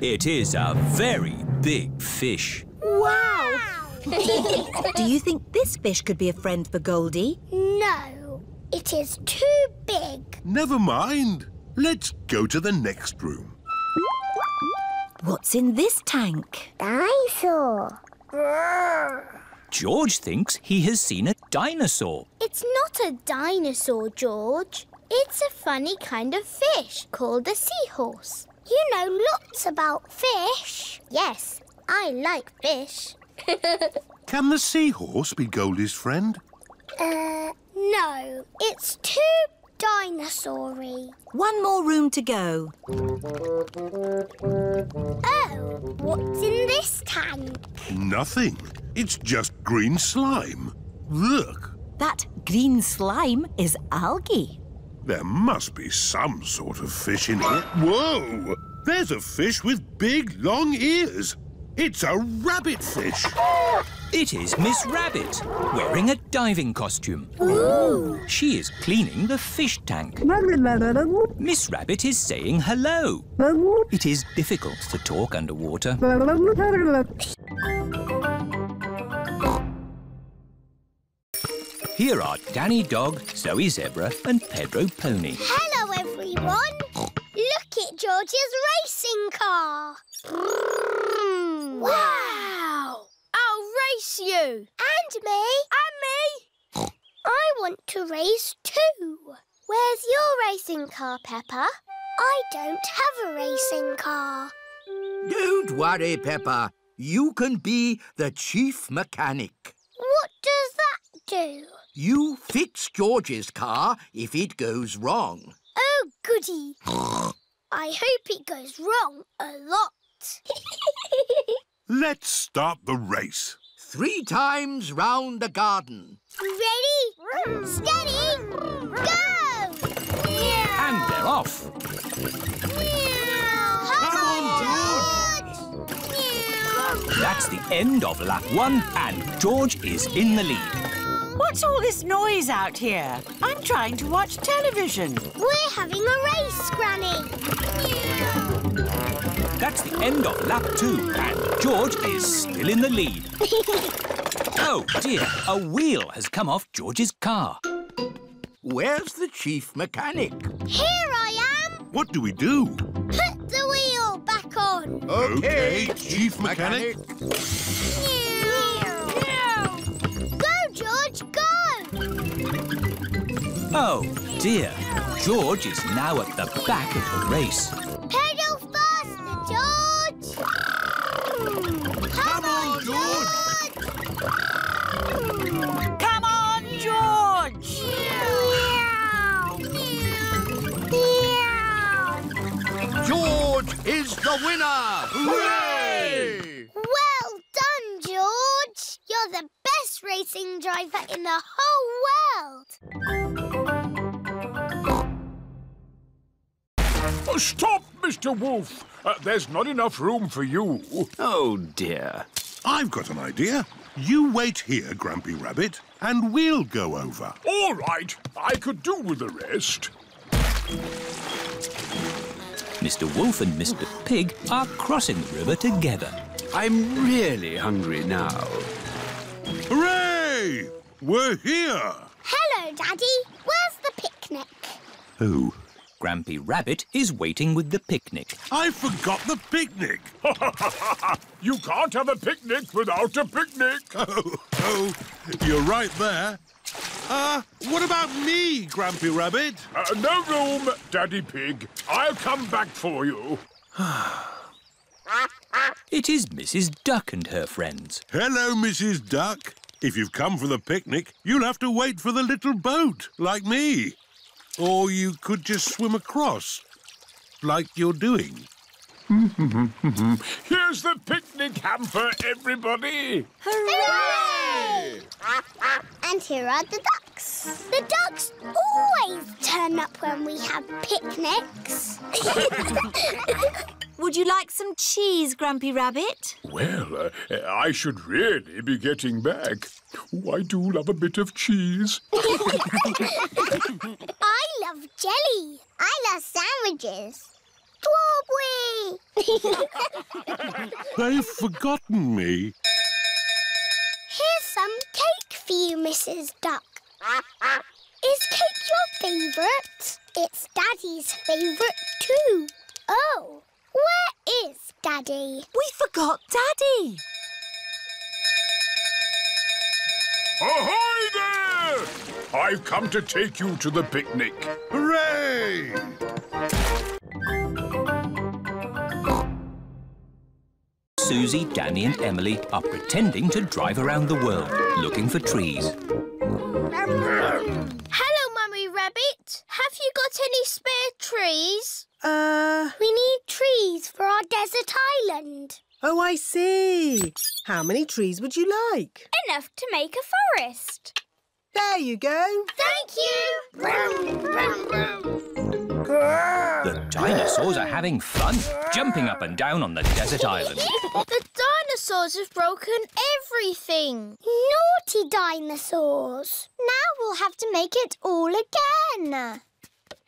It is a very big fish. Wow! Do you think this fish could be a friend for Goldie? No, it is too big. Never mind. Let's go to the next room. What's in this tank? Dinosaur. George thinks he has seen a dinosaur. It's not a dinosaur, George. It's a funny kind of fish called a seahorse. You know lots about fish. Yes, I like fish. Can the seahorse be Goldie's friend? uh, no, it's too dinosaur-y. One more room to go. Oh, what's in this tank? Nothing. It's just green slime. Look, That green slime is algae. There must be some sort of fish in here. Whoa! There's a fish with big, long ears. It's a rabbit fish. It is Miss Rabbit, wearing a diving costume. Ooh. She is cleaning the fish tank. Miss Rabbit is saying hello. It is difficult to talk underwater. Here are Danny Dog, Zoe Zebra, and Pedro Pony. Hello, everyone. Look at George's racing car. Wow! I'll race you. And me. And me. I want to race too. Where's your racing car, Peppa? I don't have a racing car. Don't worry, Peppa. You can be the chief mechanic. What does that do? You fix George's car if it goes wrong. Oh, goody. I hope it goes wrong a lot. Let's start the race. Three times round the garden. Ready? Steady? Go! And they're off. That's the end of lap one, and George is in the lead. What's all this noise out here? I'm trying to watch television. We're having a race, Granny. That's the end of lap two, and George is still in the lead. Oh dear, a wheel has come off George's car. Where's the chief mechanic? Here I am. What do we do? Put the wheel back on. Okay, Chief Mechanic. Go, George, go. Oh dear, George is now at the back of the race. Pedal faster, George. Come on, George. Come on, George! George is the winner! Hooray! Well done, George. You're the best racing driver in the whole world. Oh, stop, Mr. Wolf. Uh, there's not enough room for you. Oh, dear. I've got an idea. You wait here, Grampy Rabbit, and we'll go over. All right, I could do with the rest. Mr. Wolf and Mr. Pig are crossing the river together. I'm really hungry now. Hooray! We're here! Hello, Daddy. Where's the picnic? Who? Grampy Rabbit is waiting with the picnic. I forgot the picnic. you can't have a picnic without a picnic. Oh, oh, you're right there. Uh, what about me, Grampy Rabbit? Uh, no room, Daddy Pig. I'll come back for you. It is Mrs. Duck and her friends. Hello, Mrs. Duck. If you've come for the picnic, you'll have to wait for the little boat, like me. Or you could just swim across, like you're doing. Here's the picnic hamper, everybody. Hooray! And here are the ducks. The ducks always turn up when we have picnics. Would you like some cheese, Grampy Rabbit? Well, uh, I should really be getting back. Oh, I do love a bit of cheese. I love jelly. I love sandwiches. Strawberry! They've forgotten me. Here's some cake for you, Mrs. Duck. Is cake your favourite? It's Daddy's favourite too. Oh, where is Daddy? We forgot Daddy. Ahoy there! I've come to take you to the picnic. Hooray! Susie, Danny and Emily are pretending to drive around the world, looking for trees. Hello, Mummy Rabbit. Have you got any spare trees? Uh... We need trees for our desert island. Oh, I see. How many trees would you like? Enough to make a forest. There you go. Thank you. The dinosaurs are having fun, jumping up and down on the desert island. the dinosaurs have broken everything. Naughty dinosaurs. Now we'll have to make it all again.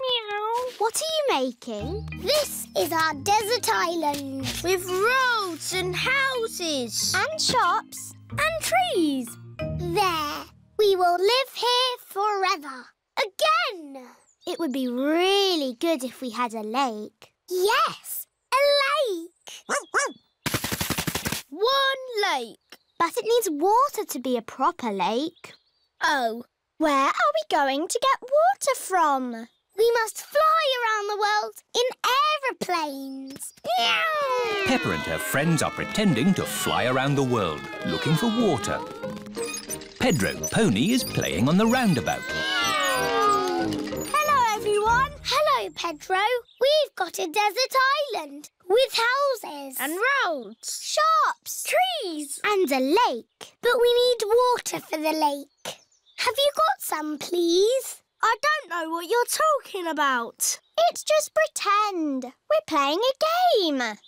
Meow. What are you making? This is our desert island. With roads and houses. And shops. And trees. There. We will live here forever. Again. It would be really good if we had a lake. Yes, a lake. One lake. But it needs water to be a proper lake. Oh. Where are we going to get water from? We must fly around the world in aeroplanes. Meow. Peppa and her friends are pretending to fly around the world, looking for water. Pedro Pony is playing on the roundabout. Pedro. We've got a desert island with houses. And roads. Shops. Trees. And a lake. But we need water for the lake. Have you got some, please? I don't know what you're talking about. It's just pretend. We're playing a game.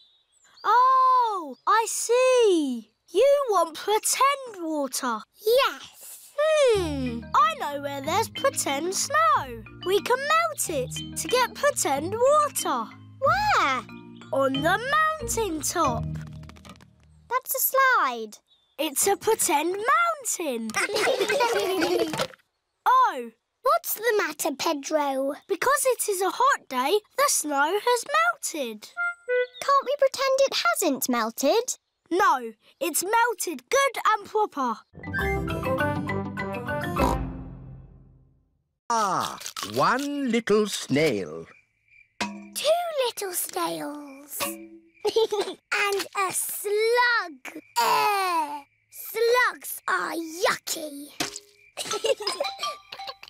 Oh, I see. You want pretend water. Yes. Hmm. I know where there's pretend snow. We can melt it to get pretend water. Where? On the mountain top. That's a slide. It's a pretend mountain. oh, What's the matter, Pedro? because it is a hot day, the snow has melted. Can't we pretend it hasn't melted? No, it's melted good and proper. Ah, one little snail. Two little snails. and a slug. Eh, slugs are yucky.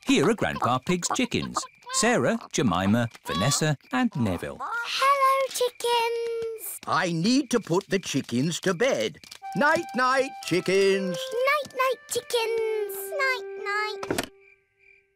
Here are Grandpa Pig's chickens. Sarah, Jemima, Vanessa and Neville. Hello, chickens. I need to put the chickens to bed. Night, night, chickens. Night, night, chickens. Night, night.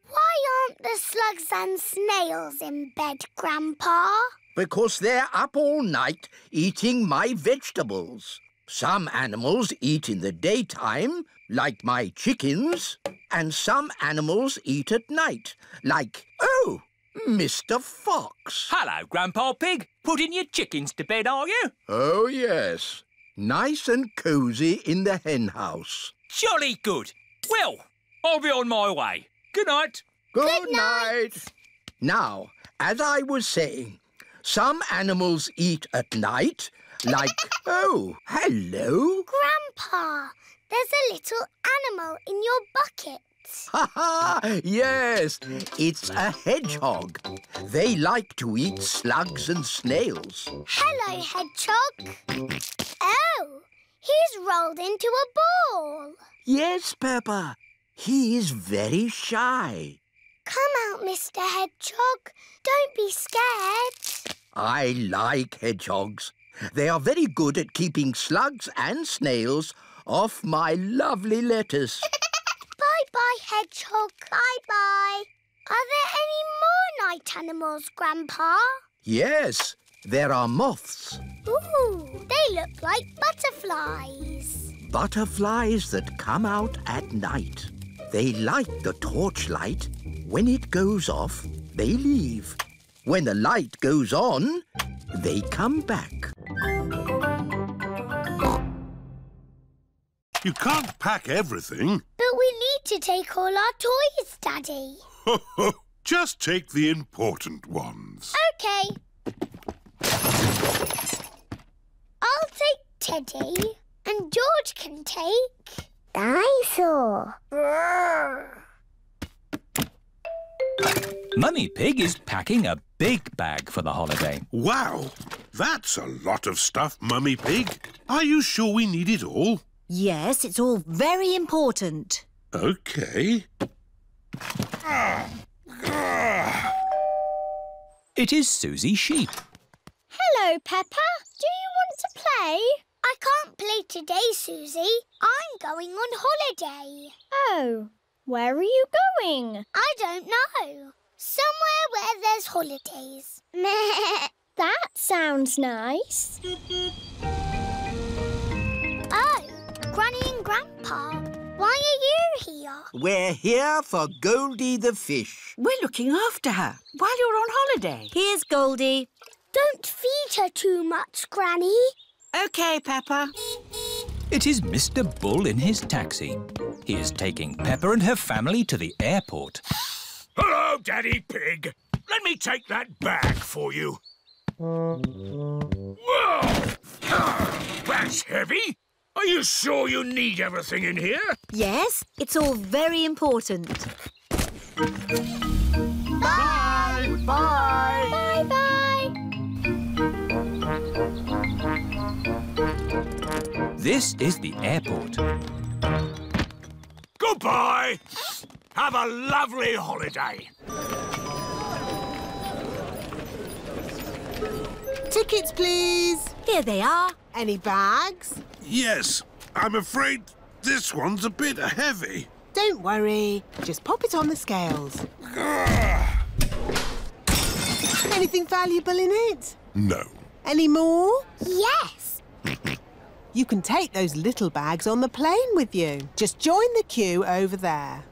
Why aren't the slugs and snails in bed, Grandpa? Because they're up all night eating my vegetables. Some animals eat in the daytime, like my chickens, and some animals eat at night, like, oh, Mr. Fox. Hello, Grandpa Pig. Putting your chickens to bed, are you? Oh, yes. Nice and cosy in the hen house. Jolly good. Well, I'll be on my way. Good night. Good, night. Now, as I was saying, some animals eat at night, like, oh, hello. Grandpa, there's a little animal in your bucket. Ha ha! Yes, it's a hedgehog. They like to eat slugs and snails. Hello, hedgehog. Oh, he's rolled into a ball. Yes, Peppa. He is very shy. Come out, Mr. Hedgehog. Don't be scared. I like hedgehogs. They are very good at keeping slugs and snails off my lovely lettuce. Bye-bye, Hedgehog. Bye-bye. Are there any more night animals, Grandpa? yes, there are moths. Ooh, they look like butterflies. Butterflies that come out at night. They light the torchlight. When it goes off, they leave. When the light goes on, they come back. You can't pack everything. But we need to take all our toys, Daddy. Just take the important ones. Okay. I'll take Teddy, and George can take... Dinosaur. Mummy Pig is packing a big bag for the holiday. Wow, that's a lot of stuff, Mummy Pig. Are you sure we need it all? Yes, it's all very important. OK. It is Susie Sheep. Hello, Peppa. Do you want to play? I can't play today, Susie. I'm going on holiday. Oh, where are you going? I don't know. Somewhere where there's holidays. That sounds nice. oh, Granny and Grandpa. Why are you here? We're here for Goldie the fish. We're looking after her while you're on holiday. Here's Goldie. Don't feed her too much, Granny. OK, Peppa. It is Mr. Bull in his taxi. He is taking Peppa and her family to the airport. Hello, Daddy Pig. Let me take that bag for you. Whoa! That's heavy. Are you sure you need everything in here? Yes, it's all very important. Bye! Bye! Bye-bye. This is the airport. Goodbye. Have a lovely holiday. Tickets, please. Here they are. Any bags? Yes, I'm afraid this one's a bit heavy. Don't worry. Just pop it on the scales. Anything valuable in it? No. Any more? Yes. You can take those little bags on the plane with you. Just join the queue over there.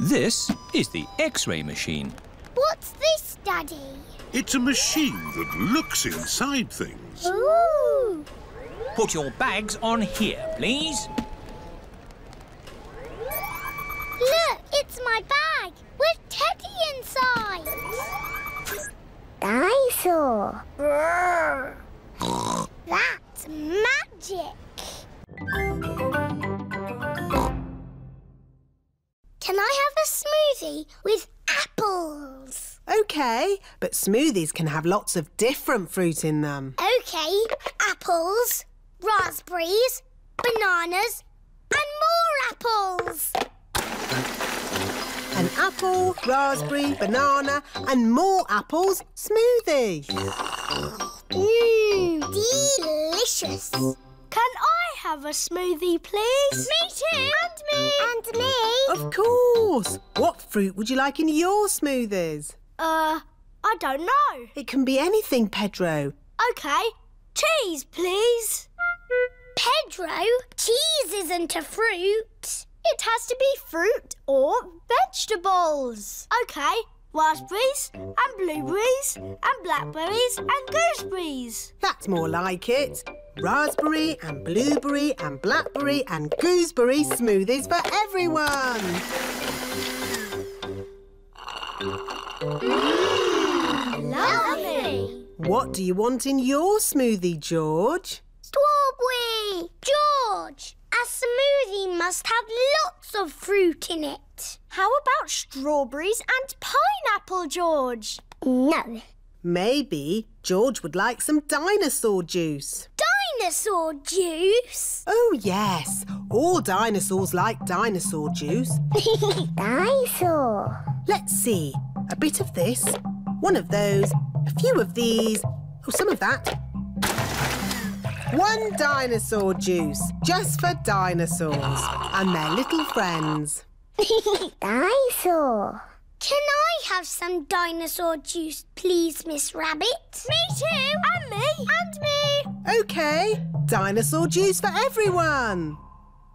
This is the X-ray machine. What's this, Daddy? It's a machine that looks inside things. Ooh! Put your bags on here, please. Look, it's my bag with Teddy inside. Dinosaur. That's magic. Can I have a smoothie with apples? OK, but smoothies can have lots of different fruit in them. Okay, apples, raspberries, bananas, and more apples. An apple, raspberry, banana, and more apples smoothie. Mmm, delicious. Can I have a smoothie, please? Me too. And me. And me. Of course. What fruit would you like in your smoothies? Uh, I don't know. It can be anything, Pedro. OK, cheese, please. Pedro, cheese isn't a fruit. It has to be fruit or vegetables. OK, raspberries and blueberries and blackberries and gooseberries. That's more like it. Raspberry and blueberry and blackberry and gooseberry smoothies for everyone. Lovely. What do you want in your smoothie, George? Strawberry. George, a smoothie must have lots of fruit in it. How about strawberries and pineapple, George? No. Maybe George would like some dinosaur juice. Dinosaur juice? Oh, yes. All dinosaurs like dinosaur juice. Dinosaur. Let's see. A bit of this, one of those, a few of these, oh, some of that. One dinosaur juice, just for dinosaurs and their little friends. Dinosaur. Can I have some dinosaur juice, please, Miss Rabbit? Me too. And me. And me. OK, dinosaur juice for everyone.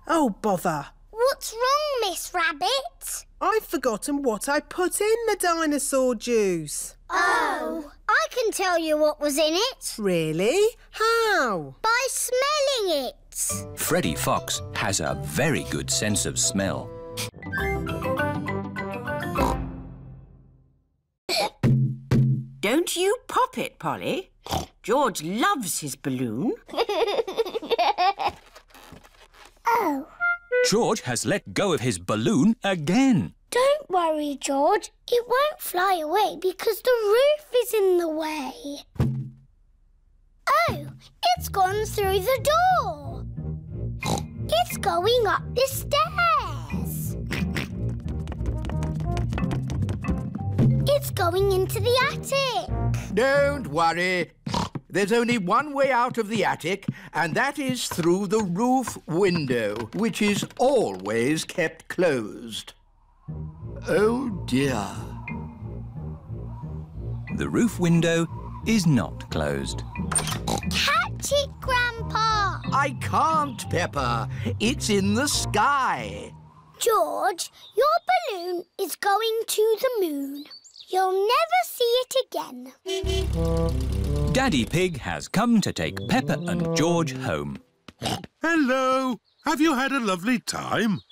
Oh, bother. What's wrong, Miss Rabbit? I've forgotten what I put in the dinosaur juice. Oh, I can tell you what was in it. Really? How? By smelling it. Freddy Fox has a very good sense of smell. Don't you pop it, Polly. George loves his balloon. oh. George has let go of his balloon again. Don't worry, George. It won't fly away because the roof is in the way. Oh, it's gone through the door. It's going up the stairs. It's going into the attic. Don't worry. There's only one way out of the attic, and that is through the roof window, which is always kept closed. Oh, dear. The roof window is not closed. Catch it, Grandpa. I can't, Peppa. It's in the sky. George, your balloon is going to the moon. You'll never see it again. Daddy Pig has come to take Peppa and George home. Hello. Have you had a lovely time?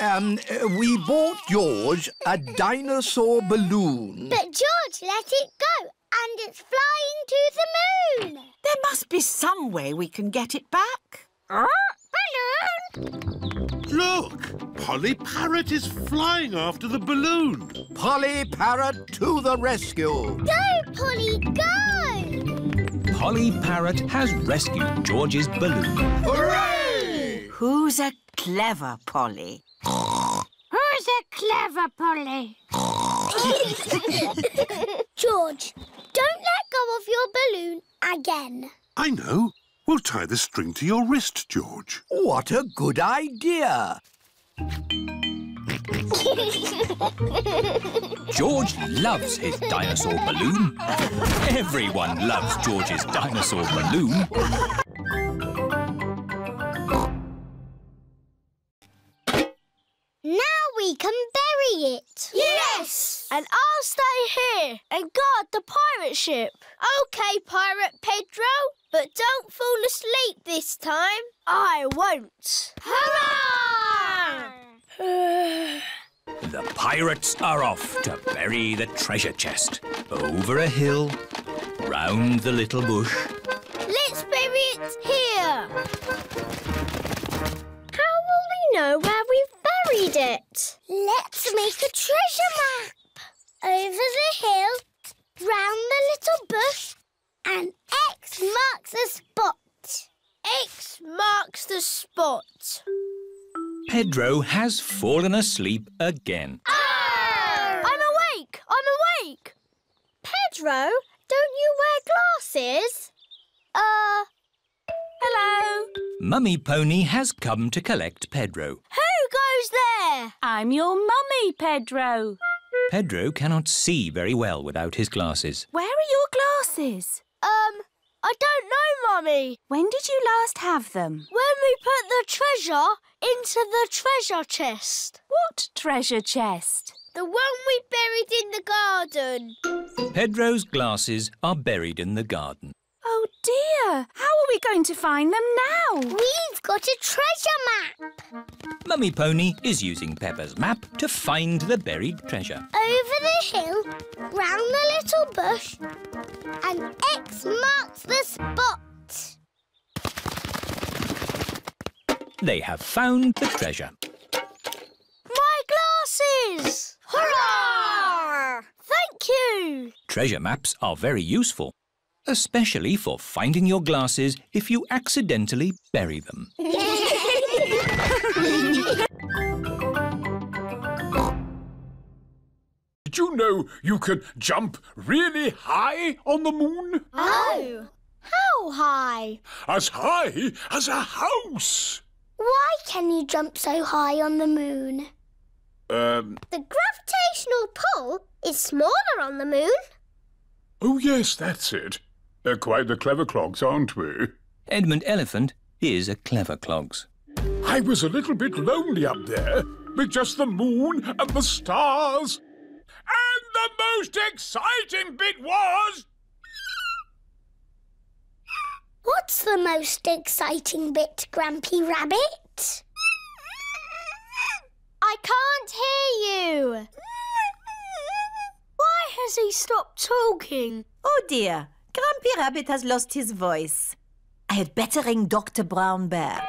Um, uh, we bought George a dinosaur balloon. But George let it go, and it's flying to the moon. There must be some way we can get it back. Balloon! Look! Polly Parrot is flying after the balloon. Polly Parrot to the rescue. Go, Polly, go! Polly Parrot has rescued George's balloon. Hooray! Who's a clever Polly? Who's a clever Polly? George, don't let go of your balloon again. I know. We'll tie the string to your wrist, George. What a good idea. George loves his dinosaur balloon. Everyone loves George's dinosaur balloon. Now we can bury it. Yes! And I'll stay here and guard the pirate ship. OK, Pirate Pedro, but don't fall asleep this time. I won't. Hurrah! The pirates are off to bury the treasure chest. Over a hill, round the little bush. Let's bury it here. How will we know where we've buried it? Let's make a treasure map. Over the hill, round the little bush, and X marks the spot. X marks the spot. Pedro has fallen asleep again. I'm awake! I'm awake! Pedro, don't you wear glasses? Uh, hello? Mummy Pony has come to collect Pedro. Who goes there? I'm your mummy, Pedro. Pedro cannot see very well without his glasses. Where are your glasses? Um, I don't know, Mummy. When did you last have them? When we put the treasure into the treasure chest. What treasure chest? The one we buried in the garden. Pedro's glasses are buried in the garden. Oh dear! How are we going to find them now? We've got a treasure map. Mummy Pony is using Peppa's map to find the buried treasure. Over the hill, round the little bush, and X marks the spot. They have found the treasure. My glasses! Hurrah! Thank you! Treasure maps are very useful, especially for finding your glasses if you accidentally bury them. Did you know you can jump really high on the moon? Oh, how high? As high as a house! Why can you jump so high on the moon? Um, The gravitational pull is smaller on the moon. oh yes, that's it. They're quite the clever clogs, aren't we? Edmond Elephant is a clever clogs. I was a little bit lonely up there with just the moon and the stars. And the most exciting bit was What's the most exciting bit, Grampy Rabbit? I can't hear you. Why has he stopped talking? Oh dear, Grampy Rabbit has lost his voice. I had better ring Dr. Brown Bear.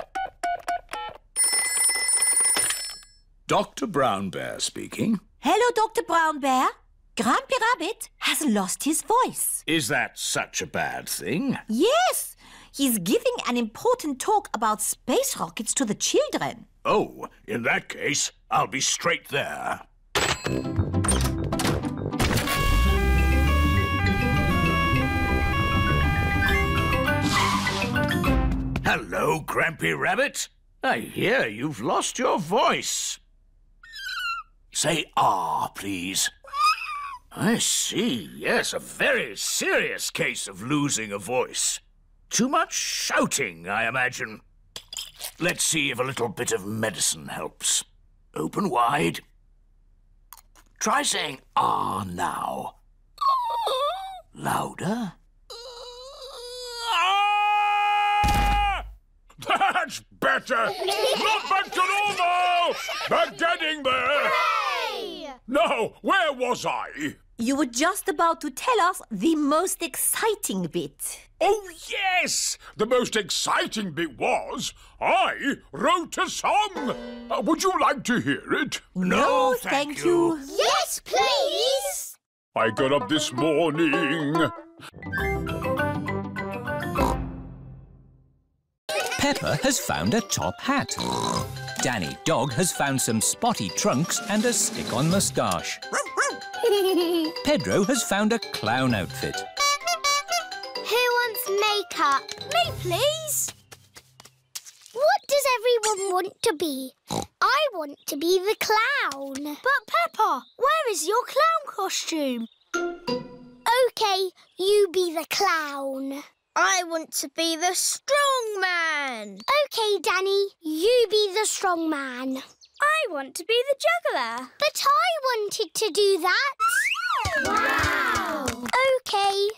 Dr. Brown Bear speaking. Hello, Dr. Brown Bear. Grampy Rabbit has lost his voice. Is that such a bad thing? Yes, he's giving an important talk about space rockets to the children. Oh, in that case, I'll be straight there. Hello, Grampy Rabbit. I hear you've lost your voice. Say ah, please. I see, yes, a very serious case of losing a voice. Too much shouting, I imagine. Let's see if a little bit of medicine helps. Open wide. Try saying ah now. Louder. That's better! Not back to normal! But getting there! Now, where was I? You were just about to tell us the most exciting bit. Oh, yes! The most exciting bit was I wrote a song. Uh, would you like to hear it? No, thank you. Yes, please. I got up this morning. Peppa has found a top hat. Danny Dog has found some spotty trunks and a stick-on moustache. Pedro has found a clown outfit. Who wants makeup? Me, please. What does everyone want to be? I want to be the clown. But Peppa, where is your clown costume? OK, you be the clown. I want to be the strong man. OK, Danny, you be the strong man. I want to be the juggler. But I wanted to do that. Wow! OK,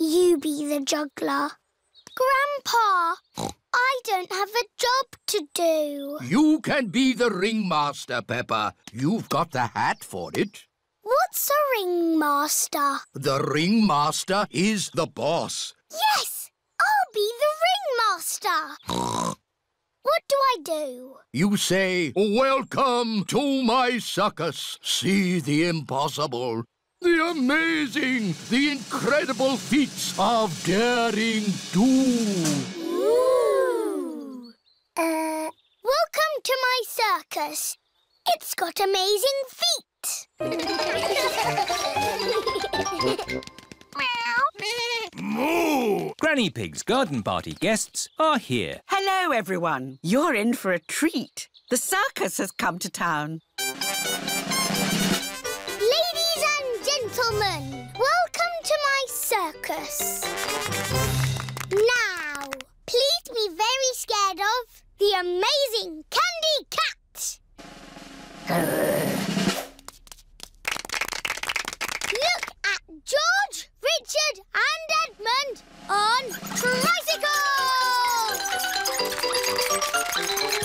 you be the juggler. Grandpa, I don't have a job to do. You can be the ringmaster, Peppa. You've got the hat for it. What's a ringmaster? The ringmaster is the boss. Yes! Be the ringmaster. what do I do? You say, Welcome to my circus. See the impossible, the amazing, the incredible feats of daring do. Ooh. Uh, welcome to my circus. It's got amazing feet. Moo! Granny Pig's garden party guests are here. Hello, everyone. You're in for a treat. The circus has come to town. Ladies and gentlemen, welcome to my circus. Now, please be very scared of the amazing Candy Cat. Look at George, Richard and Edmond on tricycles!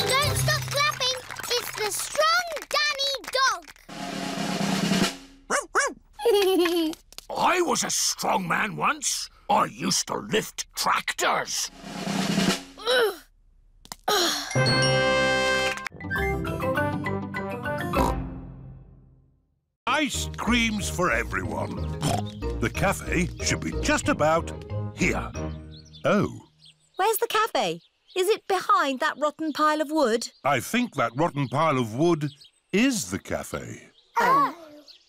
Don't stop clapping. It's the strong Danny dog. I was a strong man once. I used to lift tractors. Ice creams for everyone. The cafe should be just about here. Oh, Where's the cafe? Is it behind that rotten pile of wood? I think that rotten pile of wood is the cafe. Oh.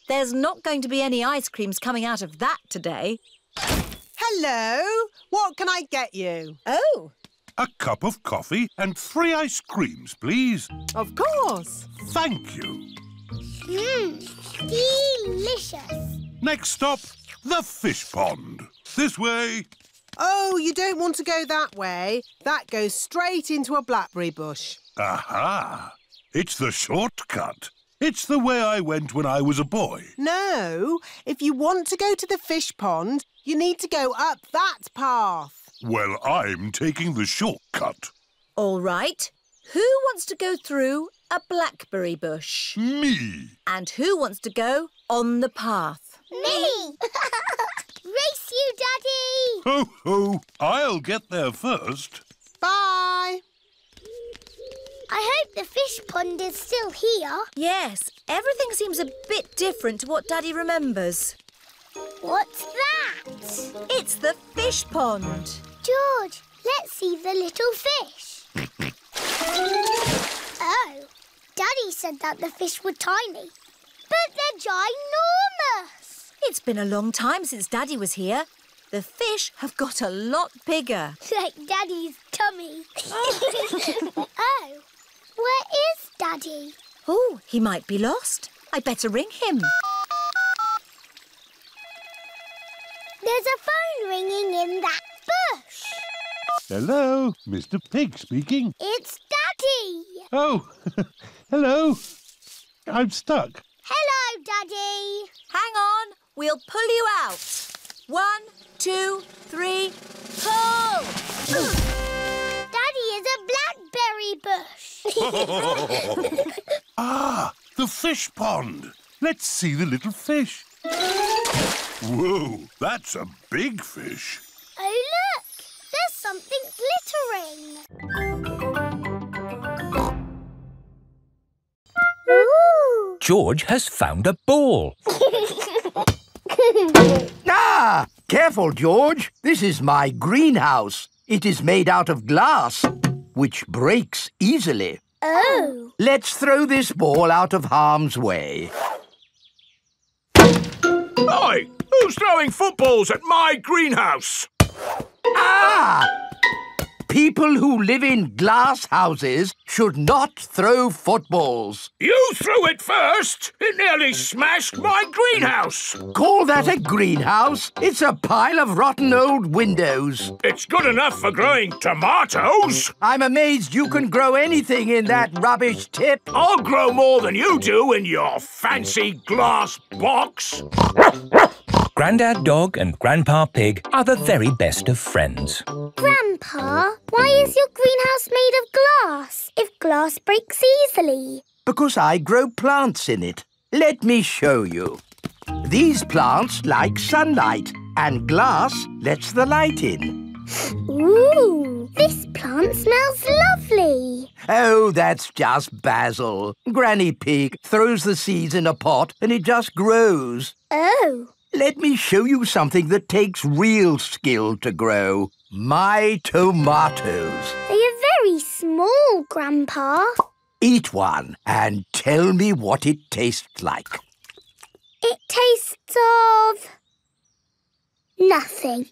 There's not going to be any ice creams coming out of that today. Hello. What can I get you? Oh. A cup of coffee and three ice creams, please. Of course. Thank you. Mmm, delicious. Next stop, the fish pond. This way. Oh, you don't want to go that way. That goes straight into a blackberry bush. Aha! It's the shortcut. It's the way I went when I was a boy. No, if you want to go to the fish pond, you need to go up that path. Well, I'm taking the shortcut. All right. Who wants to go through a blackberry bush? Me. And who wants to go on the path? Me! Race you, Daddy! Ho, ho! I'll get there first. Bye. I hope the fish pond is still here. Yes, everything seems a bit different to what Daddy remembers. What's that? It's the fish pond. George, let's see the little fish. Oh, Daddy said that the fish were tiny, but they're ginormous. It's been a long time since Daddy was here. The fish have got a lot bigger. Like Daddy's tummy. oh, where is Daddy? Oh, he might be lost. I better ring him. There's a phone ringing in that bush. Hello, Mr. Pig speaking. It's Daddy. Oh, hello. I'm stuck. Hello, Daddy. Hang on, we'll pull you out. One, two, three, pull! Daddy is a blackberry bush. ah, the fish pond. Let's see the little fish. Whoa, that's a big fish. Oh, look! There's something glittering. George has found a ball. ah! Careful, George. This is my greenhouse. It is made out of glass, which breaks easily. Oh! Let's throw this ball out of harm's way. Oi! Who's throwing footballs at my greenhouse? Ah! People who live in glass houses should not throw footballs. You threw it first. It nearly smashed my greenhouse. Call that a greenhouse? It's a pile of rotten old windows. It's good enough for growing tomatoes. I'm amazed you can grow anything in that rubbish tip. I'll grow more than you do in your fancy glass box. Grandad Dog and Grandpa Pig are the very best of friends. Grandpa, why is your greenhouse made of glass if glass breaks easily? Because I grow plants in it. Let me show you. These plants like sunlight, and glass lets the light in. Ooh, this plant smells lovely. Oh, that's just basil. Granny Pig throws the seeds in a pot and it just grows. Oh. Let me show you something that takes real skill to grow. My tomatoes. They are very small, Grandpa. Eat one and tell me what it tastes like. It tastes of... nothing.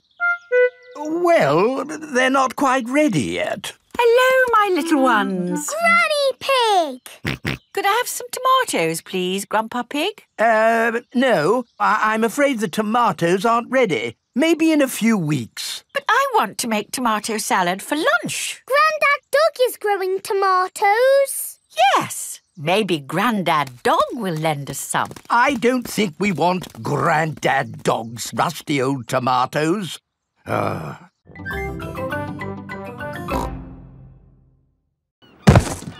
Well, they're not quite ready yet. Hello, my little ones. Granny Pig! Could I have some tomatoes, please, Grandpa Pig? Uh, no, I- I'm afraid the tomatoes aren't ready. Maybe in a few weeks. But I want to make tomato salad for lunch. Grandad Dog is growing tomatoes. Yes. Maybe Grandad Dog will lend us some. I don't think we want Grandad Dog's rusty old tomatoes. Ah.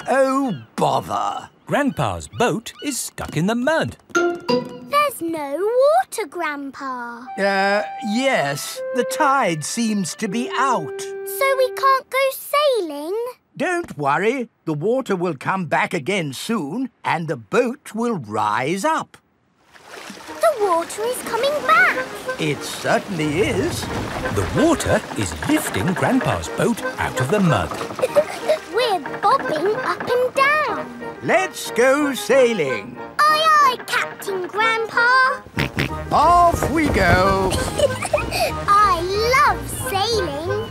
Oh, bother. Grandpa's boat is stuck in the mud. There's no water, Grandpa. Uh, yes, the tide seems to be out. So we can't go sailing? Don't worry, the water will come back again soon and the boat will rise up. The water is coming back. It certainly is. The water is lifting Grandpa's boat out of the mud. We're bobbing up and down. Let's go sailing. Aye, aye, Captain Grandpa. Off we go. I love sailing.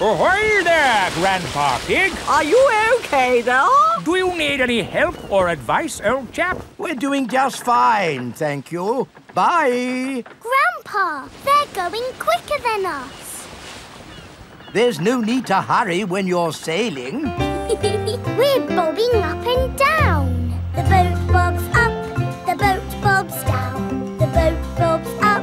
Ahoy there, Grandpa Pig. Are you okay there? Do you need any help or advice, old chap? We're doing just fine, thank you. Bye. Grandpa, they're going quicker than us. There's no need to hurry when you're sailing. We're bobbing up and down. The boat bobs up, the boat bobs down. The boat bobs up,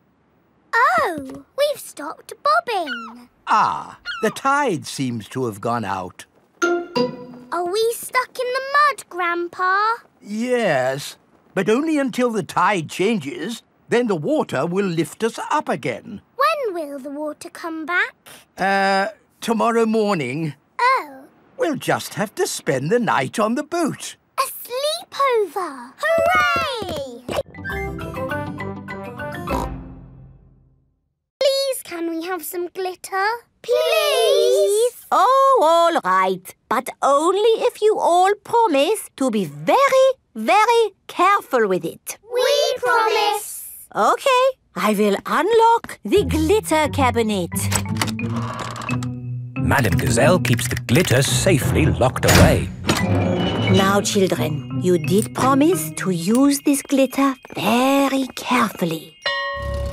Oh, we've stopped bobbing. Ah, the tide seems to have gone out. Are we stuck in the mud, Grandpa? Yes, but only until the tide changes. Then the water will lift us up again. When will the water come back? Uh, tomorrow morning. Oh, We'll just have to spend the night on the boat. a sleepover! Hooray! Can we have some glitter? Please! Oh, all right. But only if you all promise to be very, very careful with it. We promise! Okay, I will unlock the glitter cabinet. Madame Gazelle keeps the glitter safely locked away. Now, children, you did promise to use this glitter very carefully.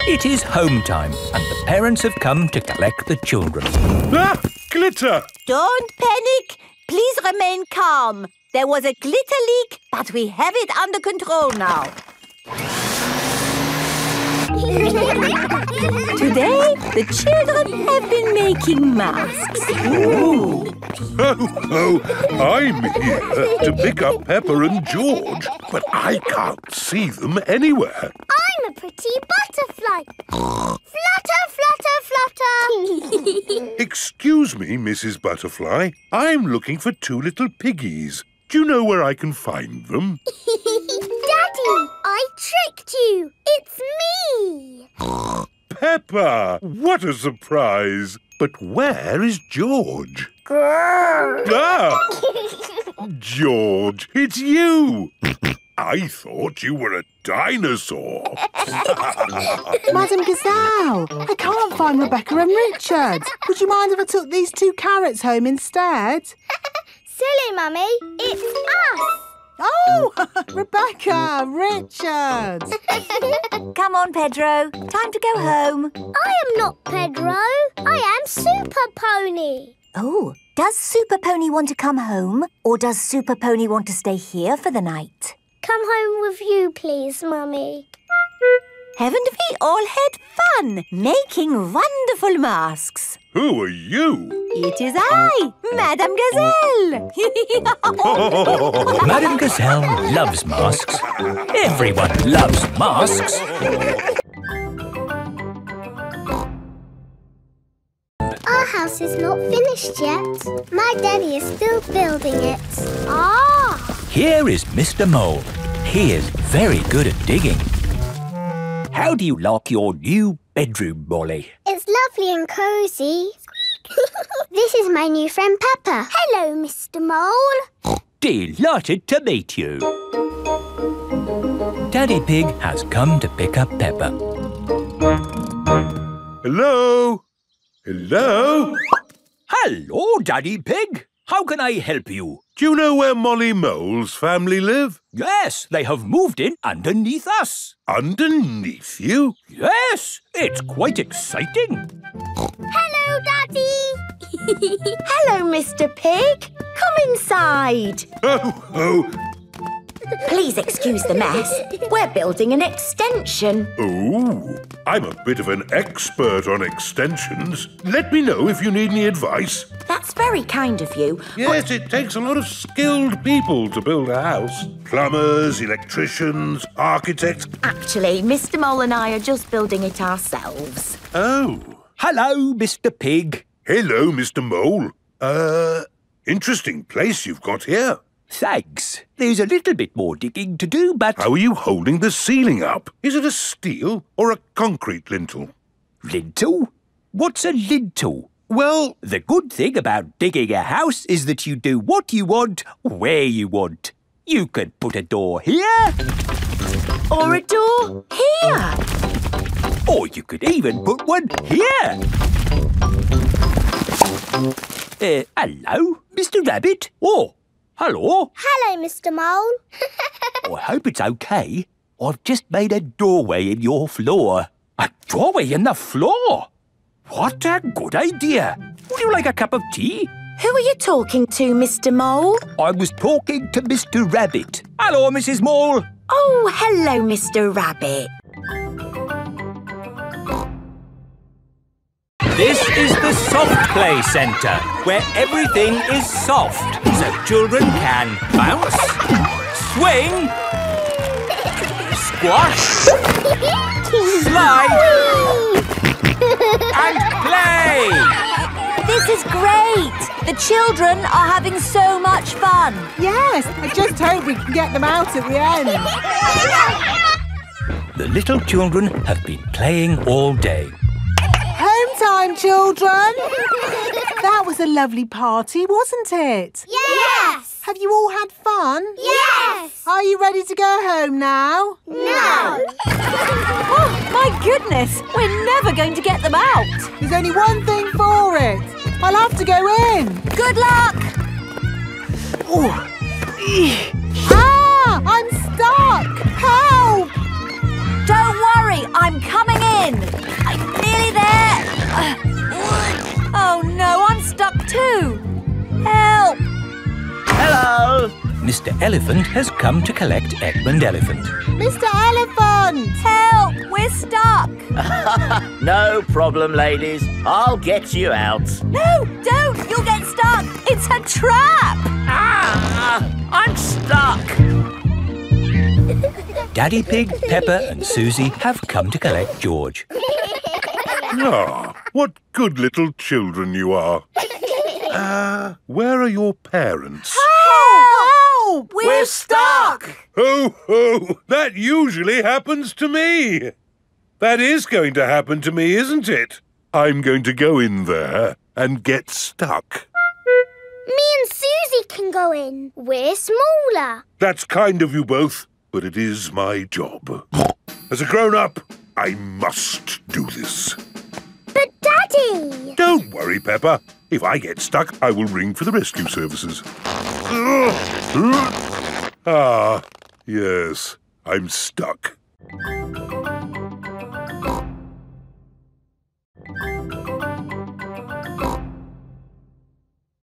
It is home time, and the parents have come to collect the children. Ah! Glitter! Don't panic. Please remain calm. There was a glitter leak, but we have it under control now. Today, the children have been making masks. Oh, oh, oh, I'm here to pick up Peppa and George, but I can't see them anywhere. I'm a pretty butterfly. flutter, flutter, flutter. Excuse me, Mrs. Butterfly. I'm looking for two little piggies. Do you know where I can find them? Daddy, I tricked you. It's me. Peppa! What a surprise! But where is George? Ah! George, it's you! I thought you were a dinosaur. Madame Gazelle, I can't find Rebecca and Richard. Would you mind if I took these two carrots home instead? Silly, Mummy. It's us. Oh, Rebecca, Richard. Come on, Pedro. Time to go home. I am not Pedro. I am Super Pony. Oh, does Super Pony want to come home? Or does Super Pony want to stay here for the night? Come home with you, please, Mummy. Haven't we all had fun making wonderful masks? Who are you? It is I, Madame Gazelle. Madame Gazelle loves masks. Everyone loves masks. Our house is not finished yet. My daddy is still building it. Ah! Here is Mr. Mole. He is very good at digging. How do you like your new bedroom, Molly? It's lovely and cosy. this is my new friend Peppa. Hello, Mr. Mole. Delighted to meet you. Daddy Pig has come to pick up Peppa. Hello? Hello? Hello, Daddy Pig. How can I help you? Do you know where Molly Mole's family live? Yes, they have moved in underneath us. Underneath you? Yes, it's quite exciting. Hello, Daddy. Hello, Mr. Pig. Come inside. Oh, oh, Please excuse the mess. We're building an extension. oh. I'm a bit of an expert on extensions. Let me know if you need any advice. That's very kind of you. Yes, it takes a lot of skilled people to build a house. Plumbers, electricians, architects. Actually, Mr. Mole and I are just building it ourselves. Oh. Hello, Mr. Pig. Hello, Mr. Mole. Uh, interesting place you've got here. Thanks. There's a little bit more digging to do, but... How are you holding the ceiling up? Is it a steel or a concrete lintel? Lintel? What's a lintel? Well, The good thing about digging a house is that you do what you want, where you want. You could put a door here, Or a door here. or you could even put one here. Uh, hello, Mr. Rabbit? Oh, hello. Hello, Mr. Mole. Oh, I hope it's okay. I've just made a doorway in your floor. A doorway in the floor? What a good idea. Would you like a cup of tea? Who are you talking to, Mr. Mole? I was talking to Mr. Rabbit. Hello, Mrs. Mole. Oh, hello, Mr. Rabbit. This is the Soft Play Centre, where everything is soft, so children can bounce, swing, squash, slide, and play. This is great. The children are having so much fun. Yes, I just hope we can get them out at the end. The little children have been playing all day. Home time, children. that was a lovely party, wasn't it? Yes. Have you all had fun? Yes. Are you ready to go home now? No. Oh, my goodness. We're never going to get them out. There's only one thing for it. I'll have to go in. Good luck. Oh. Ah! I'm stuck! Help! Don't worry, I'm coming in. I'm nearly there. Oh no, I'm stuck too. Help! Hello! Mr. Elephant has come to collect Edmond Elephant. Mr. Elephant! Help! We're stuck! no problem, ladies. I'll get you out. No, don't! You'll get stuck! It's a trap! Ah! I'm stuck! Daddy Pig, Peppa and Susie have come to collect George. Ah, what good little children you are. Uh, where are your parents? Help! We're, We're stuck! Ho, ho! That usually happens to me. That is going to happen to me, isn't it? I'm going to go in there and get stuck. Me and Susie can go in. We're smaller. That's kind of you both, but it is my job. As a grown-up, I must do this. But Daddy! Don't worry, Peppa. If I get stuck, I will ring for the rescue services. Ah, yes, I'm stuck.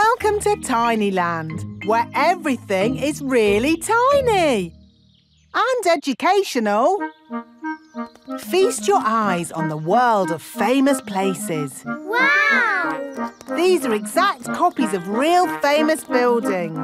Welcome to Tiny Land, where everything is really tiny and educational. Feast your eyes on the world of famous places. Wow! These are exact copies of real famous buildings,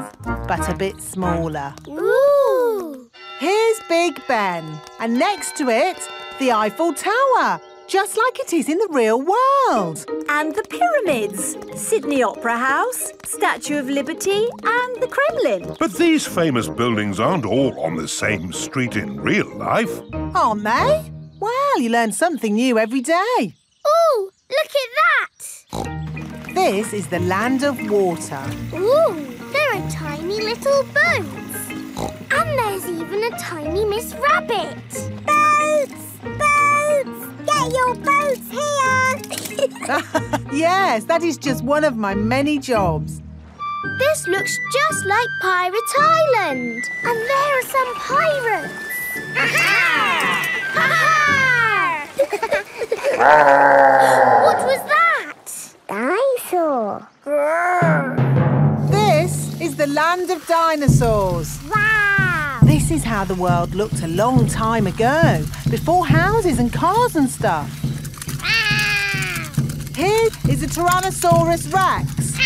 but a bit smaller. Ooh! Here's Big Ben, and next to it, the Eiffel Tower, just like it is in the real world. And the pyramids, Sydney Opera House, Statue of Liberty, and the Kremlin. But these famous buildings aren't all on the same street in real life. Aren't they? Well, you learn something new every day. Ooh, look at that! This is the land of water. Ooh, there are tiny little boats. And there's even a tiny Miss Rabbit. Boats! Boats! Your boats here! yes, that is just one of my many jobs. this looks just like Pirate Island. And there are some pirates. what was that? Dinosaur. This is the land of dinosaurs. Wow! This is how the world looked a long time ago, before houses and cars and stuff. Here is a Tyrannosaurus Rex.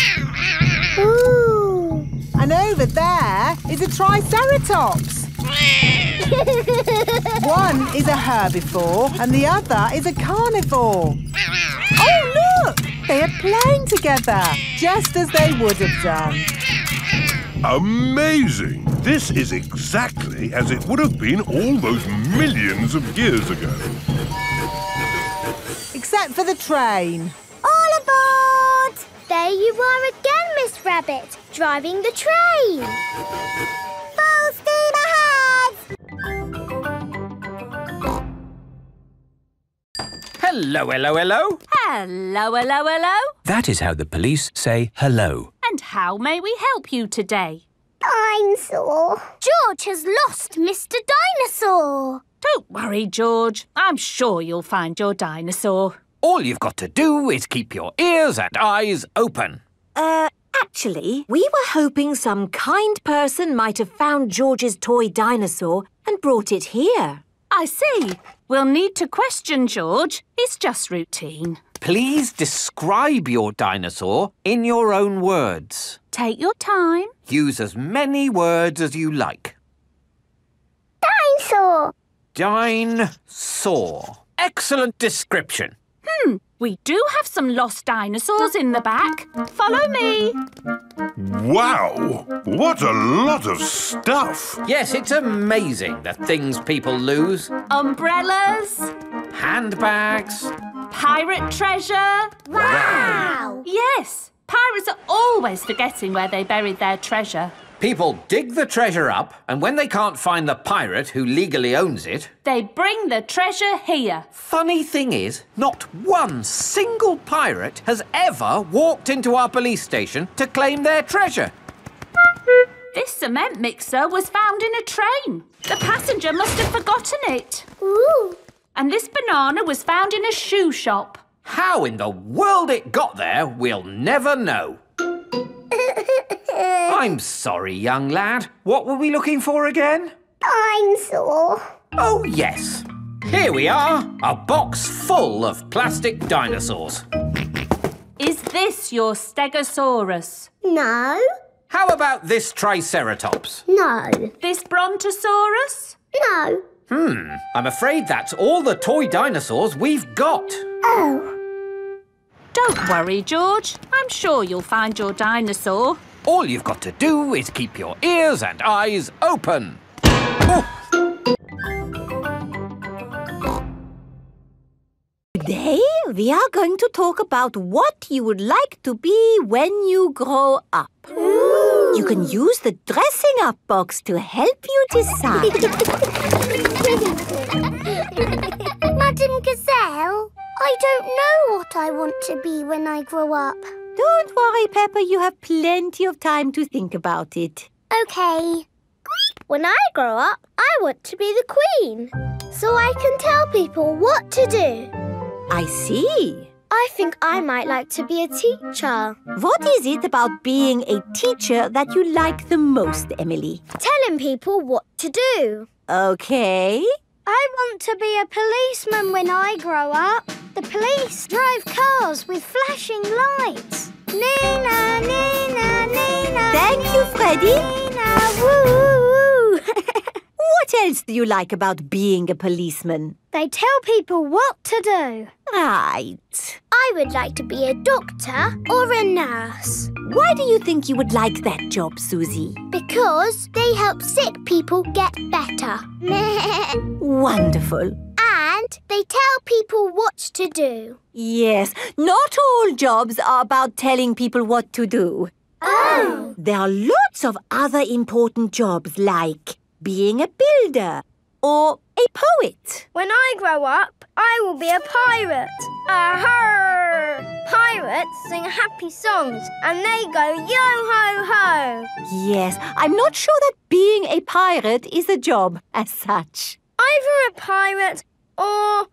Ooh! And over there is a Triceratops. One is a herbivore and the other is a carnivore. Oh, look! They are playing together, just as they would have done. Amazing! This is exactly as it would have been all those millions of years ago. Except for the train. All aboard! There you are again, Miss Rabbit, driving the train. Full Hello, hello, hello. Hello, hello, hello. That is how the police say hello. And how may we help you today? Dinosaur. George has lost Mr. Dinosaur. Don't worry, George. I'm sure you'll find your dinosaur. All you've got to do is keep your ears and eyes open. Uh, actually, we were hoping some kind person might have found George's toy dinosaur and brought it here. I see. We'll need to question George. It's just routine. Please describe your dinosaur in your own words. Take your time. Use as many words as you like. Dinosaur. Dinosaur. Excellent description. Hmm, we do have some lost dinosaurs in the back. Follow me. Wow! What a lot of stuff! Yes, it's amazing the things people lose. Umbrellas, Handbags. pirate treasure. Wow! Yes, pirates are always forgetting where they buried their treasure. People dig the treasure up, and when they can't find the pirate who legally owns it, They bring the treasure here. funny thing is, not one single pirate has ever walked into our police station to claim their treasure. This cement mixer was found in a train. The passenger must have forgotten it. Ooh! And this banana was found in a shoe shop. How in the world it got there, we'll never know. I'm sorry, young lad. What were we looking for again? Dinosaur. Oh, yes. Here we are, a box full of plastic dinosaurs. Is this your Stegosaurus? No. How about this Triceratops? No. This Brontosaurus? No. Hmm, I'm afraid that's all the toy dinosaurs we've got. Oh. Don't worry, George. I'm sure you'll find your dinosaur. All you've got to do is keep your ears and eyes open. Today, we are going to talk about what you would like to be when you grow up. You can use the dressing up box to help you decide. Madame Gazelle, I don't know what I want to be when I grow up. Don't worry, Peppa, you have plenty of time to think about it. Okay. When I grow up, I want to be the queen. So I can tell people what to do. I see. I think I might like to be a teacher. What is it about being a teacher that you like the most, Emily? Telling people what to do. Okay. I want to be a policeman when I grow up. The police drive cars with flashing lights. Nina, Nina, Nina. Thank you, Freddie. Nina, woo, woo, woo. What else do you like about being a policeman? They tell people what to do. Right. I would like to be a doctor or a nurse. Why do you think you would like that job, Susie? Because they help sick people get better. Wonderful. and they tell people what to do. Yes, not all jobs are about telling people what to do. Oh! There are lots of other important jobs like being a builder or a poet. When I grow up, I will be a pirate. Aha! Pirates sing happy songs and they go yo ho ho. Yes, I'm not sure that being a pirate is a job as such. Either a pirate or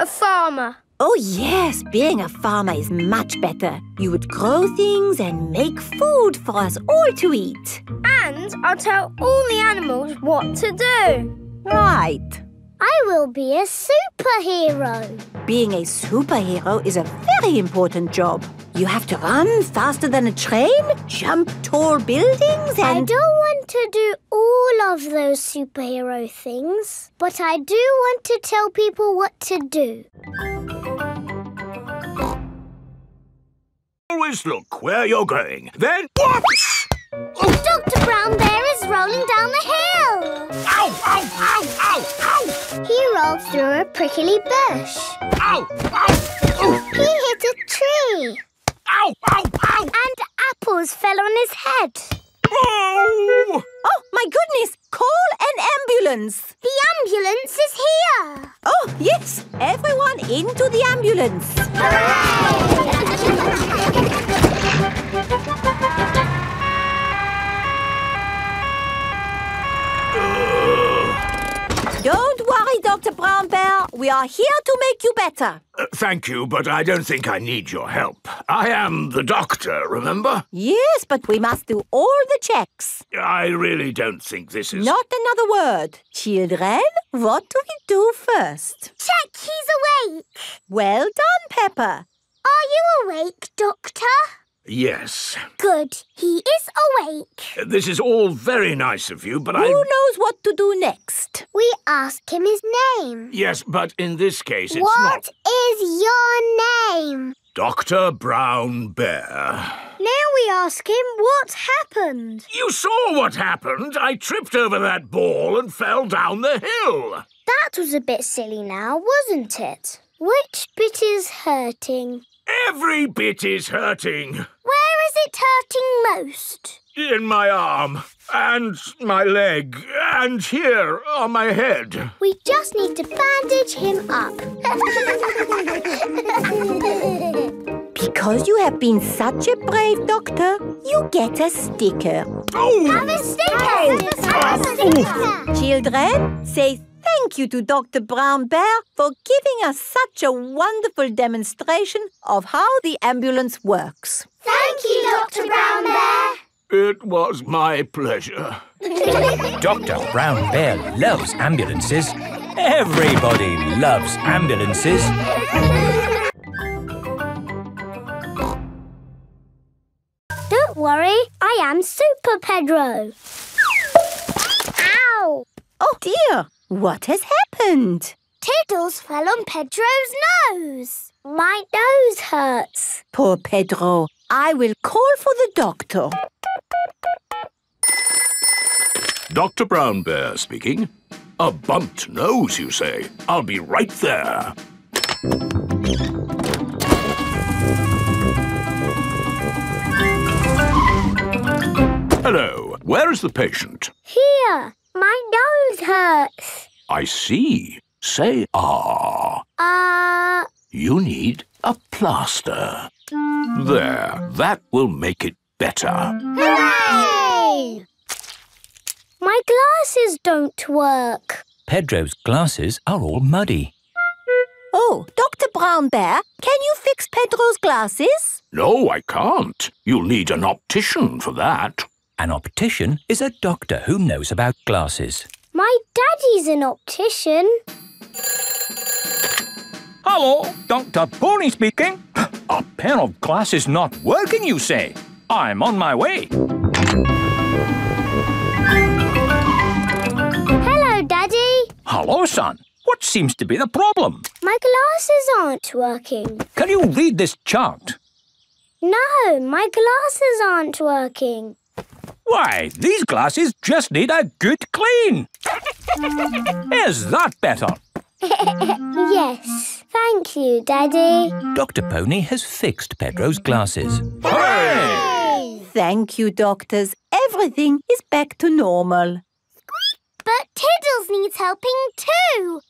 a farmer. Oh, yes, being a farmer is much better. You would grow things and make food for us all to eat. And I'll tell all the animals what to do. Right. I will be a superhero. Being a superhero is a very important job. You have to run faster than a train, jump tall buildings, and... I don't want to do all of those superhero things, but I do want to tell people what to do. Always look where you're going. Then whoops! Dr. Brown Bear is rolling down the hill. Ow, ow, ow, ow, ow! He rolled through a prickly bush. Ow, ow! He hit a tree. Ow, ow, ow! And apples fell on his head. Oh! Oh, my goodness! Call an ambulance! The ambulance is here. Oh, yes! Everyone into the ambulance! Don't worry, Dr. Brown Bear. We are here to make you better. Uh, thank you, but I don't think I need your help. I am the doctor, remember? Yes, but we must do all the checks. I really don't think this is. Not another word. Children, what do we do first? Check he's awake. Well done, Peppa. Are you awake, Doctor? Yes. Good. He is awake. This is all very nice of you, but Who I. Who knows what to do next? We ask him his name. Yes, but in this case, it's What not. is your name? Dr. Brown Bear. Now we ask him what happened. You saw what happened. I tripped over that ball and fell down the hill. That was a bit silly now, wasn't it? Which bit is hurting? Every bit is hurting. Where is it hurting most? In my arm, and my leg, and here on my head. We just need to bandage him up. Because you have been such a brave doctor, you get a sticker. Oh! Have a sticker! Oh! Have a sticker! Children, say thank you to Dr. Brown Bear for giving us such a wonderful demonstration of how the ambulance works. Thank you, Dr. Brown Bear. It was my pleasure. Dr. Brown Bear loves ambulances. Everybody loves ambulances. Don't worry, I am Super Pedro. Ow! Oh dear, what has happened? Tiddles fell on Pedro's nose. My nose hurts. Poor Pedro. I will call for the doctor. Dr. Brown Bear speaking. A bumped nose, you say? I'll be right there. Hello. Where is the patient? Here, my nose hurts. I see. Say ah. Uh, You need a plaster. There. That will make it better. hooray! My glasses don't work. Pedro's glasses are all muddy. Oh, Dr. Brown Bear, can you fix Pedro's glasses? No, I can't. You'll need an optician for that. An optician is a doctor who knows about glasses. My daddy's an optician. Hello, Dr. Pony speaking. A pair of glasses not working, you say? I'm on my way. Hello, Daddy. Hello, son. What seems to be the problem? My glasses aren't working. Can you read this chart? No, my glasses aren't working. Why, these glasses just need a good clean. Is that better? yes, thank you, Daddy. Dr. Pony has fixed Pedro's glasses. Thank you, doctors. Everything is back to normal. But Tiddles needs helping too.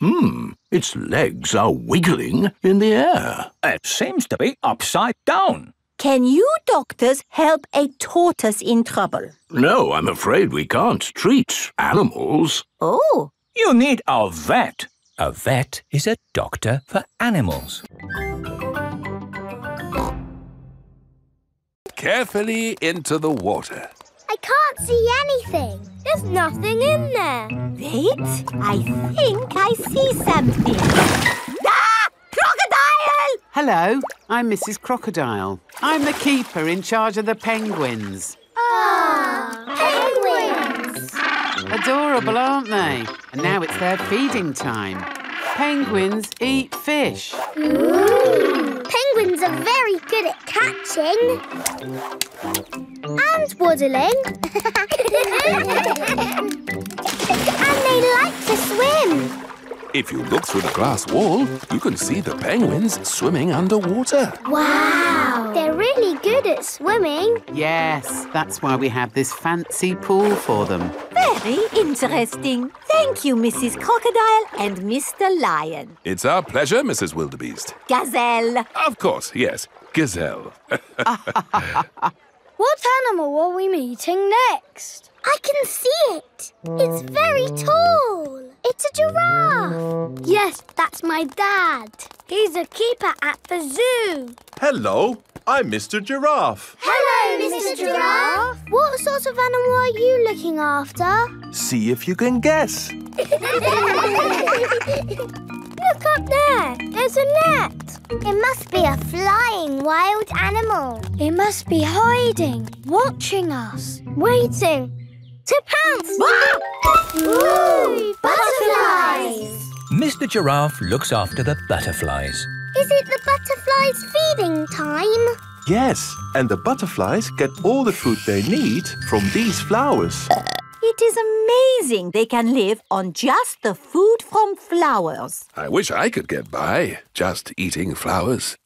Hmm. Its legs are wiggling in the air. It seems to be upside down. Can you doctors help a tortoise in trouble? No, I'm afraid we can't treat animals. Oh. You need a vet. A vet is a doctor for animals. Carefully into the water. I can't see anything. There's nothing in there. Wait, I think I see something. Ah! Crocodile! Hello, I'm Mrs. Crocodile. I'm the keeper in charge of the penguins. Ah, penguins! Adorable, aren't they? And now it's their feeding time. Penguins eat fish. Ooh. Penguins are very good at catching. And waddling. and they like to swim. If you look through the glass wall, you can see the penguins swimming underwater. Wow! They're really good at swimming. Yes, that's why we have this fancy pool for them. Very interesting. Thank you, Mrs. Crocodile and Mr. Lion. It's our pleasure, Mrs. Wildebeest. Gazelle. Of course, yes. Gazelle. What animal are we meeting next? I can see it. It's very tall. It's a giraffe. Yes, that's my dad. He's a keeper at the zoo. Hello, I'm Mr. Giraffe. Hello, Mr. Giraffe. What sort of animal are you looking after? See if you can guess. Look up there. There's a net. It must be a flying wild animal. It must be hiding, watching us, waiting to pounce. Ooh, butterflies. Mr. Giraffe looks after the butterflies. Is it the butterflies' feeding time? Yes, and the butterflies get all the food they need from these flowers. It is amazing they can live on just the food from flowers. I wish I could get by just eating flowers.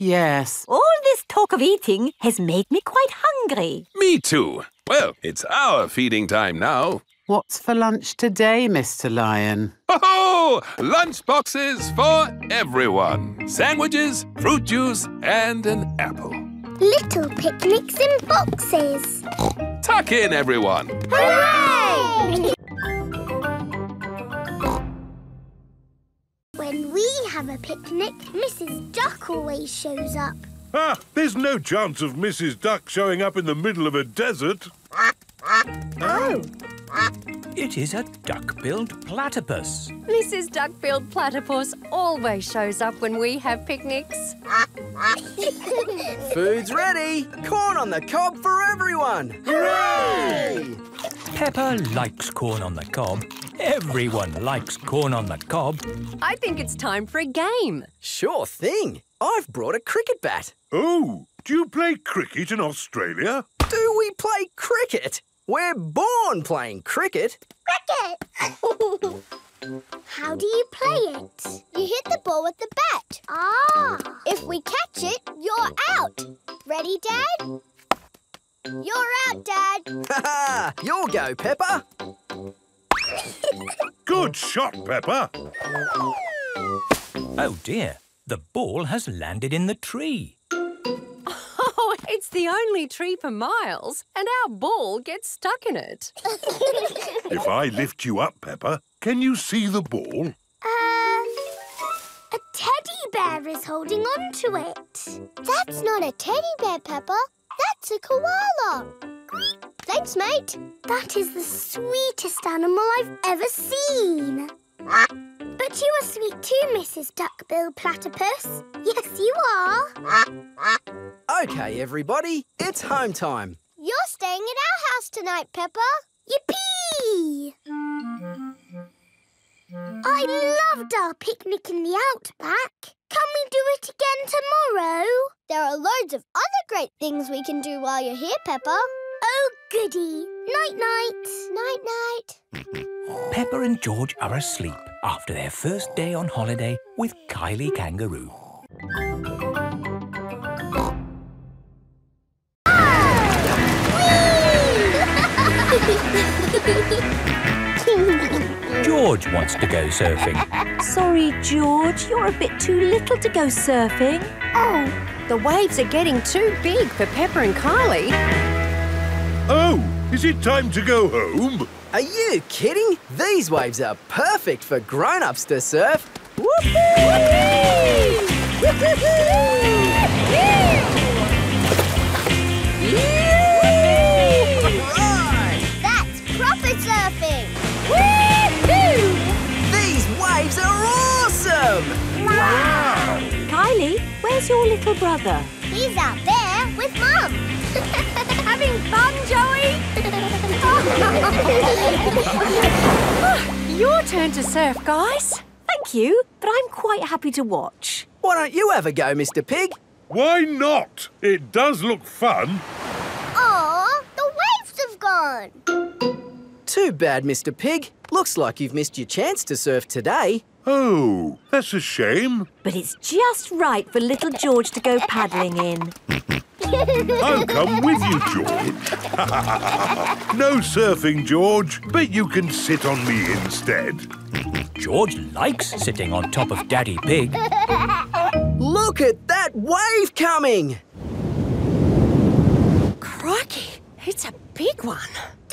Yes. All this talk of eating has made me quite hungry. Me too. Well, it's our feeding time now. What's for lunch today, Mr. Lion? Oh, lunch boxes for everyone. Sandwiches, fruit juice, and an apple. Little picnics in boxes. Tuck in, everyone. Hooray! When we have a picnic, Mrs. Duck always shows up. Ah, there's no chance of Mrs. Duck showing up in the middle of a desert. Oh. It is a duck-billed platypus. Mrs. Duck-billed Platypus always shows up when we have picnics. Food's ready. Corn on the cob for everyone. Hooray! Peppa likes corn on the cob. Everyone likes corn on the cob. I think it's time for a game. Sure thing. I've brought a cricket bat. Oh, do you play cricket in Australia? Do we play cricket? We're born playing cricket. Cricket! How do you play it? You hit the ball with the bat. Ah! If we catch it, you're out. Ready, Dad? You're out, Dad. Ha ha! You'll go, Peppa. Good shot, Peppa. Oh dear, the ball has landed in the tree. Oh, it's the only tree for miles, and our ball gets stuck in it. If I lift you up, Peppa, can you see the ball? Uh, a teddy bear is holding on to it. That's not a teddy bear, Peppa. That's a koala. Thanks, mate. That is the sweetest animal I've ever seen. But you are sweet too, Mrs. Duckbill Platypus. Yes, you are. Okay, everybody, it's home time. You're staying at our house tonight, Peppa. Yippee! I loved our picnic in the outback. Can we do it again tomorrow? There are loads of other great things we can do while you're here, Peppa. Oh, goody. Night-night. Night-night. Peppa and George are asleep after their first day on holiday with Kylie Kangaroo. George wants to go surfing. Sorry, George, you're a bit too little to go surfing. Oh, the waves are getting too big for Peppa and Kylie. Oh, is it time to go home? Are you kidding? These waves are perfect for grown-ups to surf. That's proper surfing. These waves are awesome! Wow! Kylie, where's your little brother? He's out there with Mum. Having fun, Joey? Your turn to surf, guys. Thank you, but I'm quite happy to watch. Why don't you have a go, Mr. Pig? Why not? It does look fun. Aw, the waves have gone. Too bad, Mr. Pig. Looks like you've missed your chance to surf today. Oh, that's a shame. But it's just right for little George to go paddling in. I'll come with you, George. no surfing, George, but you can sit on me instead. George likes sitting on top of Daddy Pig. Look at that wave coming! Crikey, it's a big one.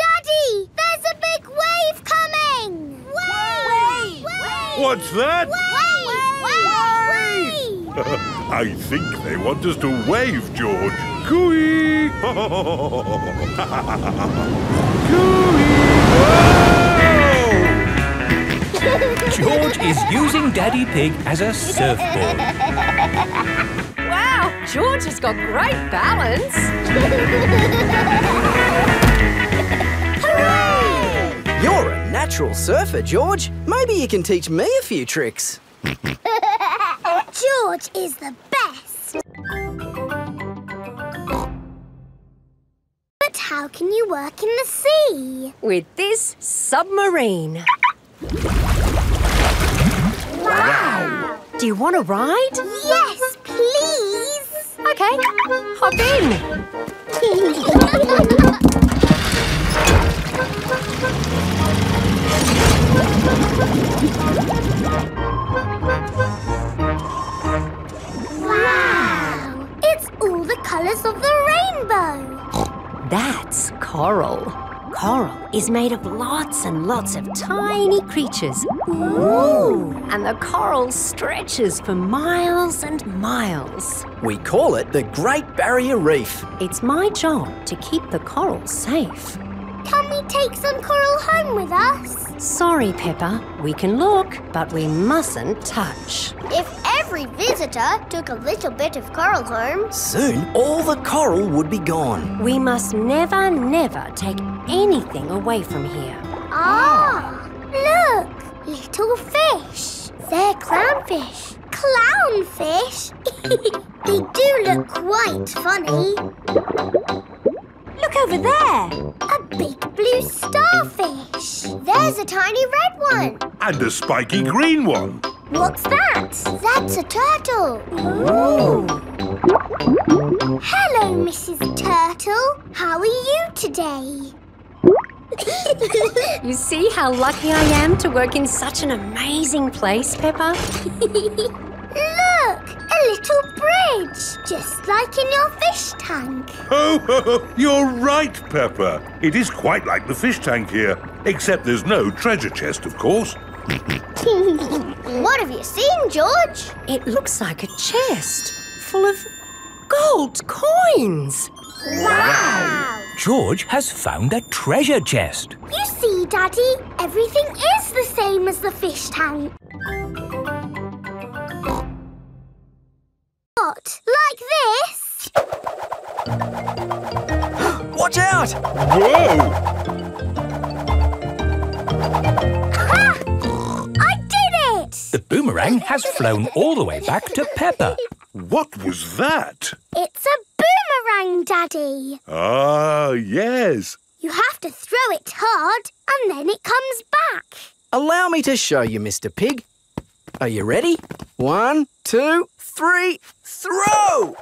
Daddy, there's a big wave coming. Wave! Wave! wave. What's that? Wave! Wave! wave. I think they want us to wave, George. Cooey! George is using Daddy Pig as a surfboard. Wow, George has got great balance. You're a natural surfer, George. Maybe you can teach me a few tricks. George is the best. But how can you work in the sea? With this submarine. Wow! Do you want to ride? Yes, please. Okay, hop in. wow! It's all the colours of the rainbow. That's coral. Coral is made of lots and lots of tiny creatures. Ooh. And the coral stretches for miles and miles. We call it the Great Barrier Reef. It's my job to keep the coral safe. Can we take some coral home with us? Sorry, Peppa. We can look, but we mustn't touch. If every visitor took a little bit of coral home, Soon, all the coral would be gone. We must never, never take anything away from here. Ah, look, little fish. They're clownfish. Clownfish? they do look quite funny. Look over there. A big blue starfish. There's a tiny red one. And a spiky green one. What's that? That's a turtle. Ooh. Hello, Mrs. Turtle. How are you today? You see how lucky I am to work in such an amazing place, Peppa? Look, a little bridge, just like in your fish tank. Oh, ho, ho, you're right, Peppa. It is quite like the fish tank here, except there's no treasure chest, of course. what have you seen, George? It looks like a chest full of gold coins. Wow! George has found a treasure chest. You see, Daddy, everything is the same as the fish tank. What? Like this? Watch out! Whoa! I did it! The boomerang has flown all the way back to Peppa. What was that? It's a boomerang, Daddy. Ah, yes. You have to throw it hard and then it comes back. Allow me to show you, Mr. Pig. Are you ready? One, two, three, throw!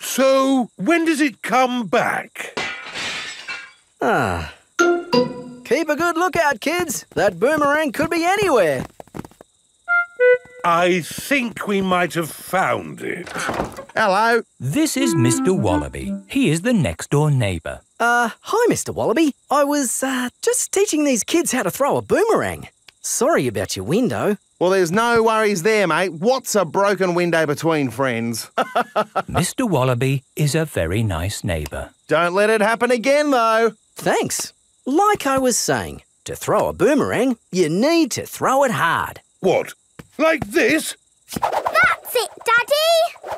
So, when does it come back? Ah. Keep a good lookout, kids. That boomerang could be anywhere. I think we might have found it. Hello. This is Mr. Wallaby. He is the next door neighbour. Uh, hi, Mr. Wallaby. I was, uh, just teaching these kids how to throw a boomerang. Sorry about your window. Well, there's no worries there, mate. What's a broken window between friends? Mr. Wallaby is a very nice neighbour. Don't let it happen again, though. Thanks. Like I was saying, to throw a boomerang, you need to throw it hard. What? Like this? That's it, Daddy.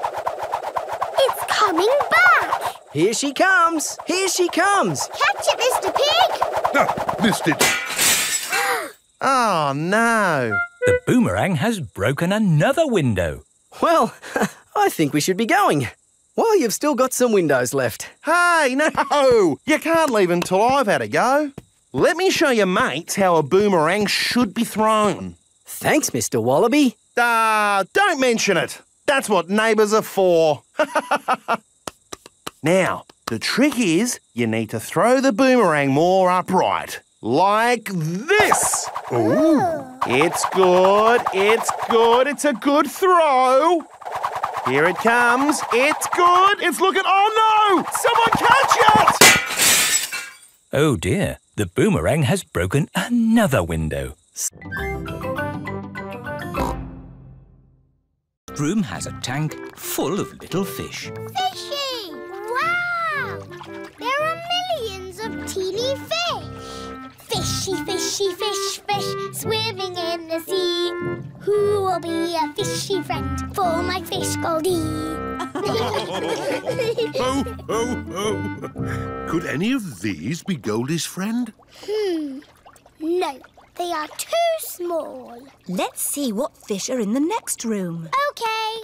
It's coming back. Here she comes. Here she comes. Catch it, Mr. Pig. Ah, missed it. Oh, no. The boomerang has broken another window. Well, I think we should be going. Well, you've still got some windows left. Hey, no! You can't leave until I've had a go. Let me show your mates how a boomerang should be thrown. Thanks, Mr. Wallaby. Ah, don't mention it. That's what neighbours are for. now, the trick is you need to throw the boomerang more upright. Like this. Ooh. It's good. It's good. It's a good throw. Here it comes. It's good. It's looking. Oh no! Someone catch it! Oh dear, the boomerang has broken another window. Room has a tank full of little fish. Fishy! Fishy, fishy, fish, fish, swimming in the sea. Who will be a fishy friend for my fish Goldie? Oh, oh, oh. Could any of these be Goldie's friend? hmm. No, they are too small. Let's see what fish are in the next room. Okay.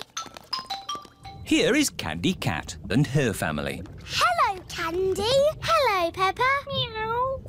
Here is Candy Cat and her family. Hello, Candy. Hello, Peppa.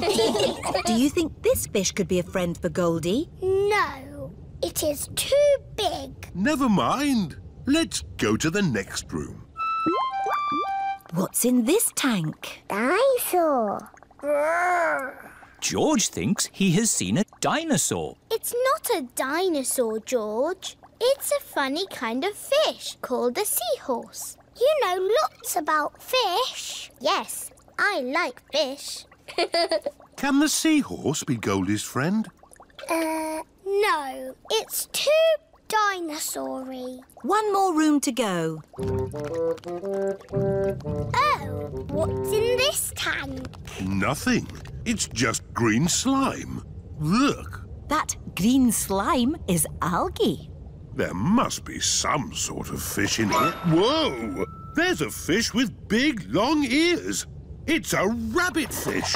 Do you think this fish could be a friend for Goldie? No, it is too big. Never mind. Let's go to the next room. What's in this tank? Dinosaur. George thinks he has seen a dinosaur. It's not a dinosaur, George. It's a funny kind of fish called a seahorse. You know lots about fish. Yes, I like fish. Can the seahorse be Goldie's friend? uh, no, it's too dinosaur-y. One more room to go. Oh, what's in this tank? Nothing. It's just green slime. Look, That green slime is algae. there must be some sort of fish in here. Whoa! There's a fish with big, long ears. It's a rabbit fish.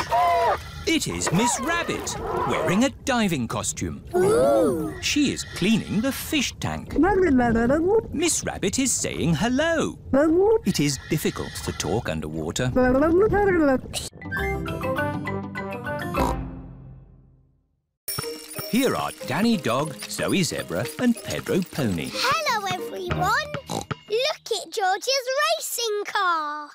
It is Miss Rabbit, wearing a diving costume. Ooh. She is cleaning the fish tank. Miss Rabbit is saying hello. It is difficult to talk underwater. Here are Danny Dog, Zoe Zebra, and Pedro Pony. Hello, everyone. Look at George's racing car.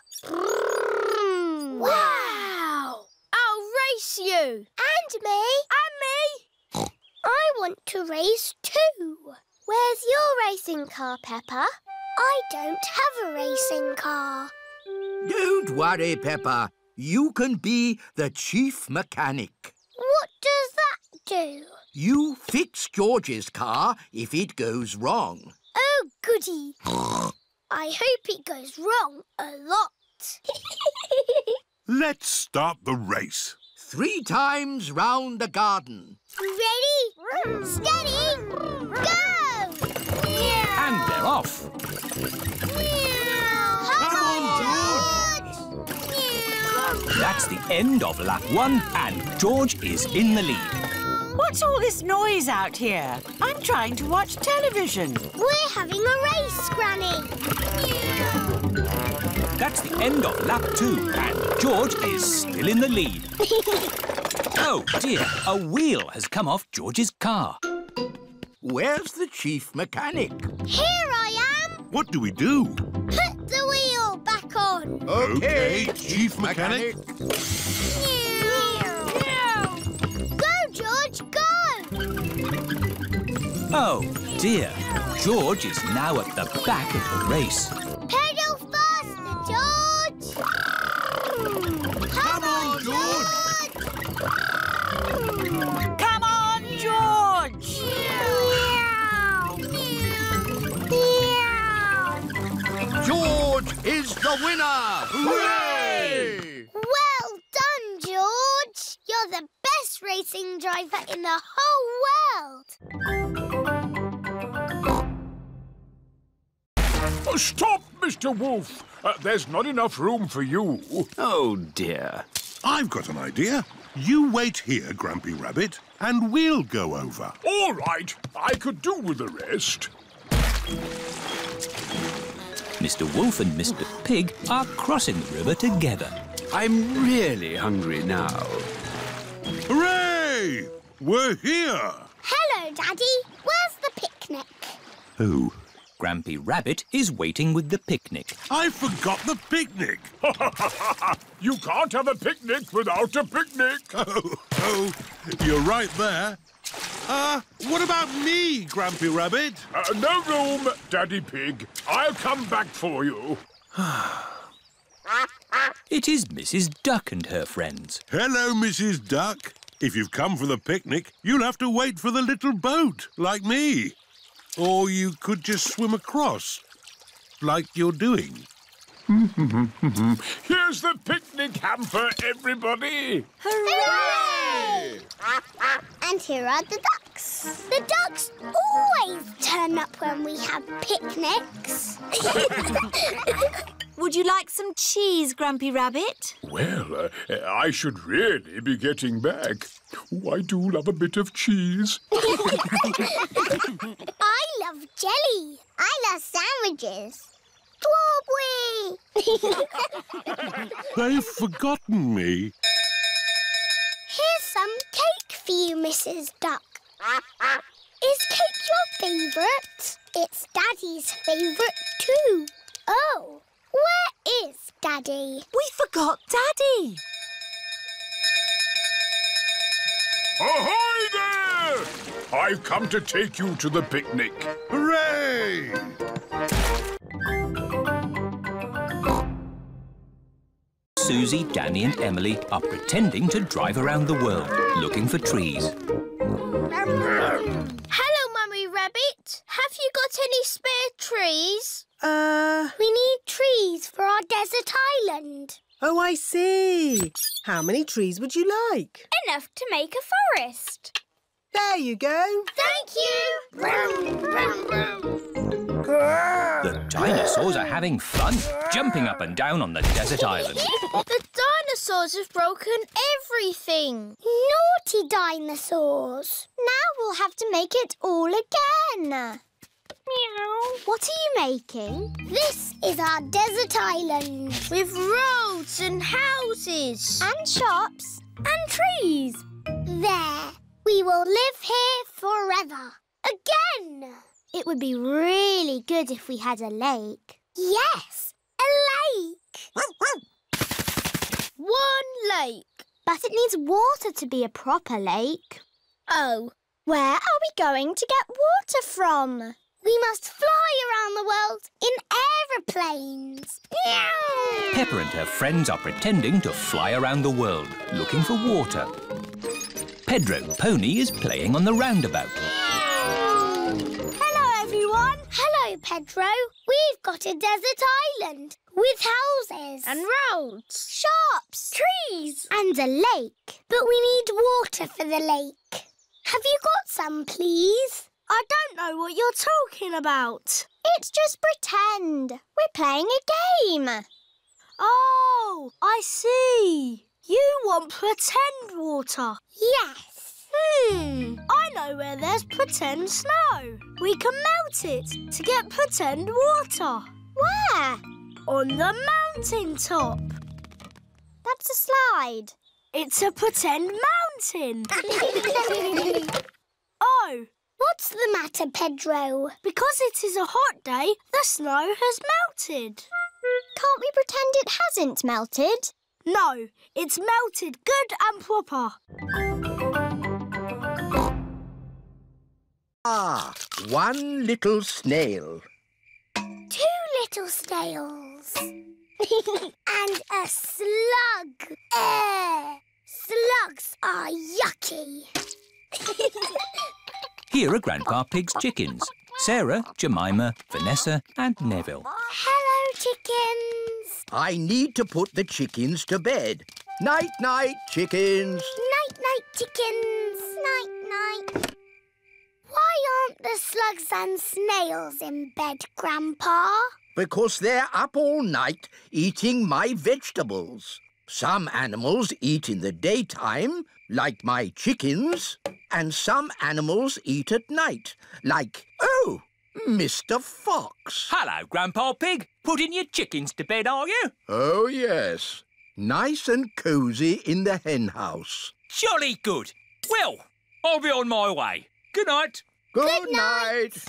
Wow! I'll race you. And me. And me. I want to race too. Where's your racing car, Peppa? I don't have a racing car. Don't worry, Peppa. You can be the chief mechanic. What does that do? You fix George's car if it goes wrong. Oh, goody. I hope it goes wrong a lot. Let's start the race. Three times round the garden. Ready? Steady? Go! And they're off. Come on, That's the end of lap one, and George is in the lead. What's all this noise out here? I'm trying to watch television. We're having a race, Granny. That's the end of lap two, and George is still in the lead. Oh dear, a wheel has come off George's car. Where's the chief mechanic? Here I am. What do we do? Put the wheel back on. Okay, Chief Mechanic. Go, George, go! Oh dear, George is now at the back of the race. On, George! Come on, George! George is the winner! Hooray! Well done, George! You're the best racing driver in the whole world! Oh, stop, Mr. Wolf. Uh, there's not enough room for you. Oh, dear. I've got an idea. You wait here, Grampy Rabbit, and we'll go over. All right, I could do with the rest. Mr. Wolf and Mr. Pig are crossing the river together. I'm really hungry now. Hooray! We're here! Hello, Daddy. Where's the picnic? Oh, Grampy Rabbit is waiting with the picnic. I forgot the picnic. you can't have a picnic without a picnic. Oh, oh, you're right there. Uh, what about me, Grampy Rabbit? Uh, no room, Daddy Pig. I'll come back for you. It is Mrs. Duck and her friends. Hello, Mrs. Duck. If you've come for the picnic, you'll have to wait for the little boat, like me. Or you could just swim across, like you're doing. Here's the picnic hamper, everybody. Hooray! and here are the ducks. The ducks always turn up when we have picnics. Would you like some cheese, Grampy Rabbit? Well, uh, I should really be getting back. Oh, I do love a bit of cheese. I love jelly. I love sandwiches. Strawberry! They've forgotten me. Here's some cake for you, Mrs. Duck. Is cake your favourite? It's Daddy's favourite too. Oh, where is Daddy? We forgot Daddy. Ahoy there! I've come to take you to the picnic. Hooray! Susie, Danny and Emily are pretending to drive around the world looking for trees. Hello, Mummy Rabbit. Have you got any spare trees? Uh... We need trees for our desert island. Oh, I see. How many trees would you like? Enough to make a forest. There you go. Thank you. The dinosaurs are having fun, jumping up and down on the desert island. the dinosaurs have broken everything. Naughty dinosaurs. Now we'll have to make it all again. Meow. What are you making? This is our desert island. With roads and houses. And shops. And trees. There. We will live here forever. Again. It would be really good if we had a lake. Yes, a lake. One lake. But it needs water to be a proper lake. Oh. Where are we going to get water from? We must fly around the world in aeroplanes. Meow. Peppa and her friends are pretending to fly around the world looking for water. Pedro Pony is playing on the roundabout. Hello, everyone. Hello, Pedro. We've got a desert island with houses. And roads. Shops. Trees. And a lake. But we need water for the lake. Have you got some, please? I don't know what you're talking about. It's just pretend. We're playing a game. Oh, I see. You want pretend water? Yes. Hmm, I know where there's pretend snow. We can melt it to get pretend water. Where? On the mountain top. That's a slide. It's a pretend mountain. oh, What's the matter, Pedro? because it is a hot day, the snow has melted. Can't we pretend it hasn't melted? No, it's melted good and proper. Ah, one little snail. Two little snails. and a slug. Uh, slugs are yucky. Here are Grandpa Pig's chickens. Sarah, Jemima, Vanessa and Neville. Hello, chickens. I need to put the chickens to bed. Night, night, chickens. Night, night, chickens. Night, night. Why aren't the slugs and snails in bed, Grandpa? Because they're up all night eating my vegetables. Some animals eat in the daytime, like my chickens, and some animals eat at night, like, oh, Mr. Fox. Hello, Grandpa Pig. Putting your chickens to bed, are you? Oh, yes. Nice and cosy in the hen house. Jolly good. Well, I'll be on my way. Good night. Good, night.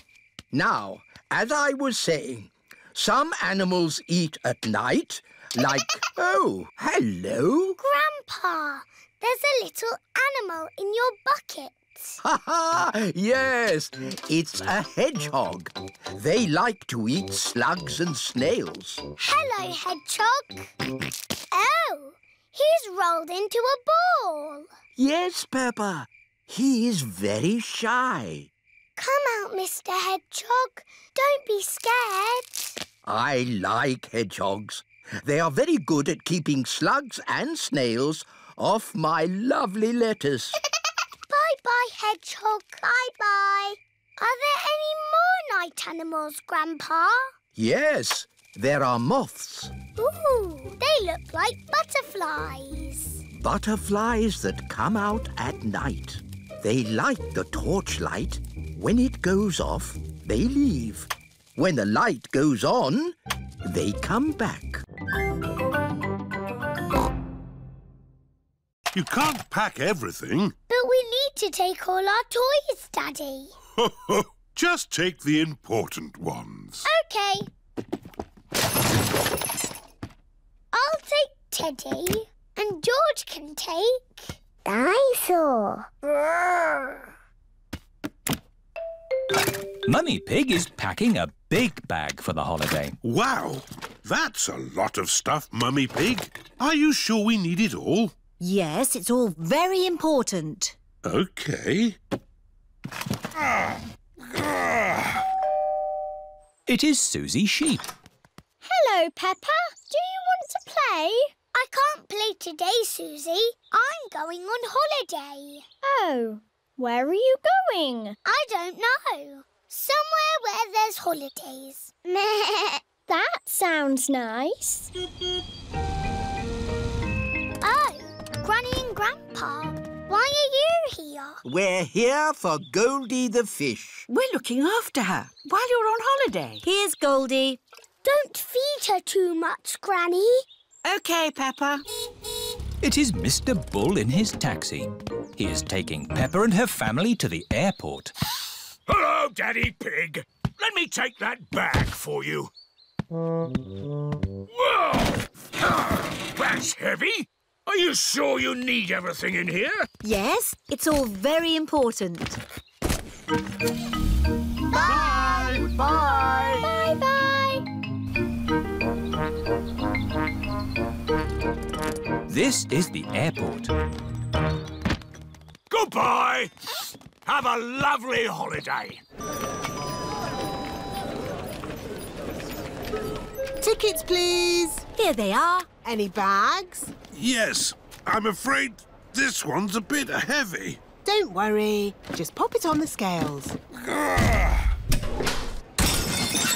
Now, as I was saying, some animals eat at night, like, oh, hello. Grandpa, there's a little animal in your bucket. Ha ha! Yes, it's a hedgehog. They like to eat slugs and snails. Hello, hedgehog. Oh, he's rolled into a ball. Yes, Peppa. He is very shy. Come out, Mr. Hedgehog. Don't be scared. I like hedgehogs. They are very good at keeping slugs and snails off my lovely lettuce. Bye-bye, Hedgehog. Bye-bye. Are there any more night animals, Grandpa? yes, there are moths. Ooh, they look like butterflies. Butterflies that come out at night. They like the torchlight. When it goes off, they leave. When the light goes on, they come back. You can't pack everything. But we need to take all our toys, Daddy. Just take the important ones. Okay. I'll take Teddy, and George can take... Dinosaur. Mummy Pig is packing a big bag for the holiday. Wow, that's a lot of stuff, Mummy Pig. Are you sure we need it all? Yes, it's all very important. OK. It is Susie Sheep. Hello, Peppa. Do you want to play? I can't play today, Susie. I'm going on holiday. Oh, where are you going? I don't know. Somewhere where there's holidays. that sounds nice. Granny and Grandpa. Why are you here? We're here for Goldie the fish. We're looking after her while you're on holiday. Here's Goldie. Don't feed her too much, Granny. OK, Peppa. It is Mr. Bull in his taxi. He is taking Peppa and her family to the airport. Hello, Daddy Pig. Let me take that bag for you. Whoa! That's heavy. Are you sure you need everything in here? Yes, it's all very important. Bye! Bye! Bye-bye! This is the airport. Goodbye. Have a lovely holiday. Tickets, please. Here they are. Any bags? Yes, I'm afraid this one's a bit heavy. Don't worry. Just pop it on the scales.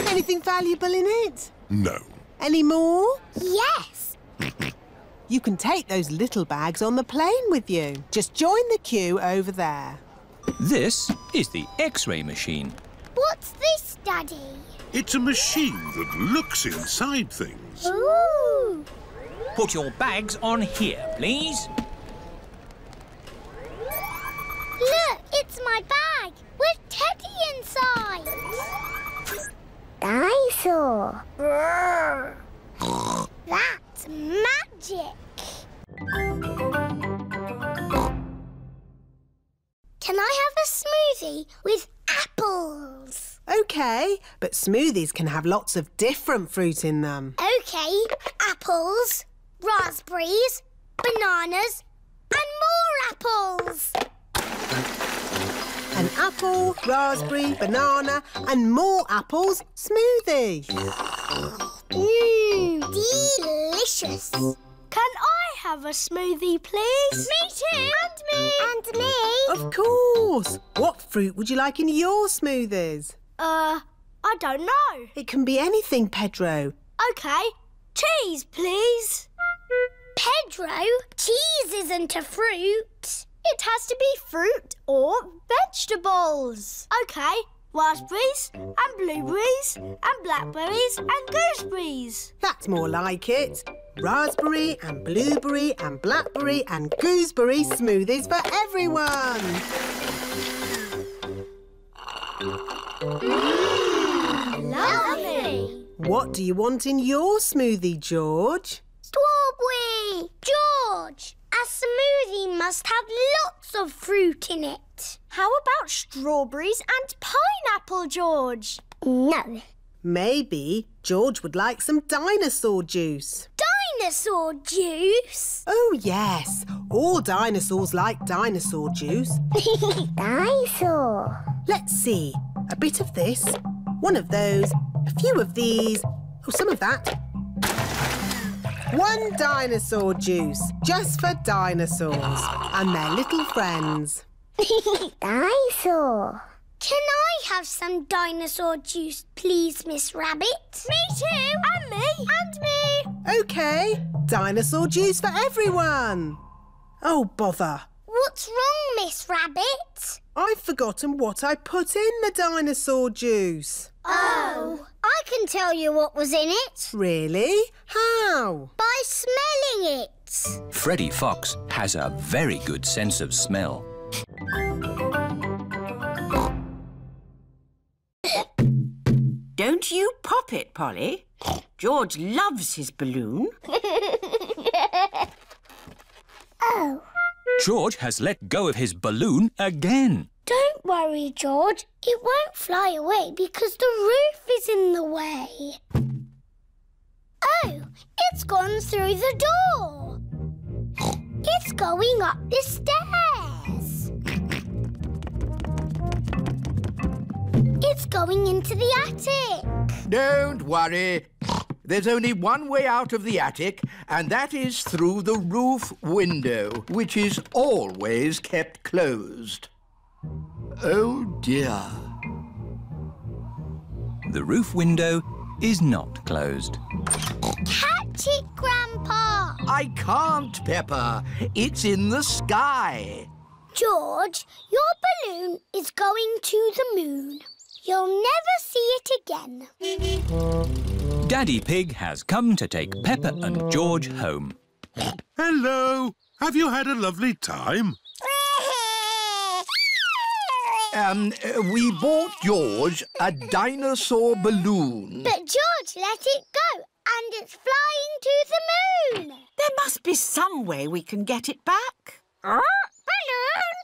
Anything valuable in it? No. Any more? Yes. You can take those little bags on the plane with you. Just join the queue over there. This is the X-ray machine. What's this, Daddy? It's a machine that looks inside things. Ooh! Put your bags on here, please. Look, it's my bag with Teddy inside. Dinosaur. That's magic. Can I have a smoothie with apples? OK, but smoothies can have lots of different fruit in them. Okay, apples, raspberries, bananas, and more apples. An apple, raspberry, banana, and more apples smoothie. Mmm, delicious. Can I have a smoothie, please? Me too. And me. And me. Of course. What fruit would you like in your smoothies? Uh, I don't know. It can be anything, Pedro. OK, cheese, please. Pedro, cheese isn't a fruit. It has to be fruit or vegetables. OK, raspberries and blueberries and blackberries and gooseberries. That's more like it. Raspberry and blueberry and blackberry and gooseberry smoothies for everyone. Lovely. What do you want in your smoothie, George? Strawberry. George, a smoothie must have lots of fruit in it. How about strawberries and pineapple, George? No. Maybe George would like some dinosaur juice. Dinosaur juice? Oh, yes. All dinosaurs like dinosaur juice. Dinosaur. Let's see. A bit of this, one of those, a few of these, oh, some of that. One dinosaur juice, just for dinosaurs and their little friends. Dinosaur. Can I have some dinosaur juice, please, Miss Rabbit? Me too. And me. And me. OK, dinosaur juice for everyone. Oh, bother. What's wrong, Miss Rabbit? I've forgotten what I put in the dinosaur juice. Oh, I I can tell you what was in it. Really? How? By smelling it. Freddy Fox has a very good sense of smell. Don't you pop it, Polly. George loves his balloon. oh. George has let go of his balloon again. Don't worry, George. It won't fly away because the roof is in the way. Oh, it's gone through the door. It's going up the stairs. It's going into the attic. Don't worry. There's only one way out of the attic, and that is through the roof window, which is always kept closed. Oh dear. The roof window is not closed. Catch it, Grandpa! I can't, Peppa. It's in the sky. George, your balloon is going to the moon. You'll never see it again. Daddy Pig has come to take Peppa and George home. Hello. Have you had a lovely time? Um, uh, we bought George a dinosaur balloon. But George let it go, and it's flying to the moon. There must be some way we can get it back.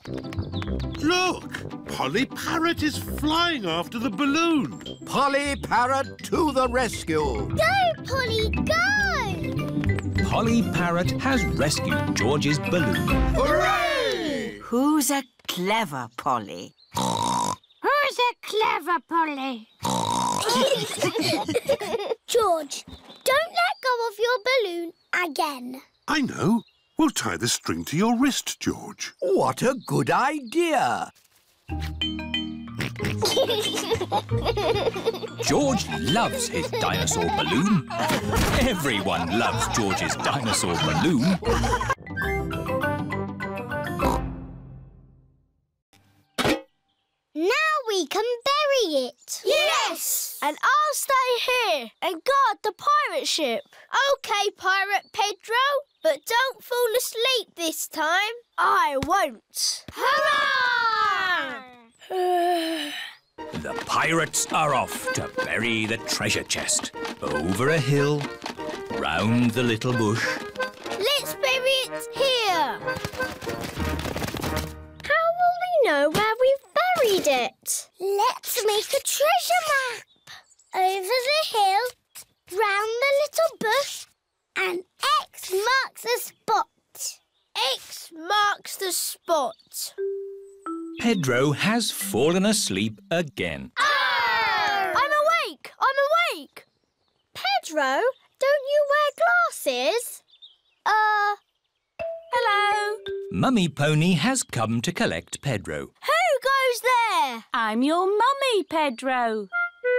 Balloon! Look! Polly Parrot is flying after the balloon. Polly Parrot to the rescue. Go, Polly, go! Polly Parrot has rescued George's balloon. Hooray! Who's a clever Polly? Who's a clever Polly? George, don't let go of your balloon again. I know. We'll tie the string to your wrist, George. What a good idea. George loves his dinosaur balloon. Everyone loves George's dinosaur balloon. Now we can bury it. Yes! And I'll stay here and guard the pirate ship. OK, Pirate Pedro, but don't fall asleep this time. I won't. Hurrah! The pirates are off to bury the treasure chest. Over a hill, round the little bush. Let's bury it here. How will we know where we've buried it? Let's make a treasure map. Over the hill, round the little bush, and X marks the spot. X marks the spot. Pedro has fallen asleep again. I'm awake! I'm awake! Pedro, don't you wear glasses? Uh, hello? Mummy Pony has come to collect Pedro. Who goes there? I'm your mummy, Pedro.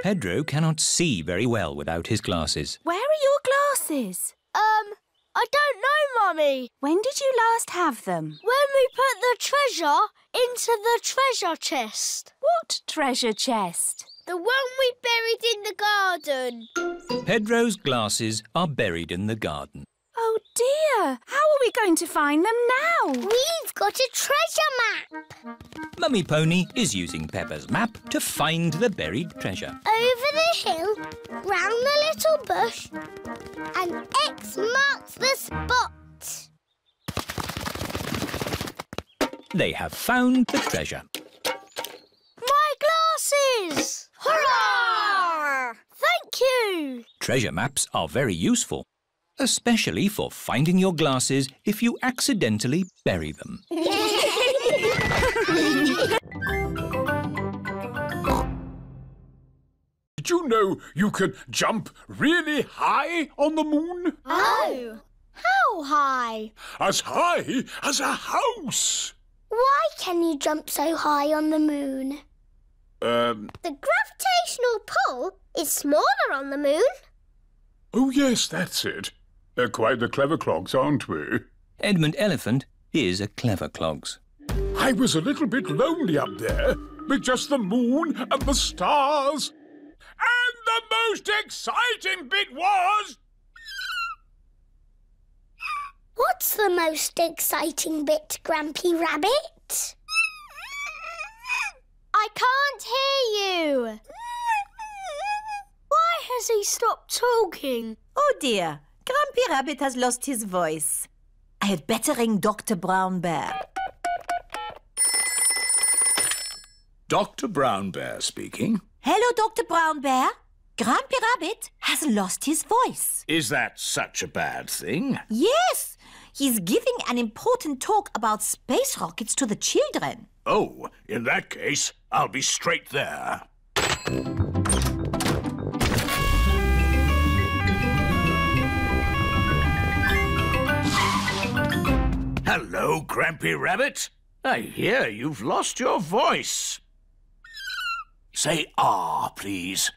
Pedro cannot see very well without his glasses. Where are your glasses? Um, I don't know, Mummy. When did you last have them? When we put the treasure into the treasure chest. What treasure chest? The one we buried in the garden. Pedro's glasses are buried in the garden. Oh dear! How are we going to find them now? We've got a treasure map. Mummy Pony is using Peppa's map to find the buried treasure. Over the hill, round the little bush, and X marks the spot. They have found the treasure. My glasses! Hurrah! Thank you! Treasure maps are very useful, especially for finding your glasses if you accidentally bury them. Did you know you can jump really high on the moon? Oh! How high? As high as a house! Why can you jump so high on the moon? Um, The gravitational pull is smaller on the moon. oh yes, that's it. They're quite the clever clogs, aren't we? Edmond Elephant is a clever clogs. I was a little bit lonely up there with just the moon and the stars and the most exciting bit was... What's the most exciting bit, Grampy Rabbit? I can't hear you. Why has he stopped talking? Oh dear, Grampy Rabbit has lost his voice. I had better ring Dr. Brown Bear. Dr. Brown Bear speaking. Hello, Dr. Brown Bear. Grampy Rabbit has lost his voice. Is that such a bad thing? Yes, he's giving an important talk about space rockets to the children. Oh, in that case, I'll be straight there. Hello, Grampy Rabbit. I hear you've lost your voice. Say ah, please.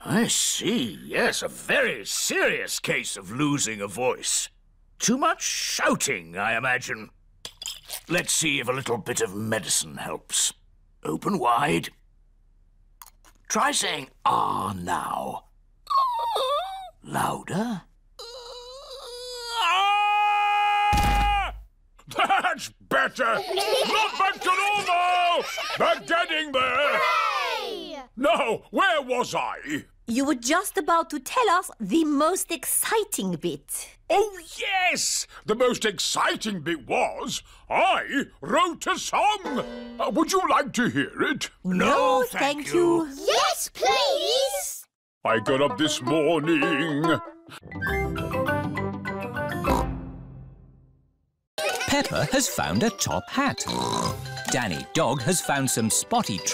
I see, yes, a very serious case of losing a voice. Too much shouting, I imagine. Let's see if a little bit of medicine helps. Open wide. Try saying ah now. Louder. That's better! Not back to normal! But getting there! Now, where was I? You were just about to tell us the most exciting bit. Oh, yes! The most exciting bit was I wrote a song. Uh, would you like to hear it? No, thank you. Yes, please! I got up this morning. Peppa has found a top hat. Danny Dog has found some spotty trunks